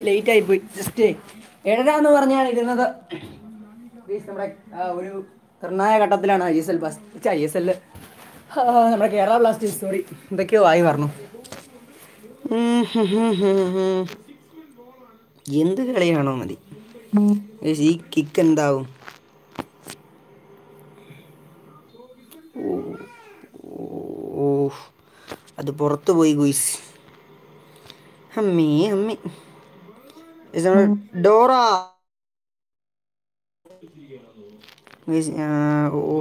Late ആയി പോയി just ഏഴര എന്ന് പറഞ്ഞാൽ ഇരുന്നത് നമ്മുടെ ഒരു നിർണായ ഘട്ടത്തിലാണ് ഐ എസ് എൽ ബസ് ഐ എസ് എൽ നമ്മുടെ കേരള ബ്ലാസ്റ്റേഴ്സ് സോറി എന്തൊക്കെയോ ആയി പറഞ്ഞു. എന്ത് കളിയാണോ മതി ഈ കിക്ക് എന്താവും ഓ അത് പുറത്തു പോയി ഗുയിസ് അമ്മേ അമ്മേ Guys, നമ്മുടെ ഡോറ ഓ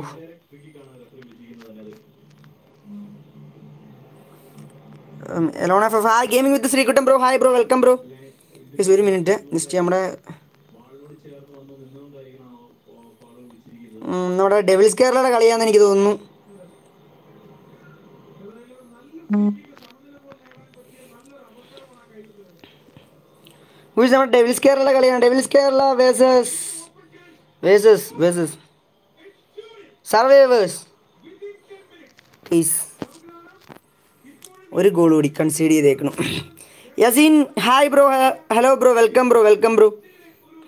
എലോണ F hi gaming with Sreekuttan bro hi bro welcome bro please ഒരു മിനിറ്റ് ജസ്റ്റ് നമ്മുടെ നമ്മുടെ ഡെവിൾസ് കേരളയുടെ കളിയാന്ന് എനിക്ക് തോന്നുന്നു. Guys, നമ്മുടെ ഡെവിൽസ് കേരള കളിയാണ്? Devils Kerala versus versus versus Survivors please ഒരു ഗോൾ കൂടി കൺസീഡ് ചെയ്തേക്കണം. Yaseen hi bro hello bro welcome bro welcome bro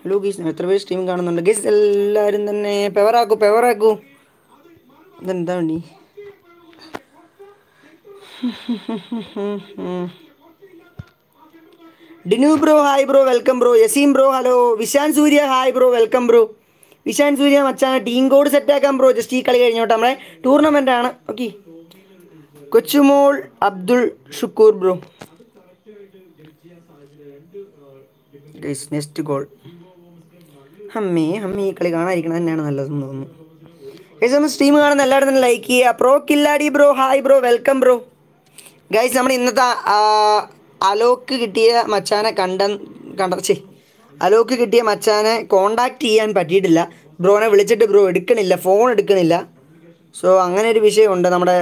hello guys എത്ര പേര് സ്ട്രീം കാണുന്നുണ്ട്? ഗീസ് എല്ലാവരും തന്നെ പെവറാക്കൂ പെവറാക്കൂ ഇതെന്താ വണ്ടി Dinu bro hi bro welcome bro. Yaseem bro hello. Vishan Surya hi bro welcome bro. Vishan Surya മച്ചാണ് team code set ആക്കാം bro. Just ഈ കളി കഴിഞ്ഞോട്ടെ നമ്മളെ ടൂർണമെന്റ് ആണ്. Okay. Kochumol Abdul Shukoor bro. Next goal അമ്മേ അമ്മേ ഈ കളി കാണാതിരിക്കണം തന്നെയാണ് നല്ലതെന്ന് തോന്നുന്നു. ഗൈസ് നമ്മൾ സ്ട്രീം കാണുന്ന എല്ലാവരും തന്നെ ലൈക്ക് ചെയ്യുക. Pro Killadi bro hi bro welcome bro. Guys നമ്മൾ ഇന്നത്തെ അലോക്ക് കിട്ടിയ മച്ചാനെ കണ്ട കണ്ട അലോക്ക് കിട്ടിയ മച്ചാനെ കോണ്ടാക്ട് ചെയ്യാൻ പറ്റിയിട്ടില്ല. ബ്രോനെ വിളിച്ചിട്ട് ബ്രോ എടുക്കണില്ല ഫോൺ എടുക്കണില്ല. സോ അങ്ങനെ ഒരു വിഷയമുണ്ട്. നമ്മുടെ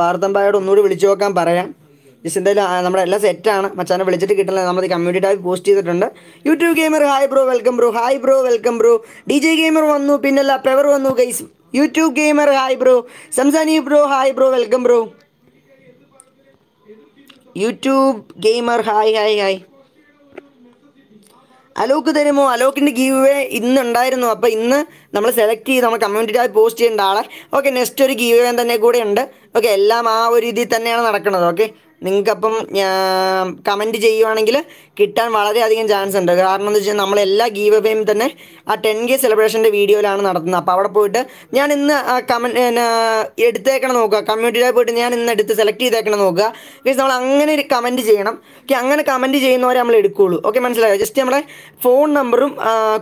പാർത്തമ്പായോട് ഒന്നുകൂടി വിളിച്ചു നോക്കാൻ പറയാം. ജസ്റ്റ് എന്തായാലും നമ്മുടെ എല്ലാം സെറ്റാണ് മച്ചാനെ വിളിച്ചിട്ട് കിട്ടില്ല നമ്മൾ കമ്മ്യൂണിറ്റി ടാബ് പോസ്റ്റ് ചെയ്തിട്ടുണ്ട്. YouTube gamer hi bro welcome bro hi bro welcome bro D J gamer വന്നു പിന്നല്ല പെവർ വന്നു guys YouTube gamer hi bro സംസാനി bro hi bro welcome bro YouTube gamer hi hi hi. Alok തരുമോ? അലോക്കിന്റെ give വേ ഇന്ന് ഉണ്ടായിരുന്നു. അപ്പോൾ ഇന്ന് നമ്മൾ സെലക്ട് ചെയ്ത് നമ്മൾ കമ്മ്യൂണിറ്റി ആയി പോസ്റ്റ് ചെയ്യേണ്ട ആളെ. ഓക്കെ നെക്സ്റ്റ് ഒരു ഗീവ് വേ തന്നെ കൂടെ ഉണ്ട്. ഓക്കെ എല്ലാം ആ ഒരു രീതിയിൽ തന്നെയാണ് നടക്കുന്നത്. ഓക്കെ നിങ്ങൾക്കപ്പം കമന്റ് ചെയ്യുവാണെങ്കിൽ കിട്ടാൻ വളരെയധികം ചാൻസ് ഉണ്ട്. കാരണം എന്ന് വെച്ചാൽ നമ്മൾ എല്ലാ ഗീവ് അവേയും തന്നെ ആ ടെൻ കെ സെലിബ്രേഷന്റെ വീഡിയോയിലാണ് നടത്തുന്നത്. അപ്പോൾ അവിടെ പോയിട്ട് ഞാൻ ഇന്ന് കമൻ എടുത്തേക്കണം നോക്കുക. കമ്മ്യൂണിറ്റിയിൽ പോയിട്ട് ഞാൻ ഇന്ന് എടുത്ത് സെലക്ട് ചെയ്തേക്കണം നോക്കുക. ബിക്കോസ് നമ്മൾ അങ്ങനെ ഒരു കമന്റ് ചെയ്യണം. ഓക്കെ അങ്ങനെ കമന്റ് ചെയ്യുന്നവരെ നമ്മൾ എടുക്കുകയുള്ളൂ ഓക്കെ മനസ്സിലായോ? ജസ്റ്റ് നമ്മുടെ ഫോൺ നമ്പറും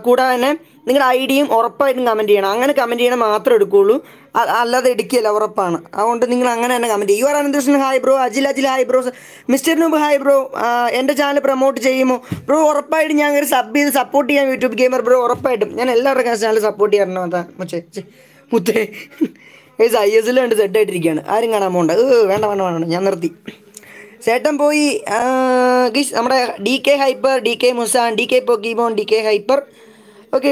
കൂടാതെ തന്നെ നിങ്ങളുടെ ഐ ഡിയും ഉറപ്പായിട്ടും കമന്റ് ചെയ്യണം. അങ്ങനെ കമന്റ് ചെയ്യണം മാത്രമേ എടുക്കുകയുള്ളൂ അല്ലാതെ എടുക്കുകയില്ല ഉറപ്പാണ്. അതുകൊണ്ട് നിങ്ങൾ അങ്ങനെ തന്നെ കമന്റ് ചെയ്യും. U R Ananthakrishnan hi bro Ajil Ajil hi bro mister noob hi bro എന്റെ ചാനൽ പ്രൊമോട്ട് ചെയ്യുമോ? ബ്രോ ഉറപ്പായിട്ടും ഞാൻ ഒരു സബ് ചെയ്ത് സപ്പോർട്ട് ചെയ്യാൻ യൂട്യൂബ് ഗെയിമർ ബ്രോ ഉറപ്പായിട്ടും. ഞാൻ എല്ലാവരുടെ ചാനൽ സപ്പോർട്ട് ചെയ്യാറുണ്ട്. അതാ മുച്ചേ മുത്തേ. ഏസ് ഐ എസ് എല്ലാം ഉണ്ട് സെറ്റ് ആയിട്ടിരിക്കുകയാണ്. ആരും കാണാൻ പോകണ്ട ഏ വേണ്ട വേണ്ട വേണ്ട ഞാൻ നിർത്തി. ചേട്ടൻ പോയി ഗിസ് നമ്മുടെ D K hyper D K Musan D K Pokemon D K hyper okay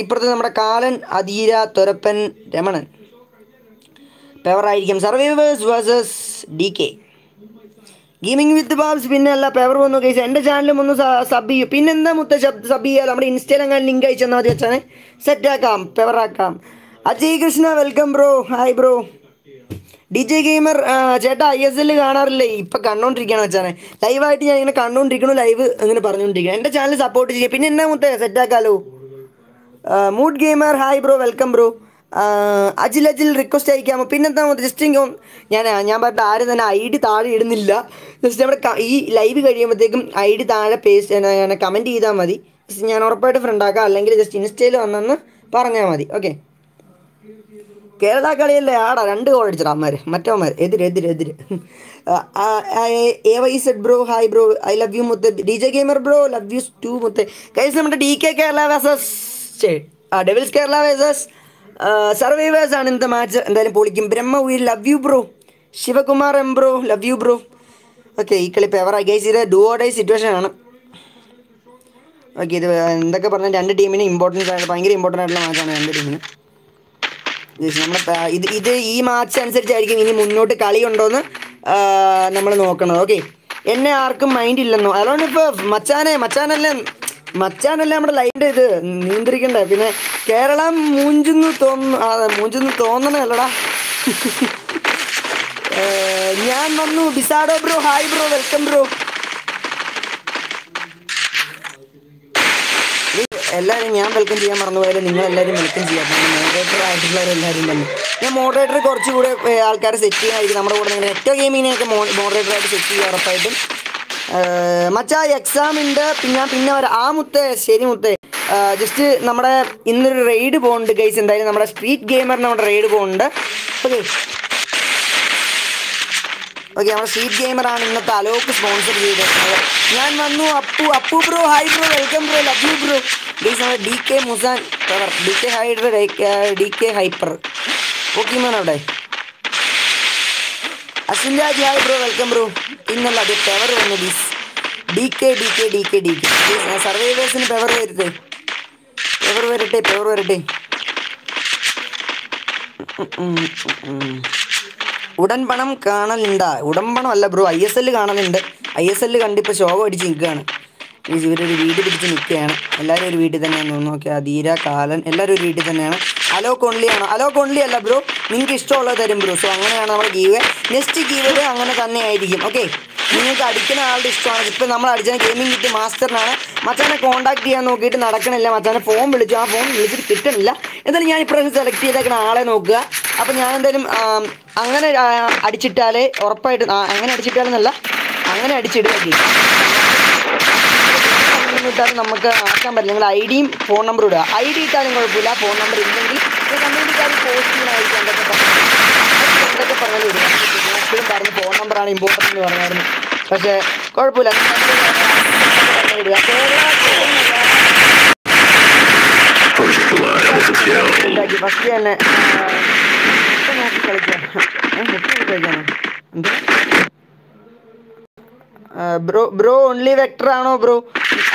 ഇപ്പുറത്ത് നമ്മുടെ കാലൻ അധീര തുരപ്പൻ Ramanan. പെവറായിരിക്കും Survivors versus D K gaming with Babs പിന്നെ അല്ല പേപ്പർ വന്നു. കഴിച്ചാൽ എന്റെ ചാനലും ഒന്ന് സബ് ചെയ്യും. പിന്നെന്താ മുത്ത സബ് ചെയ്യാം? നമ്മുടെ ഇൻസ്റ്റയിൽ അങ്ങനെ ലിങ്ക് അയച്ചു തന്നാൽ മതി വെച്ചാൽ സെറ്റാക്കാം പെവറാക്കാം Ajay Krishna welcome bro hi bro D J gamer ചേട്ടാ ഐ എസ് എല്ലിൽ കാണാറില്ലേ? ഇപ്പം കണ്ടുകൊണ്ടിരിക്കുകയാണ് വെച്ചാൽ ലൈവായിട്ട് ഞാൻ ഇങ്ങനെ കണ്ടുകൊണ്ടിരിക്കണു ലൈവ് ഇങ്ങനെ പറഞ്ഞുകൊണ്ടിരിക്കുകയാണ് എന്റെ ചാനൽ സപ്പോർട്ട് ചെയ്യുക പിന്നെ എന്നാ മുത്തേ? സെറ്റാക്കാലോ mood gamer hi bro welcome bro Ajil Ajil request അയക്കാമോ? പിന്നെന്താ ജസ്റ്റ് ഞാൻ ഞാൻ പറഞ്ഞ ആരും തന്നെ ഐ ഡി താഴെ ഇടുന്നില്ല. ജസ്റ്റ് നമ്മുടെ ഈ ലൈവ് കഴിയുമ്പോഴത്തേക്കും ഐ ഡി താഴെ പേസ്റ്റ് കമന്റ് ചെയ്താൽ മതി. ജസ്റ്റ് ഞാൻ ഉറപ്പായിട്ട് ഫ്രണ്ട് ആക്കാം. അല്ലെങ്കിൽ ജസ്റ്റ് ഇൻസ്റ്റയിൽ വന്നെന്ന് പറഞ്ഞാൽ മതി. ഓക്കെ കേരള കളിയല്ലേ? ആടാ രണ്ട് ഗോൾ അടിച്ചടാ അമ്മമാർ മറ്റവന്മാർ എതിര് എതിര് എതിര്. A Y Z bro hi bro I love you മുത്ത്. D J gamer bro love you too മുത്ത്. കൈസ് നമ്മുടെ D K Kerala versus Devils Kerala versus Survivors ആണ് ഇന്നത്തെ മാച്ച്. എന്തായാലും പൊളിക്കും. Brahma V love you bro Shivakumar M bro love you bro okay ഈ കളി പെവർ ഗൈസ് ഇത് ഡു സിറ്റുവേഷൻ ആണ്. ഓക്കെ ഇത് എന്തൊക്കെ പറഞ്ഞാൽ രണ്ട് ടീമിന് ഇമ്പോർട്ടൻസ് ആയിട്ട് ഭയങ്കര ഇമ്പോർട്ടന്റ് ആയിട്ടുള്ള മാച്ചാണ് രണ്ട് ടീമിന് നമ്മൾ ഇത് ഇത് ഈ മാച്ച് അനുസരിച്ചായിരിക്കും ഇനി മുന്നോട്ട് കളി ഉണ്ടോയെന്ന് നമ്മൾ നോക്കണം ഓക്കെ എന്നെ ആർക്കും മൈൻഡ് ഇല്ലെന്നോ? അതുകൊണ്ട് ഇപ്പോൾ മച്ചാനെ മച്ചാനല്ലേ? മച്ചാനല്ലേ നമ്മുടെ ലൈന്റെ ഇത്? നിയന്ത്രിക്കണ്ടേ? പിന്നെ കേരളം മൂഞ്ചെന്ന് തോന്നുന്നു ആ മൂഞ്ചെന്ന് തോന്നണല്ലടാ ഞാൻ വന്നു. ബിസാഡോ bro hi bro welcome bro. എല്ലാവരും ഞാൻ വെൽക്കം ചെയ്യാൻ മറന്നുപോയാലും നിങ്ങൾ എല്ലാവരും വെൽക്കം ചെയ്യാം. മോഡറേറ്റർ ആയിട്ടുള്ളവർ എല്ലാവരും തന്നെ. ഞാൻ മോഡറേറ്റർ കുറച്ചുകൂടെ ആൾക്കാരെ സെറ്റ് ചെയ്യാനായിരിക്കും. നമ്മുടെ കൂടെ നിങ്ങൾ ഏറ്റവും മോഡറേറ്റർ ആയിട്ട് സെറ്റ് ചെയ്യുക ഉറപ്പായിട്ടും. മച്ചാ എക്സാം ഉണ്ട്. പിന്നെ പിന്നെ വരാം. ആ മുത്തേ ശരി മുത്തേ. ജസ്റ്റ് നമ്മുടെ ഇന്നൊരു റെയ്ഡ് പോകുന്നുണ്ട് ഗൈസ് എന്തായാലും നമ്മുടെ സ്ട്രീറ്റ് ഗെയിമറിന് നമ്മുടെ റെയ്ഡ് പോകുന്നുണ്ട് ഓക്കെ ഓക്കെ നമ്മുടെ സ്ട്രീറ്റ് ഗെയിമറാണ് ഇന്നത്തെ അലോക്ക് സ്പോൺസർ ചെയ്തത് ഞാൻ വന്നു. Appu Appu bro hi bro welcome bro love you bro guys നമ്മുടെ D K Musan D K hyper D K hyper okay man അവിടെ. Ashwin Raj hi bro welcome bro ഇന്നുള്ള അത് പെവർ വന്നു ഡീസ് D K D K D K D K സർവൈവേഴ്സിന് പെവർ വരട്ടെ. പെവർ വരട്ടെ പെവർ വരട്ടെ. ഉടൻ പണം കാണലുണ്ടാ. ഉടൻ പണം അല്ല ബ്രോ ഐ എസ് എല്ല് കാണലുണ്ട്. ഐ എസ് എല്ല് കണ്ടിപ്പോൾ ശോകം അടിച്ച് നിൽക്കുകയാണ് ഇവരൊരു വീട് പിടിച്ച് നിൽക്കുകയാണ്. എല്ലാവരും ഒരു വീട്ടിൽ തന്നെയാണ് ഓക്കെ അധീര കാലൻ എല്ലാവരും ഒരു വീട്ടിൽ തന്നെയാണ്. അലോ ഓൺലി ആണോ അലോക്ക് ഓൺലി അല്ല ബ്രോ നിങ്ങൾക്ക് ഇഷ്ടമുള്ളത് തരും ബ്രോ സോ അങ്ങനെയാണ് നമ്മുടെ ഗീവ്. നെക്സ്റ്റ് ഗീവ് അങ്ങനെ തന്നെ ആയിരിക്കും ഓക്കെ നിങ്ങൾക്ക് അടിക്കുന്ന ആളുടെ ഇഷ്ടമാണ്. ഇപ്പം നമ്മൾ അടിച്ചാൽ ഗെയിമിംഗ് കിറ്റ് മാസ്റ്ററിനാണ് മച്ചാനെ കോൺടാക്ട് ചെയ്യാൻ നോക്കിയിട്ട് നടക്കണില്ല. മച്ചാനെ ഫോൺ വിളിച്ചു. ആ ഫോൺ വിളിച്ചിട്ട് കിട്ടണില്ല. എന്തായാലും ഞാൻ ഇപ്രാവശ്യം സെലക്ട് ചെയ്തേക്കുന്ന ആളെ നോക്കുക. അപ്പം ഞാൻ എന്തായാലും അങ്ങനെ അടിച്ചിട്ടാലേ ഉറപ്പായിട്ട് അങ്ങനെ അടിച്ചിട്ടാലെന്നല്ല അങ്ങനെ അടിച്ചിടുക ഇട്ടാലും നമുക്ക് ആക്കാൻ പറ്റില്ല. നിങ്ങൾ ഐ ഡിയും ഫോൺ നമ്പറും ഇടുക. ഐ ഡി ഇട്ടാലും കുഴപ്പമില്ല ഫോൺ നമ്പർ ഇല്ലെങ്കിൽ കമ്മ്യൂണിക്കാർ പോസ്റ്റ് ചെയ്യാനായിരിക്കും എന്തൊക്കെ പറഞ്ഞു. എന്തൊക്കെ പറഞ്ഞു എപ്പോഴും പറഞ്ഞു ഫോൺ നമ്പറാണ് ഇമ്പോർട്ടന്റ് എന്ന് പറഞ്ഞായിരുന്നു. പക്ഷേ കുഴപ്പമില്ല. ഫസ്റ്റ് തന്നെ നോക്കി കളിക്കാം. എന്താ ബ്രോ ബ്രോ ഓൺലി വെക്ടർ ആണോ ബ്രോ?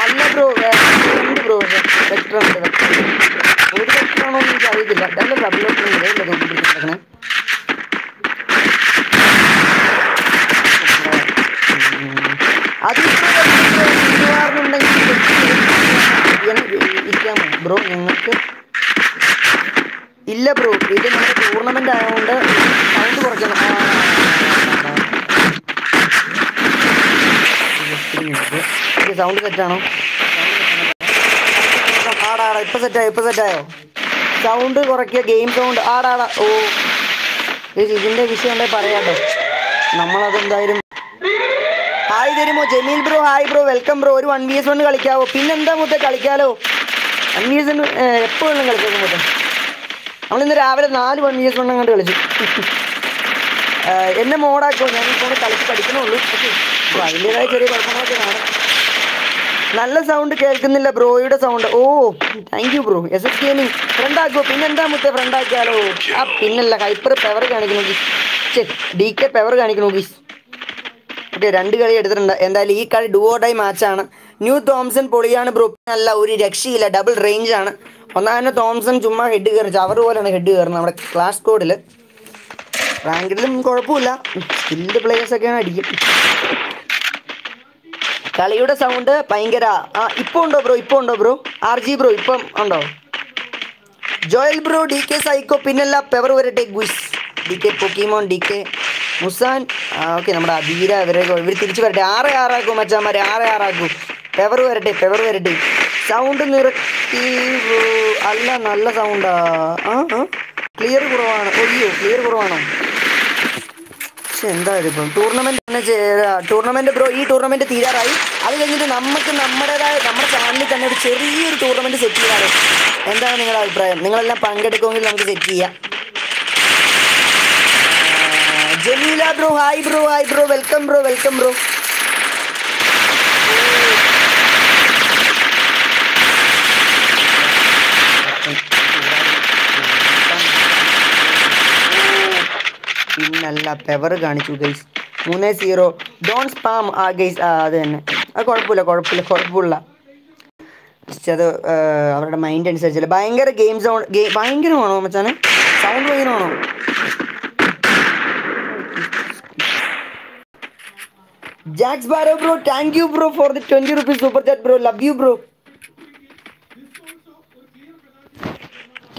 അല്ല ബ്രോ ബ്രോ വെക്ടർ ഉണ്ട് വെക്ടർ ഒരു വെക്ടർ ആണോ എന്ന് എനിക്ക് അറിയത്തില്ല. അല്ല ഡബിൾ വെക്ടർ ഉണ്ട് ഇരിക്കാമോ ബ്രോ ഞങ്ങൾക്ക് ഇല്ല ബ്രോ. ഇത് നമ്മുടെ ടൂർണമെന്റ് ആയതുകൊണ്ട് സൗണ്ട് കുറയ്ക്കണം. ആ, സൗണ്ട് സെറ്റാണോ ആടാടാ ഇപ്പൊ സെറ്റായോ ഇപ്പൊ സെറ്റായോ സൗണ്ട് കുറയ്ക്കുക ഗെയിം സൗണ്ട് ആടാടാ ഓ. ഇത് ഇതിന്റെ വിഷയം ഉണ്ടെങ്കിൽ പറയാട്ടോ നമ്മളതെന്തായാലും ഹായ് തരുമോ Jameel bro hi bro welcome bro ഒരു വൺ വി എസ് വണ് കളിക്കാവോ? പിന്നെന്താ മുത്ത കളിക്കാലോ? വൺ വി എസ് എപ്പോൾ വേണം കളിക്കാം മുത്ത? നമ്മളിന്ന് രാവിലെ നാല് വൺ വി എസ് വണ്ണം കണ്ട് കളിച്ചു എന്നെ മോഡാക്കോ ഞാൻ ഇപ്പോൾ കളിച്ച് പഠിക്കണുള്ളൂ ഓക്കെ അതിന്റെതായ ചെറിയ കുഴപ്പങ്ങളൊക്കെ കാണും നല്ല സൗണ്ട് കേൾക്കുന്നില്ല ബ്രോയുടെ sound oh thank you bro S S gaming friend ആക്കുമോ പിന്നെന്താ മുത്തെ ഫ്രണ്ട് ആക്കിയാലോ? ആ പിന്നല്ല ഹൈപ്പർ പെവർ കാണിക്കണോ ഗീസ് ചെ ഡി കെ പെവർ കാണിക്കണോ ഗീസ് ഓക്കെ രണ്ട് കളി എടുത്തിട്ടുണ്ട്. എന്തായാലും ഈ കളി ഡുവോ ഡൈ മാച്ചാണ് ന്യൂ തോംസൺ പൊളിയാണ് ബ്രോ അല്ല ഒരു രക്ഷയില്ല ഡബിൾ റേഞ്ച് ആണ്. ഒന്നാം തന്നെ തോംസൺ ചുമ്മാ ഹെഡ് കയറി ചവർ പോലെയാണ് ഹെഡ് കയറുന്നത് നമ്മുടെ ക്ലാസ് കോഡിൽ റാങ്കിലും കുഴപ്പമില്ല. സ്കിൽഡ് പ്ലേയേഴ്സൊക്കെയാണ് അടിക്കും. കളിയുടെ സൗണ്ട് ഭയങ്കര ആ ഇപ്പോൾ ഉണ്ടോ ബ്രോ ഇപ്പോൾ ഉണ്ടോ ബ്രോ ആർ ജി ബ്രോ ഇപ്പം ഉണ്ടോ? Joel bro D K psycho പിന്നല്ല പെവർ വരട്ടെ guys. D K Pokemon D K Musan. Okay നമ്മുടെ അധീര ഇവരൊക്കെ ഇവർ തിരിച്ചു വരട്ടെ. ആറ് ആറാക്കും മച്ചാമാരെ ആറ് ആറാക്കൂ പെവർ വരട്ടെ പെവർ വരട്ടെ. സൗണ്ട് നിറക്കി. അല്ല നല്ല സൗണ്ടാ ആ. ക്ലിയർ കുറവാണ്. ഒയ്യോ ക്ലിയർ കുറവാണോ? പക്ഷെ എന്തായാലും ടൂർണമെന്റ് ടൂർണമെന്റ് ബ്രോ ഈ ടൂർണമെന്റ് തീരാറായി. അത് കഴിഞ്ഞിട്ട് നമുക്ക് നമ്മുടേതായ നമ്മുടെ ചാനലിൽ തന്നെ ഒരു ചെറിയൊരു ടൂർണമെന്റ് സെറ്റ് ചെയ്യാറ്. എന്താണ് നിങ്ങളുടെ അഭിപ്രായം? നിങ്ങളെല്ലാം പങ്കെടുക്കുമെങ്കിൽ നമുക്ക് സെറ്റ് ചെയ്യാം. Jameela bro hi bro hi bro welcome bro welcome bro പിന്നല്ല പെവർ കാണിച്ചു ഗൈസ് മൂന്ന് സീറോ ഡോൺ സ്പാം ആ ഗൈസ് ആ അത് തന്നെ. അത് കുഴപ്പമില്ല കുഴപ്പമില്ല കുഴപ്പമില്ല. ജസ്റ്റ് അത് അവരുടെ മൈൻഡ് അനുസരിച്ചല്ല. ഭയങ്കര ഗെയിം സൗണ്ട് ഗെയിം ഭയങ്കരമാണോ മച്ചാനെ? Sound ഭയങ്കരമാണോ Jack Sparrow bro thank you bro for the twenty rupees super chat bro love you bro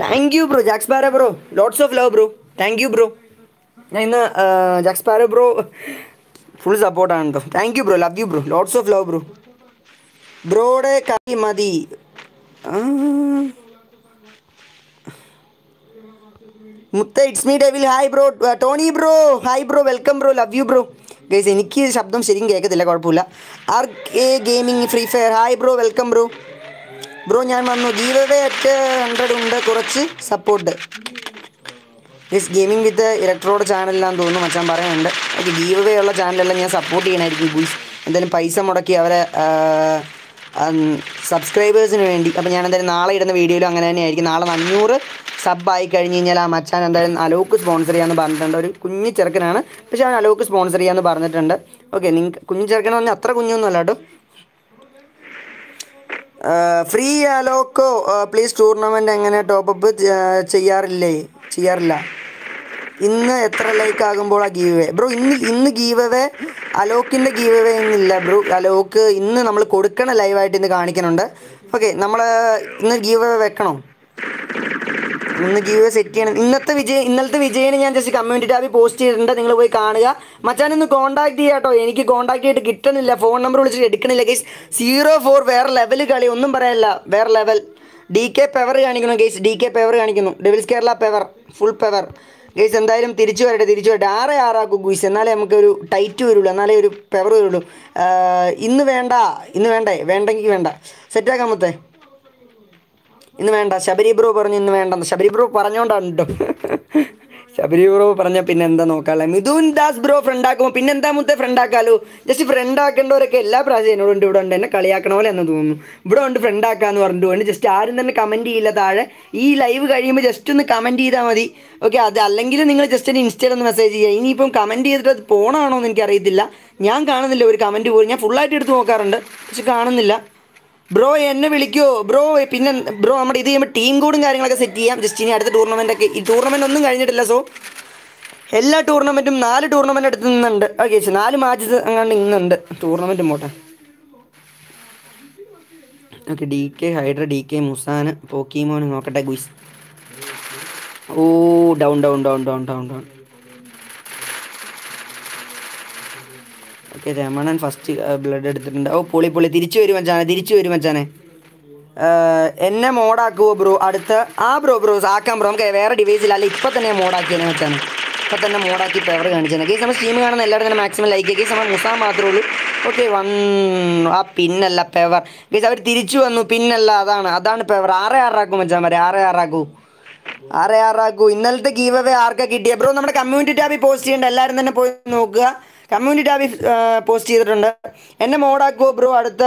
thank you bro Jack Sparrow bro lots of love bro thank you bro ഞാൻ ഇന്ന് Jack Paro bro full സപ്പോർട്ടാണ് കേട്ടോ thank you bro love you bro lots of love bro ബ്രോയുടെ കൈ മതി. മുത്ത it's me devil hi bro Tony bro hi bro welcome bro love you bro guys എനിക്ക് ശബ്ദം ശരിക്കും കേൾക്കത്തില്ല കുഴപ്പമില്ല. R A gaming free fire hi bro welcome bro bro ഞാൻ വന്നു. ഗീവ് അവേ അറ്റ് ഹൺഡ്രഡ് ഉണ്ട് കുറച്ച് support yes gaming with electrode ചാനലിലാന്ന് തോന്നുന്നു മച്ചാൻ പറയുന്നുണ്ട്. എനിക്ക് ഗീവ് അവേ ഉള്ള ചാനലെല്ലാം ഞാൻ സപ്പോർട്ട് ചെയ്യണമായിരിക്കും ഗുയ്സ്. എന്തായാലും പൈസ മുടക്കി അവരെ സബ്സ്ക്രൈബേഴ്സിന് വേണ്ടി. അപ്പോൾ ഞാൻ എന്തായാലും നാളെ ഇടുന്ന വീഡിയോയിലും അങ്ങനെ തന്നെ ആയിരിക്കും നാളെ അഞ്ഞൂറ് സബ് ആയി കഴിഞ്ഞ് കഴിഞ്ഞാൽ ആ മച്ചാൻ എന്തായാലും അലോക്ക് സ്പോൺസർ ചെയ്യാമെന്ന് പറഞ്ഞിട്ടുണ്ട്. ഒരു കുഞ്ഞു ചെറുക്കനാണ്. പക്ഷേ അവൻ അലോക്ക് സ്പോൺസർ ചെയ്യാമെന്ന് പറഞ്ഞിട്ടുണ്ട്. ഓക്കെ നിങ്ങൾക്ക് കുഞ്ഞു ചെറുക്കനെന്ന് പറഞ്ഞാൽ അത്ര കുഞ്ഞൊന്നും അല്ല കേട്ടോ. ഫ്രീ അലോക്കോ പ്ലീസ് ടൂർണമെന്റ് എങ്ങനെ ടോപ്പപ്പ് ചെയ്യാറില്ലേ? ചെയ്യാറില്ല. ഇന്ന് എത്ര ലൈക്ക് ആകുമ്പോൾ ആ ഗീവ് വേ ബ്രോ ഇന്ന് ഇന്ന് ഗീവ് അവേ അലോക്കിന്റെ ഗീവ് അവേ ഇന്നില്ല ബ്രോ അലോക്ക് ഇന്ന് നമ്മൾ കൊടുക്കണ ലൈവായിട്ട് ഇന്ന് കാണിക്കുന്നുണ്ട്. ഓക്കെ നമ്മൾ ഇന്ന് ഗീവ് അവേ വെക്കണോ? ഇന്ന് ഗീവ് സെറ്റ് ചെയ്യണം. ഇന്നത്തെ വിജയ ഇന്നലത്തെ വിജയനെ ഞാൻ ജസ്റ്റ് കമ്മ്യൂണിറ്റി ടാബിൽ പോസ്റ്റ് ചെയ്തിട്ടുണ്ട്. നിങ്ങൾ പോയി കാണുക. മച്ചാൻ ഒന്ന് കോൺടാക്ട് ചെയ്യാട്ടോ എനിക്ക് കോൺടാക്ട് ചെയ്തിട്ട് കിട്ടണില്ല ഫോൺ നമ്പർ വിളിച്ചിട്ട് എടുക്കണില്ല. ഗൈസ് സീറോ ഫോർ വേറെ ലെവൽ കളി ഒന്നും പറയാനില്ല. വേറെ ലെവൽ ഡി കെ പെവർ കാണിക്കുന്നു ഗൈസ് ഡി കെ പെവർ കാണിക്കുന്നു. Devils Kerala power full power guys എന്തായാലും തിരിച്ചു വരട്ടെ തിരിച്ചു വരട്ടെ. ആറ് ആറാക്കും ഗുയ്സ് എന്നാലേ നമുക്കൊരു ടൈറ്റ് വരുള്ളൂ എന്നാലേ ഒരു പെവർ വരുള്ളൂ. ഇന്ന് വേണ്ട ഇന്ന് വേണ്ടേ? വേണ്ടെങ്കിൽ വേണ്ട. സെറ്റാക്കാൻ മൊത്തേ. ഇന്ന് വേണ്ട. ശബരി ബ്രോ പറഞ്ഞു ഇന്ന് വേണ്ടെന്ന്. ശബരി ബ്രോ പറഞ്ഞോണ്ടാണ് കേട്ടോ ശബരി ബ്രോ പറഞ്ഞ പിന്നെ എന്താ നോക്കാല്ലേ? മിഥുൻ ദാസ് ബ്രോ ഫ്രണ്ട് ആക്കുമോ പിന്നെ എന്താ മുത്തേ ഫ്രണ്ട് ആക്കാലോ? ജസ്റ്റ് ഫ്രണ്ട് ആക്കേണ്ടവരൊക്കെ എല്ലാ പ്രാവശ്യം എന്നോട് ഉണ്ട് ഇവിടെ ഉണ്ട്. എന്നെ കളിയാക്കണ പോലെ എന്ന് തോന്നുന്നു. ഇവിടെ ഉണ്ട് ഫ്രണ്ട് ആക്കാന്ന് പറഞ്ഞിട്ടുണ്ട് ജസ്റ്റ് ആരും തന്നെ കമന്റ് ചെയ്യില്ല താഴെ. ഈ ലൈവ് കഴിയുമ്പോൾ ജസ്റ്റ് ഒന്ന് കമന്റ് ചെയ്താൽ മതി. ഓക്കെ അത് അല്ലെങ്കിൽ നിങ്ങൾ ജസ്റ്റ് ഒന്ന് ഇൻസ്റ്റയിൽ ഒന്ന് മെസ്സേജ് ചെയ്യുക. ഇനിയിപ്പം കമന്റ് ചെയ്തിട്ട് അത് പോണാണോ എന്ന് എനിക്കറിയത്തില്ല. ഞാൻ കാണുന്നില്ല ഒരു കമന്റ് പോലും. ഞാൻ ഫുള്ളായിട്ട് എടുത്ത് നോക്കാറുണ്ട്. പക്ഷെ കാണുന്നില്ല. ബ്രോ എന്നെ വിളിക്കോ. ബ്രോ പിന്നെ ബ്രോ നമ്മുടെ ഇത് ചെയ്യുമ്പോൾ ടീം കോഡും കാര്യങ്ങളൊക്കെ സെറ്റ് ചെയ്യാം. ജസ്റ്റ് ഇനി അടുത്ത ടൂർണമെന്റ് ഒക്കെ. ഈ ടൂർണമെന്റ് ഒന്നും കഴിഞ്ഞിട്ടില്ല സോ എല്ലാ ടൂർണമെന്റും നാല് ടൂർണമെന്റ് അടുത്ത് നിന്നുണ്ട്. ഓക്കെ നാല് മാച്ചസ് അങ്ങാണ്ട് ഇന്നുണ്ട്. ടൂർണമെന്റും പോട്ടെ okay D K hydra D K മുസാന് Pokemon നോക്കട്ടെ guys oh down down down down down down okay Ramanan first blood എടുത്തിട്ടുണ്ട്. ഓ പൊളി പൊളി തിരിച്ചു വരും മച്ചാനെ തിരിച്ചു വരും മച്ചാനെ. എന്നെ മോഡാക്കുവോ ബ്രോ അടുത്ത ആ ബ്രോ ബ്രോ ആക്കാം ബ്രോ നമുക്ക് വേറെ ഡിവൈസിൽ അല്ല ഇപ്പം തന്നെ മോഡാക്കിയെന്ന് മച്ചാനെ. ഇപ്പം തന്നെ മോഡാക്കി പേവർ കാണിച്ചാൽ കേസ് നമ്മൾ സ്ട്രീം കാണുന്ന എല്ലാവരും തന്നെ മാക്സിമം ലൈക്ക് കേസ് നമ്മൾ മുസാ മാത്രമേ ഉള്ളൂ. ഓക്കെ വൺ ആ പിന്നല്ല പേവർ കേസ് അവർ തിരിച്ചു വന്നു. പിന്നല്ല അതാണ്. അതാണ് പേവർ ആറേ ആറാക്കും മച്ചാൻ വരെ ആറേ ആറാക്കൂ? ആറേ ആറാക്കൂ? ഇന്നലത്തെ ഗീവ് അവേ ആർക്കാ കിട്ടിയ? ബ്രോ നമ്മുടെ കമ്മ്യൂണിറ്റി ടാബിൽ പോസ്റ്റ് ചെയ്യേണ്ട. എല്ലാവരും തന്നെ പോയി നോക്കുക. കമ്മ്യൂണിറ്റി ടാബിൽ പോസ്റ്റ് ചെയ്തിട്ടുണ്ട്. എന്നെ മോഡാക്കുമോ ബ്രോ അടുത്ത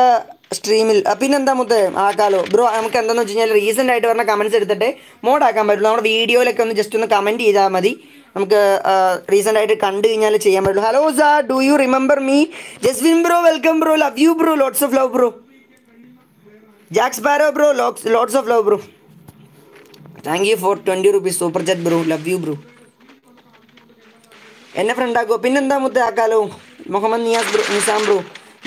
സ്ട്രീമിൽ. പിന്നെന്താ മുത്തേ ആക്കാലോ? ബ്രോ നമുക്ക് എന്താണെന്ന് വെച്ച് കഴിഞ്ഞാൽ റീസെന്റ് ആയിട്ട് പറഞ്ഞ കമന്റ്സ് എടുത്തിട്ട് മോഡാക്കാൻ പറ്റുള്ളൂ. നമ്മുടെ വീഡിയോയിലൊക്കെ ഒന്ന് ജസ്റ്റ് ഒന്ന് കമന്റ് ചെയ്താൽ മതി. നമുക്ക് റീസെന്റ് ആയിട്ട് കണ്ടു കഴിഞ്ഞാൽ ചെയ്യാൻ പറ്റുള്ളൂ. Hello sir do you remember me Jaswin bro welcome bro love you bro lots of love bro Jack Sparrow bro lots of love bro thank you for twenty rupees super chat bro love you bro എന്നെ friend പിന്നെ പിന്നെന്താ മുത്തേ ആക്കാലോ Muhammad Niyas bro Nizam bro?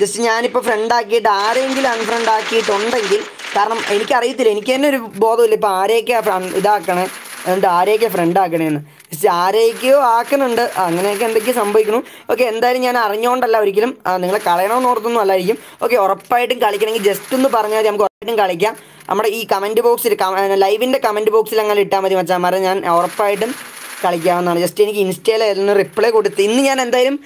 Just ഞാനിപ്പോൾ friend ആക്കിയിട്ട് ആരെങ്കിലും unfriend ആക്കിയിട്ടുണ്ടെങ്കിൽ കാരണം എനിക്കറിയത്തില്ല എനിക്ക് തന്നെ ഒരു ബോധമില്ല ഇപ്പോൾ ആരെയൊക്കെയാണ് ഫ്രണ്ട് ഇതാക്കണേ എന്നിട്ട് ആരെയൊക്കെ ഫ്രണ്ട് ആക്കണേന്ന്. ജസ്റ്റ് ആരെയൊക്കെയോ ആക്കുന്നുണ്ട് അങ്ങനെയൊക്കെ എന്തൊക്കെയോ സംഭവിക്കുന്നു. ഓക്കെ എന്തായാലും ഞാൻ അറിഞ്ഞുകൊണ്ടല്ല ഒരിക്കലും നിങ്ങളെ കളയണമെന്ന് ഓർത്തൊന്നും അല്ലായിരിക്കും. ഓക്കെ ഉറപ്പായിട്ടും കളിക്കണമെങ്കിൽ ജസ്റ്റ് ഒന്ന് പറഞ്ഞാൽ മതി നമുക്ക് ഉറപ്പായിട്ടും കളിക്കാം. നമ്മുടെ ഈ കമന്റ് ബോക്സിൽ ലൈവിന്റെ കമന്റ് ബോക്സിൽ അങ്ങനെ ഇട്ടാൽ മതി മച്ചാമാരെ ഞാൻ ഉറപ്പായിട്ടും കളിക്കാവുന്നതാണ്. ജസ്റ്റ് എനിക്ക് ഇൻസ്റ്റയിൽ ഒന്ന് റിപ്ലൈ കൊടുത്ത് ഇന്ന് ഞാൻ എന്തായാലും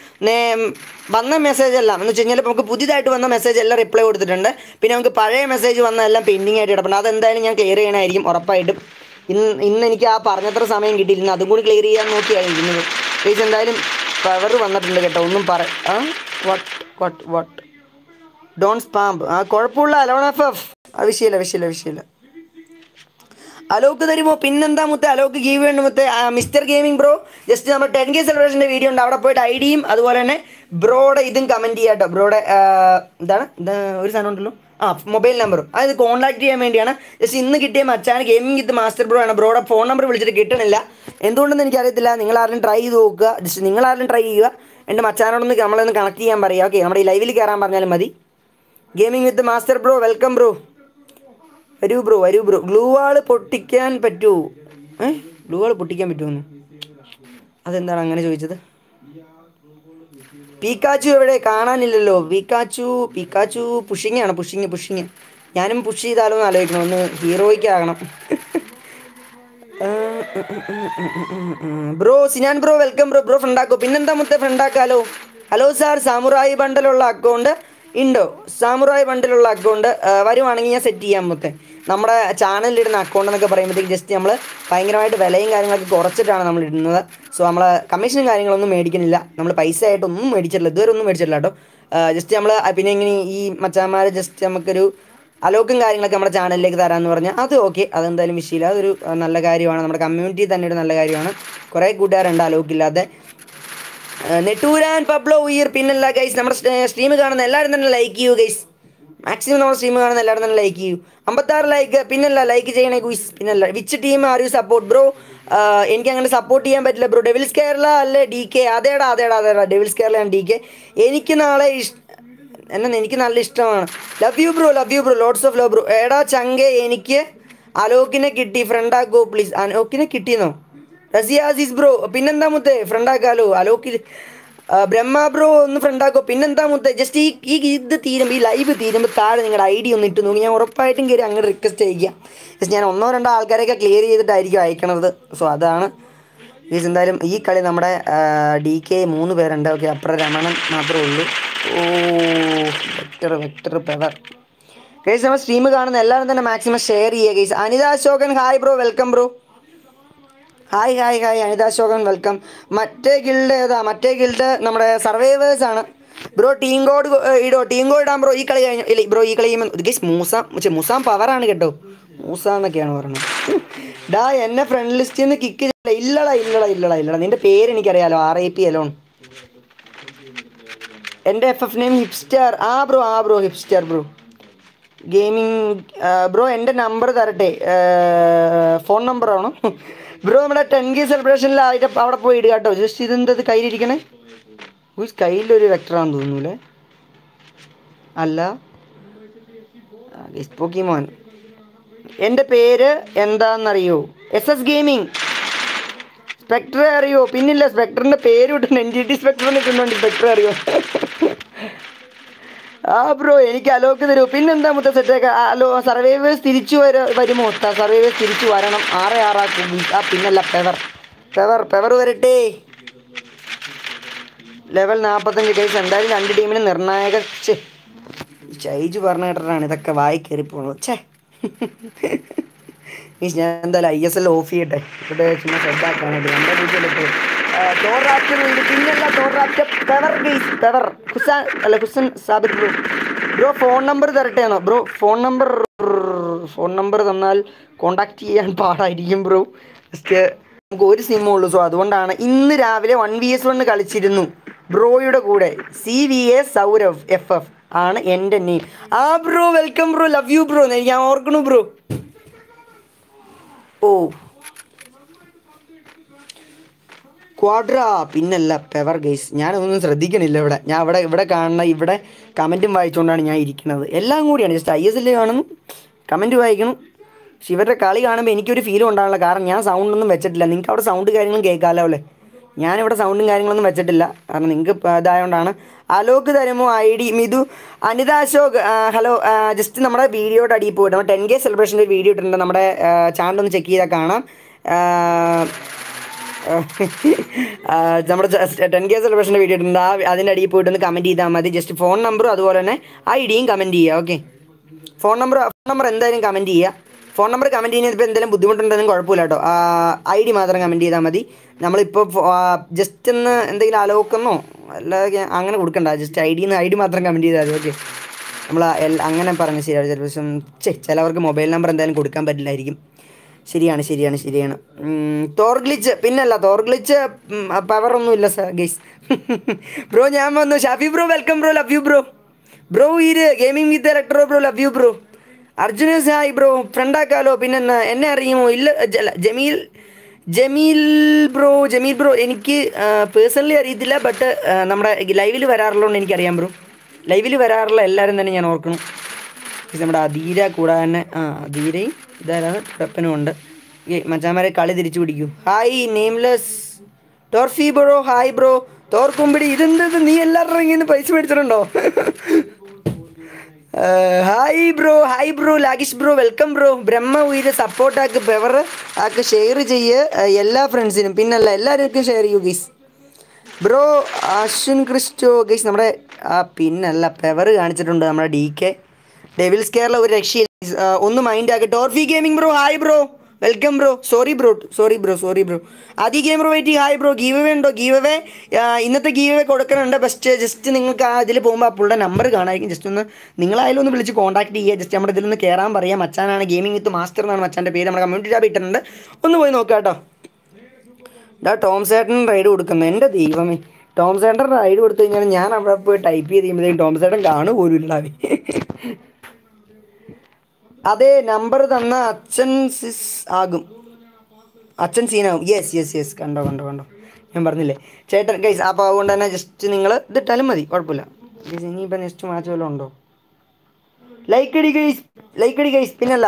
വന്ന മെസ്സേജ് എല്ലാം എന്ന് വെച്ച് കഴിഞ്ഞാൽ നമുക്ക് പുതിയതായിട്ട് വന്ന മെസ്സേജ് എല്ലാം റിപ്ലൈ കൊടുത്തിട്ടുണ്ട്. പിന്നെ നമുക്ക് പഴയ മെസ്സേജ് വന്ന എല്ലാം പെൻഡിങ് ആയിട്ട് കിടപ്പുണ്ട്. അതെന്തായാലും ഞാൻ ക്ലിയർ ചെയ്യണമായിരിക്കും ഉറപ്പായിട്ടും. ഇന്ന് ഇന്ന് എനിക്ക് ആ പറഞ്ഞത്ര സമയം കിട്ടിയിരുന്നു അതും കൂടി ക്ലിയർ ചെയ്യാൻ നോക്കിയായിരിക്കുന്നത് പ്ലീസ് എന്തായാലും പവർ വന്നിട്ടുണ്ട് കേട്ടോ. ഒന്നും പറ വട്ട് വട്ട് വട്ട് ഡോൺ സ്പാമ്പ് ആ കുഴപ്പമുള്ള അലോൺ എഫ് എഫ് ആ വിഷയമില്ല വിഷയമില്ല വിഷയമില്ല. അലോക്ക് തരുമോ? പിന്നെന്താ മുത്ത്? അലോക്ക് ഗീവ് വേണ്ട മുത്ത്. മിസ്റ്റർ ഗെയിമിംഗ് ബ്രോ ജസ്റ്റ് നമ്മൾ ടെൻ കെ സെലിബ്രേഷന്റെ വീഡിയോ ഉണ്ട്. അവിടെ പോയിട്ട് ഐ ഡിയും അതുപോലെ തന്നെ ബ്രോയുടെ ഇതും കമന്റ് ചെയ്യാം കേട്ടോ ബ്രോയുടെ എന്താണ്? ഒരു സാധനം ഉണ്ടല്ലോ? ആ മൊബൈൽ നമ്പറും അതായത് കോൺടാക്ട് ചെയ്യാൻ വേണ്ടിയാണ്. ജസ്റ്റ് ഇന്ന് കിട്ടിയ മച്ചാണ് ഗെയിമിംഗ് വിത്ത് മാസ്റ്റർ ബ്രോ ആണ്. ബ്രോയുടെ ഫോൺ നമ്പർ വിളിച്ചിട്ട് കിട്ടണില്ല. എന്തുകൊണ്ടെന്ന് എനിക്കറിയത്തില്ല. നിങ്ങൾ ആരെങ്കിലും ട്രൈ ചെയ്ത് നോക്കുക. ജസ്റ്റ് നിങ്ങൾ ആരെങ്കിലും ട്രൈ ചെയ്യുക. എന്റെ മച്ചാനോടൊന്ന് നമ്മളൊന്ന് കണക്ട് ചെയ്യാൻ പറയുക ഓക്കെ നമ്മുടെ ഈ ലൈവിൽ കയറാൻ പറഞ്ഞാലും മതി. Gaming with master bro welcome bro വരൂ ബ്രോ വരൂ ബ്രോ. ഗ്ലൂ വാൾ പൊട്ടിക്കാൻ പറ്റൂ. ഏ? ഗ്ലൂ വാൾ പൊട്ടിക്കാൻ പറ്റുമെന്ന്? അതെന്താണ് അങ്ങനെ ചോദിച്ചത്? പീക്കാച്ചു എവിടെ? കാണാനില്ലല്ലോ. പീക്കാച്ചു പീക്കാച്ചു പുഷിങ് ആണ് പുഷിങ് പുഷിങ്. ഞാനും പുഷ് ചെയ്താലോ എന്ന് ആലോചിക്കണം ഒന്ന് ഹീറോയ്ക്ക് ആകണം. Bro Sinan bro welcome bro. Bro ഫ്രണ്ടാക്കോ പിന്നെന്താ മുത്തേ ഫ്രണ്ടാക്കാലോ ഹലോ. സാർ സാമുറായി ബണ്ടലുള്ള അക്കൗണ്ട്. ഉണ്ടോ സാമുറായി ബണ്ടിലുള്ള അക്കൗണ്ട്. വരുവാണെങ്കിൽ ഞാൻ സെറ്റ് ചെയ്യാം മുത്തേ. നമ്മുടെ ചാനലിലിടുന്ന അക്കൗണ്ട് എന്നൊക്കെ പറയുമ്പോഴത്തേക്ക് ജസ്റ്റ് നമ്മൾ ഭയങ്കരമായിട്ട് വിലയും കാര്യങ്ങളൊക്കെ കുറച്ചിട്ടാണ് നമ്മൾ ഇടുന്നത്. സോ നമ്മൾ കമ്മീഷനും കാര്യങ്ങളൊന്നും മേടിക്കുന്നില്ല. നമ്മൾ പൈസ ആയിട്ടൊന്നും മേടിച്ചിട്ടില്ല. ഇതുവരെ ഒന്നും മേടിച്ചിട്ടില്ല കേട്ടോ. ജസ്റ്റ് നമ്മൾ പിന്നെ ഇങ്ങനെ ഈ മച്ചാന്മാർ ജസ്റ്റ് നമുക്കൊരു അലോക്കും കാര്യങ്ങളൊക്കെ നമ്മുടെ ചാനലിലേക്ക് തരാമെന്ന് പറഞ്ഞാൽ അത് ഓക്കെ അതെന്തായാലും വിഷയമില്ല അതൊരു നല്ല കാര്യമാണ്. നമ്മുടെ കമ്മ്യൂണിറ്റി തന്നെ ഒരു നല്ല കാര്യമാണ്. കുറേ കൂട്ടുകാരുണ്ട് അലോക്കില്ലാതെ നെട്ടൂരാൻ പബ്ലോ ഉയർ പിന്നല്ല ഗൈസ് നമ്മുടെ സ്ട്രീം കാണുന്ന എല്ലാവരും തന്നെ ലൈക്ക് ചെയ്യൂ ഗൈസ് മാക്സിമം നമ്മൾ സ്ട്രീം കാണുന്ന എല്ലാവരും തന്നെ ലൈക്ക് ചെയ്യൂ. അമ്പത്താറ് ലൈക്ക് പിന്നല്ല ലൈക്ക് ചെയ്യണേ ഗുയിസ് പിന്നല്ല which team are you support bro എനിക്ക് അങ്ങനെ സപ്പോർട്ട് ചെയ്യാൻ പറ്റില്ല ബ്രോ ഡെവിൽസ് കേരള അല്ലേ ഡി കെ അതേടാ അതേടാ അതേടാ. ഡെവിൽസ് കേരളയാണ് ഡി കെ എനിക്ക് നാളെ ഇഷ്ടം എന്നാ എനിക്ക് നല്ല ഇഷ്ടമാണ്. Love you bro love you bro lots of love bro എടാ ചങ്കെ എനിക്ക് അലോക്കിനെ കിട്ടി. ഫ്രണ്ടാക്കോ പ്ലീസ് അലോക്കിനെ കിട്ടിയെന്നോ? റസിയാസിസ് ബ്രോ പിന്നെന്താ മുത്തേ? ഫ്രണ്ടാക്കാലോ അലോക്കിൽ ബ്രഹ്മ ബ്രോ ഒന്ന് ഫ്രണ്ട് ഫ്രണ്ടാക്കോ പിന്നെന്താ മുത്ത ജസ്റ്റ് ഈ ഈ ഇത് തീരുമ്പോൾ ഈ ലൈവ് തീരുമ്പോൾ താഴെ നിങ്ങളുടെ ഐ ഡി ഒന്ന് ഇട്ട് നോക്കി. ഞാൻ ഉറപ്പായിട്ടും കയറി അങ്ങോട്ട് റിക്വസ്റ്റ് അയക്കാം ജസ്റ്റ് ഞാൻ ഒന്നോ രണ്ടോ ആൾക്കാരെയൊക്കെ ക്ലിയർ ചെയ്തിട്ടായിരിക്കും അയക്കണത്. സോ അതാണ്. ഗീസ് എന്തായാലും ഈ കളി നമ്മുടെ ഡി കെ മൂന്ന് പേരുണ്ട്. ഓക്കെ അപ്പുറം രമണൻ മാത്രമേ ഉള്ളൂ. ഓ വെക്ടർ വെക്ടർ പെവർ കേസ് നമ്മൾ സ്ട്രീം കാണുന്ന എല്ലാവരും തന്നെ മാക്സിമം ഷെയർ ചെയ്യുക guys Anitha Ashokan hi bro welcome bro hi hi hi Anitha Ashokan welcome. മറ്റേ ഗിൽഡ് ഏതാ? മറ്റേ ഗിൽഡ് നമ്മുടെ സർവൈവേഴ്സ് ആണ്. ബ്രോ ടീം കോഡ് ഇടോ ടീം കോഡ് ഇടാൻ ബ്രോ ഈ കളി കഴിഞ്ഞു ഇല്ല ബ്രോ ഈ കളി കഴിയുമ്പോൾ ഗൈസ് മൂസാം പക്ഷേ മൂസാം പവറാണ് കേട്ടോ. മൂസ എന്നൊക്കെയാണ് പറഞ്ഞത് ഡാ എന്നെ ഫ്രണ്ട് ലിസ്റ്റിൽ നിന്ന് കിക്ക് ഇല്ലടാ ഇല്ലടാ ഇല്ലടാ ഇല്ലടാ. നിന്റെ പേര് എനിക്കറിയാലോ ആർ ഐ പി അലോൺ എന്റെ എഫ് എഫ് നെയിം ഹിപ്സ്റ്റാർ ആ ബ്രോ ആ bro hipstar bro. Gaming bro എന്റെ നമ്പർ തരട്ടെ. ഫോൺ നമ്പറാണോ ബ്രോ നമ്മുടെ ടെൻ കെ സെലിബ്രേഷനിൽ ആയിട്ട് അവിടെ പോയി ഇടുക കേട്ടോ. ജസ്റ്റ് ഇതെന്തത് കയ്യിലിരിക്കണേ? ഉയ്സ് കയ്യിലൊരു വെക്ടറാന്ന് തോന്നൂലേ അല്ല? പോക്കിമോൻ എന്റെ പേര് എന്താണെന്നറിയോ? എസ് എസ് ഗെയിമിംഗ് സ്പെക്ടറെ അറിയോ? പിന്നില്ല സ്പെക്ടറിന്റെ പേര് വിട്ടുണ്ട് എൻ ജി ടി സ്പെക്ടർ നിൽക്കുന്നുണ്ട് സ്പെക്ടറെ അറിയോ? ആ ബ്രോ എനിക്ക് അലോക്ക് തരൂ. പിന്നെന്താ മുത്ത സെറ്റൊക്കെ? അലോ സർവൈവേഴ്സ് തിരിച്ചു വര വരുമോ സർവൈവേഴ്സ് തിരിച്ചു വരണം. ആറ് ആറാക്കും ആ പിന്നല്ല പെവർ പെവർ പെവർ വരട്ടെ. ലെവൽ നാൽപ്പത്തഞ്ച് കേസ് എന്തായാലും രണ്ട് ടീമിന് നിർണായക ചേ ചൈജു പറഞ്ഞ കേട്ടിട്ടാണ് ഇതൊക്കെ വായി കയറി പോകുന്നത് ഛേ. ഞാൻ എന്തായാലും ഐ എസ് എൽ ഓഫ് ചെയ്യട്ടെ. ഇവിടെ ചുമ്മാ ശ്രദ്ധാക്കാനായിട്ട് എന്റെ വീട്ടിലിട്ട് ടോറാപ്റ്റർ ഉണ്ട് പിന്നല്ല ടോറാപ്റ്റർ പെവർ ഗെയ്സ് പെവർ. ഹുസാൻ അല്ല Husan Sabir bro. Bro phone number തരട്ടെയാണോ bro phone number phone number തന്നാൽ കോണ്ടാക്ട് ചെയ്യാൻ പാടായിരിക്കും ബ്രോ. ജസ്റ്റ് നമുക്ക് ഒരു സിമ്മേ ഉള്ളൂ. സോ അതുകൊണ്ടാണ് ഇന്ന് രാവിലെ വൺ വി എസ് വണ് കളിച്ചിരുന്നു. ബ്രോയുടെ കൂടെ. C V A Saurav F F ആണ് എന്റെ നെയിം ആ bro welcome bro. Love you bro. ഞാൻ ഓർക്കണു ബ്രോ. ഓ. ക്വാഡ്ര പിന്നല്ല പെവർ ഗൈസ് ഞാനതൊന്നും ശ്രദ്ധിക്കണില്ല ഇവിടെ. ഞാൻ ഇവിടെ ഇവിടെ കാണുന്ന ഇവിടെ കമന്റും വായിച്ചുകൊണ്ടാണ് ഞാൻ ഇരിക്കുന്നത്. എല്ലാം കൂടിയാണ്. ജസ്റ്റ് ഐ എസ് എൽ കാണുന്നു കമന്റ് വായിക്കണം. പക്ഷെ ഇവരുടെ കളി കാണുമ്പോൾ എനിക്കൊരു ഫീലും ഉണ്ടാവില്ല കാരണം ഞാൻ സൗണ്ടൊന്നും വെച്ചിട്ടില്ല. നിങ്ങൾക്ക് അവിടെ സൗണ്ട് കാര്യങ്ങളും കേൾക്കാമല്ലോ അല്ലേ? ഞാനിവിടെ സൗണ്ടും കാര്യങ്ങളൊന്നും വെച്ചിട്ടില്ല. കാരണം നിങ്ങൾക്ക് ഇതായതുകൊണ്ടാണ് അലോക്ക് തരുമോ? I D Mithu Anitha Ashok hello just നമ്മുടെ വീഡിയോയുടെ അടിയിൽ പോയിട്ട് നമ്മൾ ടെൻ കെ സെലിബ്രേഷന്റെ വീഡിയോ ഇട്ടിട്ടുണ്ട്. നമ്മുടെ ചാനൽ ഒന്ന് ചെക്ക് ചെയ്താൽ കാണാം. നമ്മുടെ ടെൻ കെ സെലിബ്രേഷന്റെ വീഡിയോ ഇട്ടുണ്ട് ആ അതിന്റെ അടിയിൽ പോയിട്ട് ഒന്ന് കമന്റ് ചെയ്താൽ മതി. ജസ്റ്റ് ഫോൺ നമ്പറും അതുപോലെ തന്നെ ഐ ഡിയും കമന്റ് ചെയ്യുക okay phone number phone number എന്തായാലും കമന്റ് ചെയ്യുക ഫോൺ നമ്പർ കമന്റ് ചെയ്യുന്നതിപ്പോൾ എന്തെങ്കിലും ബുദ്ധിമുട്ടുണ്ടെങ്കിലും കുഴപ്പമില്ല കേട്ടോ. ഐ ഡി മാത്രം കമന്റ് ചെയ്താൽ മതി. നമ്മളിപ്പോൾ ജസ്റ്റ് ഒന്ന് എന്തെങ്കിലും ആലോക്കുന്നോ അല്ല അങ്ങനെ കൊടുക്കണ്ട. ജസ്റ്റ് ഐ ഡിന്ന് ഐ ഡി മാത്രം കമന്റ് ചെയ്താൽ മതി ഓക്കെ നമ്മൾ അങ്ങനെ പറഞ്ഞ് ശരിയാണ് ചിലപ്പോൾ ചിലവർക്ക് മൊബൈൽ നമ്പർ എന്തായാലും കൊടുക്കാൻ പറ്റില്ലായിരിക്കും. ശരിയാണ് ശരിയാണ് ശരിയാണ്. തോർഗ്ലിച്ച് പിന്നല്ല തോർഗ്ലിച്ച് പവറൊന്നും ഇല്ല സാർ ഗൈസ് ബ്രോ ഞാൻ വന്നു. Shafi bro welcome bro love you bro bro ഇത് gaming with electro bro love you bro Arjuna Sai bro ഫ്രണ്ടാക്കാലോ പിന്നെ എന്നെ അറിയുമോ? ഇല്ല ജമീൽ ജമീൽ ബ്രോ ജമീൽ ബ്രോ എനിക്ക് പേഴ്സണലി അറിയത്തില്ല ബട്ട് നമ്മുടെ ലൈവിൽ വരാറുള്ളതുകൊണ്ട് എനിക്കറിയാം ബ്രോ ലൈവിൽ വരാറുള്ള എല്ലാവരും തന്നെ ഞാൻ ഓർക്കണം. ഇത് നമ്മുടെ അധീര കൂടാതെ തന്നെ ആ അധീരയും ഇതാരാണ്? വെപ്പനും ഉണ്ട്. മച്ചാമാരെ കളി തിരിച്ചു പിടിക്കൂ. Hi nameless trophy bro hi bro. തോർക്കുമ്പിടി ഇതെന്തത് നീ എല്ലാവരുടെ ഇറങ്ങി നിന്ന് പൈസ മേടിച്ചിട്ടുണ്ടോ? ഹായ് ബ്രോ ഹായ് ബ്രോ ലാഗിഷ് ബ്രോ വെൽക്കം ബ്രോ. ബ്രഹ്മ ഉയര് സപ്പോർട്ടാക്ക് പെവർ ആക്ക് ഷെയർ ചെയ്യ് എല്ലാ ഫ്രണ്ട്സിനും പിന്നല്ല എല്ലാവർക്കും ഷെയർ ചെയ്യൂ guys bro Ashwin Christo guys നമ്മുടെ ആ പിന്നല്ല പെവർ കാണിച്ചിട്ടുണ്ട് നമ്മുടെ ഡി കെ ഡെവിൽസ് കേരള ഒരു guys. ആ, ഒന്ന് മൈൻഡ് ആക്കി. Trophy gaming bro hi bro welcome bro sorry bro sorry bro sorry bro ആദ്യ game bro wait hi bro give away ഉണ്ടോ? ഗീവ് അവേ ഇന്നത്തെ ഗീവ് അവേ കൊടുക്കുന്നുണ്ട്. ബെസ്റ്റ് ജസ്റ്റ് നിങ്ങൾക്ക് ആ ഇതിൽ പോകുമ്പോൾ ആ പുള്ളിയുടെ നമ്പർ കാണാമായിരിക്കും ജസ്റ്റ് ഒന്ന് നിങ്ങളായാലും ഒന്ന് വിളിച്ച് കോൺടാക്ട് ചെയ്യുക. ജസ്റ്റ് നമ്മുടെ ഇതിൽ നിന്ന് കയറാൻ പറയാം. മച്ചാനാണ് ഗെയിമിംഗ് വിത്ത് മാസ്റ്റർ എന്നാണ് മച്ചാന്റെ പേര്. നമ്മുടെ കമ്മ്യൂണിറ്റി ടാബ് ഇട്ടിട്ടുണ്ട്. ഒന്ന് പോയി നോക്കാം കേട്ടോ. ഇതാ ടോം സേട്ടൻ റൈഡ് കൊടുക്കുന്നു. എന്റെ ദൈവമേ. ടോം സേട്ടൻ റൈഡ് കൊടുത്തു കഴിഞ്ഞാൽ ഞാൻ അവിടെ പോയി ടൈപ്പ് ചെയ്ത് കഴിയുമ്പോഴത്തേക്കും ടോം സേട്ടൻ കാണുപോലും ഇല്ലാതെ അതെ നമ്പർ തന്ന അച്ഛൻ സിസ് ആകും. അച്ഛൻ സീനാകും യെസ് യെസ് യെസ് കണ്ടോ കണ്ടോ കണ്ടോ. ഞാൻ പറഞ്ഞില്ലേ? ചേട്ടൻ ഗൈസ് അപ്പോൾ അതുകൊണ്ട് തന്നെ ജസ്റ്റ് നിങ്ങൾ ഇതിട്ടാലും മതി. കുഴപ്പമില്ല. ഗൈസ് ഇനിയിപ്പോൾ നെക്സ്റ്റ് മാച്ച് വല്ലതും ഉണ്ടോ? ലൈക്ക് അടി ഗൈസ് ലൈക്ക് അടി ഗൈസ് പിന്നല്ല.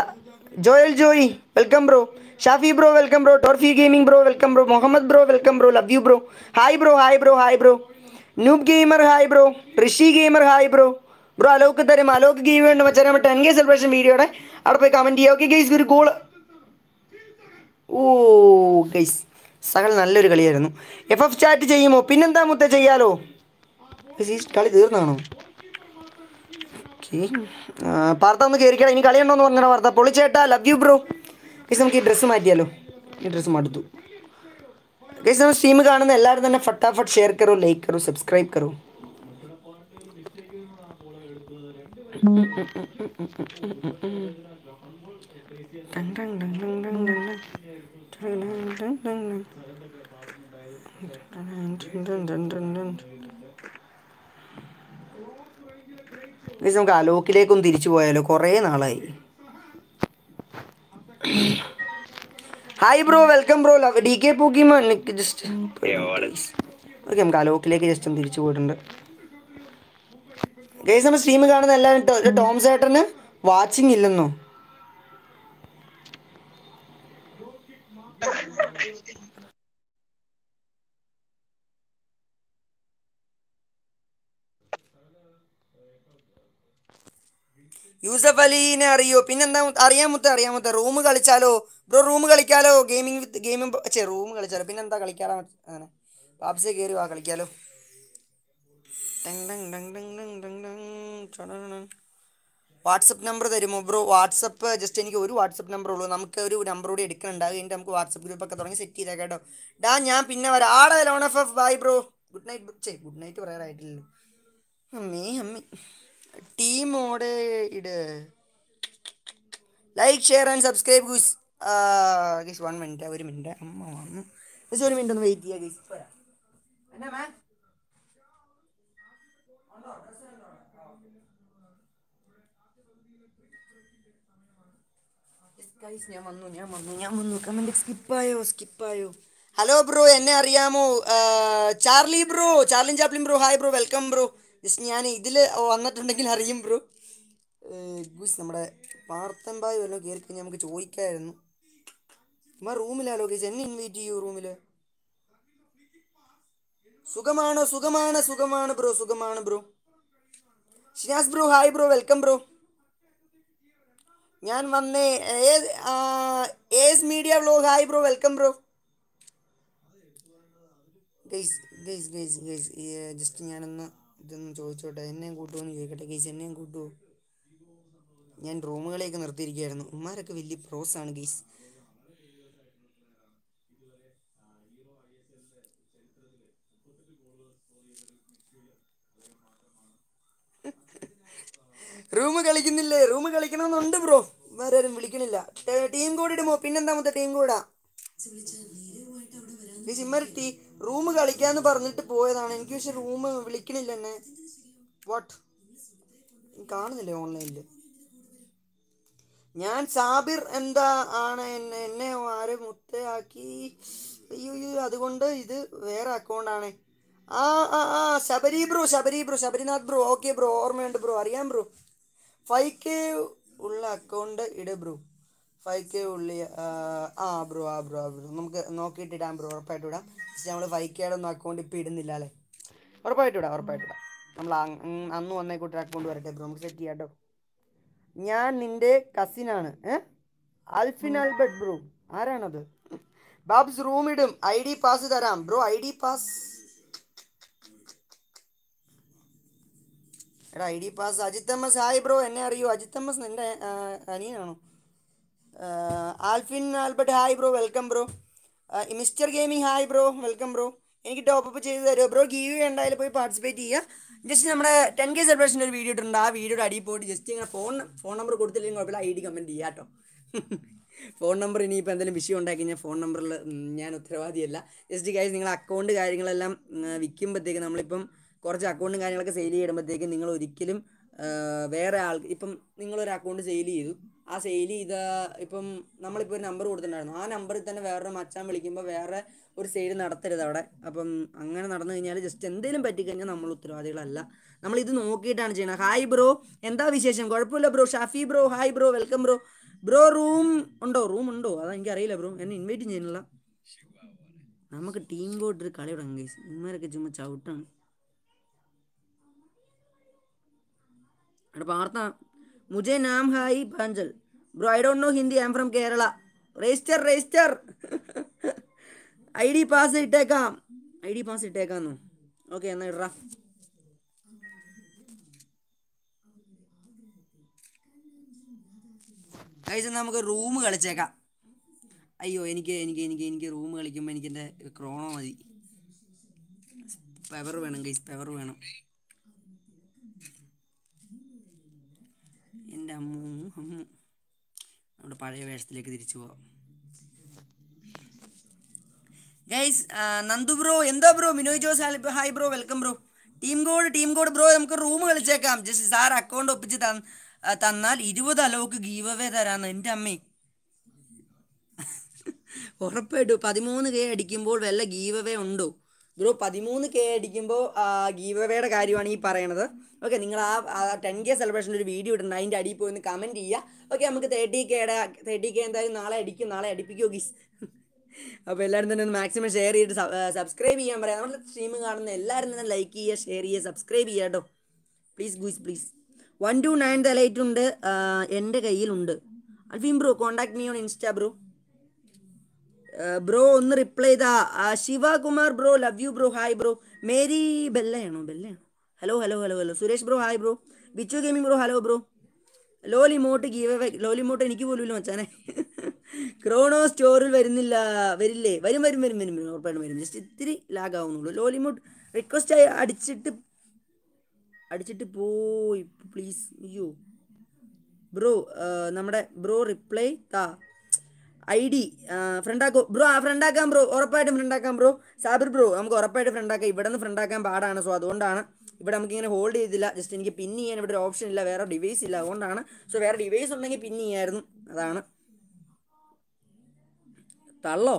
Joel Joy welcome bro Shafi bro welcome bro trophy gaming bro welcome bro Muhammad bro welcome bro love you bro hi bro hi bro hi bro noob gamer hi bro Rishi gamer hi bro bro Alok തരും. Alok give വേണ്ട മച്ചാൻ നമ്മൾ ten K celebration വീഡിയോയുടെ അവിടെ പോയി comment ചെയ്യുക okay guys ഒരു goal ഓ guys സകൽ നല്ലൊരു കളിയായിരുന്നു. എഫ് എഫ് ചാറ്റ് ചെയ്യുമോ? പിന്നെന്താ മുത്ത ചെയ്യാലോ? കളി തീർന്നാണോ? പാർത്ത ഒന്ന് കയറിക്കട ഇനി കളിയുണ്ടോ എന്ന് പറഞ്ഞാൽ വാർത്ത പൊളിച്ചേട്ടാ ലവ് യു ബ്രോ ഗൈസ് നമുക്ക് ഈ ഡ്രസ്സ് മാറ്റിയാലോ? ഈ ഡ്രസ്സ് മടുത്തു. ഗൈസ് നമ്മൾ സ്ട്രീം കാണുന്ന എല്ലാവരും തന്നെ ഫട്ടാഫട്ട് ഷെയർ കറോ ലൈക്ക് കറോ സബ്സ്ക്രൈബ് കറോ ഗൈസ് നമുക്ക് അലോക്കിലേക്കൊന്ന് തിരിച്ചു പോയാലോ? കുറേ നാളായി. Hi bro welcome bro D K പൂക്കിമോ എനിക്ക് ജസ്റ്റ് ഓക്കെ നമുക്ക് അലോക്കിലേക്ക് ജസ്റ്റ് ഒന്ന് തിരിച്ചു പോയിട്ടുണ്ട്. ഗൈസ് നമ്മൾ സ്ട്രീം കാണുന്ന എല്ലാവരും ടോം സേട്ടന് വാച്ചിങ് ഇല്ലെന്നോ? യൂസഫ് അലീനെ അറിയോ? പിന്നെന്താ അറിയാൻ മുത്ത അറിയാൻ മുത്ത. റൂം കളിച്ചാലോ? ബ്രോ റൂം കളിക്കാലോ? ഗെയിമിംഗ് വിത്ത് ഗെയിമിംഗ് ചേ റൂം കളിച്ചാലോ? പിന്നെന്താ കളിക്കാറാ? അങ്ങനെ. പാപ്സെ കയറി വാ കളിക്കാലോ. വാട്സപ്പ് നമ്പർ തരുമോ ബ്രോ? വാട്സപ്പ് ജസ്റ്റ് എനിക്ക് ഒരു വാട്സപ്പ് നമ്പർ ഉള്ളൂ. നമുക്ക് ഒരു നമ്പർ കൂടി എടുക്കുന്നുണ്ട്. അത് കഴിഞ്ഞിട്ട് നമുക്ക് വാട്സപ്പ് ഗ്രൂപ്പ് ഒക്കെ തുടങ്ങി സെറ്റ് ചെയ്തേക്കാം കേട്ടോ. ഡാ ഞാൻ പിന്നെ വരാം. ആടെ loan F F bye bro good night ചേ ഗുഡ് നൈറ്റ് പറയാറായിട്ടില്ലല്ലോ. അമ്മേ അമ്മേ. ടീമോടെ ഇട്. Like share and subscribe guys guys one minute ഒരു മിനിറ്റ് അമ്മ വന്നു. ഗീസ് ഒരു മിനിറ്റ് ഒന്ന് വെയിറ്റ് ചെയ്യുക ഗീസ് എന്നാ മാം ഗൈസ് ഞാൻ വന്നു ഞാൻ വന്നു ഞാൻ വന്നു കമന്റ് സ്കിപ്പായോ സ്കിപ്പായോ ഹലോ ബ്രോ എന്നെ അറിയാമോ Charlie bro Charlie Chaplin bro hi bro welcome bro just ഞാൻ ഇതിൽ വന്നിട്ടുണ്ടെങ്കിൽ അറിയും ബ്രോ ഗൂസ് നമ്മുടെ പാർത്തമ്പായി വല്ലതും കയറി കഴിഞ്ഞാൽ നമുക്ക് ചോദിക്കായിരുന്നു. നമ്മൾ റൂമിലാലോ ഗൈസ് എന്നെ ഇൻവൈറ്റ് ചെയ്യൂ റൂമിൽ സുഖമാണോ? സുഖമാണ് സുഖമാണ് ബ്രോ സുഖമാണ് bro Shinas bro hi bro welcome bro ഞാൻ വന്നേ ace media vlog. Hi bro welcome bro. Guys guys guys guys just ഞാനൊന്ന് ഇതൊന്ന് ചോദിച്ചോട്ടെ. എന്നെയും കൂട്ടുമോ എന്ന് ചോദിക്കട്ടെ. ഗൈസ് എന്നെയും കൂട്ടുമോ ഞാൻ റൂമുകളെയൊക്കെ നിർത്തിയിരിക്കുകയായിരുന്നു. ഉമ്മാരൊക്കെ വലിയ പ്രോസാണ് ഗൈസ്. റൂം കളിക്കുന്നില്ലേ? റൂം കളിക്കണമെന്നുണ്ട് ബ്രോ. വേറെ ആരും വിളിക്കണില്ല. ടീം കോഡ് ഇടുമോ? പിന്നെന്താ മൊത്തം ടീം കോഡാ? ഇമ്മര് ടീ റൂം കളിക്കാന്ന് പറഞ്ഞിട്ട് പോയതാണ്. എനിക്ക് പക്ഷെ റൂം വിളിക്കണില്ല എന്നെ. വാട്ട് കാണുന്നില്ലേ ഓൺലൈനിൽ ഞാൻ സാബിർ എന്താ ആണ് എന്നെ എന്നെ ആരെ മുത്തയാക്കി? അയ്യോ അതുകൊണ്ട് ഇത് വേറെ അക്കൗണ്ടാണ് ആ ആ ആ Sabari bro Sabari bro Sabarinath bro. Okay bro ഓർമ്മയുണ്ട് ബ്രോ. അറിയാം ബ്രോ. ഫൈവ് കെ ഉള്ള അക്കൗണ്ട് ഇട് ബ്രോ ഫൈവ് കെ ഉള്ളി ആ, ബ്രോ ആ ബ്രോ ആ ബ്രോ നമുക്ക് നോക്കിയിട്ട് ഇടാം ബ്രോ ഉറപ്പായിട്ട് ഇടാം. പക്ഷെ നമ്മൾ ഫൈവ് കെയുടെ ഒന്നും അക്കൗണ്ട് ഇപ്പം ഇടുന്നില്ല അല്ലേ? ഉറപ്പായിട്ട് ഇടാം ഉറപ്പായിട്ട് ഇടാം. നമ്മൾ അന്ന് വന്നേ കൂട്ടി അക്കൗണ്ട് വരട്ടെ ബ്രോ നമുക്ക് സെറ്റ് ചെയ്യാം കേട്ടോ ഞാൻ നിന്റെ കസിനാണ് ആൽഫിൻ ആൽബർട്ട് ബ്രോ ആരാണത്? ബാബ്സ് റൂം ഇടും. ഐ ഡി പാസ് തരാം ബ്രോ ഐ ഡി പാസ് എടാ I D pass. Ajith S hi bro. എന്നെ അറിയോ? അജിത് നിന്റെ ആ, അനിയനാണോ? Alphin Albert hi bro. Welcome bro. Mister gaming hi bro. Welcome bro. എനിക്ക് ടോപ്പ് അപ്പ് ചെയ്ത് തരുമോ? ബ്രോ ഗീവ് എന്തായാലും പോയി പാർട്ടിസിപ്പേറ്റ് ചെയ്യുക. ജസ്റ്റ് നമ്മുടെ ടെൻ കെ സെലിബ്രേഷന്റെ ഒരു വീഡിയോ ഇട്ടിട്ടുണ്ട്. ആ വീഡിയോയുടെ അടിയിൽ പോയിട്ട് ജസ്റ്റ് ഇങ്ങനെ ഫോൺ ഫോൺ നമ്പർ കൊടുത്തില്ലെങ്കിൽ കുഴപ്പമില്ല. ഐ ഡി കമന്റ് ചെയ്യാം കേട്ടോ. ഫോൺ നമ്പർ ഇനിയിപ്പോൾ എന്തെങ്കിലും വിഷയം ഉണ്ടാക്കി കഴിഞ്ഞാൽ ഫോൺ നമ്പറിൽ ഞാൻ ഉത്തരവാദിയല്ല. ജസ്റ്റ് കാര്യം നിങ്ങൾ അക്കൗണ്ട് കാര്യങ്ങളെല്ലാം വിൽക്കുമ്പോഴത്തേക്ക് നമ്മളിപ്പം കുറച്ച് അക്കൗണ്ടും കാര്യങ്ങളൊക്കെ സെയിൽ ചെയ്യുമ്പോഴത്തേക്കും നിങ്ങൾ ഒരിക്കലും വേറെ ആൾക്ക് ഇപ്പം നിങ്ങളൊരു അക്കൗണ്ട് സെയിൽ ചെയ്തു. ആ സെയിൽ ചെയ്ത ഇപ്പം നമ്മളിപ്പോൾ ഒരു നമ്പർ കൊടുത്തിട്ടുണ്ടായിരുന്നു. ആ നമ്പറിൽ തന്നെ വേറൊരു മച്ചാൻ വിളിക്കുമ്പോൾ വേറെ ഒരു സെയിൽ നടത്തരുത് അവിടെ. അപ്പം അങ്ങനെ നടന്നു കഴിഞ്ഞാൽ ജസ്റ്റ് എന്തെങ്കിലും പറ്റിക്കഴിഞ്ഞാൽ നമ്മൾ ഉത്തരവാദികളല്ല. നമ്മൾ ഇത് നോക്കിയിട്ടാണ് ചെയ്യുന്നത് ഹായ് ബ്രോ എന്താ വിശേഷം? കുഴപ്പമില്ല bro Shafi bro hi bro welcome bro bro room ഉണ്ടോ? റൂം ഉണ്ടോ? അതാ എനിക്കറിയില്ല ബ്രോ എന്നെ ഇൻവൈറ്റ് ചെയ്യുന്നില്ല. നമുക്ക് ടീം കോട്ട് ഒരു കളി തുടങ്ങി ഇമാരൊക്കെ ചുമ്മാ ചവിട്ടാണ്. പാർത്ത മുജെ നാം hi Panchal. Bro I don't know Hindi I'm from Kerala register register I D pass ഇട്ടേക്കാം. ഐ ഡി പാസ് ഇട്ടേക്കാന്നു. ഓക്കെ എന്നാ ഇടറാ. നമുക്ക് റൂം കളിച്ചേക്കാം. അയ്യോ എനിക്ക് എനിക്ക് എനിക്ക് എനിക്ക് റൂം കളിക്കുമ്പോൾ എനിക്ക് എന്റെ ക്രോണോ മതി. പെവർ വേണം ഗൈസ് പെവർ വേണം. എന്റെ അമ്മൂ അമ്മു. നമ്മുടെ പഴയ വേഷത്തിലേക്ക് തിരിച്ചു പോവാം. ഗൈസ് നന്ദു ബ്രോ എന്തോ bro? Minoy Jose hi bro welcome bro. Team code team code bro നമുക്ക് റൂം കളിച്ചേക്കാം. ജസ്റ്റ് സാർ അക്കൗണ്ട് ഒപ്പിച്ച് തന്ന- തന്നാൽ ഇരുപത് അലോക്ക് ഗീവ് അവേ തരാന്ന് എന്റെ അമ്മേ. ഉറപ്പായിട്ടും പതിമൂന്ന് കെ അടിക്കുമ്പോൾ വല്ല ഗീവ് അവേ ഉണ്ടോ? ബ്രോ പതിമൂന്ന് കെ അടിക്കുമ്പോൾ ഗീവ് അവേയുടെ കാര്യമാണ് ഈ പറയണത്. ഓക്കെ നിങ്ങൾ ആ ടെൻ കെ സെലിബ്രേഷന്റെ ഒരു വീഡിയോ ഇടുന്നുണ്ട് അതിന്റെ അടിയിൽ പോയി ഒന്ന് കമന്റ് ചെയ്യുക. ഓക്കെ നമുക്ക് തേർട്ടി കെയുടെ തേർട്ടി കെ എന്തായാലും നാളെ അടിക്കും. നാളെ അടിപ്പിക്കുമോ ഗീസ് അപ്പോൾ എല്ലാവരും തന്നെ ഒന്ന് മാക്സിമം ഷെയർ ചെയ്തിട്ട് സബ്സ്ക്രൈബ് ചെയ്യാൻ പറയാം. നമ്മുടെ സ്ട്രീം കാണുന്ന എല്ലാവരും തന്നെ ലൈക്ക് ചെയ്യുക ഷെയർ ചെയ്യുക സബ്സ്ക്രൈബ് ചെയ്യുക കേട്ടോ. Please guys please one two nine light ഉണ്ട്. എന്റെ കയ്യിലുണ്ട്. അൽഫീം bro contact me on insta bro. Bro ഒന്ന് റിപ്ലൈ ചെയ്താ. Sivakumar bro love you bro. Hi bro. Mary ബെല്ലയാണോ? ബെല്ലയാണോ? Hello hello hello hello Suresh bro hi bro Bichu gaming bro hello bro ലോലിമോട്ട് give ലോലിമോട്ട് എനിക്ക് പോലും ഇല്ല മച്ചാനെ. ക്രോണോ സ്റ്റോറിൽ വരുന്നില്ല വരില്ലേ? വരും വരും വരും വരും വരും ഉറപ്പായിട്ടും വരും. ജസ്റ്റ് ഇത്തിരി ലാഗ് ആവുന്നുള്ളൂ. ലോലിമോട്ട് റിക്വസ്റ്റ് ആയി അടിച്ചിട്ട് അടിച്ചിട്ട് പോയി. പ്ലീസ് അയ്യോ. ബ്രോ നമ്മുടെ ബ്രോ റിപ്ലൈ താ. ഐ ഡി ഫ്രണ്ടാക്കോ ബ്രോ ആ ഫ്രണ്ടാക്കാം ബ്രോ ഉറപ്പായിട്ടും ഫ്രണ്ടാക്കാം ബ്രോ സാബിർ ബ്രോ നമുക്ക് ഉറപ്പായിട്ട് ഫ്രണ്ടാക്കാം ഇവിടെ നിന്ന് ഫ്രണ്ടാക്കാൻ പാടാണ്. സോ അതുകൊണ്ടാണ് ഇവിടെ നമുക്ക് ഇങ്ങനെ ഹോൾഡ് ചെയ്തില്ല. ജസ്റ്റ് എനിക്ക് പിൻ ചെയ്യാൻ ഇവിടെ ഒരു ഓപ്ഷൻ ഇല്ല. വേറെ ഡിവൈസ് ഇല്ല. അതുകൊണ്ടാണ്. സോ വേറെ ഡിവൈസ് ഉണ്ടെങ്കിൽ പിൻ ചെയ്യായിരുന്നു. അതാണ്. തള്ളോ?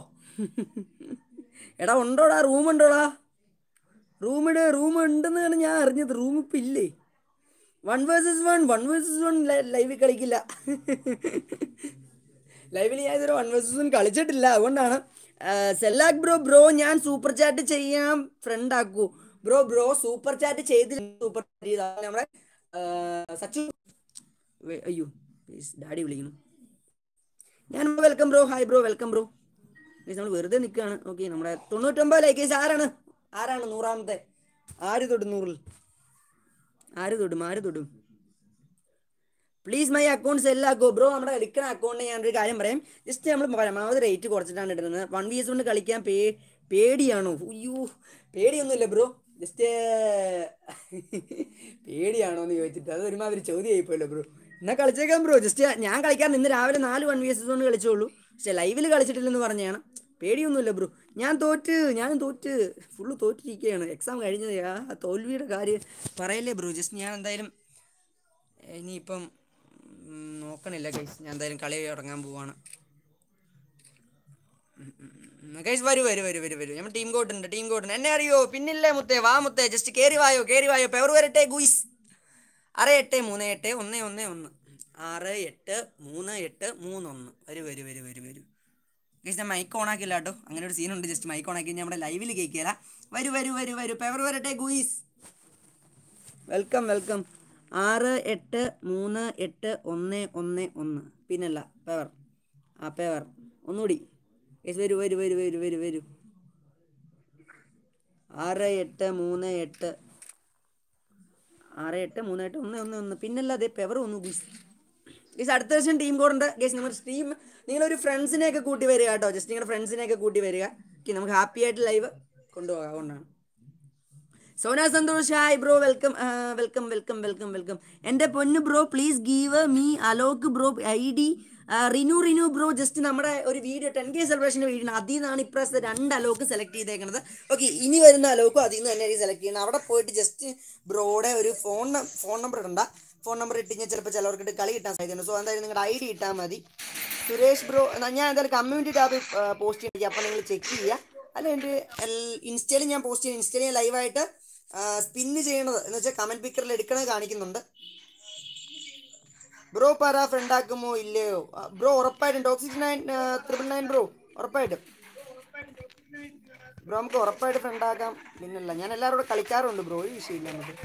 എടാ ഉണ്ടോടാ? റൂം ഉണ്ടോടാ? റൂമിട് റൂം ഉണ്ടെന്നാണ് ഞാൻ അറിഞ്ഞത്. റൂം ഇപ്പം ഇല്ലേ? One versus one one versus one ലൈവിൽ കളിക്കില്ല. ലൈവിൽ ഞാൻ ഇതുവരെ വൺ വേഴ്സസ് വൺ കളിച്ചിട്ടില്ല. അതുകൊണ്ടാണ് സെല്ലാക് ബ്രോ ബ്രോ ഞാൻ സൂപ്പർ ചാറ്റ് ചെയ്യാം ഫ്രണ്ട് ആക്കൂ. ബ്രോ ബ്രോ സൂപ്പർ ചാറ്റ് ചെയ്തില്ല. സൂപ്പർ ചാറ്റ് നമ്മുടെ സച്ചു. അയ്യോ ഡാഡി വിളിക്കുന്നു. ഞാൻ welcome bro. Hi bro welcome bro. നമ്മൾ വെറുതെ നിൽക്കുകയാണ് ഓക്കെ നമ്മുടെ തൊണ്ണൂറ്റൊമ്പത് ലൈക്കേഴ്സ് ആരാണ്? ആരാണ് നൂറാമത്തെ? ആര് തൊടും നൂറിൽ? ആര് തൊടും? ആര് തൊടും? പ്ലീസ് മൈ അക്കൗണ്ട് സെല്ലാക്കോ ബ്രോ നമ്മുടെ എടുക്കുന്ന ഞാൻ ഞാനൊരു കാര്യം പറയാം. ജസ്റ്റ് നമ്മൾ പരമാവധി റേറ്റ് കുറച്ചിട്ടാണ് ഇടുന്നത്. വൺ വീസ് കൊണ്ട് കളിക്കാൻ പേ പേടിയാണോ? അയ്യോ പേടിയൊന്നുമില്ല ബ്രോ ജസ്റ്റ് പേടിയാണോ എന്ന് ചോദിച്ചിട്ട് അത് ഒരുമാതിരി ചോദ്യം ആയിപ്പോയല്ലോ ബ്രോ എന്നാ കളിച്ചേക്കാം ബ്രോ ജസ്റ്റ് ഞാൻ കളിക്കാൻ ഇന്ന് രാവിലെ നാല് വൺ വി എസ് കൊണ്ട് കളിച്ചോളൂ. പക്ഷെ ലൈവിൽ കളിച്ചിട്ടില്ലെന്ന് പറഞ്ഞാണ്. പേടിയൊന്നുമില്ല ബ്രോ ഞാൻ തോറ്റ് ഞാൻ തോറ്റ് ഫുള്ള് തോറ്റിരിക്കുകയാണ് എക്സാം കഴിഞ്ഞത് ആ തോൽവിയുടെ കാര്യം പറയല്ലേ ബ്രോ ജസ്റ്റ് ഞാൻ എന്തായാലും ഇനിയിപ്പം നോക്കണില്ല ഗൈസ് ഞാൻ എന്തായാലും കളി തുടങ്ങാൻ പോവാണ്. ഗൈസ് വരൂ വരൂ വരൂ വരൂ വരൂ. നമ്മൾ ടീം കോട്ടുണ്ട് ടീം കോട്ടുണ്ട് എന്നെ അറിയോ? പിന്നില്ലേ മുത്തേ വാ മുത്തേ ജസ്റ്റ് കയറി വായോ കയറി വായോ. പെവർ വരട്ടെ ഗുയിസ് ആറ് എട്ട് മൂന്ന് എട്ട് ഒന്ന് ഒന്ന് ഒന്ന്. ആറ് എട്ട് മൂന്ന് എട്ട് മൂന്ന് ഒന്ന് വരൂ വരൂ വരൂ വരൂ വരൂ. ഗൈസ് ഞാൻ മൈക്ക് ഓൺ ആക്കില്ല കേട്ടോ. അങ്ങനെ ഒരു സീനുണ്ട് ജസ്റ്റ് മൈക്ക് ഓണാക്കി ആക്കി നമ്മുടെ ലൈവിൽ കേൾക്കില്ല വരൂ വരൂ വരൂ വരൂ. പെവർ വരട്ടെ ഗുയിസ് വെൽക്കം വെൽക്കം ആറ് എട്ട് മൂന്ന് എട്ട് ഒന്ന് ഒന്ന് ഒന്ന്. പിന്നല്ല പെവർ ആ പെവർ ഒന്നുകൂടി. വരൂ വരൂ വരൂ വരൂ വരൂ വരൂ. ആറ് എട്ട് മൂന്ന് എട്ട്. ആറ് എട്ട് മൂന്ന് എട്ട് ഒന്ന് ഒന്ന് ഒന്ന്. പിന്നല്ല അതെ പെവർ ഒന്ന് ഗീസ് അടുത്ത ദിവസം ടീം കോഡുണ്ട് ഗേസ് നിങ്ങൾ ടീം നിങ്ങളൊരു ഫ്രണ്ട്സിനെയൊക്കെ കൂട്ടി വരിക കേട്ടോ. ജസ്റ്റ് നിങ്ങളുടെ ഫ്രണ്ട്സിനെയൊക്കെ കൂട്ടി വരിക. നമുക്ക് ഹാപ്പി ആയിട്ട് ലൈവ് കൊണ്ടുപോകാം അതുകൊണ്ടാണ്. Sona Santhosh hi bro welcome welcome welcome welcome welcome എന്റെ പൊന്നു bro please give me Alok bro I D Rinu Rinu bro just നമ്മുടെ ഒരു വീഡിയോ ടെൻ കെ സെലിബ്രേഷന്റെ വീഡിയോ അതിൽ നിന്നാണ് ഇപ്രാവശ്യത്തെ രണ്ട് അലോക്ക് സെലക്ട് ചെയ്തേക്കുന്നത് ഓക്കെ ഇനി വരുന്ന അലോക്കും അതിൽ നിന്ന് തന്നെ സെലക്ട് ചെയ്യണം അവിടെ പോയിട്ട് ജസ്റ്റ് ബ്രോയുടെ ഒരു ഫോൺ ഫോൺ നമ്പർ ഇടണ്ട. ഫോൺ നമ്പർ ഇട്ട് കഴിഞ്ഞാൽ ചിലപ്പോൾ ചിലവർക്കിട്ട് കളി കിട്ടാൻ സാധ്യതയുണ്ട്. സോ എന്തായാലും നിങ്ങളുടെ ഐ ഡി ഇട്ടാൽ മതി. സുരേഷ് ബ്രോ ഞാൻ എന്തായാലും കമ്മ്യൂണിറ്റി ടാബിൽ പോസ്റ്റ് ചെയ്തിരിക്കും അപ്പോൾ നിങ്ങൾ ചെക്ക് ചെയ്യുക അല്ല എന്റെ ഇൻസ്റ്റയിൽ ഞാൻ പോസ്റ്റ് ചെയ്യുന്നത് ഇൻസ്റ്റയിൽ ലൈവായിട്ട് സ്പിന്ന് ചെയ്യണത് എന്ന് വെച്ചാൽ കമന്റ് പിക്കറിൽ എടുക്കണത് കാണിക്കുന്നുണ്ട്. ബ്രോ പറ ഫ്രണ്ട് ആക്കുമോ ഇല്ലയോ? ബ്രോ ഉറപ്പായിട്ടും toxic nine triple nine bro ഉറപ്പായിട്ടും. ബ്രോ നമുക്ക് ഉറപ്പായിട്ട് ഫ്രണ്ട് ആക്കാം. പിന്നല്ല ഞാൻ എല്ലാവരോടും കളിക്കാറുണ്ട് ബ്രോ ഒരു വിഷയമില്ല നമുക്ക്.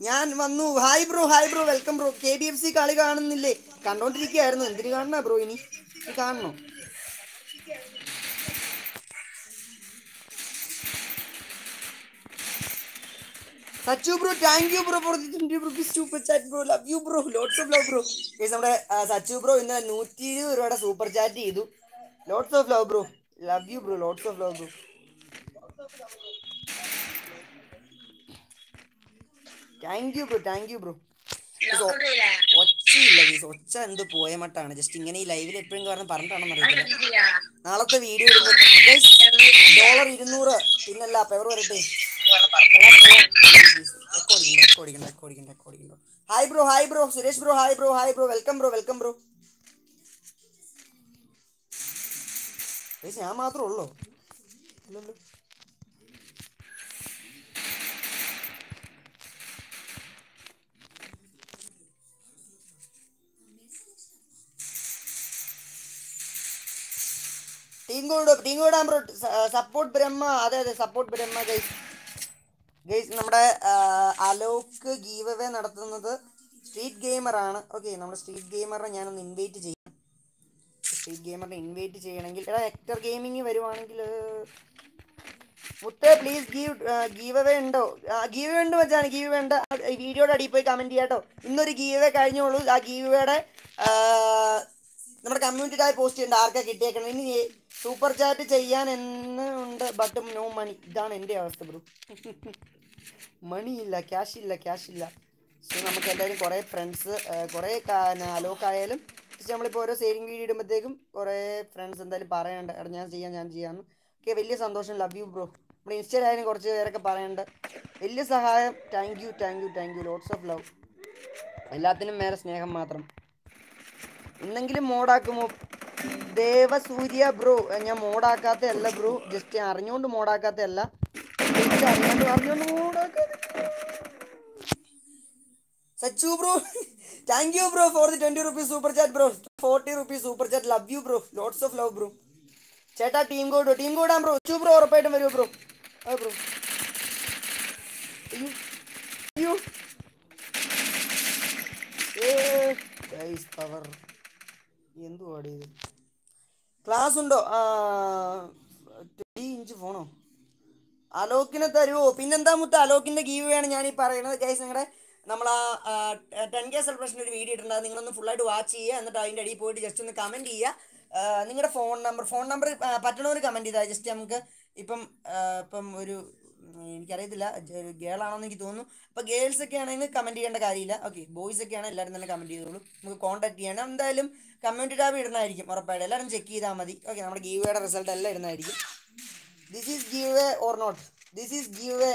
ഞാൻ വന്നു. Hi bro hi bro welcome bro. K B F C കളി കാണുന്നില്ലേ? കണ്ടോണ്ടിരിക്കുകയായിരുന്നു. എന്തിനു കാണണ ബ്രോ ഇനി കാണണോ? Sachu bro thank you bro for the twenty rupees super chat bro love you bro lots of love bro നമ്മുടെ സച്ചു ബ്രോ ഇന്ന് നൂറ്റി ഇരുപത് രൂപയുടെ സൂപ്പർ ചാറ്റ് ചെയ്തു. Lots of love bro love you bro lots of love bro thank you bro thank you bro ഒച്ചയില്ല ഗീസ് ഒച്ച എന്ത് പോയ മട്ടാണ്. Just ഇങ്ങനെ ഈ ലൈവിൽ എപ്പോഴും കാരണം പറഞ്ഞിട്ടാണെന്ന് അറിയില്ല നാളത്തെ വീഡിയോ ഡോളർ ഇരുന്നൂറ്. പിന്നല്ല പെവർ വരട്ടെ. Hi bro hi bro Suresh bro hi bro hi bro welcome bro welcome bro ഞാൻ മാത്രമേ ഉള്ളൂ അല്ലല്ലോ ടീം കൂടെ team code bro support Brahma അതെ അതെ സപ്പോർട്ട് ബ്രഹ്മ ഗൈസ് ഗൈസ് നമ്മുടെ അലോക്ക് ഗീവ് അവേ നടത്തുന്നത് സ്ട്രീറ്റ് ഗെയിമർ ആണ്. ഓക്കെ നമ്മുടെ സ്ട്രീറ്റ് ഗെയിമറിനെ ഞാനൊന്ന് ഇൻവൈറ്റ് ചെയ്യാം. സ്ട്രീറ്റ് ഗെയിമറിനെ ഇൻവൈറ്റ് ചെയ്യണമെങ്കിൽ എടാ എക്ടർ ഗെയിമിംഗ് വരുവാണെങ്കിൽ മുത്തേ പ്ലീസ് ഗീവ് ഗീവ് അവേ ഉണ്ടോ? ഗീവ് ഉണ്ട് വെച്ചാണ് ഗീവ് വേണ്ട വീഡിയോയുടെ അടിയിൽ പോയി കമന്റ് ചെയ്യാട്ടോ. ഇന്നൊരു ഗീവ് അവേ കഴിഞ്ഞോളൂ. ആ ഗീവ് നമ്മുടെ കമ്മ്യൂണിറ്റിക്കായി പോസ്റ്റ് ചെയ്യേണ്ട. ആർക്കാ കിട്ടിയേക്കണം ഇനി സൂപ്പർ ചാറ്റ് ചെയ്യാൻ എന്ന് ഉണ്ട് ബട്ട് നോ മണി ഇതാണ് എന്റെ അവസ്ഥ ബ്രോ മണി ഇല്ല ക്യാഷ് ഇല്ല ക്യാഷ് ഇല്ല സോ നമുക്ക് എന്തായാലും കുറേ ഫ്രണ്ട്സ് കുറേ അലോക്കായാലും പക്ഷേ നമ്മളിപ്പോൾ ഓരോ സേവിങ് വീഡിയോ ഇടുമ്പോഴത്തേക്കും കുറേ ഫ്രണ്ട്സ് എന്തായാലും പറയണ്ട എടാ ഞാൻ ചെയ്യാം ഞാൻ ചെയ്യാമെന്ന് ഓക്കെ വലിയ സന്തോഷം. ലവ് യു ബ്രോ നമ്മുടെ ഇൻസ്റ്റയിലായാലും കുറച്ച് പേരൊക്കെ പറയണ്ട. വലിയ സഹായം. Thank you thank you thank you lots of love എല്ലാത്തിനും മേലെ സ്നേഹം മാത്രം. ഇന്നെങ്കിലും മോഡാക്കുമോ? ദേവസൂര്യ ബ്രോ ഞാൻ മോഡാക്കാത്തതല്ല ബ്രോ ജസ്റ്റ് അറിഞ്ഞുകൊണ്ട് മോഡാക്കാത്ത Sachu bro thank you bro for the twenty rupees super chat bro. Forty rupees super chat love you bro. Lots of love bro. ചേട്ടാ team code team കോഡാ bro. ചു ബ്രോ ഉറപ്പായിട്ടും വരൂ bro. ആ bro. അയ്യോ. Power എന്തുവാടി class ഉണ്ടോ? Twenty inch ഫോണോ അലോക്കിനെ തരുമോ പിന്നെന്താ മുത്ത? അലോക്കിന്റെ ഗീവ് ഞാൻ ഈ പറയുന്നത് ഗൈസ് നിങ്ങളുടെ നമ്മൾ ആ ടെൻ കെ സെലിബ്രേഷൻ ഒരു വീഡിയോ ഇട്ടിട്ടുണ്ട്. നിങ്ങളൊന്ന് ഫുള്ളായിട്ട് വാച്ച് ചെയ്യുക. എന്നിട്ട് അതിന്റെ അടിയിൽ പോയിട്ട് ജസ്റ്റ് ഒന്ന് കമന്റ് ചെയ്യുക. നിങ്ങളുടെ ഫോൺ നമ്പർ ഫോൺ നമ്പർ പറ്റണവർ കമന്റ് ചെയ്താൽ ജസ്റ്റ് നമുക്ക് ഇപ്പം ഇപ്പം ഒരു എനിക്കറിയത്തില്ല. ഗേൾ ആണോ എന്ന് എനിക്ക് തോന്നുന്നു. അപ്പോൾ ഗേൾസ് ഒക്കെ ആണെങ്കിൽ കമന്റ് ചെയ്യേണ്ട കാര്യമില്ല. ഓക്കെ ബോയ്സ് ഒക്കെ ആണെങ്കിൽ എല്ലാവരും തന്നെ കമന്റ് ചെയ്തോളൂ. നമുക്ക് കോൺടാക്ട് ചെയ്യണം. എന്തായാലും കമ്മ്യൂണിറ്റി ടാബ് ഇടുന്നതായിരിക്കും. ഉറപ്പായിട്ട്. എല്ലാവരും ചെക്ക് ചെയ്താൽ മതി. ഓക്കെ നമ്മുടെ ഗീവയുടെ റിസൾട്ട് എല്ലാം ഇടുന്നതായിരിക്കും. This is give a or not this is give a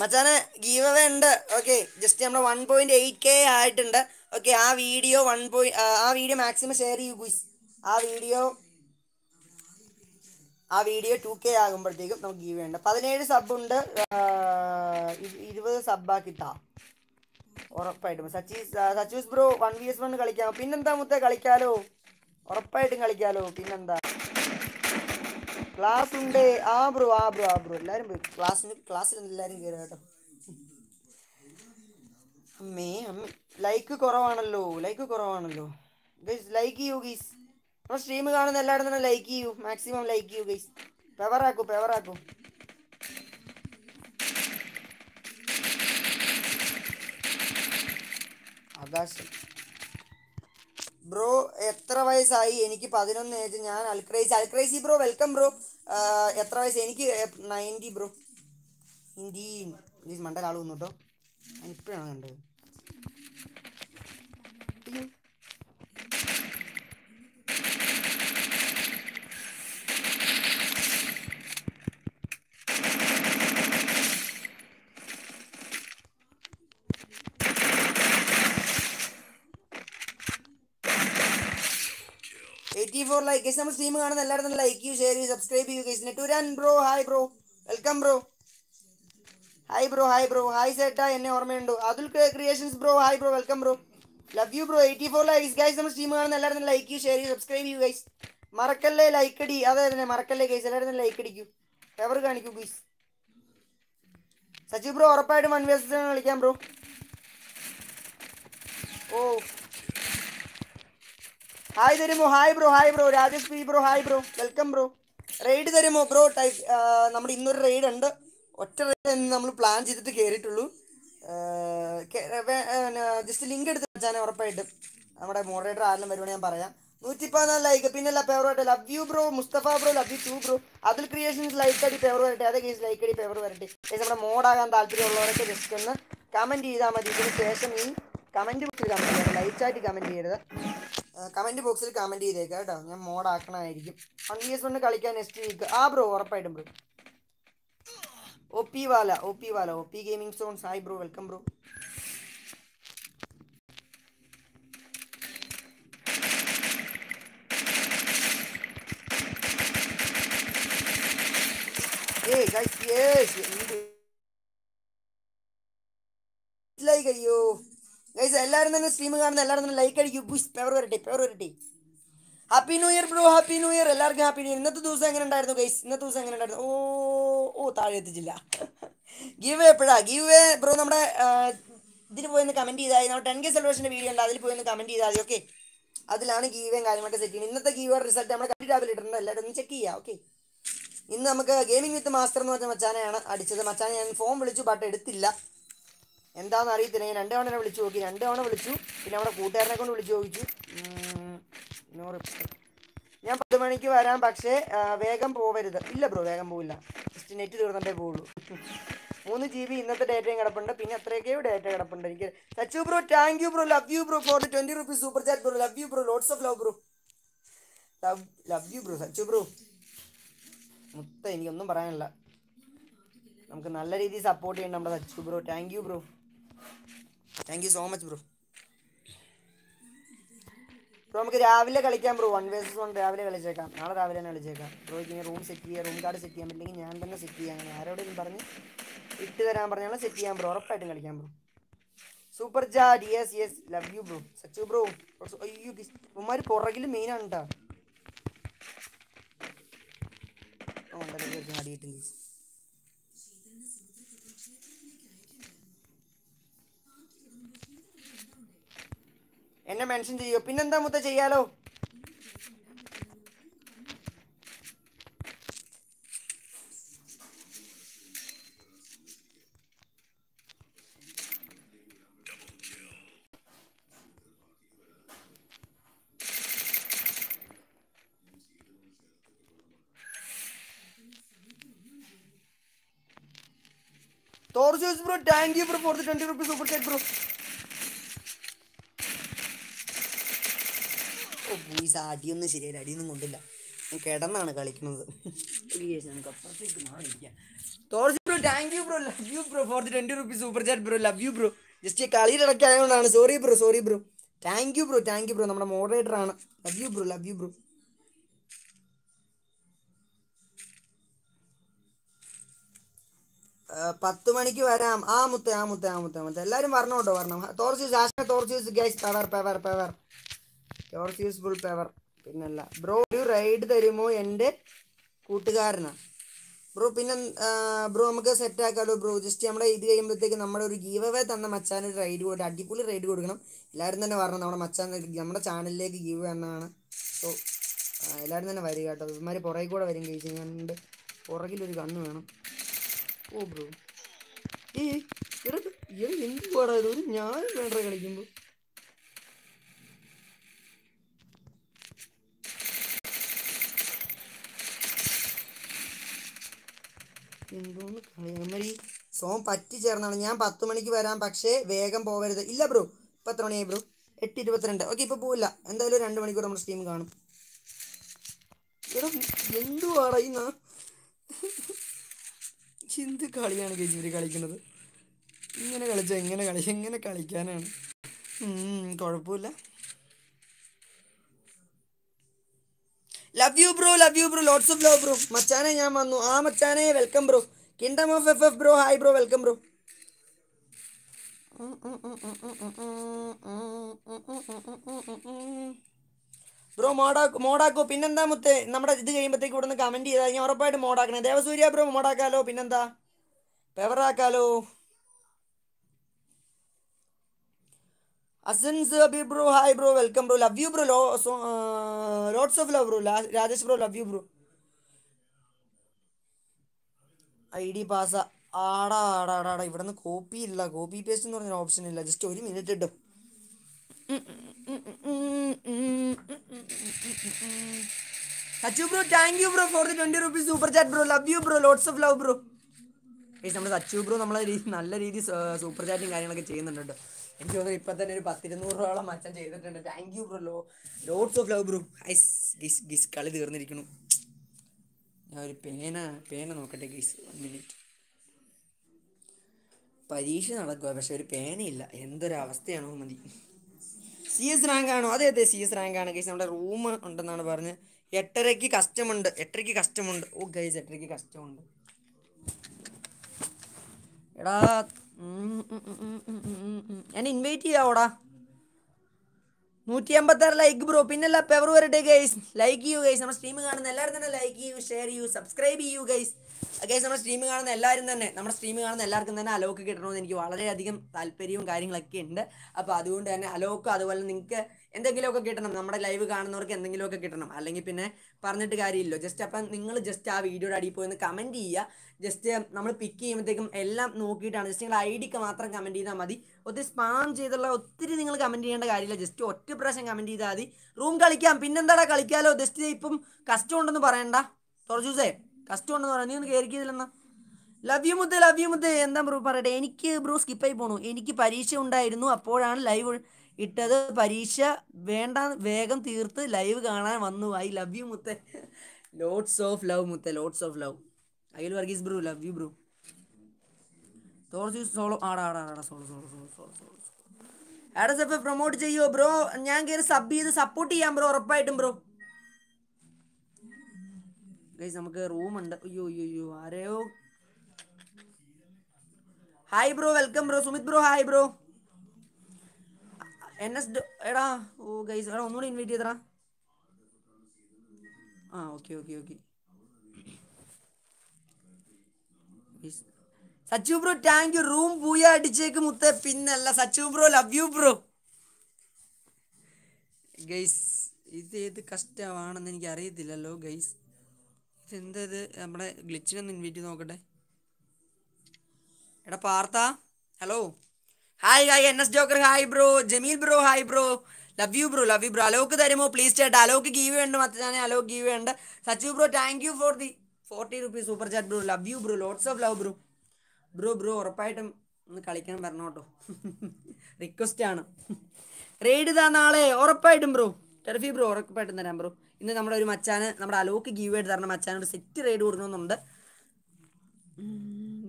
മച്ചാനെ ഗീവ് അവേ ഉണ്ട് ഓക്കെ ജസ്റ്റ് നമ്മുടെ വൺ പോയിന്റ് എയ്റ്റ് കെ ആയിട്ടുണ്ട്. ഓക്കെ ആ വീഡിയോ വൺ പോയിന്റ് ആ വീഡിയോ മാക്സിമം ഷെയർ ചെയ്യൂ ഗുയ്സ് ആ വീഡിയോ ആ വീഡിയോ ടു കെ ആകുമ്പോഴത്തേക്കും നമുക്ക് ഗീവ് ഉണ്ട് പതിനേഴ് സബ് ഉണ്ട്. ഇരുപത് സബ്ബാക്കിത്താ ഉറപ്പായിട്ടും. സച്ചീസ് Sachus bro one V S one കളിക്കാം പിന്നെന്താ മുത്ത കളിക്കാലോ? ഉറപ്പായിട്ടും കളിക്കാലോ. പിന്നെന്താ? ക്ലാസ് ഉണ്ട്. ആ ബ്രോ ആ ബ്രോ ആ ബ്രോ എല്ലാരും പോയി. ക്ലാസ്സിന് ക്ലാസ്സിൽ എല്ലാരും കയറുക കേട്ടോ. അമ്മേ അമ്മ. ലൈക്ക് കുറവാണല്ലോ. ലൈക്ക് കുറവാണല്ലോ. ഗൈസ് ലൈക്ക് ചെയ്യൂ ഗൈസ് നമ്മൾ സ്ട്രീം കാണുന്ന എല്ലായിടത്തും തന്നെ ലൈക്ക് ചെയ്യൂ. മാക്സിമം ലൈക്ക് ചെയ്യൂ ഗൈസ് പെവറാക്കൂ പെവറാക്കൂ ആകാശം. ബ്രോ എത്ര വയസ്സായി? എനിക്ക് പതിനൊന്ന് ഏജ്. ഞാൻ അൽക്രൈസി അൽക്രൈസി ബ്രോ വെൽക്കം ബ്രോ. എത്ര വയസ്സ്? എനിക്ക് നയന്റി ബ്രോ. ഹിന്ദി വന്നു കേട്ടോ. ഇപ്പോഴാണ് കണ്ടത് അയ്യോ. ലൈക്ക് ഗൈസ് നമ്മൾ സ്ട്രീം കാണുന്ന എല്ലാവരും തന്നെ ലൈക്ക് ചെയ്യൂ ഷെയർ ചെയ്യൂ സബ്സ്ക്രൈബ് ചെയ്യൂ guys നെറ്റുരാൻ bro hi bro welcome bro hi bro hi bro hi സേട്ടാ എന്നെ ഓർമ്മയുണ്ടോ? Athul creations bro hi bro welcome bro love you bro eighty four likes guys നമ്മൾ സ്ട്രീം കാണുന്ന എല്ലാവരും തന്നെ ലൈക്ക് ചെയ്യൂ ഷെയർ ചെയ്യൂ സബ്സ്ക്രൈബ് ചെയ്യൂ ഗൈസ് മറക്കല്ലേ ലൈക്ക് അടി? അതെ തന്നെ മറക്കല്ലേ ഗൈസ് എല്ലാവരും തന്നെ ലൈക്ക് അടിക്കൂ. എവർ കാണിക്കൂ ഗൈസ് സജി ബ്രോ ഉറപ്പായിട്ടും വൺ വേഴ്സസ് കളിക്കാം ബ്രോ ഓ. ഹായ് തരുമോ hi bro hi bro Rajesh P bro hi bro welcome bro raid തരുമോ ബ്രോ ടൈപ്പ് നമ്മുടെ ഇന്നൊരു റെയ്ഡ് ഉണ്ട്. ഒറ്റ റെയ്ഡ് നമ്മൾ പ്ലാൻ ചെയ്തിട്ട് കയറിയിട്ടുള്ളൂ ജസ്റ്റ് ലിങ്ക് എടുത്ത് വെച്ചാൽ ഉറപ്പായിട്ടും. നമ്മുടെ മോഡറേറ്റർ ആരെങ്കിലും വരുവാണെങ്കിൽ ഞാൻ പറയാം. നൂറ്റി പതിനാല് ലൈക്ക് പിന്നെ ഫേവറായിട്ട് love you bro Musthafa bro love you too bro അതിൽ ക്രിയേഷൻസ് ലൈക്ക് അടി ഫേവർ വരട്ടെ. അതേ കേസ് ലൈക്ക് അടി ഫേവർ വരട്ടെ. നമ്മുടെ മോഡാകാൻ താല്പര്യമുള്ളവരൊക്കെ ജസ്റ്റ് ഒന്ന് കമന്റ് ചെയ്താൽ മതി. ഇതിന് ശേഷം ഈ കമന്റ് ചെയ്താൽ ചെയ്യരുത് ലൈറ്റായിട്ട് കമന്റ് ചെയ്യരുത്. കമന്റ് ബോക്സിൽ കമന്റ് ചെയ്തേക്കാം കേട്ടോ. ഞാൻ മോഡാക്കണമായിരിക്കും വൺ ഇയേഴ്സ് കൊണ്ട് കളിക്കാൻ നെക്സ്റ്റ് വീക്ക് ആ ബ്രോ ഉറപ്പായിട്ടും ബ്രോ ഒ പി വാല ഒ പി വാല O P gaming zones hi bro welcome bro guys yes എന്ത് ലൈക്ക് അയ്യോ ഗൈസ് എല്ലാവരും തന്നെ സ്ട്രീം കാണുന്ന എല്ലാവരും തന്നെ ലൈക്ക് അടിക്കും. പുഷ് പെവർ വരട്ടെ പെവർ വരട്ടെ. Happy new year bro happy new year എല്ലാവർക്കും ഹാപ്പി ന്യൂ ഇയർ ഇന്നത്തെ ദിവസം എങ്ങനെ ഉണ്ടായിരുന്നു ഗൈസ് ഇന്നത്തെ ദിവസം എങ്ങനെ ഉണ്ടായിരുന്നു? ഓ ഓ താഴെ എത്തിച്ചില്ല. ഗീവ് എപ്പോഴാ? ഗീവ് ബ്രോ നമ്മുടെ ഇതിന് പോയി ഒന്ന് കമന്റ് ചെയ്താൽ നമ്മുടെ ടെൻ കെ സെലിബ്രേഷന്റെ വീഡിയോ ഉണ്ട്. അതിൽ പോയി കമന്റ് ചെയ്താൽ മതി ഓക്കെ അതിലാണ് ഗീവേയും കാര്യങ്ങളൊക്കെ സെറ്റ് ചെയ്യുന്നത്. ഇന്നത്തെ ഗീവ് റിസൾട്ട് നമ്മുടെ കമ്പി ടാബിൽ ഇട്ടിട്ടുണ്ട്. എല്ലാവരും ഒന്ന് ചെക്ക് ചെയ്യാം ഓക്കെ ഇന്ന് നമുക്ക് ഗെയിമിംഗ് വിത്ത് മാസ്റ്റർ എന്ന് പറഞ്ഞ മച്ചാനെയാണ് അടിച്ചത്. മച്ചാനെ ഞാൻ ഫോൺ വിളിച്ചു ബട്ട് എടുത്തില്ല. എന്താണെന്ന് അറിയത്തില്ല. ഞാൻ രണ്ട് തവണ വിളിച്ചു നോക്കി. രണ്ട് തവണ വിളിച്ചു. പിന്നെ നമ്മുടെ കൂട്ടുകാരനെ കൊണ്ട് വിളിച്ചു ചോദിച്ചു. ഞാൻ പത്ത് മണിക്ക് വരാം പക്ഷേ വേഗം പോവരുത്. ഇല്ല ബ്രോ വേഗം പോവില്ല. ജസ്റ്റ് നെറ്റ് തീർന്നിട്ടേ പോവുള്ളൂ. മൂന്ന് ജി ബി ഇന്നത്തെ ഡേറ്റയും കിടപ്പുണ്ട്. പിന്നെ അത്രയൊക്കെയോ ഡേറ്റ കിടപ്പുണ്ട്. എനിക്ക് Sachu bro thank you bro. Love you bro for twenty rupees super chat bro. Love you bro. Lots of love bro. Love love you bro Sachu bro. മൊത്തം എനിക്കൊന്നും പറയാനില്ല. നമുക്ക് നല്ല രീതിയിൽ സപ്പോർട്ട് ചെയ്യണം നമ്മുടെ Sachu bro. Thank you bro. Thank you so much bro bro നമുക്ക് രാവിലെ കളിക്കാം ബ്രോ വൺ വേഴ്സസ് വൺ രാവിലെ കളിച്ചേക്കാം. നാളെ രാവിലെ തന്നെ കളിച്ചേക്കാം. ബ്രോയ്ക്ക് ഇങ്ങനെ റൂം സെറ്റ് ചെയ്യുക റൂം കാർഡ് സെറ്റ് ചെയ്യാൻ പറ്റില്ലെങ്കിൽ ഞാൻ തന്നെ സെറ്റ് ചെയ്യാം. അങ്ങനെ ആരോടെങ്കിലും പറഞ്ഞ് ഇട്ട് തരാൻ പറഞ്ഞാൽ സെറ്റ് ചെയ്യാം ബ്രോ ഉറപ്പായിട്ടും കളിക്കാം bro super jade yes yes love you bro Sachu bro അയ്യോ ഉമ്മാർ പുറകിൽ മെയിനാണ് കേട്ടോ അടിയിട്ടുണ്ട് എന്നെ മെൻഷൻ ചെയ്യോ? പിന്നെന്താ മുത്ത ചെയ്യാലോ? Bro thank you bro for the twenty rupees super chat bro ഓ പൂയിസ് അടിയൊന്നും ശരിയായില്ല. അടിയൊന്നും കൊണ്ടില്ല. കിടന്നാണ് കളിക്കുന്നത്. ാണ് bro thank you bro. Love you bro. For the rupees super chat bro. Love you bro. Just sorry bro sorry bro. Thank you bro thank you bro. നമ്മുടെ moderator ആണ്. Love you bro love you bro. പത്ത് മണിക്ക് വരാം. ആ മുത്ത ആ മുത്ത ആ മുത്ത ആ മുത്ത. എല്ലാവരും വരണം കേട്ടോ? വരണം. തോർച്ചീസ് ഗൈസ് പവർ പവർ പെവർ. തോർച്ചീസ് ഫുൾ പവർ പിന്നല്ല. ബ്രോ ഒരു റൈഡ് തരുമോ എന്റെ കൂട്ടുകാരനാണ് ബ്രോ പിന്നെ ബ്രോ നമുക്ക് സെറ്റ് ആക്കാമല്ലോ ബ്രോ? ജസ്റ്റ് നമ്മുടെ ഇത് കഴിയുമ്പോഴത്തേക്ക് നമ്മുടെ ഒരു ഗീവ് അവേ തന്ന മച്ചാൻ ഒരു റൈഡ് കൊടുക്കും അടിപൊളി റൈഡ് കൊടുക്കണം. എല്ലാവരും തന്നെ വരണം. നമ്മുടെ മച്ചാൻ നമ്മുടെ ചാനലിലേക്ക് ഗീവ് എന്നാണ് സോ എല്ലാവരും തന്നെ വരിക കേട്ടോ. ഇവന്മാർ പുറകിൽ കൂടെ വരും കഴിച്ച് ഞാനുണ്ട് പുറകിലൊരു കണ്ണ് വേണം. ഓ ബ്രോ. ഏ എന്ത് പാടാ? ഇത് ഒരു ഞാൻ വേണ്ട കളിക്കുമ്പോൾ എന്തോന്ന് കളിയമ്മരി സോം പറ്റി ചേർന്നാണ്. ഞാൻ പത്ത് മണിക്ക് വരാം പക്ഷേ വേഗം പോവരുത്. ഇല്ല ബ്രോ ഇപ്പം എത്ര മണിയായി ബ്രോ. എട്ട് ഇരുപത്തിരണ്ട് ഓക്കെ ഇപ്പം പോവില്ല. എന്തായാലും രണ്ട് മണിക്കൂർ നമ്മുടെ സ്ട്രീം കാണും. എടാ എന്തുവാടാ ഈ എന്ത് കളിയാണ് ഇവർ കളിക്കുന്നത്? ഇങ്ങനെ കളിച്ചാൽ എങ്ങനെ കളി എങ്ങനെ കളിക്കാനാണ്. കുഴപ്പമില്ല. Love you bro love you bro lots of love bro മച്ചാനെ ഞാൻ വന്നു. ആ മച്ചാനെ welcome bro kingdom of F F bro hi bro welcome bro bro മോഡാക്കോ മോഡാക്കോ. പിന്നെന്താ മുത്തേ? നമ്മുടെ ഇത് കഴിയുമ്പോഴത്തേക്ക് ഇവിടെ നിന്ന് കമന്റ് ചെയ്താൽ ഞാൻ ഉറപ്പായിട്ട് മോഡാക്കണേ. ദേവസൂര്യ ബ്രോ മോഡാക്കാലോ? പിന്നെന്താ? പെവറാക്കാലോ അസൻസ് Abi bro hi bro welcome bro love you bro law lots of love bro Rajesh bro love you bro I D പാസ ആടാ ആടാ ആടാ ഇവിടെ നിന്ന് കോപ്പി ഇല്ല. കോപ്പി പേസ്റ്റ് എന്ന് പറഞ്ഞ ഓപ്ഷൻ ഇല്ല. ജസ്റ്റ് ഒരു മിനിറ്റ് ഇട്ടും Sachu bro thank you bro for the twenty rupees super chat bro love you bro lots of love bro നമ്മുടെ സച്ചു ബ്രോ നമ്മളെ നല്ല രീതി സൂപ്പർ ചാറ്റും കാര്യങ്ങളൊക്കെ ചെയ്യുന്നുണ്ട് കേട്ടോ. എനിക്ക് തോന്നുന്നു ഇപ്പം തന്നെ ഒരു പത്തിരുന്നൂറ് രൂപയോളം മച്ചൻ ചെയ്തിട്ടുണ്ട്. Thank you bro law of love bro ഐസ് ഗിസ് ഗിസ് കളി തീർന്നിരിക്കുന്നു. ഞാൻ ഒരു പേന പേന നോക്കട്ടെ ഗിസ് വൺ മിനിറ്റ് പരീക്ഷ നടക്കുക പക്ഷെ ഒരു പേനയില്ല. എന്തൊരു അവസ്ഥയാണോ മതി. സി എസ് റാങ്ക് ആണോ? അതെ അതെ സി എസ് റാങ്ക് ആണ്. ഗൈസ് നമ്മുടെ റൂം ഉണ്ടെന്നാണ് പറഞ്ഞത് എട്ടരയ്ക്ക് കസ്റ്റമുണ്ട് എട്ടരയ്ക്ക് കസ്റ്റമുണ്ട് ഓ ഗൈസ് എട്ടരയ്ക്ക് കസ്റ്റമുണ്ട് എടാ. എന്നെ ഇൻവൈറ്റ് ചെയ്യാവോടാ നൂറ്റി അമ്പത്താറ് ലൈക്ക് ബ്രോ പിന്നല്ല പെവർ വരട്ടെ ഗൈസ് ലൈക്ക് ചെയ്യൂ ഗൈസ് നമ്മുടെ സ്ട്രീം കാണുന്ന എല്ലാവരും തന്നെ ലൈക്ക് ചെയ്യൂ ഷെയർ ചെയ്യൂ സബ്സ്ക്രൈബ് ചെയ്യൂ ഗൈസ് ഗൈസ് നമ്മുടെ സ്ട്രീം കാണുന്ന എല്ലാവരും തന്നെ നമ്മുടെ സ്ട്രീം കാണുന്ന എല്ലാവർക്കും തന്നെ അലോക്ക് കിട്ടണമെന്ന് എനിക്ക് വളരെയധികം താല്പര്യവും കാര്യങ്ങളൊക്കെ ഉണ്ട്. അപ്പോൾ അതുകൊണ്ട് തന്നെ അലോക്ക് അതുപോലെ നിങ്ങൾക്ക് എന്തെങ്കിലുമൊക്കെ കിട്ടണം. നമ്മുടെ ലൈവ് കാണുന്നവർക്ക് എന്തെങ്കിലുമൊക്കെ കിട്ടണം. അല്ലെങ്കിൽ പിന്നെ പറഞ്ഞിട്ട് കാര്യമില്ലോ ജസ്റ്റ് അപ്പം നിങ്ങൾ ജസ്റ്റ് ആ വീഡിയോയുടെ അടിയിൽ പോയി ഒന്ന് കമന്റ് ചെയ്യുക. ജസ്റ്റ് നമ്മൾ പിക്ക് ചെയ്യുമ്പോഴത്തേക്കും എല്ലാം നോക്കിയിട്ടാണ്. ജസ്റ്റ് നിങ്ങൾ ഐ ഡിക്ക് മാത്രം കമന്റ് ചെയ്താൽ മതി. ഒത്തിരി സ്പാം ചെയ്തുള്ള ഒത്തിരി നിങ്ങൾ കമന്റ് ചെയ്യേണ്ട കാര്യമില്ല. ജസ്റ്റ് ഒറ്റ പ്രാവശ്യം കമന്റ് ചെയ്താൽ മതി. റൂം കളിക്കാം. പിന്നെന്താടാ കളിക്കാലോ? ജസ്റ്റ് ഇപ്പം കഷ്ടം ഉണ്ടെന്ന് പറയണ്ട. തുറച്ചൂസേ കഷ്ടം ഉണ്ടെന്ന് പറയാം നീ ഒന്ന് കയറിക്കില്ലെന്നാ ലവ് യു മുത്ത് ലവ് യു മുത്ത്. എന്താ ബ്രോ പറയട്ടെ? എനിക്ക് ബ്രോ സ്കിപ്പായി പോണു. എനിക്ക് പരീക്ഷ ഉണ്ടായിരുന്നു. അപ്പോഴാണ് ലൈവ് ഇട്ടത് പരീക്ഷ വേണ്ട വേഗം തീർത്ത് ലൈവ് കാണാൻ വന്നു. ഐ ലവ് യു മുത്തേ. ലോട്ട്സ് ഓഫ് ലവ് മുത്തേ. Lots of love Akhil Varghese bro love you bro. Torch solo ആടാ ആടാ ആടാ solo solo solo solo solo ആഡസ് F promote ചെയ്യോ ബ്രോ? ഞാൻ കയറി സബ് ചെയ്ത് സപ്പോർട്ട് ചെയ്യാം ബ്രോ ഉറപ്പായിട്ടും ബ്രോ. ഗൈസ് നമുക്ക് റൂം ഉണ്ട്. അയ്യോ അയ്യോ അയ്യോ ആരെയോ? Hi bro welcome bro. Sumith bro hi bro. N S എടാ ഓ ഗൈസ് എടാ ഒന്നുകൂടി ഇൻവൈറ്റ് ചെയ്തടാ. ആ okay okay okay Sachu bro thank you room പൂയ അടിച്ചേക്ക് മുത്ത പിന്നല്ല. Sachu bro love you bro guys ഇത് ഏത് കഷ്ടമാണെന്ന് എനിക്ക് അറിയത്തില്ലല്ലോ ഗൈസ് ഇത്? നമ്മുടെ ഗ്ലിച്ചിനൊന്ന് ഇൻവൈറ്റ് നോക്കട്ടെ. എടാ Partha. Hello hi hi N S joker hi bro Jameel bro hi bro love you bro love you bro Alok തരുമോ? പ്ലീസ് ചേട്ടാ അലോക്ക് ഗീവ് ഉണ്ട് മച്ചാനെ അലോക്ക് ഗീവ് ഉണ്ട് Sachu bro thank you for the forty rupees super chat bro love you bro lots of love bro bro bro ഉറപ്പായിട്ടും ഒന്ന് കളിക്കണം പറഞ്ഞോട്ടോ request ആണ്. Raid ഇതാ നാളെ ഉറപ്പായിട്ടും ബ്രോ ടെർഫി ബ്രോ ഉറപ്പായിട്ടും തരാം ബ്രോ ഇന്ന് നമ്മുടെ ഒരു മച്ചാന് നമ്മുടെ അലോക്ക് ഗീവ് ആയിട്ട് തരണം ഒരു സെറ്റ് റെയ്ഡ് കൊടുക്കണമെന്നുണ്ട്.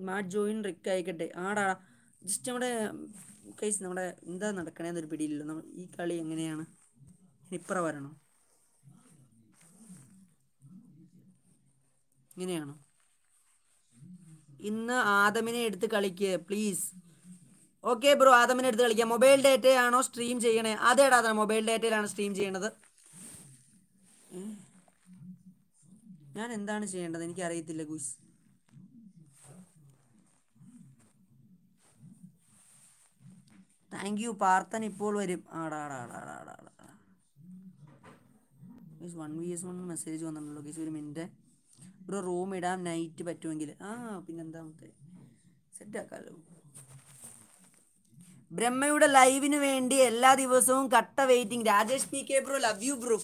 മാ ജോയിൻ റിക്ക് ആയിക്കട്ടെ. ആടാ ജസ്റ്റ് നമ്മുടെ കേസ് നമ്മുടെ എന്താ നടക്കണേന്നൊരു പിടിയില്ലല്ലോ. നമ്മൾ ഈ കളി എങ്ങനെയാണ്? ഇപ്പറ വരണോ? ഇങ്ങനെയാണോ? ഇന്ന് ആദമിനെ എടുത്ത് കളിക്ക് പ്ലീസ് ഓക്കെ ബ്രോ ആദമിനെ എടുത്ത് കളിക്കാം. മൊബൈൽ ഡേറ്റയാണോ സ്ട്രീം ചെയ്യണേ? അതേടാ അതാണ് മൊബൈൽ ഡേറ്റയിലാണ് സ്ട്രീം ചെയ്യണത്. ഞാൻ എന്താണ് ചെയ്യേണ്ടത്? എനിക്ക് അറിയത്തില്ല ഗുസ് താങ്ക് യു പാർത്തൻ ഇപ്പോൾ വരും. ആടാ one V S one message വന്നിട്ടുണ്ടല്ലോ. ഗീസ് ഒരു മിനിറ്റ് ബ്രോ റൂം ഇടാം. നൈറ്റ് പറ്റുമെങ്കിൽ ആ പിന്നെന്താ മറ്റേ സെറ്റ് ആക്കാമല്ലോ ബ്രഹ്മയുടെ ലൈവിന് വേണ്ടി എല്ലാ ദിവസവും കട്ട waiting Rajesh P K bro love you bro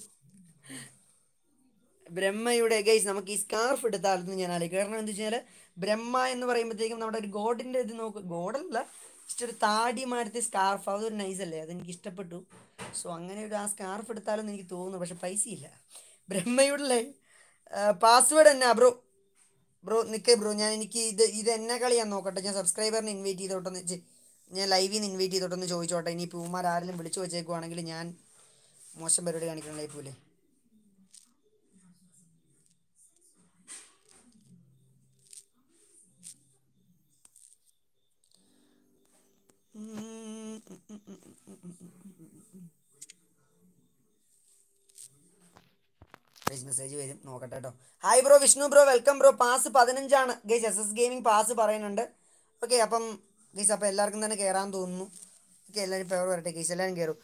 ബ്രഹ്മയുടെ guys നമുക്ക് ഈ സ്കാർഫ് എടുത്താലെന്ന് ഞാൻ ആലോചിക്കും. കാരണം എന്താ വെച്ചാൽ ബ്രഹ്മ എന്ന് പറയുമ്പോഴത്തേക്കും നമ്മുടെ ഒരു ഗോഡിന്റെ ഇത് നോക്ക്. ഗോഡല്ല. ജസ്റ്റ് ഒരു താടി മാറ്റി സ്കാർഫ് അതൊരു നൈസ് അല്ലേ? അതെനിക്ക് ഇഷ്ടപ്പെട്ടു സോ അങ്ങനെ ഒരു ആ സ്കാർഫ് എടുത്താലെന്ന് എനിക്ക് തോന്നുന്നു. പക്ഷെ പൈസ ഇല്ല ബ്രഹ്മയുടെ പാസ്വേഡ് എന്നാ ബ്രോ ബ്രോ നിൽക്കേ ബ്രോ ഞാൻ എനിക്ക് ഇത് ഇത് എന്നെ കളിയാൻ നോക്കട്ടെ. ഞാൻ സബ്സ്ക്രൈബറിനെ ഇൻവൈറ്റ് ചെയ്തോട്ടെന്ന് വെച്ച് ഞാൻ ലൈവിൽ നിന്ന് ഇൻവൈറ്റ് ചെയ്തോട്ടെന്ന് ചോദിച്ചോട്ടെ. ഇനി പൂമാർ ആരെങ്കിലും വിളിച്ചു വെച്ചേക്കുവാണെങ്കിൽ ഞാൻ മോശം പരിപാടി കാണിക്കണം പോലെ മെസ്സേജ് വരും. നോക്കട്ടെ കേട്ടോ hi bro Vishnu bro welcome bro pass പതിനഞ്ചാണ്. Guys S S gaming pass പറയുന്നുണ്ട്. ഓക്കെ അപ്പം ഗൈസ് അപ്പം എല്ലാവർക്കും തന്നെ കയറാൻ തോന്നുന്നു. ഓക്കെ എല്ലാവരും പേർ വരട്ടെ? ഗൈസ് എല്ലാവരും കയറും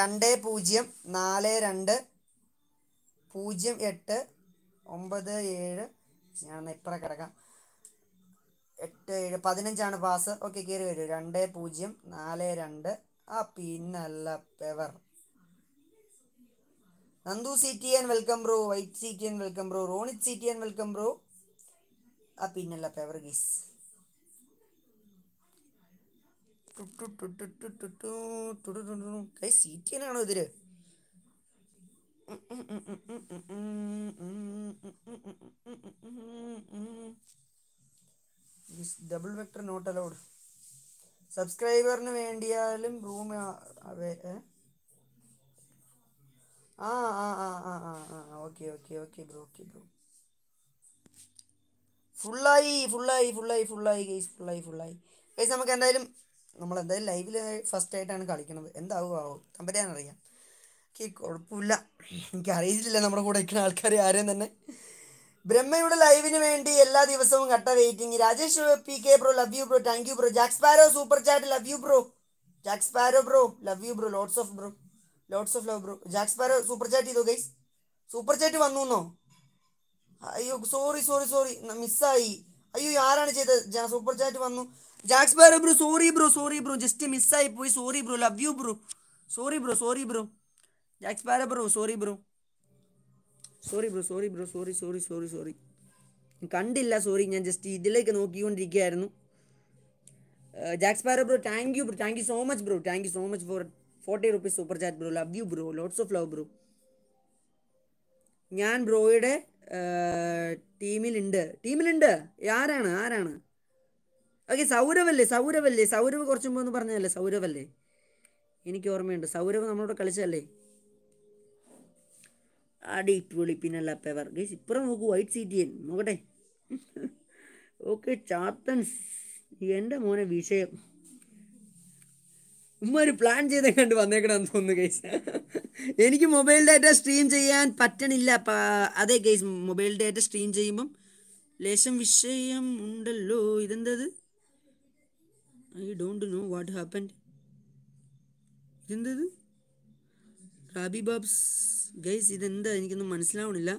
രണ്ട് പൂജ്യം നാല് രണ്ട് പൂജ്യം എട്ട് ഒമ്പത് ഏഴ്. ഞാൻ ഇപ്പറ കിടക്കാം. എട്ട് ഏഴ് പതിനഞ്ചാണ് പാസ് ഓക്കെ കയറി വരൂ രണ്ട് പൂജ്യം നാല് രണ്ട് ആ പിന്നല്ല പെവർ Nandu C T welcome bro white C T welcome bro Ronith C T welcome bro ആ പിന്നല്ല പെവർ ഗീസ് കൈ സി ടി ആണോ ഇതിൽ ഡബിൾ വെക്ടർ നോട്ട് അലൗഡ് സബ്സ്ക്രൈബറിന് വേണ്ടിയാലും റൂം? ആ ആ ആ ആ ആ ആ okay okay okay bro okay bro ഫുള്ളായി ഫുള്ളായി ഫുള്ളായി ഫുള്ളായി ഗൈസ് ഫുള്ളായി ഫുള്ളായി ഗൈസ് നമുക്ക് എന്തായാലും നമ്മൾ എന്തായാലും ലൈവിൽ ഫസ്റ്റ് ആയിട്ടാണ് കളിക്കുന്നത്. എന്താവും ആവും? തമ്പരാനറിയാം. എനിക്ക് കുഴപ്പമില്ല. എനിക്ക് അറിയില്ല നമ്മുടെ കൂടെ നിൽക്കുന്ന ആൾക്കാർ ആരെയും തന്നെ. ബ്രഹ്മയുടെ ലൈവിന് വേണ്ടി എല്ലാ ദിവസവും കട്ട waiting. Rajesh P K bro love you bro thank you bro jacks Paro super chat love you bro jacks Paro bro love you bro lots of bro lots of love bro jacks പാരോ സൂപ്പർ ചാറ്റ് ചെയ്തു guys super chat വന്നു എന്നോ അയ്യോ sorry sorry sorry മിസ്സായി അയ്യോ ആരാണ് ചെയ്തത്? Super chat വന്നു. Jack Sparrow bro sorry bro sorry bro just മിസ്സായി പോയി. Sorry bro love you bro sorry bro sorry bro Jack Sparrow bro sorry bro sorry bro sorry bro sorry sorry sorry sorry കണ്ടില്ല sorry ഞാൻ just ഇതിലേക്ക് നോക്കിക്കൊണ്ടിരിക്കുകയായിരുന്നു. Jack Sparrow bro thank you bro thank you so much bro thank you so much for forty rupees super chat bro love you bro lots of love bro ഞാൻ ബ്രോയുടെ ടീമിലുണ്ട്. ടീമിലുണ്ട്? ആരാണ്? ആരാണ്? Okay സൗരവല്ലേ? സൗരവല്ലേ? Sourav കുറച്ച് ഒന്ന് പറഞ്ഞതല്ലേ? സൗരവല്ലേ? എനിക്ക് ഓർമ്മയുണ്ട്. സൗരവ് നമ്മളോട് കളിച്ചതല്ലേ? അടിപൊളി പിന്നല്ല പെവർ ഗൈസ് ഇപ്പുറം നോക്കൂ വൈറ്റ് സീറ്റിയൻ നോക്കട്ടെ. ഓക്കെ ചാത്തൻസ് എന്റെ മോനെ വിഷയം. ഉമ്മ ഒരു പ്ലാൻ ചെയ്തേ കണ്ട് വന്നേക്കണമെന്ന് തോന്നുന്നു ഗൈസ് എനിക്ക് മൊബൈൽ ഡാറ്റ സ്ട്രീം ചെയ്യാൻ പറ്റണില്ല അതെ ഗൈസ് മൊബൈൽ ഡാറ്റ സ്ട്രീം ചെയ്യുമ്പം ലേശം വിഷയം ഉണ്ടല്ലോ. ഇതെന്തത്? I don't know what happen ഇതെന്തത്? Rabi Babs. Guys ഇതെന്താ? എനിക്കൊന്നും മനസ്സിലാവണില്ല.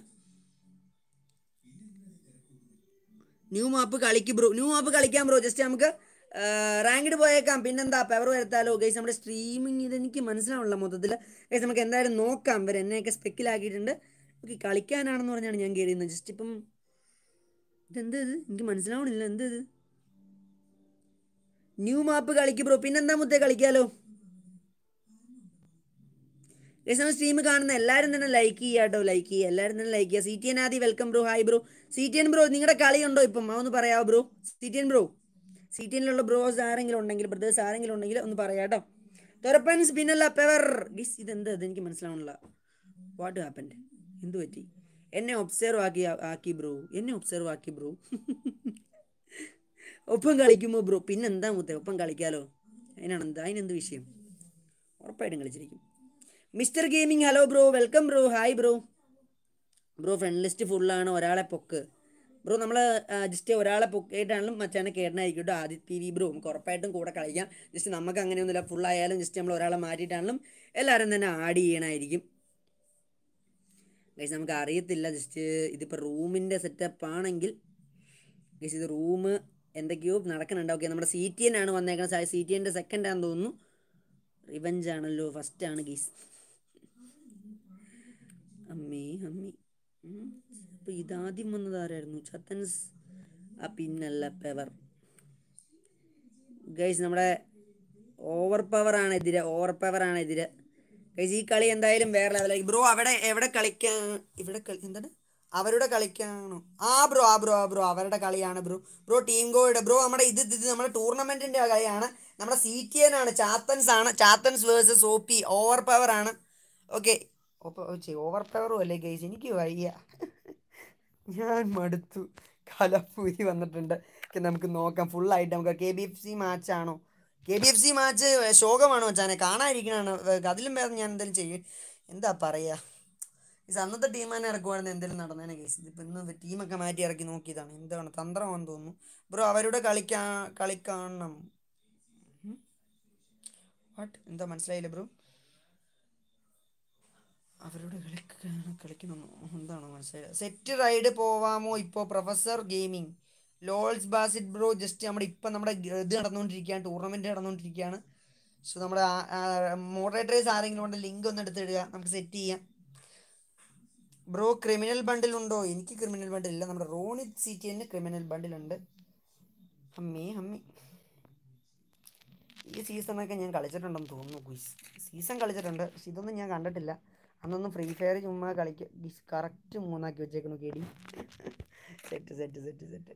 ന്യൂ മാപ്പ് കളിക്ക് ബ്രോ. ന്യൂ മാപ്പ് കളിക്കാം ബ്രോ. ജസ്റ്റ് നമുക്ക് റാങ്കിഡ് പോയേക്കാം. പിന്നെന്താ പെവർ വരുത്താലോ? ഗൈസ് നമ്മുടെ സ്ട്രീമിങ് ഇതെനിക്ക് മനസ്സിലാവണില്ല മൊത്തത്തിൽ. ഗൈസ് നമുക്ക് എന്തായാലും നോക്കാം. ഇവർ എന്നെയൊക്കെ സ്പെക്കിലാക്കിയിട്ടുണ്ട്. ഓക്കെ കളിക്കാനാണെന്ന് പറഞ്ഞാണ് ഞാൻ കയറിയുന്നത് ജസ്റ്റ് ഇപ്പം ഇതെന്ത് ഇത്? എനിക്ക് മനസ്സിലാവണില്ല. എന്ത് ഇത്? ന്യൂ മാപ്പ് കളിക്ക് ബ്രോ. പിന്നെന്താ മുത്തേ കളിക്കാലോ? നമ്മൾ സ്ട്രീം കാണുന്ന എല്ലാവരും തന്നെ ലൈക്ക് ചെയ്യുക കേട്ടോ ലൈക്ക് ചെയ്യുക. എല്ലാവരും തന്നെ ലൈക്ക് ചെയ്യുക. C T N Aadi welcome bro hi bro C T N bro നിങ്ങളുടെ കളി ഉണ്ടോ ഇപ്പം? അതൊന്ന് പറയാമോ bro C T N bro C T എനിലുള്ള bros ആരെങ്കിലും ഉണ്ടെങ്കിൽ ബ്രദേഴ്സ് ആരെങ്കിലും ഉണ്ടെങ്കിൽ ഒന്ന് പറയാം കേട്ടോ. തുറപ്പൻസ് പിന്നല്ല പെവർ ഗിസ് ഇതെന്താ? ഇത് എനിക്ക് മനസ്സിലാവണില്ല. വാട്ട് ഹാപ്പൻഡ് എന്ത് പറ്റി? എന്നെ ഒബ്സർവ് ആക്കി ആക്കി ബ്രോ എന്നെ ഒബ്സർവ് ആക്കി ബ്രോ ഒപ്പം കളിക്കുമ്പോൾ ബ്രോ പിന്നെന്താ മുത്തേ? ഒപ്പം കളിക്കാലോ? അതിനാണ് എന്താ അതിനെന്ത് വിഷയം? ഉറപ്പായിട്ടും കളിച്ചിരിക്കും. Mister gaming hello bro welcome bro hi bro. Bro friend list ഫുള്ളാണ് ഒരാളെ പൊക്ക്. ബ്രോ നമ്മൾ ജസ്റ്റ് ഒരാളെ പൊക്കായിട്ടാണെങ്കിലും മച്ചാനെ കേട്ടനായിരിക്കും കേട്ടോ ആദ്യ പി വി ബ്രോ. നമുക്ക് ഉറപ്പായിട്ടും കൂടെ കളിക്കാം. ജസ്റ്റ് നമുക്ക് അങ്ങനെയൊന്നുമില്ല ഫുള്ളായാലും ജസ്റ്റ് നമ്മൾ ഒരാളെ മാറ്റിയിട്ടാണെങ്കിലും എല്ലാവരും തന്നെ ആഡ് ചെയ്യണമായിരിക്കും ഗൈസ് നമുക്ക് അറിയത്തില്ല ജസ്റ്റ് ഇതിപ്പോൾ റൂമിന്റെ സെറ്റപ്പ് ആണെങ്കിൽ ഗൈസ് ഇത് റൂം എന്തൊക്കെയോ നടക്കുന്നുണ്ട്. ഓക്കെ നമ്മുടെ സി ടി എൻ ആണ് വന്നേക്കുന്നത് സി ടി എന്റെ സെക്കൻഡ് ആണെന്ന് തോന്നുന്നു. റിവഞ്ച് ആണല്ലോ ഫസ്റ്റ് ആണ് ഗീസ് അമ്മേ അമ്മി. അപ്പോൾ ഇതാദ്യം വന്നത് ആരായിരുന്നു? ചത്തൻസ്. പിന്നല്ല പെവർ. ഗൈസ് നമ്മുടെ ഓവർ പവർ ആണ് എതിരെ ഓവർ പവർ ആണ് എതിരെ. ഗൈസ് ഈ കളി എന്തായാലും വേറെ ലെവലായി ബ്രോ അവിടെ എവിടെ കളിക്കാൻ ഇവിടെ കളി എന്താണ്? അവരുടെ കളിക്കാണോ? ആ ബ്രോ ആ ബ്രോ ആ ബ്രോ അവരുടെ കളിയാണ് ബ്രോ ബ്രോ ടീം ഗോയുടെ ബ്രോ നമ്മുടെ ഇത് ഇത് നമ്മുടെ ടൂർണമെന്റിന്റെ കളിയാണ്. നമ്മുടെ സി ടി എൻ ആണ് ചാത്തൻസ് ആണ്. Chathans versus O P over power ആണ്. ഓക്കെ ഓവർ പവറും അല്ലേ ഗൈസ് എനിക്ക് വയ്യ. ഞാൻ മടുത്തു. കലപ്പൂരി വന്നിട്ടുണ്ട്. നമുക്ക് നോക്കാം. ഫുള്ളായിട്ട് നമുക്ക് K B F C മാച്ചാണോ K B F C match ശോകമാണോ വെച്ചാനെ കാണാതിരിക്കണാണ് അതിലും വേറെ ഞാൻ എന്തെങ്കിലും ചെയ്യും? എന്താ പറയുക ഈ അന്നത്തെ ടീം തന്നെ ഇറക്കുവായിരുന്നു എന്തെങ്കിലും നടന്നേനെ ഗൈസ് ഇതിപ്പോൾ ഇന്ന് ടീമൊക്കെ മാറ്റി ഇറക്കി നോക്കിയതാണ്. എന്താണ്? തന്ത്രമാണെന്ന് തോന്നുന്നു. ബ്രോ അവരുടെ കളിക്കാ കളി കാണണം വാട്ട് എന്താ മനസ്സിലായില്ല ബ്രോ? അവരുടെ കളി കളിക്കണം എന്താണോ മനസ്സിലായത് സെറ്റ് റൈഡ് പോവാമോ ഇപ്പോൾ professor gaming lols Basit bro just നമ്മുടെ ഇപ്പം നമ്മുടെ ഇത് നടന്നുകൊണ്ടിരിക്കുകയാണ് ടൂർണമെന്റ് നടന്നുകൊണ്ടിരിക്കുകയാണ്. സോ നമ്മുടെ മോഡറേറ്റേഴ്സ് ആരെങ്കിലും ഉണ്ട് ലിങ്ക് ഒന്ന് എടുത്തിടുക. നമുക്ക് സെറ്റ് ചെയ്യാം. ബ്രോ ക്രിമിനൽ ബണ്ടിൽ ഉണ്ടോ? എനിക്ക് ക്രിമിനൽ ബണ്ടിൽ ഇല്ല. നമ്മുടെ റോണിത് സി ടി എന്നെ ക്രിമിനൽ ബണ്ടിലുണ്ട് അമ്മേ അമ്മേ. ഈ സീസണൊക്കെ ഞാൻ കളിച്ചിട്ടുണ്ടെന്ന് തോന്നുന്നു. സീസൺ കളിച്ചിട്ടുണ്ട്. പക്ഷെ ഇതൊന്നും ഞാൻ കണ്ടിട്ടില്ല. അന്നൊന്നും ഫ്രീ ഫയർ ചുമ്മാ കളിക്ക. കറക്റ്റ് മൂന്നാക്കി വെച്ചേക്കുന്നു കേടി. Set set set set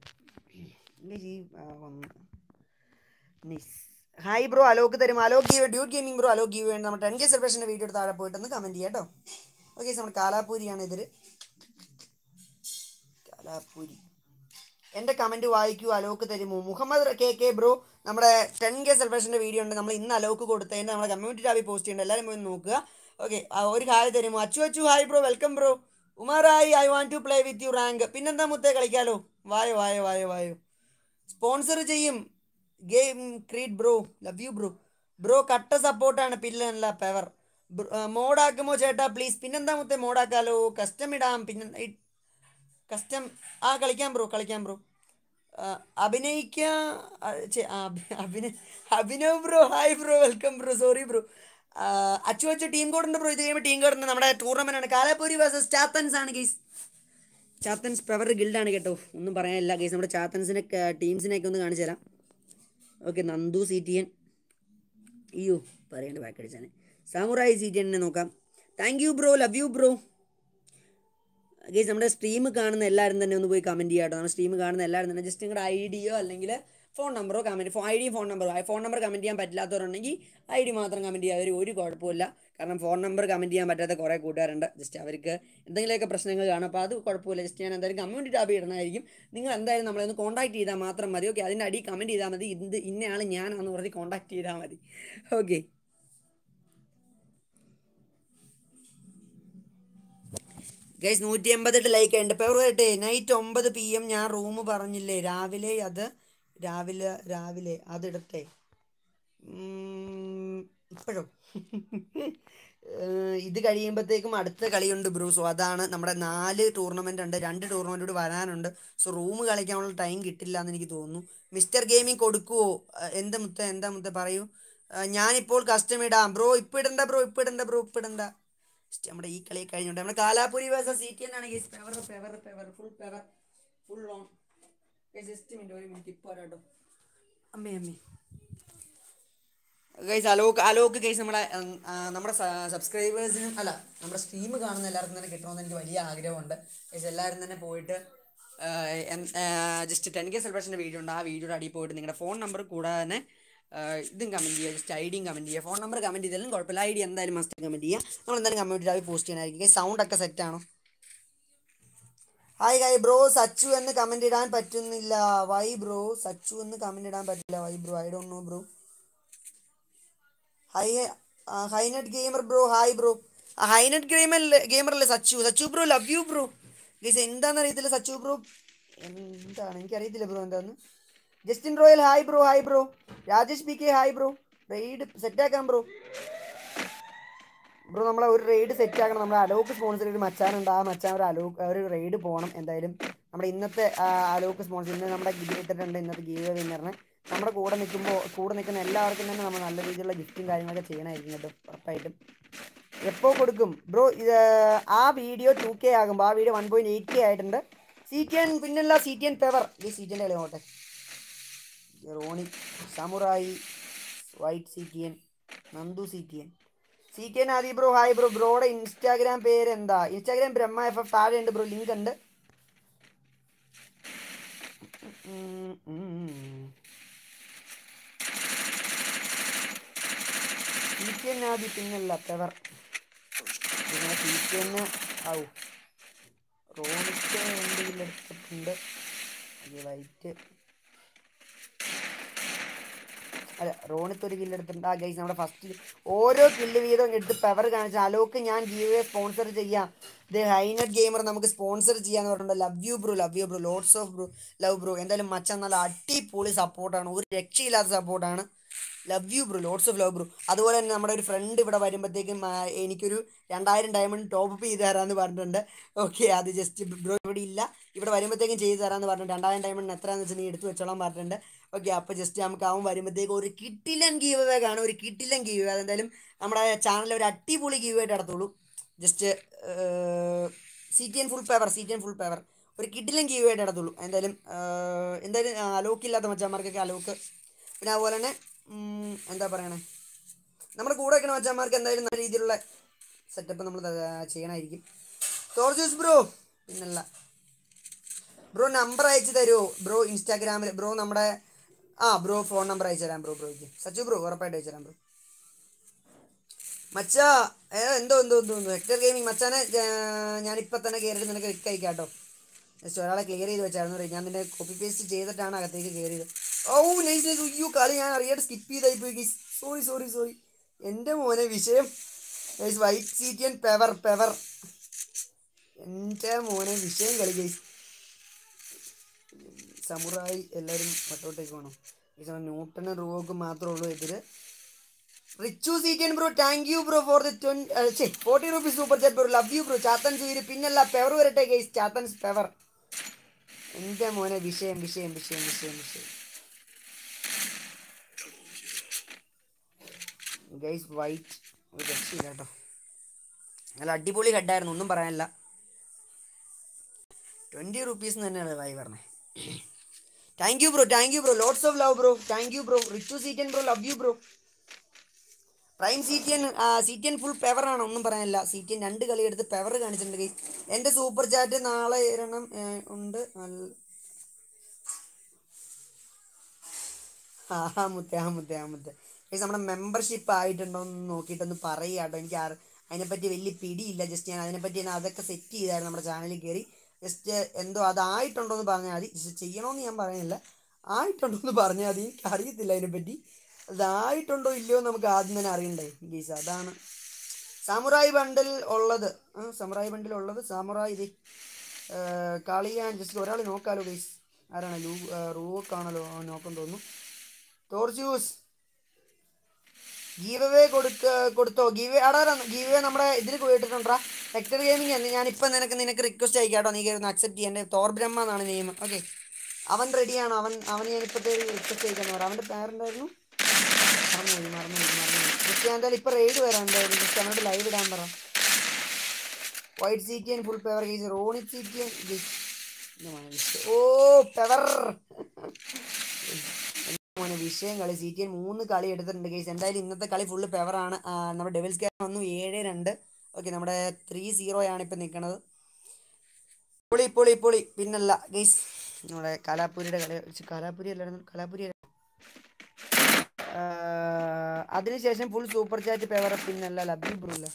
hi bro Alok തരും. Alok give dude gaming bro Alok give വേണ്ടി നമ്മുടെ ടെൻ കെ സെലിബ്രേഷന്റെ വീഡിയോ താഴെ പോയിട്ടൊന്ന് കമന്റ് ചെയ്യാം കേട്ടോ ഓക്കെ നമ്മുടെ കാലാപൂരിയാണ് ഇതിൽ കാലാപൂരി. എന്റെ കമന്റ് വായിക്കൂ അലോക്ക് തരുമോ? മുഹമ്മദ് കെ കെ ബ്രോ നമ്മുടെ ടെൻ കെ സെലിബ്രേഷന്റെ വീഡിയോ ഉണ്ട്. നമ്മൾ ഇന്ന് അലോക്ക് കൊടുത്തതിന്റെ നമ്മുടെ കമ്മ്യൂണിറ്റി ടാബിൽ പോസ്റ്റ് ചെയ്യുന്നുണ്ട്. എല്ലാവരും പോയി നോക്കുക. ഓക്കെ ഒരു ഹായ് തരുമോ? Achu Achu hi bro welcome bro ഉമാറായി I want to play with you rank പിന്നെന്താ മുത്തേ കളിക്കാലോ? വായോ വായോ വായോ വായോ. സ്പോൺസർ ചെയ്യും. Game creed bro love you bro bro കട്ട സപ്പോർട്ടാണ് പില്ലനല്ല പെവർ മോഡാക്കുമോ ചേട്ടാ പ്ലീസ് പിന്നെന്താ മുത്തേ മോഡാക്കാലോ? കസ്റ്റം ഇടാം. പിന്നെ കസ്റ്റം ആ കളിക്കാം ബ്രോ കളിക്കാം ബ്രോ അഭിനയിക്കാ അഭിനയ Abhinav bro hi bro welcome bro sorry bro Achu Achu team code ഉണ്ട് ബ്രോ ഇത് കഴിയുമ്പോൾ ടീം കോഡ് നമ്മുടെ ടൂർണമെന്റ് ആണ് കാലാപൂരി വേഴ്സസ് ചാത്തൻസ് ആണ് ഗീസ് ചാത്തൻസ് പെവർ ഗിൽഡാണ് കേട്ടോ. ഒന്നും പറയാനില്ല ഗീസ് നമ്മുടെ ചാത്തൻസിനെ ടീംസിനെയൊക്കെ ഒന്ന് കാണിച്ചു തരാം. Okay Nandu C T N അയ്യോ പറയേണ്ട ബാക്ക് അടിച്ചാണ് സാമുറായി എന്നെ നോക്കാം. Thank you bro love you bro guys നമ്മുടെ സ്ട്രീം കാണുന്ന എല്ലാവരും തന്നെ ഒന്ന് പോയി കമന്റ് ചെയ്യാട്ടോ. നമ്മുടെ സ്ട്രീം കാണുന്ന എല്ലാവരും തന്നെ ജസ്റ്റ് നിങ്ങളുടെ ഐഡിയോ ഡിയോ അല്ലെങ്കിൽ ഫോൺ നമ്പറോ കമന്റ് ഫോൺ ഐ ഡിയും ഫോൺ നമ്പറോ ഫോൺ നമ്പർ കമന്റ് ചെയ്യാൻ പറ്റില്ലാത്തവരുണ്ടെങ്കിൽ ഐ ഡി മാത്രം കമന്റ് ചെയ്യുക അവർ ഒരു കുഴപ്പമില്ല. കാരണം ഫോൺ നമ്പർ കമന്റ് ചെയ്യാൻ പറ്റാത്ത കുറേ കൂട്ടുകാരുണ്ട്. ജസ്റ്റ് അവർക്ക് എന്തെങ്കിലുമൊക്കെ പ്രശ്നങ്ങൾ കാണും. അപ്പോൾ അത് കുഴപ്പമില്ല. ജസ്റ്റ് ഞാൻ എന്തായാലും കമ്മ്യൂണിറ്റി ടാബ് ഇടുന്നതായിരിക്കും. നിങ്ങൾ എന്തായാലും നമ്മളെ ഒന്ന് കോൺടാക്ട് ചെയ്താൽ മാത്രം മതി. ഓക്കെ അതിന്റെ അടി കമന്റ് ചെയ്താൽ മതി. ഇത് ഇന്നയാൾ ഞാനാണെന്ന് പറഞ്ഞ് കോൺടാക്ട് ചെയ്താൽ മതി. ഓക്കെ ഗൈസ് നൂറ്റി എൺപത്തെട്ട് ലൈക്ക് ഉണ്ട് ഫേവറേറ്റ് നൈറ്റ് ഒമ്പത് പി എം ഞാൻ റൂം പറഞ്ഞില്ലേ? രാവിലെ അത് രാവിലെ രാവിലെ അതിടട്ടെ. ഇപ്പോഴും? ഇത് കഴിയുമ്പോഴത്തേക്കും അടുത്ത കളിയുണ്ട് ബ്രൂ സോ അതാണ് നമ്മുടെ നാല് ടൂർണമെന്റ് ഉണ്ട് രണ്ട് ടൂർണമെന്റ് കൂടി വരാനുണ്ട്. സോ റൂം കളിക്കാനുള്ള ടൈം കിട്ടില്ല എന്ന് എനിക്ക് തോന്നുന്നു. മിസ്റ്റർ ഗെയിമിംഗ് കൊടുക്കുവോ? എന്താ മുത്ത എന്താ മുത്ത പറയൂ? ഞാനിപ്പോൾ കസ്റ്റം ഇടാം. ബ്രോ ഇപ്പം ഇടണ്ട ബ്രോ ഇപ്പം ഇടണ്ട ബ്രോ ഇപ്പം ഇടണ്ട. നമ്മുടെ ഈ കളി കഴിഞ്ഞുണ്ട്. നമ്മുടെ കാലാപുരി വേഴ്സസ് സി ടി എന്നാണ് guys power power power full power full on just minute ഒരു മിനിറ്റ് ഇപ്പോൾ അമ്മേ അമ്മേ. ഗൈസ് അലോക്ക് അലോക്ക് ഗൈസ് നമ്മുടെ നമ്മുടെ സബ്സ്ക്രൈബേഴ്സിനും അല്ല നമ്മുടെ സ്ട്രീം കാണുന്ന എല്ലാവർക്കും തന്നെ കിട്ടണമെന്ന് എനിക്ക് വലിയ ആഗ്രഹമുണ്ട്. ഗൈസ് എല്ലാവരും തന്നെ പോയിട്ട് ജസ്റ്റ് ടെൻ കെ സെലിബ്രേഷന്റെ വീഡിയോ ഉണ്ട്. ആ വീഡിയോയുടെ അടി പോയിട്ട് നിങ്ങളുടെ ഫോൺ നമ്പർ കൂടാതെ തന്നെ ഇതും കമന്റ് ചെയ്യുക. ജസ്റ്റ് ഐ ഡിയും കമന്റ് ചെയ്യുക. ഫോൺ നമ്പർ കമന്റ് ചെയ്താലും കുഴപ്പമില്ല. ഐ ഡി എന്തായാലും മസ്റ്റ് കമന്റ് ചെയ്യുക. നമ്മൾ എന്തായാലും കമന്റ് ചെയ്താൽ പോസ്റ്റ് ചെയ്യാനായിരിക്കും. സൗണ്ട് ഒക്കെ സെറ്റാണോ ഹായ് ഹായ് ബ്രോ സച്ചു എന്ന് കമന്റ് ഇടാൻ പറ്റുന്നില്ല. വൈ ബ്രോ സച്ചു എന്ന് കമന്റ് ഇടാൻ പറ്റില്ല. Why bro I don't know bro hi high net gamer bro hi bro high net gamer gamer അല്ലേ Sachu Sachu bro love you bro guys എന്താണെന്ന് അറിയത്തില്ല Sachu bro എന്താണ്? എനിക്കറിയത്തില്ല ബ്രോ എന്താന്ന്. Justin royal hi bro hi bro Rajesh P K hi bro raid സെറ്റാക്കാം bro bro നമ്മളെ ഒരു raid set ആക്കണം. നമ്മുടെ അലോക്ക് സ്പോൺസർ ഒരു മച്ചാനുണ്ട് ആ മച്ചാൻ ഒരു അലോക്ക് ഒരു റെയ്ഡ് പോകണം എന്തായാലും. നമ്മുടെ ഇന്നത്തെ അലോക്ക് സ്പോൺസർ ഇന്ന് നമ്മുടെ ഇട്ടിട്ടുണ്ട്. ഇന്നത്തെ ഗീവ് വിന്നറിന് നമ്മുടെ കൂടെ നിൽക്കുമ്പോൾ കൂടെ നിൽക്കുന്ന എല്ലാവർക്കും തന്നെ നമ്മൾ നല്ല രീതിയിലുള്ള ഗിഫ്റ്റും കാര്യങ്ങളൊക്കെ ചെയ്യണമായിരിക്കും കേട്ടോ ഉറപ്പായിട്ടും. എപ്പോൾ കൊടുക്കും? ബ്രോ ഇത് ആ വീഡിയോ ടു കെ ആകുമ്പോൾ ആ video one point eight K ആയിട്ടുണ്ട്. സി ടി എൻ പിന്നല്ല സി ടി എൻ പെവർ ഈ സി ടി എന്റെ കളി Roni samurai white C T N Nandu C T N C K Nadi bro hi bro ബ്രോയുടെ Instagram പേര് എന്താ Instagram Brahma F F താഴെ ഉണ്ട് ബ്രോ ലിങ്ക് ഉണ്ട്. സി കെ നാദി പിന്നല്ല പെവർ പിന്നെ സി കെ ആവും വൈറ്റ് അല്ല റോണിത്ത് ഒരു കില്ല് എടുത്തിട്ടുണ്ട്. ആ ഗൈസ് നമ്മുടെ ഫസ്റ്റ് ഓരോ കില്ല് വീതം എടുത്ത് പവർ കാണിച്ച അലോക്ക് ഞാൻ ഗീവ് സ്പോൺസർ ചെയ്യാം. ഇത് ഹൈനറ്റ് ഗെയിമർ നമുക്ക് സ്പോൺസർ ചെയ്യാന്ന് പറഞ്ഞിട്ടുണ്ട്. Love you bro love you bro lots of bro love bro എന്തായാലും മച്ച നല്ല അടിപൊളി സപ്പോർട്ടാണ് ഒരു രക്ഷയില്ലാത്ത സപ്പോർട്ടാണ് love you bro lots of love bro അതുപോലെ തന്നെ നമ്മുടെ ഒരു ഫ്രണ്ട് ഇവിടെ വരുമ്പോഴത്തേക്കും എനിക്കൊരു രണ്ടായിരം ഡയമണ്ട് ടോപ്പ് അപ്പ് ചെയ്ത് തരാമെന്ന് പറഞ്ഞിട്ടുണ്ട്. ഓക്കെ അത് ജസ്റ്റ് ബ്രോ ഇവിടെ ഇല്ല. ഇവിടെ വരുമ്പോഴത്തേക്കും ചെയ്ത് തരാമെന്ന് പറഞ്ഞിട്ടുണ്ട്. രണ്ടായിരം ഡയമണ്ട് എത്രയാണെന്ന് വെച്ചാൽ നീ എടുത്ത് വെച്ചോളാൻ പറഞ്ഞിട്ടുണ്ട്. ഓക്കെ അപ്പോൾ ജസ്റ്റ് നമുക്ക് അവൻ വരുമ്പോഴത്തേക്ക് ഒരു കിട്ടിലൻ ഗീവ് അവേ കാണും ഒരു കിട്ടിലൻ ഗീവ് അവേ അതെന്തായാലും നമ്മുടെ ചാനലിൽ ഒരു അടിപൊളി ഗീവ് ആയിട്ട് നടത്തുള്ളൂ. Just C T N full power C T N full power ഒരു കിട്ടിലൻ ഗീവ് ആയിട്ട് നടത്തുള്ളൂ. എന്തായാലും എന്തായാലും എന്തായാലും അലോക്കില്ലാത്ത മച്ചാന്മാർക്കൊക്കെ അലോക്ക്. പിന്നെ അതുപോലെ തന്നെ എന്താ പറയണേ? നമ്മുടെ കൂടെ വെക്കണ മച്ചാന്മാർക്ക് എന്തായാലും നല്ല രീതിയിലുള്ള സെറ്റപ്പ് നമ്മൾ ചെയ്യണമായിരിക്കും ടോർജൂസ് ബ്രോ പിന്നല്ല. ബ്രോ നമ്പർ അയച്ചു തരുമോ ബ്രോ ഇൻസ്റ്റാഗ്രാമിൽ ബ്രോ നമ്മുടെ ആ ബ്രോ ഫോൺ നമ്പർ അയച്ചു തരാം ബ്രോ ബ്രോയ്ക്ക്. സച്ചു ബ്രോ ഉറപ്പായിട്ട് അയച്ചു തരാം ബ്രോ. മച്ച എന്തോ എന്തോ എന്തോ എന്തോ. ഹെക്ടർ ഗെയിമിംഗ് മച്ചാനെ ഞാനിപ്പോൾ തന്നെ കയറിയിട്ട് നിനക്ക് ക്ലിക്ക് അയക്കാം കേട്ടോ ജസ്റ്റ് ഒരാളെ ക്ലിയർ ചെയ്ത് വെച്ചായിരുന്നു. ഞാൻ നിന്നെ കോപ്പി പേസ്റ്റ് ചെയ്തിട്ടാണ് അകത്തേക്ക് കയറിയത് ഓ നൈസ് അയ്യോ കളി ഞാൻ അറിയാതെ സ്കിപ്പ് ചെയ്തായി പോയി സോറി സോറി സോറി എന്റെ മോനെ വിഷയം. ഗൈസ് വൈറ്റ് സീറ്റിയൻ പെവർ പെവർ എന്റെ മോനെ വിഷയം കളി ഗൈസ് സമുറായി എല്ലാവരും പട്ടോട്ടേക്ക് വേണം ന്യൂട്ടനും റൂവോക്കും മാത്രമേ ഉള്ളൂ എതിര്. Richu CTN bro thank you bro for the twenty forty rupees super chat bro love you bro. Chathan ചീര് പിന്നല്ല പെവർ വരട്ടെ ഗൈസ് ചാത്തൻ പെവർ എന്റെ മോനെ വിഷയം വിഷയം വിഷയം വിഷയം വിഷയം. ഗൈസ് വൈറ്റ് ഒരു രക്ഷയില്ല കേട്ടോ. നല്ല അടിപൊളി ഹെഡായിരുന്നു ഒന്നും പറയാനില്ല. ട്വന്റി റുപ്പീസ് തന്നെയാണ് വായി പറഞ്ഞത് thank you bro thank you bro lots of love bro thank you bro Richu CTN bro love you bro prime CTN CTN full പെവറാണ് ഒന്നും പറയാനില്ല. സീറ്റിയൻ രണ്ട് കളി എടുത്ത് പെവർ കാണിച്ചിട്ടുണ്ട് എന്റെ സൂപ്പർ ചാറ്റ് നാളെ ഇരണം ഉണ്ട്. ആ മുത്തേ ആ മുത്തേ ആ മുത്തേ. നമ്മുടെ മെമ്പർഷിപ്പ് ആയിട്ടുണ്ടോ എന്ന് നോക്കിയിട്ടൊന്ന് പറയുക കേട്ടോ. എനിക്ക് അതിനെപ്പറ്റി വലിയ പിടിയില്ല. ജസ്റ്റ് ഞാൻ അതിനെപ്പറ്റി ഞാൻ അതൊക്കെ സെറ്റ് ചെയ്തായിരുന്നു നമ്മുടെ ചാനലിൽ കയറി ജസ്റ്റ് എന്തോ അതായിട്ടുണ്ടോ എന്ന് പറഞ്ഞാൽ മതി. ജസ്റ്റ് ചെയ്യണമെന്ന് ഞാൻ പറയുന്നില്ല. ആയിട്ടുണ്ടോ എന്ന് പറഞ്ഞാൽ മതി. എനിക്ക് അറിയത്തില്ല അതിനെപ്പറ്റി. അതായിട്ടുണ്ടോ ഇല്ലയോ നമുക്ക് ആദ്യം തന്നെ അറിയണ്ടേ ഗീസ്. അതാണ് സാമുറായി ബണ്ടിൽ ഉള്ളത്. സാമുറായി ബണ്ടിൽ ഉള്ളത്. സാമുറായി ഇത് കളിയാൻ ജസ്റ്റ് ഒരാൾ നോക്കാലോ ഗൈസ്. ആരാണ്? ലൂ റൂക്കാണല്ലോ നോക്കാൻ തോന്നുന്നു. ടോർച്യൂസ് ഗീവ് അവേ കൊടുക്ക കൊടുത്തോ? ഗീവ് അടാ ഗീവ് അവേ നമ്മുടെ ഇതിൽ പോയിട്ടുണ്ടാ സെക്ടർ ഗെയിമിംഗ് എന്ന് ഞാനിപ്പോൾ നിനക്ക് നിനക്ക് റിക്വസ്റ്റ് അയക്കാട്ടോ നീ കയറുന്ന അക്സെപ്റ്റ് ചെയ്യേണ്ടത് തോർ ബ്രഹ്മ എന്നാണ് നെയിം ഓക്കെ അവൻ റെഡിയാണ് അവൻ അവൻ ഞാൻ ഇപ്പോഴത്തെ റിക്വസ്റ്റ് അയക്കാന്ന് പറയാം. അവന്റെ പേരെന്തായിരുന്നു? മറന്നു മറന്നു മറന്നു ഞാൻ എന്തായാലും ഇപ്പോൾ റെയ്ഡ് വരാം എന്തായാലും. ജസ്റ്റ് അവനോട് ലൈവ് ഇടാൻ പറ. White CTN full power guys Roni CTN ഓ പെവർ മോനെ വിഷയം കളി സി ടി എൻ മൂന്ന് കളി എടുത്തിട്ടുണ്ട് കേസ് എന്തായാലും ഇന്നത്തെ കളി ഫുള്ള് പെവറാണ് നമ്മുടെ ഡെവിൽസ് ക്യാൻ വന്നു ഏഴ് രണ്ട്. ഓക്കെ നമ്മുടെ ത്രീ ആണ് ഇപ്പം നിൽക്കുന്നത് പൊളി പൊളി പൊളി. പിന്നല്ല ഗെയ്സ് നമ്മുടെ കലാപുരിയുടെ കളി. കലാപുരി അല്ലായിരുന്നു. കലാപുരി അതിനുശേഷം ഫുൾ സൂപ്പർ ചാറ്റ് പേവർ പിന്നല്ല യു ബ്രോ അല്ല.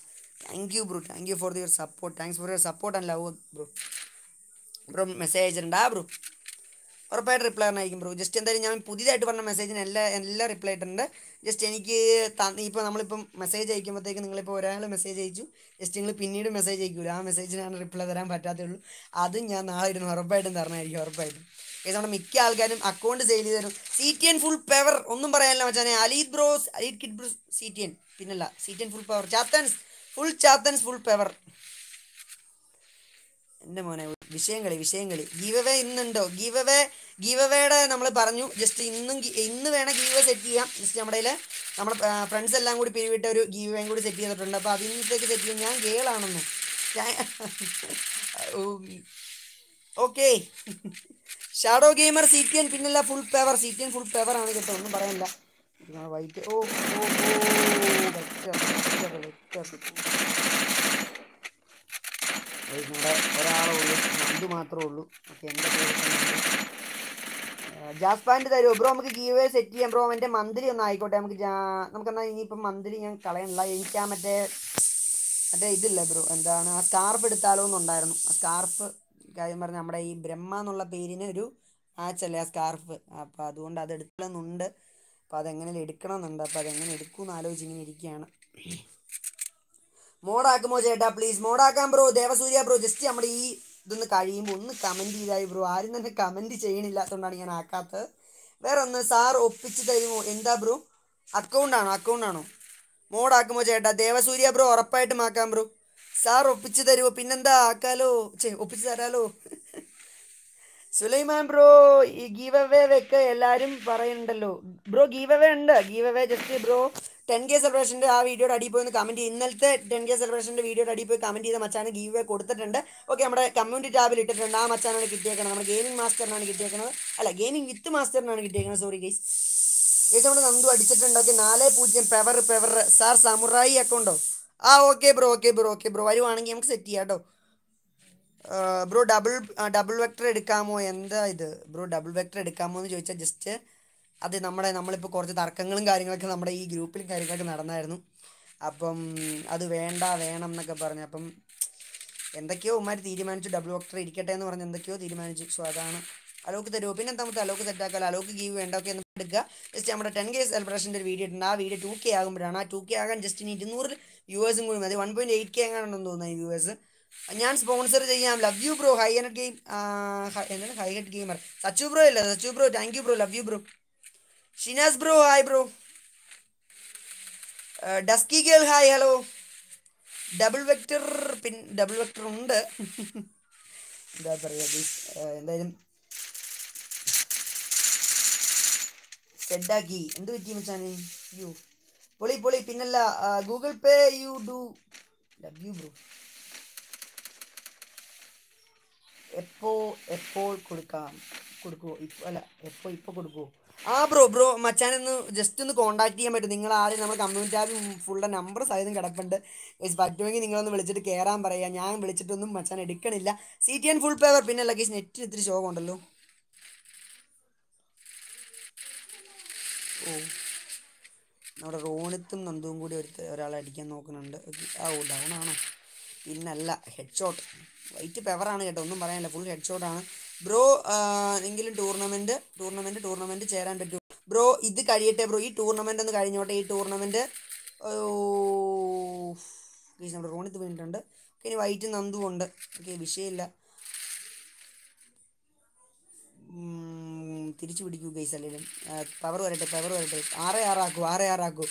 Thank you bro. Thank you for your support thanks for your support and love bro. Bro message ആ ബ്രോ. ഉറപ്പായിട്ട് റിപ്ലൈ ആയിരിക്കും ബ്രോ ജസ്റ്റ് എന്തായാലും ഞാൻ പുതിയതായിട്ട് പറഞ്ഞ മെസ്സേജിന് എല്ലാ എല്ലാം റിപ്ലൈ ഇട്ടിട്ടുണ്ട്. ജസ്റ്റ് എനിക്ക് ഇപ്പോൾ നമ്മളിപ്പം മെസ്സേജ് അയക്കുമ്പോഴത്തേക്ക് നിങ്ങളിപ്പോൾ ഒരാൾ മെസ്സേജ് അയച്ചു. ജസ്റ്റ് നിങ്ങൾ പിന്നീട് മെസ്സേജ് അയക്കൂല. ആ മെസ്സേജിനാണ് റിപ്ലൈ തരാൻ പറ്റാത്തുള്ളൂ അതും ഞാൻ നാളെ ഇരുന്ന് ഉറപ്പായിട്ടും തരണമായിരിക്കും ഉറപ്പായിട്ടും. ഏതാ നമ്മുടെ മിക്ക ആൾക്കാരും അക്കൗണ്ട് സെയിൽ ചെയ്ത് തരും. C T N full power ഒന്നും പറയാനില്ല മച്ചാനെ. അലീദ് bros അലീദ് kid bros C T N പിന്നല്ല C T N full power Chathans full Chathans full power എന്റെ മോനെ വിഷയം കളി വിഷയം കളി ഗീവ് ഇന്നുണ്ടോ ഗീവ് അവേ നമ്മൾ പറഞ്ഞു. ജസ്റ്റ് ഇന്നും ഇന്ന് വേണം ഗീവ് സെറ്റ് ചെയ്യാം. ജസ്റ്റ് നമ്മുടെ നമ്മുടെ ഫ്രണ്ട്സ് എല്ലാം കൂടി പിരിവിട്ട ഒരു ഗീവ് കൂടി സെറ്റ് ചെയ്തിട്ടുണ്ട്. അപ്പോൾ അതിനകത്തേക്ക് സെറ്റ് ചെയ്യാൻ ഞാൻ ഗേളാണെന്ന്. Okay shadow gamer C T N പിന്നല്ല full power C T N full power ആണ് കേട്ടോ. ഒന്നും പറയാനില്ല വൈറ്റ് ഓ ഓ ഓ നമ്മുടെ ഒരാളേ ഉള്ളൂ നന്ദു മാത്രമേ ഉള്ളൂ. ഓക്കെ എന്റെ ജാസ് ജാസ്പാൻഡ് തരുമോ ബ്രോ നമുക്ക് ഗീവ് സെറ്റ് ചെയ്യാം. ബ്രോ എന്റെ മന്ത്ലി ഒന്ന് ആയിക്കോട്ടെ. നമുക്ക് നമുക്ക് എന്നാൽ ഇനിയിപ്പം മന്ത്ലി ഞാൻ കളയണില്ല. എനിക്ക് ആ മറ്റേ മറ്റേ ഇതില്ല ബ്രോ? എന്താണ്? ആ സ്കാർഫ് എടുത്താലോ എന്നുണ്ടായിരുന്നു. ആ സ്കാർഫ് കാര്യം പറഞ്ഞാൽ നമ്മുടെ ഈ ബ്രഹ്മ എന്നുള്ള പേരിന് ഒരു മാച്ചല്ലേ ആ സ്കാർഫ്. അപ്പോൾ അതുകൊണ്ട് അത് എടുക്കണമെന്നുണ്ട്. അപ്പോൾ അതെങ്ങനെ എടുക്കണമെന്നുണ്ട്. അപ്പോൾ അതെങ്ങനെ എടുക്കുമെന്ന് ആലോചിച്ച് ഇങ്ങനെ ഇരിക്കുകയാണ്. മോഡാക്കുമോ ചേട്ടാ പ്ലീസ് മോഡാക്കാം ബ്രോ ദേവസൂര്യ ബ്രോ ജസ്റ്റ് നമ്മുടെ ഈ ഇതൊന്ന് കഴിയുമ്പോൾ ഒന്ന് കമന്റ് ചെയ്തായി ബ്രോ ആരും തന്നെ കമന്റ് ചെയ്യണില്ലാത്തതുകൊണ്ടാണ് ഞാൻ ആക്കാത്തത്. വേറെ ഒന്ന് സാർ ഒപ്പിച്ച് തരുമോ? എന്താ ബ്രോ അക്കൗണ്ടാണോ അക്കൗണ്ടാണോ മോഡാക്കുമോ ചേട്ടാ ദേവസൂര്യ ബ്രോ ഉറപ്പായിട്ടും ആക്കാം ബ്രോ സാർ ഒപ്പിച്ച് തരുമോ പിന്നെന്താ ആക്കാലോ? ചേ ഒപ്പിച്ച് തരാലോ? സുലൈമാൻ ബ്രോ ഈ ഗീവ് അവേ വെക്ക് എല്ലാരും പറയുന്നുണ്ടല്ലോ. ബ്രോ ഗീവ് ഉണ്ട്. Give just bro ten K സെലിബ്രേഷന്റെ ആ വീഡിയോയുടെ അടിയിൽ പോയി ഒന്ന് കമന്റ് ചെയ്യും. ഇന്നലത്തെ ടെൻ കെ സെലിബ്രേഷന്റെ വീഡിയോയുടെ അടിയിൽ പോയി കമന്റ് ചെയ്ത മച്ചാണ് ഗീവ് കൊടുത്തിട്ടുണ്ട്. ഓക്കെ നമ്മുടെ കമ്മ്യൂണിറ്റി ടാബിൽ ഇട്ടിട്ടുണ്ട്. ആ മച്ചാനാണ് കിട്ടിയേക്കുന്നത് നമ്മുടെ ഗെയിമിംഗ് മാസ്റ്ററിനാണ് കിട്ടിയേക്കുന്നത് അല്ല ഗെയിമിംഗ് വിത്ത് മാസ്റ്ററിനാണ് കിട്ടിയേക്കുന്നത് സോറി ഗൈസ് ഗൈസ് നമ്മുടെ നന്ദു അടിച്ചിട്ടുണ്ട്? ഓക്കെ നാല് പൂജ്യം. പെവർ പെവർ സാർ സമുറായി അക്കൗണ്ടോ ആ okay bro okay bro okay bro വരുവാണെങ്കിൽ നമുക്ക് സെറ്റ് ചെയ്യാം കേട്ടോ ബ്രോ ഡബിൾ ഡബിൾ വെക്ടർ എടുക്കാമോ? എന്താ ഇത്? ബ്രോ ഡബിൾ വെക്ടർ എടുക്കാമോ എന്ന് ചോദിച്ചാൽ ജസ്റ്റ് അത് നമ്മുടെ നമ്മളിപ്പോൾ കുറച്ച് തർക്കങ്ങളും കാര്യങ്ങളൊക്കെ നമ്മുടെ ഈ ഗ്രൂപ്പിലും കാര്യങ്ങളൊക്കെ നടന്നായിരുന്നു. അപ്പം അത് വേണ്ട വേണം എന്നൊക്കെ പറഞ്ഞു. അപ്പം എന്തൊക്കെയോ ഉമ്മാർ തീരുമാനിച്ചു ഡബിൾ ഡോക്ടർ ഇരിക്കട്ടെ എന്ന് പറഞ്ഞ് എന്തൊക്കെയോ തീരുമാനിച്ചു. സോ അതാണ് അലോക്ക് തരുമോ പിന്നെ നമുക്ക് അലോക്ക് സെറ്റാക്കാൽ അലോക്ക് ഗീവ് വേണ്ട ഒക്കെ എന്ന് എടുക്കുക. ജസ്റ്റ് നമ്മുടെ ടെൻ കെ സെലിബ്രേഷന്റെ ഒരു വീഡിയോ ഉണ്ട് ആ വീഡിയോ ടു കെ ആകുമ്പോഴാണ് ആ ടു കെ ആകാൻ ജസ്റ്റ് ഇനി ഇരുന്നൂറ് വ്യൂവേഴ്സും കൂടി. മതി വൺ പോയിന്റ് എയ്റ്റ് കെ എങ്ങാണെന്ന് തോന്നുന്നു വ്യൂവേഴ്സ് ഞാൻ സ്പോൺസർ ചെയ്യാം. Love you bro high net game എന്താണ്? High head gamer Sachu bro ഇല്ല Sachu bro thank you bro love you bro Shinas bro hi bro dusky girl hi hello double vector pin double vector ഉണ്ട്. എന്താ പറയുക guys, എന്തായാലും സെഡാക്കി എന്ത് പറ്റി മച്ചാനെ? U പൊളി പൊളി പിന്നല്ല Google Pay you do love you bro എപ്പോ എപ്പോൾ കൊടുക്കാം? കൊടുക്കുവോ? ഇപ്പോൾ അല്ല എപ്പോ ഇപ്പോൾ കൊടുക്കുവോ? ആ ബ്രോ ബ്രോ മച്ചാനൊന്ന് ജസ്റ്റ് ഒന്ന് കോൺടാക്ട് ചെയ്യാൻ പറ്റും. നിങ്ങൾ ആദ്യം നമ്മുടെ കമ്മ്യൂണിറ്റി ആരും ഫുള്ള നമ്പർ സഹിതം കിടപ്പുണ്ട്. പറ്റുമെങ്കിൽ നിങ്ങളൊന്ന് വിളിച്ചിട്ട് കയറാൻ പറയുക. ഞാൻ വിളിച്ചിട്ടൊന്നും മച്ചാൻ എടുക്കണില്ല. C T N full power പിന്നെ ലഗേജ് നെറ്റ് ഇത്തിരി ശോകമുണ്ടല്ലോ ഓ. നമ്മുടെ റോണിത്തും നന്ദുവും കൂടി ഒരു ഒരാളെ അടിക്കാൻ നോക്കുന്നുണ്ട്. ആ ഓ ഡൗൺ ആണോ? പിന്നല്ല ഹെഡ് ഷോട്ട് വൈറ്റ് പെവറാണ് കേട്ടോ ഒന്നും പറയാനില്ല. ഫുൾ ഹെഡ് ഷോട്ടാണ് ബ്രോ എങ്കിലും ടൂർണമെന്റ് ടൂർണമെന്റ് ടൂർണമെന്റ് ചേരാൻ പറ്റും. ബ്രോ ഇത് കഴിയട്ടെ ബ്രോ. ഈ ടൂർണമെന്റ് ഒന്ന് കഴിഞ്ഞോട്ടെ. ഈ ടൂർണമെന്റ് നമ്മുടെ റോണിത്ത് വീണിട്ടുണ്ട്. ഇനി വൈറ്റ് നന്ദു ഉണ്ട്. ഓക്കെ വിഷയമില്ല. തിരിച്ചു പിടിക്കൂ ഗൈസ് അല്ലെങ്കിലും പവർ വരട്ടെ പവർ വരട്ടെ. ആറ് ആറാക്കൂ ആറ് ആറാക്കൂ.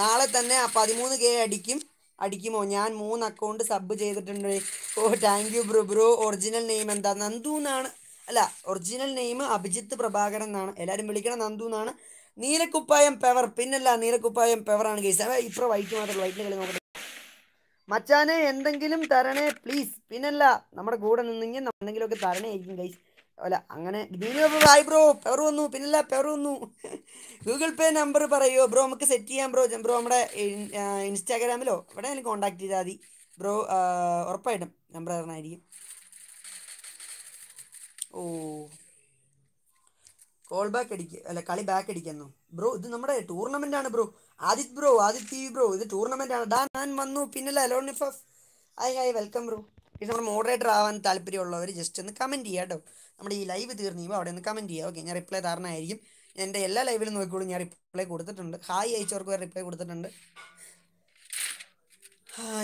നാളെ തന്നെ ആ പതിമൂന്ന് കെ അടിക്കും. അടിക്കുമോ? ഞാൻ മൂന്ന് അക്കൗണ്ട് സബ് ചെയ്തിട്ടുണ്ട്. ഓ thank you bro. Bro original name എന്താ? നന്ദു എന്നാണ് അല്ല ഒറിജിനൽ നെയിം അഭിജിത്ത് പ്രഭാകരൻ എന്നാണ്. എല്ലാവരും വിളിക്കണം നന്ദു എന്നാണ്. നീലക്കുപ്പായം പെവർ പിന്നല്ല നീലക്കുപ്പായം പെവറാണ് കേസ് ഇപ്പോ വൈറ്റ് മാത്രമല്ല വൈറ്റിന് കളി നോക്കട്ടെ മച്ചാനെ എന്തെങ്കിലും തരണേ പ്ലീസ് പിന്നല്ല നമ്മുടെ കൂടെ നിന്നെങ്കിൽ എന്തെങ്കിലുമൊക്കെ തരണേ ആയിരിക്കും ഗൈസ് അല്ല അങ്ങനെ. ഹായ് ബ്രോ പെവർ വന്നു. പിന്നല്ല പെവർ വന്നു. ഗൂഗിൾ പേ നമ്പർ പറയുമോ ബ്രോ നമുക്ക് സെറ്റ് ചെയ്യാം ബ്രോ ബ്രോ നമ്മുടെ ഇൻസ്റ്റാഗ്രാമിലോ എവിടെയെങ്കിലും കോൺടാക്ട് ചെയ്താൽ മതി. ബ്രോ ഉറപ്പായിട്ടും നമ്പർ തരണമായിരിക്കും ഓ. കോൾ ബാക്ക് അടിക്ക അല്ല കളി ബാക്ക് അടിക്കുന്നു. ബ്രോ ഇത് നമ്മുടെ ടൂർണമെന്റ് ആണ് bro Adith bro Adith T bro ഇത് ടൂർണമെന്റ് ആണ്. ഡാ ഞാൻ വന്നു പിന്നല്ല അലോൺ നിഫഫ് ഹായ് ഹായ് വെൽക്കം ബ്രോ ഇത് നമ്മുടെ മോഡറേറ്റർ ആവാൻ താല്പര്യമുള്ളവർ ജസ്റ്റ് ഒന്ന് കമന്റ് ചെയ്യുക കേട്ടോ നമ്മുടെ ഈ ലൈവ് തീർന്നു അവിടെ ഒന്ന് കമന്റ് ചെയ്യുക ഓക്കെ ഞാൻ റിപ്ലൈ തരണമായിരിക്കും എന്റെ എല്ലാ ലൈവിലും നോക്കിക്കോളും. ഞാൻ റിപ്ലൈ കൊടുത്തിട്ടുണ്ട്. ഹായ് അയച്ചവർക്ക് വരെ റിപ്ലൈ കൊടുത്തിട്ടുണ്ട്.